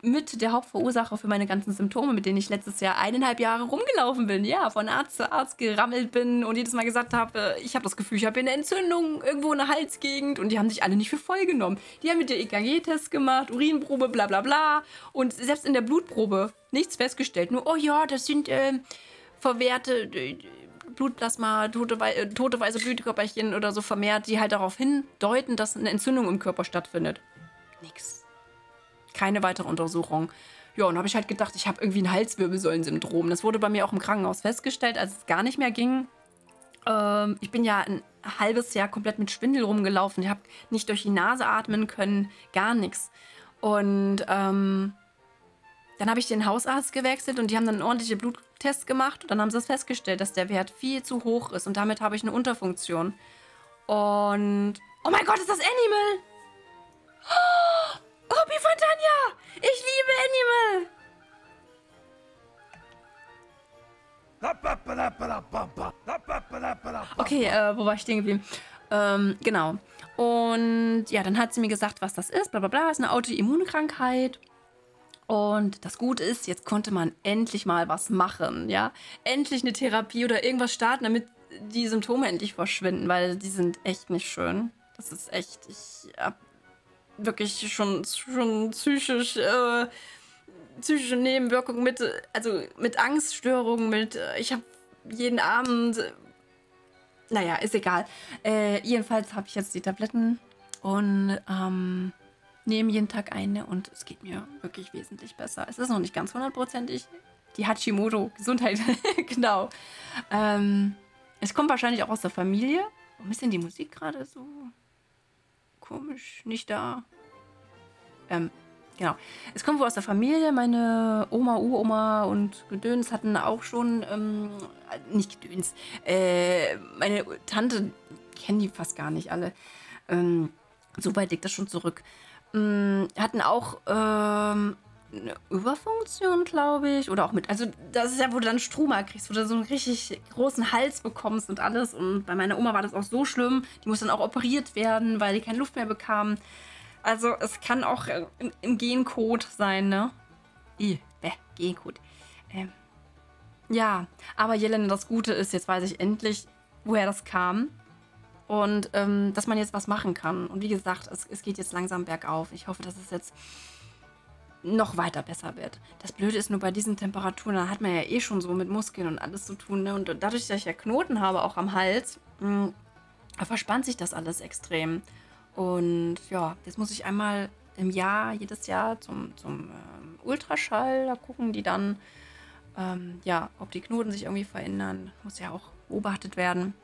mit der Hauptverursacher für meine ganzen Symptome, mit denen ich letztes Jahr eineinhalb Jahre rumgelaufen bin. Ja, von Arzt zu Arzt gerammelt bin und jedes Mal gesagt habe, äh, ich habe das Gefühl, ich habe eine Entzündung irgendwo in der Halsgegend und die haben sich alle nicht für voll genommen. Die haben mit der EKG-Test gemacht, Urinprobe, bla bla bla und selbst in der Blutprobe nichts festgestellt. Nur, oh ja, das sind äh, verwehrte äh, Blutplasma, tote, äh, tote weiße Blutkörperchen oder so vermehrt, die halt darauf hindeuten, dass eine Entzündung im Körper stattfindet. Nix keine weitere Untersuchung. Ja, und habe ich halt gedacht, ich habe irgendwie ein Halswirbelsäulensyndrom. Das wurde bei mir auch im Krankenhaus festgestellt, als es gar nicht mehr ging. Ähm, ich bin ja ein halbes Jahr komplett mit Schwindel rumgelaufen. Ich habe nicht durch die Nase atmen können, gar nichts. Und ähm, dann habe ich den Hausarzt gewechselt und die haben dann einen ordentlichen Bluttest gemacht und dann haben sie es festgestellt, dass der Wert viel zu hoch ist und damit habe ich eine Unterfunktion. Und oh mein Gott, ist das Animal! Oh, Obi von Tanja! Ich liebe Animal! Okay, äh, wo war ich stehen geblieben? Ähm, genau. Und ja, dann hat sie mir gesagt, was das ist. Bla bla bla, ist eine Autoimmunkrankheit. Und das Gute ist, jetzt konnte man endlich mal was machen, ja. Endlich eine Therapie oder irgendwas starten, damit die Symptome endlich verschwinden, weil die sind echt nicht schön. Das ist echt, ich hab wirklich schon, schon psychisch, äh, psychische Nebenwirkungen mit, also mit Angststörungen, mit, äh, ich habe jeden Abend, naja, ist egal. Äh, jedenfalls habe ich jetzt die Tabletten und ähm, nehme jeden Tag eine und es geht mir wirklich wesentlich besser. Es ist noch nicht ganz hundertprozentig. Die Hashimoto, Gesundheit, *laughs* genau. Ähm, es kommt wahrscheinlich auch aus der Familie. Warum ist denn die Musik gerade so komisch nicht da? Ähm, genau. Es kommt wohl aus der Familie. Meine Oma, Uroma und Gedöns hatten auch schon, ähm, nicht Gedöns, äh, meine Tante, kennen die fast gar nicht alle. Ähm, so weit liegt das schon zurück. Ähm, hatten auch ähm, eine Überfunktion, glaube ich. Oder auch mit, also das ist ja, wo du dann Struma kriegst, wo du so einen richtig großen Hals bekommst und alles. Und bei meiner Oma war das auch so schlimm. Die musste dann auch operiert werden, weil die keine Luft mehr bekam. Also es kann auch äh, im, im Gencode sein, ne? I, bäh, Gencode. Ähm, ja, aber Jelena, das Gute ist, jetzt weiß ich endlich, woher das kam. Und ähm, dass man jetzt was machen kann. Und wie gesagt, es, es geht jetzt langsam bergauf. Ich hoffe, dass es jetzt noch weiter besser wird. Das Blöde ist nur bei diesen Temperaturen, da hat man ja eh schon so mit Muskeln und alles zu tun. Ne? Und dadurch, dass ich ja Knoten habe, auch am Hals, mh, verspannt sich das alles extrem. Und ja, jetzt muss ich einmal im Jahr, jedes Jahr zum, zum ähm, Ultraschall, da gucken die dann, ähm, ja, ob die Knoten sich irgendwie verändern. Muss ja auch beobachtet werden.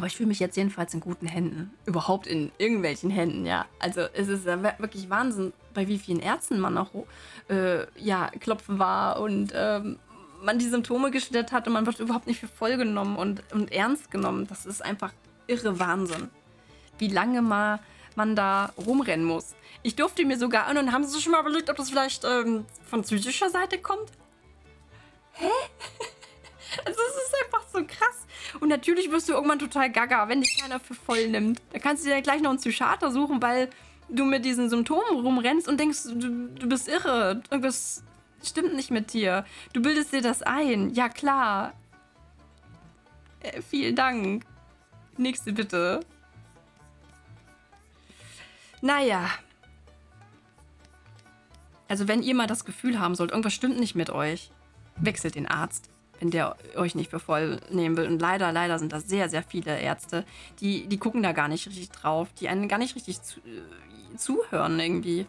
Aber ich fühle mich jetzt jedenfalls in guten Händen. Überhaupt in irgendwelchen Händen, ja. Also es ist wirklich Wahnsinn, bei wie vielen Ärzten man noch äh, ja, klopfen war und ähm, man die Symptome geschildert hat und man wird überhaupt nicht für voll genommen und, und ernst genommen. Das ist einfach irre Wahnsinn. Wie lange mal man da rumrennen muss. Ich durfte mir sogar an und haben Sie schon mal überlegt, ob das vielleicht ähm, von psychischer Seite kommt? Hä? *laughs* Also es ist einfach so krass. Und natürlich wirst du irgendwann total gaga, wenn dich keiner für voll nimmt. Da kannst du dir gleich noch einen Psychiater suchen, weil du mit diesen Symptomen rumrennst und denkst, du, du bist irre. Irgendwas stimmt nicht mit dir. Du bildest dir das ein. Ja, klar. Äh, vielen Dank. Nächste bitte. Naja. Also wenn ihr mal das Gefühl haben sollt, irgendwas stimmt nicht mit euch, wechselt den Arzt wenn der euch nicht für voll nehmen will. Und leider, leider sind da sehr, sehr viele Ärzte, die, die gucken da gar nicht richtig drauf, die einen gar nicht richtig zu, äh, zuhören irgendwie.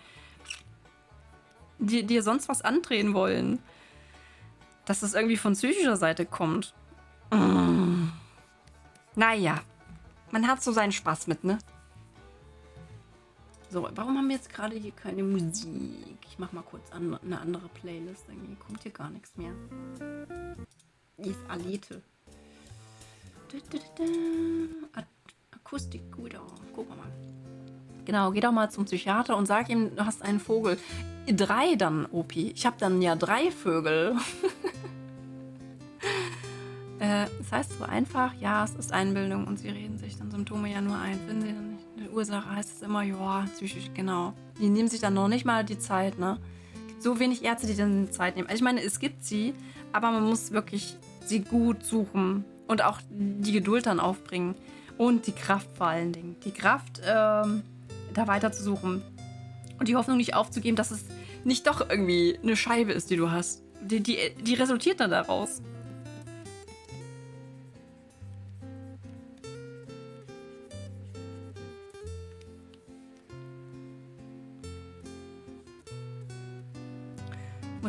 Die dir sonst was andrehen wollen. Dass es irgendwie von psychischer Seite kommt. Mm. Naja, man hat so seinen Spaß mit, ne? So, warum haben wir jetzt gerade hier keine Musik? Ich mach mal kurz an, eine andere Playlist. Irgendwie kommt hier gar nichts mehr. Die ist Alete. Akustik gut auch. Guck mal. Genau, geh doch mal zum Psychiater und sag ihm, du hast einen Vogel. Drei dann, Opi. Ich habe dann ja drei Vögel. *laughs* äh, das heißt so einfach, ja, es ist Einbildung und sie reden sich dann Symptome ja nur ein. Finden sie dann Ursache, heißt es immer, ja, psychisch, genau. Die nehmen sich dann noch nicht mal die Zeit, ne? Gibt so wenig Ärzte, die dann Zeit nehmen. Also ich meine, es gibt sie, aber man muss wirklich sie gut suchen und auch die Geduld dann aufbringen und die Kraft vor allen Dingen. Die Kraft, ähm, da weiter zu suchen und die Hoffnung nicht aufzugeben, dass es nicht doch irgendwie eine Scheibe ist, die du hast. Die, die, die resultiert dann daraus.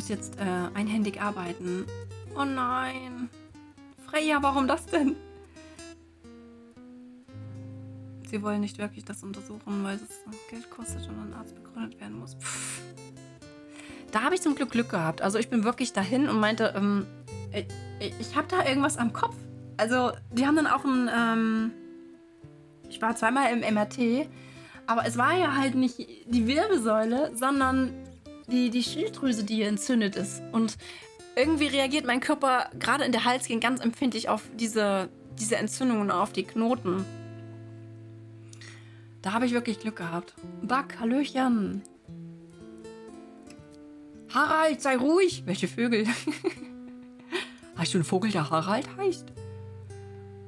Muss jetzt äh, einhändig arbeiten. Oh nein. Freya, warum das denn? Sie wollen nicht wirklich das untersuchen, weil es Geld kostet und ein Arzt begründet werden muss. Pff. Da habe ich zum Glück Glück gehabt. Also ich bin wirklich dahin und meinte, ähm, ich, ich habe da irgendwas am Kopf. Also die haben dann auch ein, ähm, ich war zweimal im MRT, aber es war ja halt nicht die Wirbelsäule, sondern die, die Schilddrüse, die hier entzündet ist. Und irgendwie reagiert mein Körper gerade in der Halsgegend ganz empfindlich auf diese, diese Entzündungen, auf die Knoten. Da habe ich wirklich Glück gehabt. Back, Hallöchen. Harald, sei ruhig. Welche Vögel? *laughs* Hast du einen Vogel, der Harald heißt?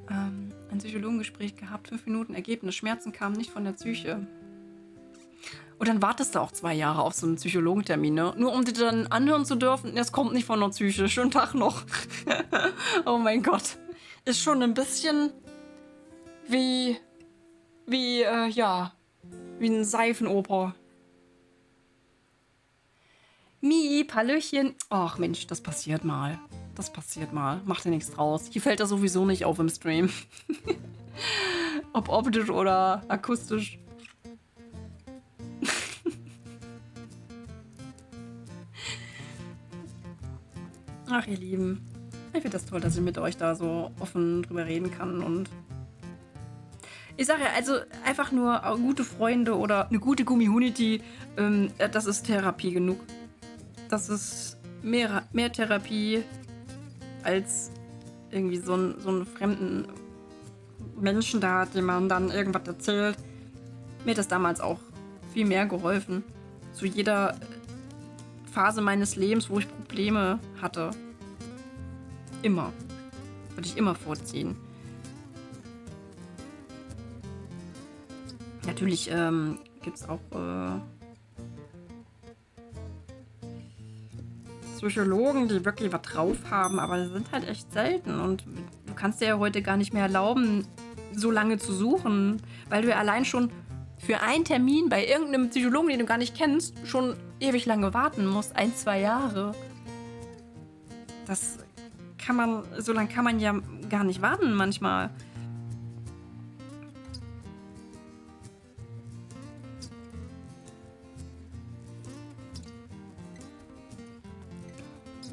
Ähm, ein Psychologengespräch gehabt, fünf Minuten Ergebnis. Schmerzen kamen nicht von der Psyche. Und dann wartest du auch zwei Jahre auf so einen Psychologentermin, ne? Nur um dir dann anhören zu dürfen, es kommt nicht von der Psyche. Schönen Tag noch. *laughs* oh mein Gott. Ist schon ein bisschen wie, wie, äh, ja, wie ein Seifenoper. Miep, Hallöchen. Ach Mensch, das passiert mal. Das passiert mal. Macht dir nichts draus. Hier fällt er sowieso nicht auf im Stream. *laughs* Ob optisch oder akustisch. Ach, ihr Lieben. Ich finde das toll, dass ich mit euch da so offen drüber reden kann und ich sage ja, also einfach nur gute Freunde oder eine gute Gummihunity, ähm, das ist Therapie genug. Das ist mehr, mehr Therapie als irgendwie so, ein, so einen fremden Menschen da, dem man dann irgendwas erzählt. Mir hat das damals auch viel mehr geholfen. Zu jeder Phase meines Lebens, wo ich Probleme hatte. Immer. Würde ich immer vorziehen. Natürlich ähm, gibt es auch äh, Psychologen, die wirklich was drauf haben, aber die sind halt echt selten. Und du kannst dir ja heute gar nicht mehr erlauben, so lange zu suchen, weil du ja allein schon für einen Termin bei irgendeinem Psychologen, den du gar nicht kennst, schon ewig lange warten musst. Ein, zwei Jahre. Das kann man, so lange kann man ja gar nicht warten manchmal.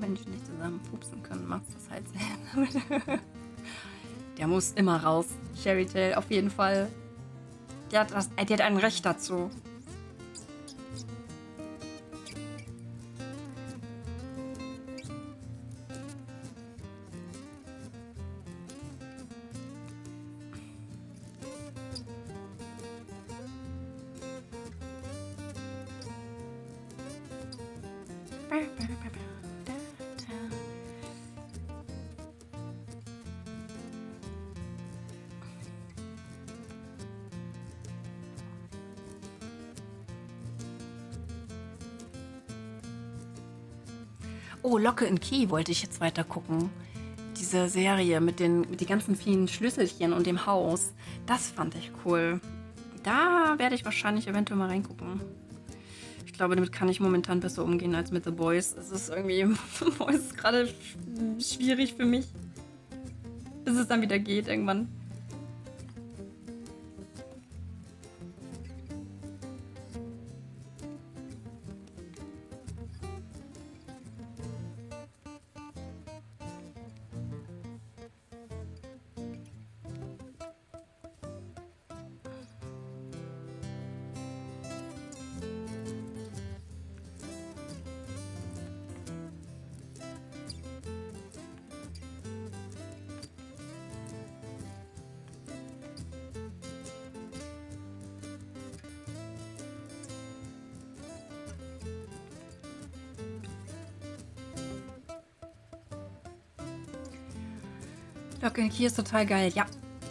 Menschen nicht zusammen pupsen können, macht das halt sehr. *laughs* Der muss immer raus. Sherry Tail, auf jeden Fall. Der hat, das, der hat ein Recht dazu. Locke in Key wollte ich jetzt weiter gucken. Diese Serie mit den, mit den ganzen vielen Schlüsselchen und dem Haus. Das fand ich cool. Da werde ich wahrscheinlich eventuell mal reingucken. Ich glaube, damit kann ich momentan besser umgehen als mit The Boys. Es ist irgendwie, *laughs* The Boys gerade schwierig für mich. Bis es dann wieder geht irgendwann. Key ist total geil. Ja,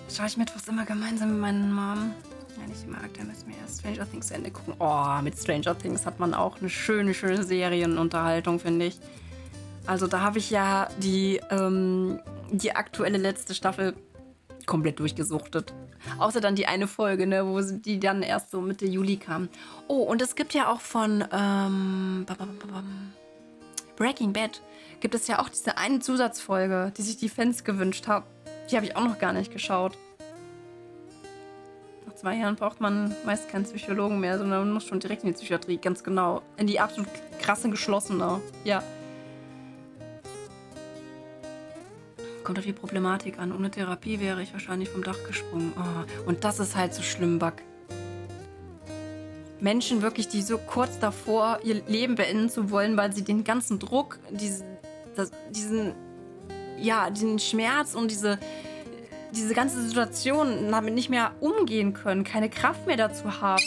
schaue ich Mittwochs immer gemeinsam mit meinen Mom. Wenn ich mag, dann müssen wir erst Stranger Things Ende gucken. Oh, mit Stranger Things hat man auch eine schöne, schöne Serienunterhaltung, finde ich. Also da habe ich ja die, ähm, die aktuelle letzte Staffel komplett durchgesuchtet. Außer dann die eine Folge, ne, wo die dann erst so Mitte Juli kam. Oh, und es gibt ja auch von ähm, Breaking Bad gibt es ja auch diese eine Zusatzfolge, die sich die Fans gewünscht haben. Die habe ich auch noch gar nicht geschaut. Nach zwei Jahren braucht man meist keinen Psychologen mehr, sondern man muss schon direkt in die Psychiatrie, ganz genau. In die absolut krasse geschlossene. Ja. Kommt auf die Problematik an. Ohne Therapie wäre ich wahrscheinlich vom Dach gesprungen. Oh, und das ist halt so schlimm, Buck. Menschen wirklich, die so kurz davor ihr Leben beenden zu wollen, weil sie den ganzen Druck, diesen, das, diesen, ja, diesen Schmerz und diese, diese ganze Situation damit nicht mehr umgehen können, keine Kraft mehr dazu haben.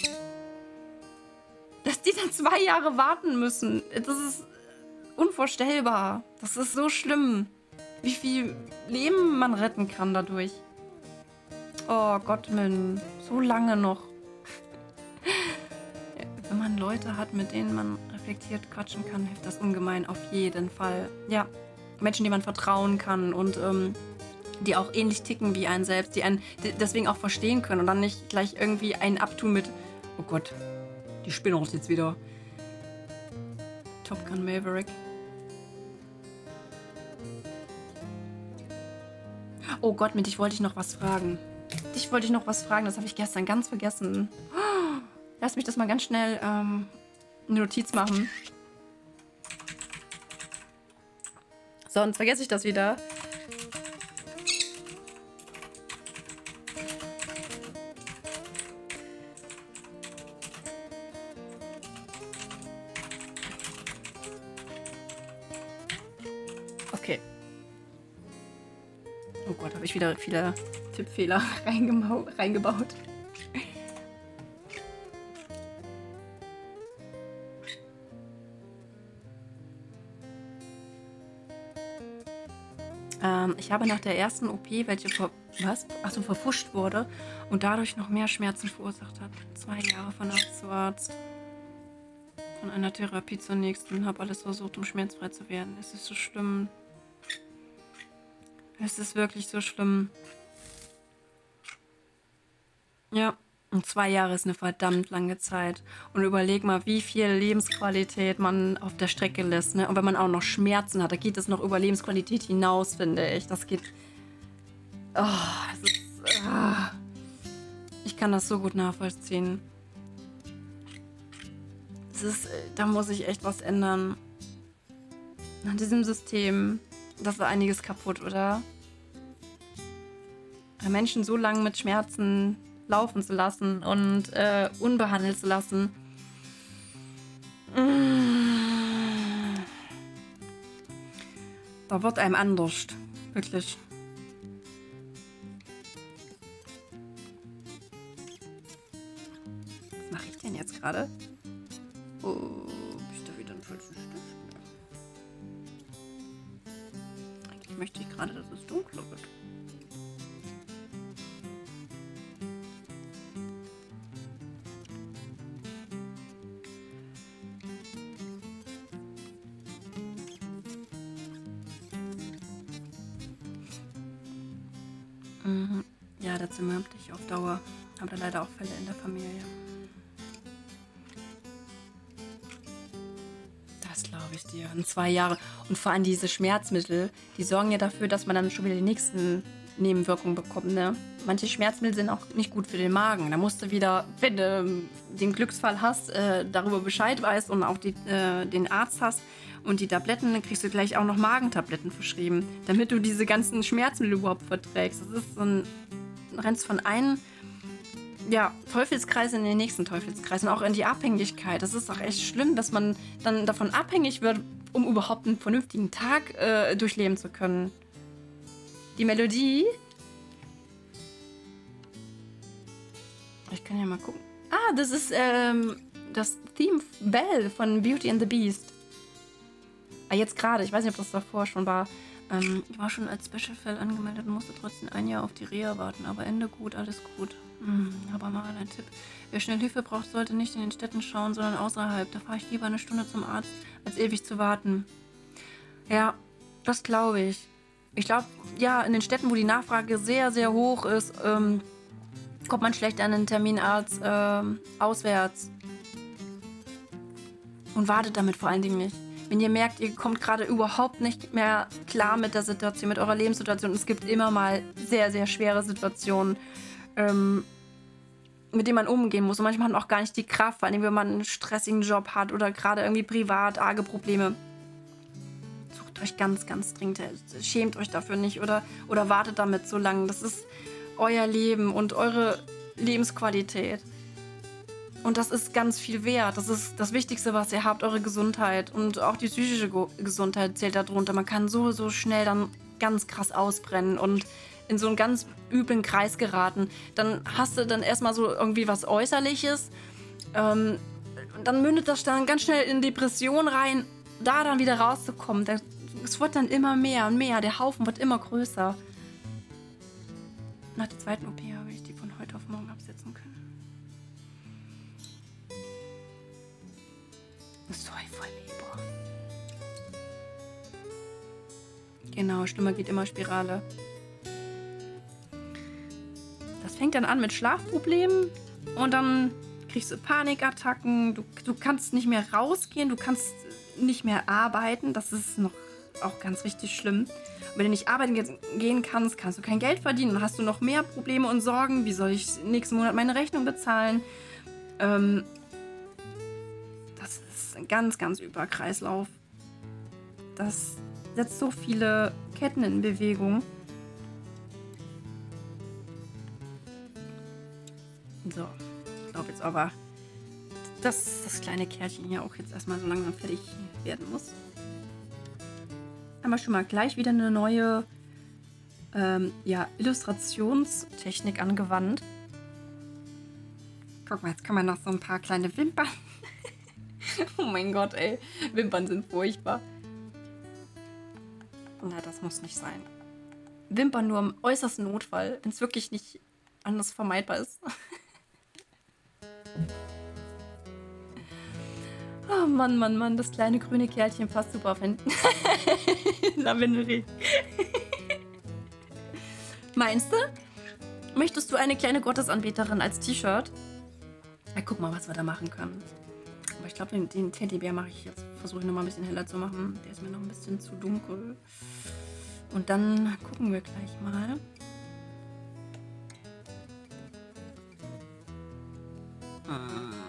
Dass die dann zwei Jahre warten müssen, das ist unvorstellbar. Das ist so schlimm, wie viel Leben man retten kann dadurch. Oh Gott, Mann, so lange noch. *laughs* Wenn man Leute hat, mit denen man reflektiert quatschen kann, hilft das ungemein auf jeden Fall. Ja, Menschen, die man vertrauen kann und ähm, die auch ähnlich ticken wie einen selbst, die einen deswegen auch verstehen können und dann nicht gleich irgendwie einen abtun mit, oh Gott, die Spinne uns jetzt wieder. Top Gun Maverick. Oh Gott, mit dich wollte ich noch was fragen. dich wollte ich noch was fragen, das habe ich gestern ganz vergessen. Lass mich das mal ganz schnell ähm, eine Notiz machen. Sonst vergesse ich das wieder. Okay. Oh Gott, habe ich wieder viele Tippfehler *laughs* reingebaut. Habe nach der ersten OP, welche ver was? Achso, verfuscht wurde und dadurch noch mehr Schmerzen verursacht hat. Zwei Jahre von Arzt zu Arzt. Von einer Therapie zur nächsten. Habe alles versucht, um schmerzfrei zu werden. Es ist so schlimm. Es ist wirklich so schlimm. Ja, und zwei Jahre ist eine verdammt lange Zeit. Und überleg mal, wie viel Lebensqualität man auf der Strecke lässt. Ne? Und wenn man auch noch Schmerzen hat, da geht es noch über Lebensqualität hinaus, finde ich. Das geht. Oh, das ist. Ah. Ich kann das so gut nachvollziehen. Das ist, da muss ich echt was ändern. An diesem System. Das ist einiges kaputt, oder? Menschen so lange mit Schmerzen laufen zu lassen und äh, unbehandelt zu lassen. Da wird einem anders. Wirklich. Was mache ich denn jetzt gerade? Oh, ich da wieder einen falschen Stift? Eigentlich möchte ich gerade, dass es dunkler wird. Dich auf Dauer. Haben da leider auch Fälle in der Familie. Das glaube ich dir. In zwei Jahre. Und vor allem diese Schmerzmittel, die sorgen ja dafür, dass man dann schon wieder die nächsten Nebenwirkungen bekommt. Ne? Manche Schmerzmittel sind auch nicht gut für den Magen. Da musst du wieder, wenn du ähm, den Glücksfall hast, äh, darüber Bescheid weißt und auch die, äh, den Arzt hast und die Tabletten, dann kriegst du gleich auch noch Magentabletten verschrieben, damit du diese ganzen Schmerzmittel überhaupt verträgst. Das ist so ein, rennst von einem ja, Teufelskreis in den nächsten Teufelskreis und auch in die Abhängigkeit. Das ist auch echt schlimm, dass man dann davon abhängig wird, um überhaupt einen vernünftigen Tag äh, durchleben zu können. Die Melodie. Ich kann ja mal gucken. Ah, das ist ähm, das Theme Bell von Beauty and the Beast. Ah, jetzt gerade. Ich weiß nicht, ob das davor schon war. Ähm, ich war schon als Special-Fell angemeldet und musste trotzdem ein Jahr auf die Reha warten. Aber Ende gut, alles gut. Hm, aber mal ein Tipp. Wer schnell Hilfe braucht, sollte nicht in den Städten schauen, sondern außerhalb. Da fahre ich lieber eine Stunde zum Arzt, als ewig zu warten. Ja, das glaube ich. Ich glaube, ja, in den Städten, wo die Nachfrage sehr, sehr hoch ist, ähm, kommt man schlecht an einen Terminarzt ähm, auswärts. Und wartet damit vor allen Dingen nicht. Wenn ihr merkt, ihr kommt gerade überhaupt nicht mehr klar mit der Situation, mit eurer Lebenssituation, es gibt immer mal sehr, sehr schwere Situationen, ähm, mit denen man umgehen muss. Und manchmal hat man auch gar nicht die Kraft, vor allem wenn man einen stressigen Job hat oder gerade irgendwie privat arge Probleme. Sucht euch ganz, ganz dringend, schämt euch dafür nicht oder, oder wartet damit so lange. Das ist euer Leben und eure Lebensqualität. Und das ist ganz viel wert. Das ist das Wichtigste, was ihr habt, eure Gesundheit. Und auch die psychische Gesundheit zählt darunter. Man kann so, so schnell dann ganz krass ausbrennen und in so einen ganz üblen Kreis geraten. Dann hast du dann erstmal so irgendwie was Äußerliches. Ähm, dann mündet das dann ganz schnell in Depression rein. Da dann wieder rauszukommen, es wird dann immer mehr und mehr. Der Haufen wird immer größer. Nach der zweiten OP Genau, Stimme geht immer Spirale. Das fängt dann an mit Schlafproblemen und dann kriegst du Panikattacken. Du, du kannst nicht mehr rausgehen, du kannst nicht mehr arbeiten. Das ist noch auch ganz richtig schlimm. Wenn du nicht arbeiten ge- gehen kannst, kannst du kein Geld verdienen. Dann hast du noch mehr Probleme und Sorgen. Wie soll ich nächsten Monat meine Rechnung bezahlen? Ähm, das ist ein ganz, ganz übler Kreislauf. Das setzt so viele Ketten in Bewegung. So, ich glaube jetzt aber, dass das kleine Kärtchen hier auch jetzt erstmal so langsam fertig werden muss. Haben wir schon mal gleich wieder eine neue ähm, ja, Illustrationstechnik angewandt. Guck mal, jetzt kann man noch so ein paar kleine Wimpern. *laughs* oh mein Gott, ey. Wimpern sind furchtbar. Na, das muss nicht sein. Wimpern nur im äußersten Notfall, wenn es wirklich nicht anders vermeidbar ist. *laughs* Oh Mann, Mann, Mann, das kleine grüne Kerlchen passt super auf hinten. Lavenderie. *laughs* Meinst du? Möchtest du eine kleine Gottesanbeterin als T-Shirt? Ja, guck mal, was wir da machen können. Aber ich glaube, den, den Teddybär mache ich jetzt, versuche ich nochmal ein bisschen heller zu machen. Der ist mir noch ein bisschen zu dunkel. Und dann gucken wir gleich mal. Ah.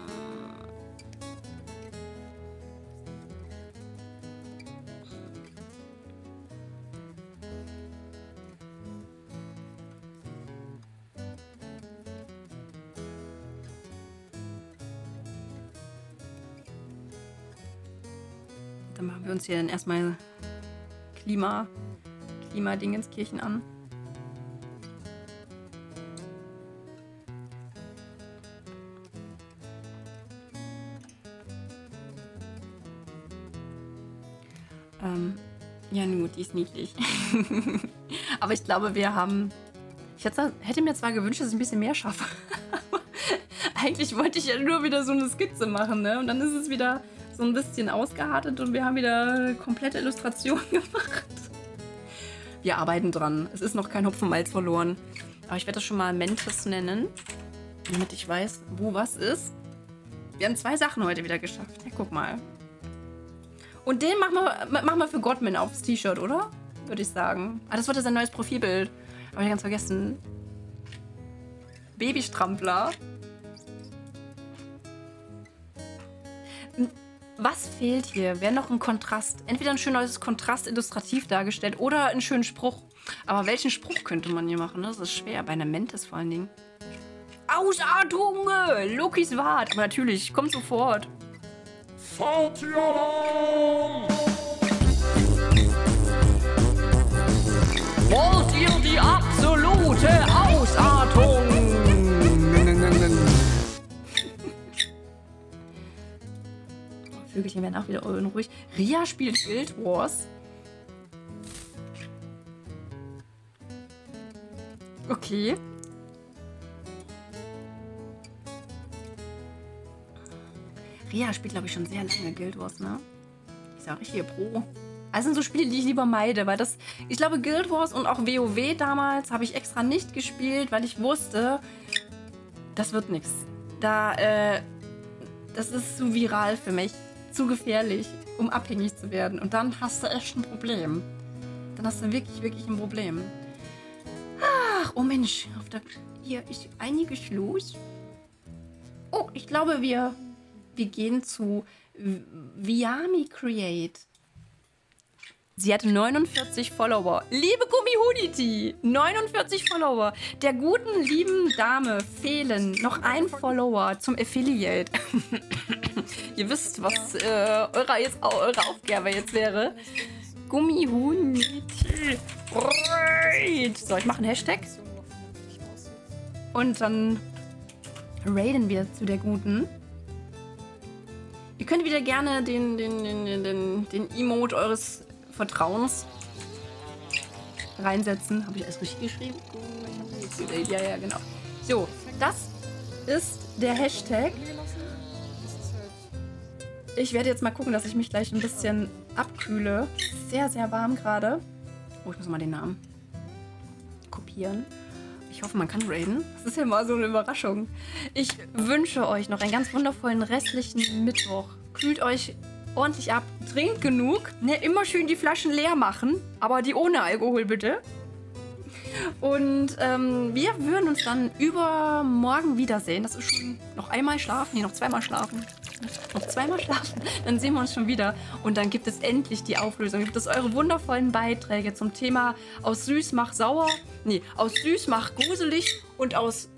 Uns hier dann erstmal Klima, Klimadingenskirchen an. Ähm, ja, nun, die ist niedlich. *laughs* Aber ich glaube, wir haben. Ich hätte, hätte mir zwar gewünscht, dass ich ein bisschen mehr schaffe. *laughs* Eigentlich wollte ich ja nur wieder so eine Skizze machen, ne? Und dann ist es wieder so ein bisschen ausgeartet und wir haben wieder komplette Illustrationen *laughs* gemacht. Wir arbeiten dran. Es ist noch kein Hopfenmalz verloren. Aber ich werde das schon mal Mentes nennen, damit ich weiß, wo was ist. Wir haben zwei Sachen heute wieder geschafft. Ja, guck mal. Und den machen wir, machen wir für Godman aufs T-Shirt, oder? Würde ich sagen. Ah, das wird sein neues Profilbild. Habe ich ganz vergessen. Babystrampler. Was fehlt hier? Wäre noch ein Kontrast. Entweder ein schönes Kontrast illustrativ dargestellt oder einen schönen Spruch. Aber welchen Spruch könnte man hier machen? Das ist schwer. Bei einer Mentes vor allen Dingen. Ausartung! Lokis Wart. Aber natürlich, kommt sofort. Wollt ihr die absolute Ausartung? Vögelchen werden auch wieder unruhig. Ria spielt Guild Wars. Okay. Ria spielt, glaube ich, schon sehr lange Guild Wars, ne? Die ist ja richtig pro. Also sind so Spiele, die ich lieber meide, weil das, ich glaube, Guild Wars und auch WoW damals habe ich extra nicht gespielt, weil ich wusste, das wird nichts. Da, äh, das ist zu viral für mich, zu gefährlich, um abhängig zu werden. Und dann hast du echt ein Problem. Dann hast du wirklich, wirklich ein Problem. Ach, oh Mensch, auf der, hier ist einiges los. Oh, ich glaube, wir, wir gehen zu Viami Create. Sie hat 49 Follower. Liebe Gummihuniti, 49 Follower. Der guten, lieben Dame fehlen noch ein Follower zum Affiliate. *laughs* Ihr wisst, was äh, eure, jetzt, eure Aufgabe jetzt wäre. Gummihuniti. Right. So, ich mache einen Hashtag. Und dann raiden wir zu der guten. Ihr könnt wieder gerne den, den, den, den, den Emote eures Vertrauens reinsetzen. Habe ich alles richtig geschrieben? Ja, ja, genau. So, das ist der Hashtag. Ich werde jetzt mal gucken, dass ich mich gleich ein bisschen abkühle. Sehr, sehr warm gerade. Oh, ich muss mal den Namen kopieren. Ich hoffe, man kann raiden. Das ist ja mal so eine Überraschung. Ich wünsche euch noch einen ganz wundervollen restlichen Mittwoch. Kühlt euch ordentlich ab. Trinkt genug. Ne, immer schön die Flaschen leer machen. Aber die ohne Alkohol bitte. Und ähm, wir würden uns dann übermorgen wiedersehen. Das ist schon noch einmal schlafen. Nee, noch zweimal schlafen. Noch zweimal schlafen. Dann sehen wir uns schon wieder. Und dann gibt es endlich die Auflösung. Gibt es eure wundervollen Beiträge zum Thema aus süß macht sauer. Nee, aus süß macht gruselig und aus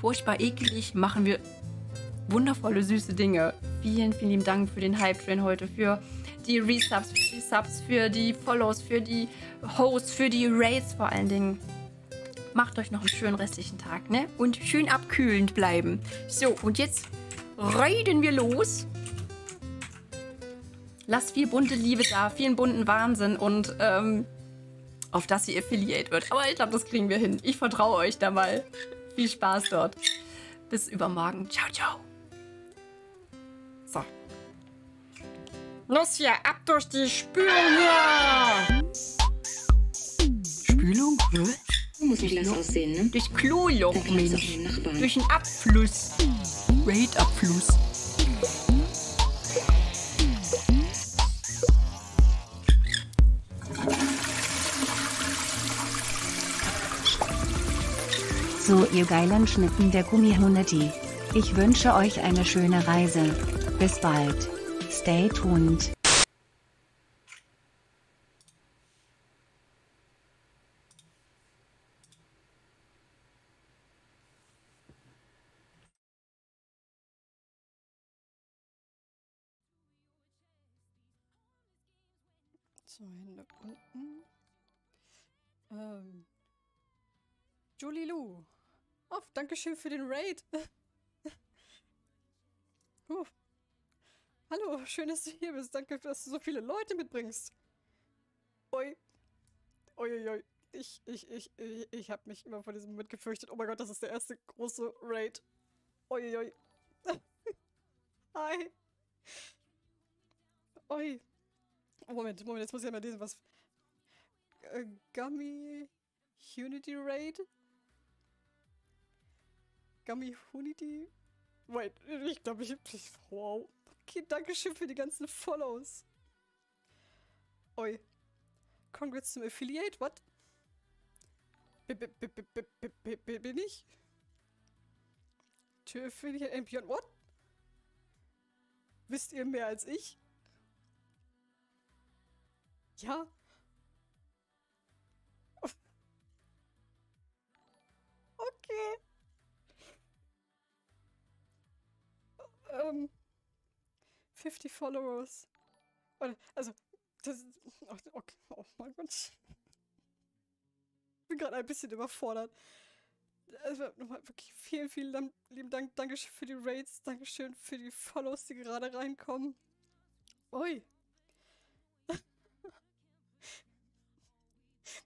furchtbar eklig machen wir wundervolle, süße Dinge. Vielen, vielen lieben Dank für den Hype-Train heute, für die Resubs, für die Subs, für die Follows, für die Hosts, für die Raids vor allen Dingen. Macht euch noch einen schönen restlichen Tag, ne? Und schön abkühlend bleiben. So, und jetzt reiten wir los. Lasst viel bunte Liebe da, vielen bunten Wahnsinn und ähm, auf dass sie Affiliate wird. Aber ich glaube, das kriegen wir hin. Ich vertraue euch da mal. Viel Spaß dort. Bis übermorgen. Ciao, ciao. Los hier, ab durch die Spülung hier! Spülung? Hä? Muss nicht lass aussehen, ne? Durch Kloloch, Mensch. Durch einen Abfluss. Raid-Abfluss. So ihr geilen Schnitten der Gummihuneti. Ich wünsche euch eine schöne Reise. Bis bald. Stay tuned. So, Hände unten. Ähm. Julie Lou. Oh, Dankeschön für den Raid. *laughs* uh. Hallo, schön, dass du hier bist. Danke, dass du so viele Leute mitbringst. Oi. Oi, oi, oi. Ich, ich, ich, ich, ich habe mich immer vor diesem Moment gefürchtet. Oh mein Gott, das ist der erste große Raid. Oi, oi, oi. Hi. Oi. Moment, Moment, jetzt muss ich ja mal lesen, was. Äh, Gummy Unity Raid? Gummy Unity? Wait, ich glaube, ich. Wow. Okay, danke schön für die ganzen Follows. Oi. Congrats zum Affiliate, what? B -b -b bin ich? To Affiliate Beyond, what? Wisst ihr mehr als ich? Ja. *laughs* Okay. Ähm. 50 Followers. Oder, also, das ist. Okay. oh mein Gott. Ich bin gerade ein bisschen überfordert. Also, nochmal wirklich vielen, vielen lieben Dank. Dankeschön für die Raids. Dankeschön für die Follows, die gerade reinkommen. Ui. *laughs*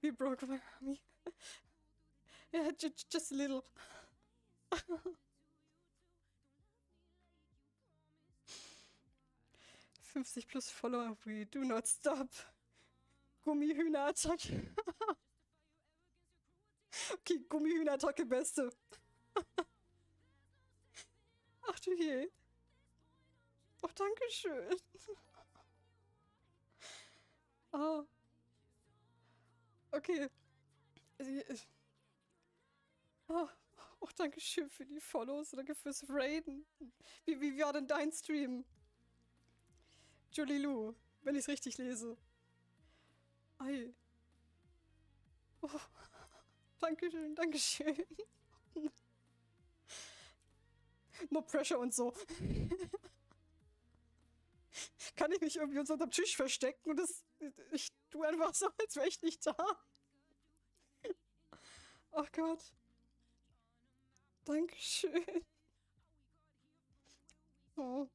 We broke my army. *laughs* Yeah, ju- ju- just a little. *laughs* Fünfzig plus Follower, we do not stop. Gummihühnerattacke. *laughs* okay, Gummihühnerattacke beste. *laughs* Ach du je. Oh, danke schön. *laughs* Ah. Okay. Oh, oh, danke schön für die Follows, danke fürs Raiden. Wie, wie war denn dein Stream? Julie Lou, wenn ich es richtig lese. Ei. Oh, *laughs* Dankeschön, Dankeschön. *laughs* No pressure und so. *laughs* Kann ich mich irgendwie unter dem Tisch verstecken und das. Ich tue einfach so, als wäre ich nicht da. Oh Gott. Dankeschön. Oh.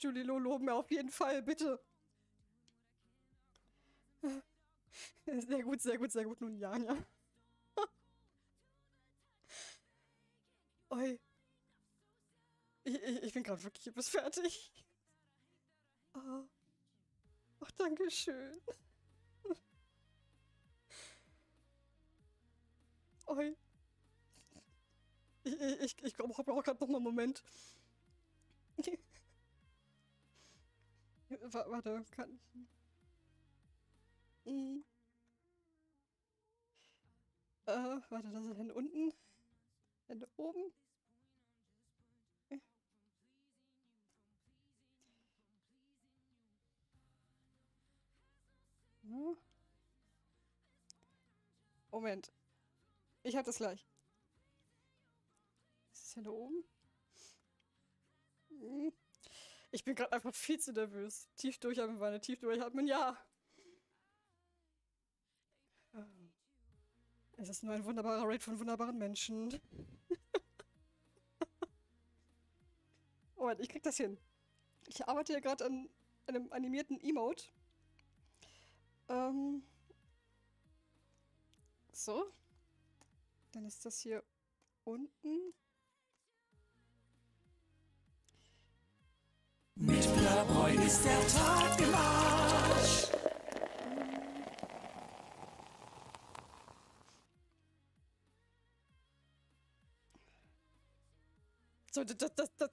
Julie Lo loben mir auf jeden Fall, bitte. Sehr gut, sehr gut, sehr gut. Nun ja, ja. Oi. Ich, ich, ich bin gerade wirklich etwas fertig. Oh. Ach, danke schön. Oi. Ich, ich, ich, ich brauche gerade noch einen Moment. Wa- Warte, kann. Hm. Äh, warte, das sind Hände unten. Hände oben. Hm. Moment. Ich hab das gleich. Ist das Hände oben? Hm. Ich bin gerade einfach viel zu nervös. Tief durchatmen, Wanne, tief durchatmen, ja. Es ist nur ein wunderbarer Raid von wunderbaren Menschen. Moment, ich krieg das hin. Ich arbeite hier gerade an einem animierten Emote. Ähm. So. Dann ist das hier unten. Blabräun ist der Tag im Arsch. So, das, das, das,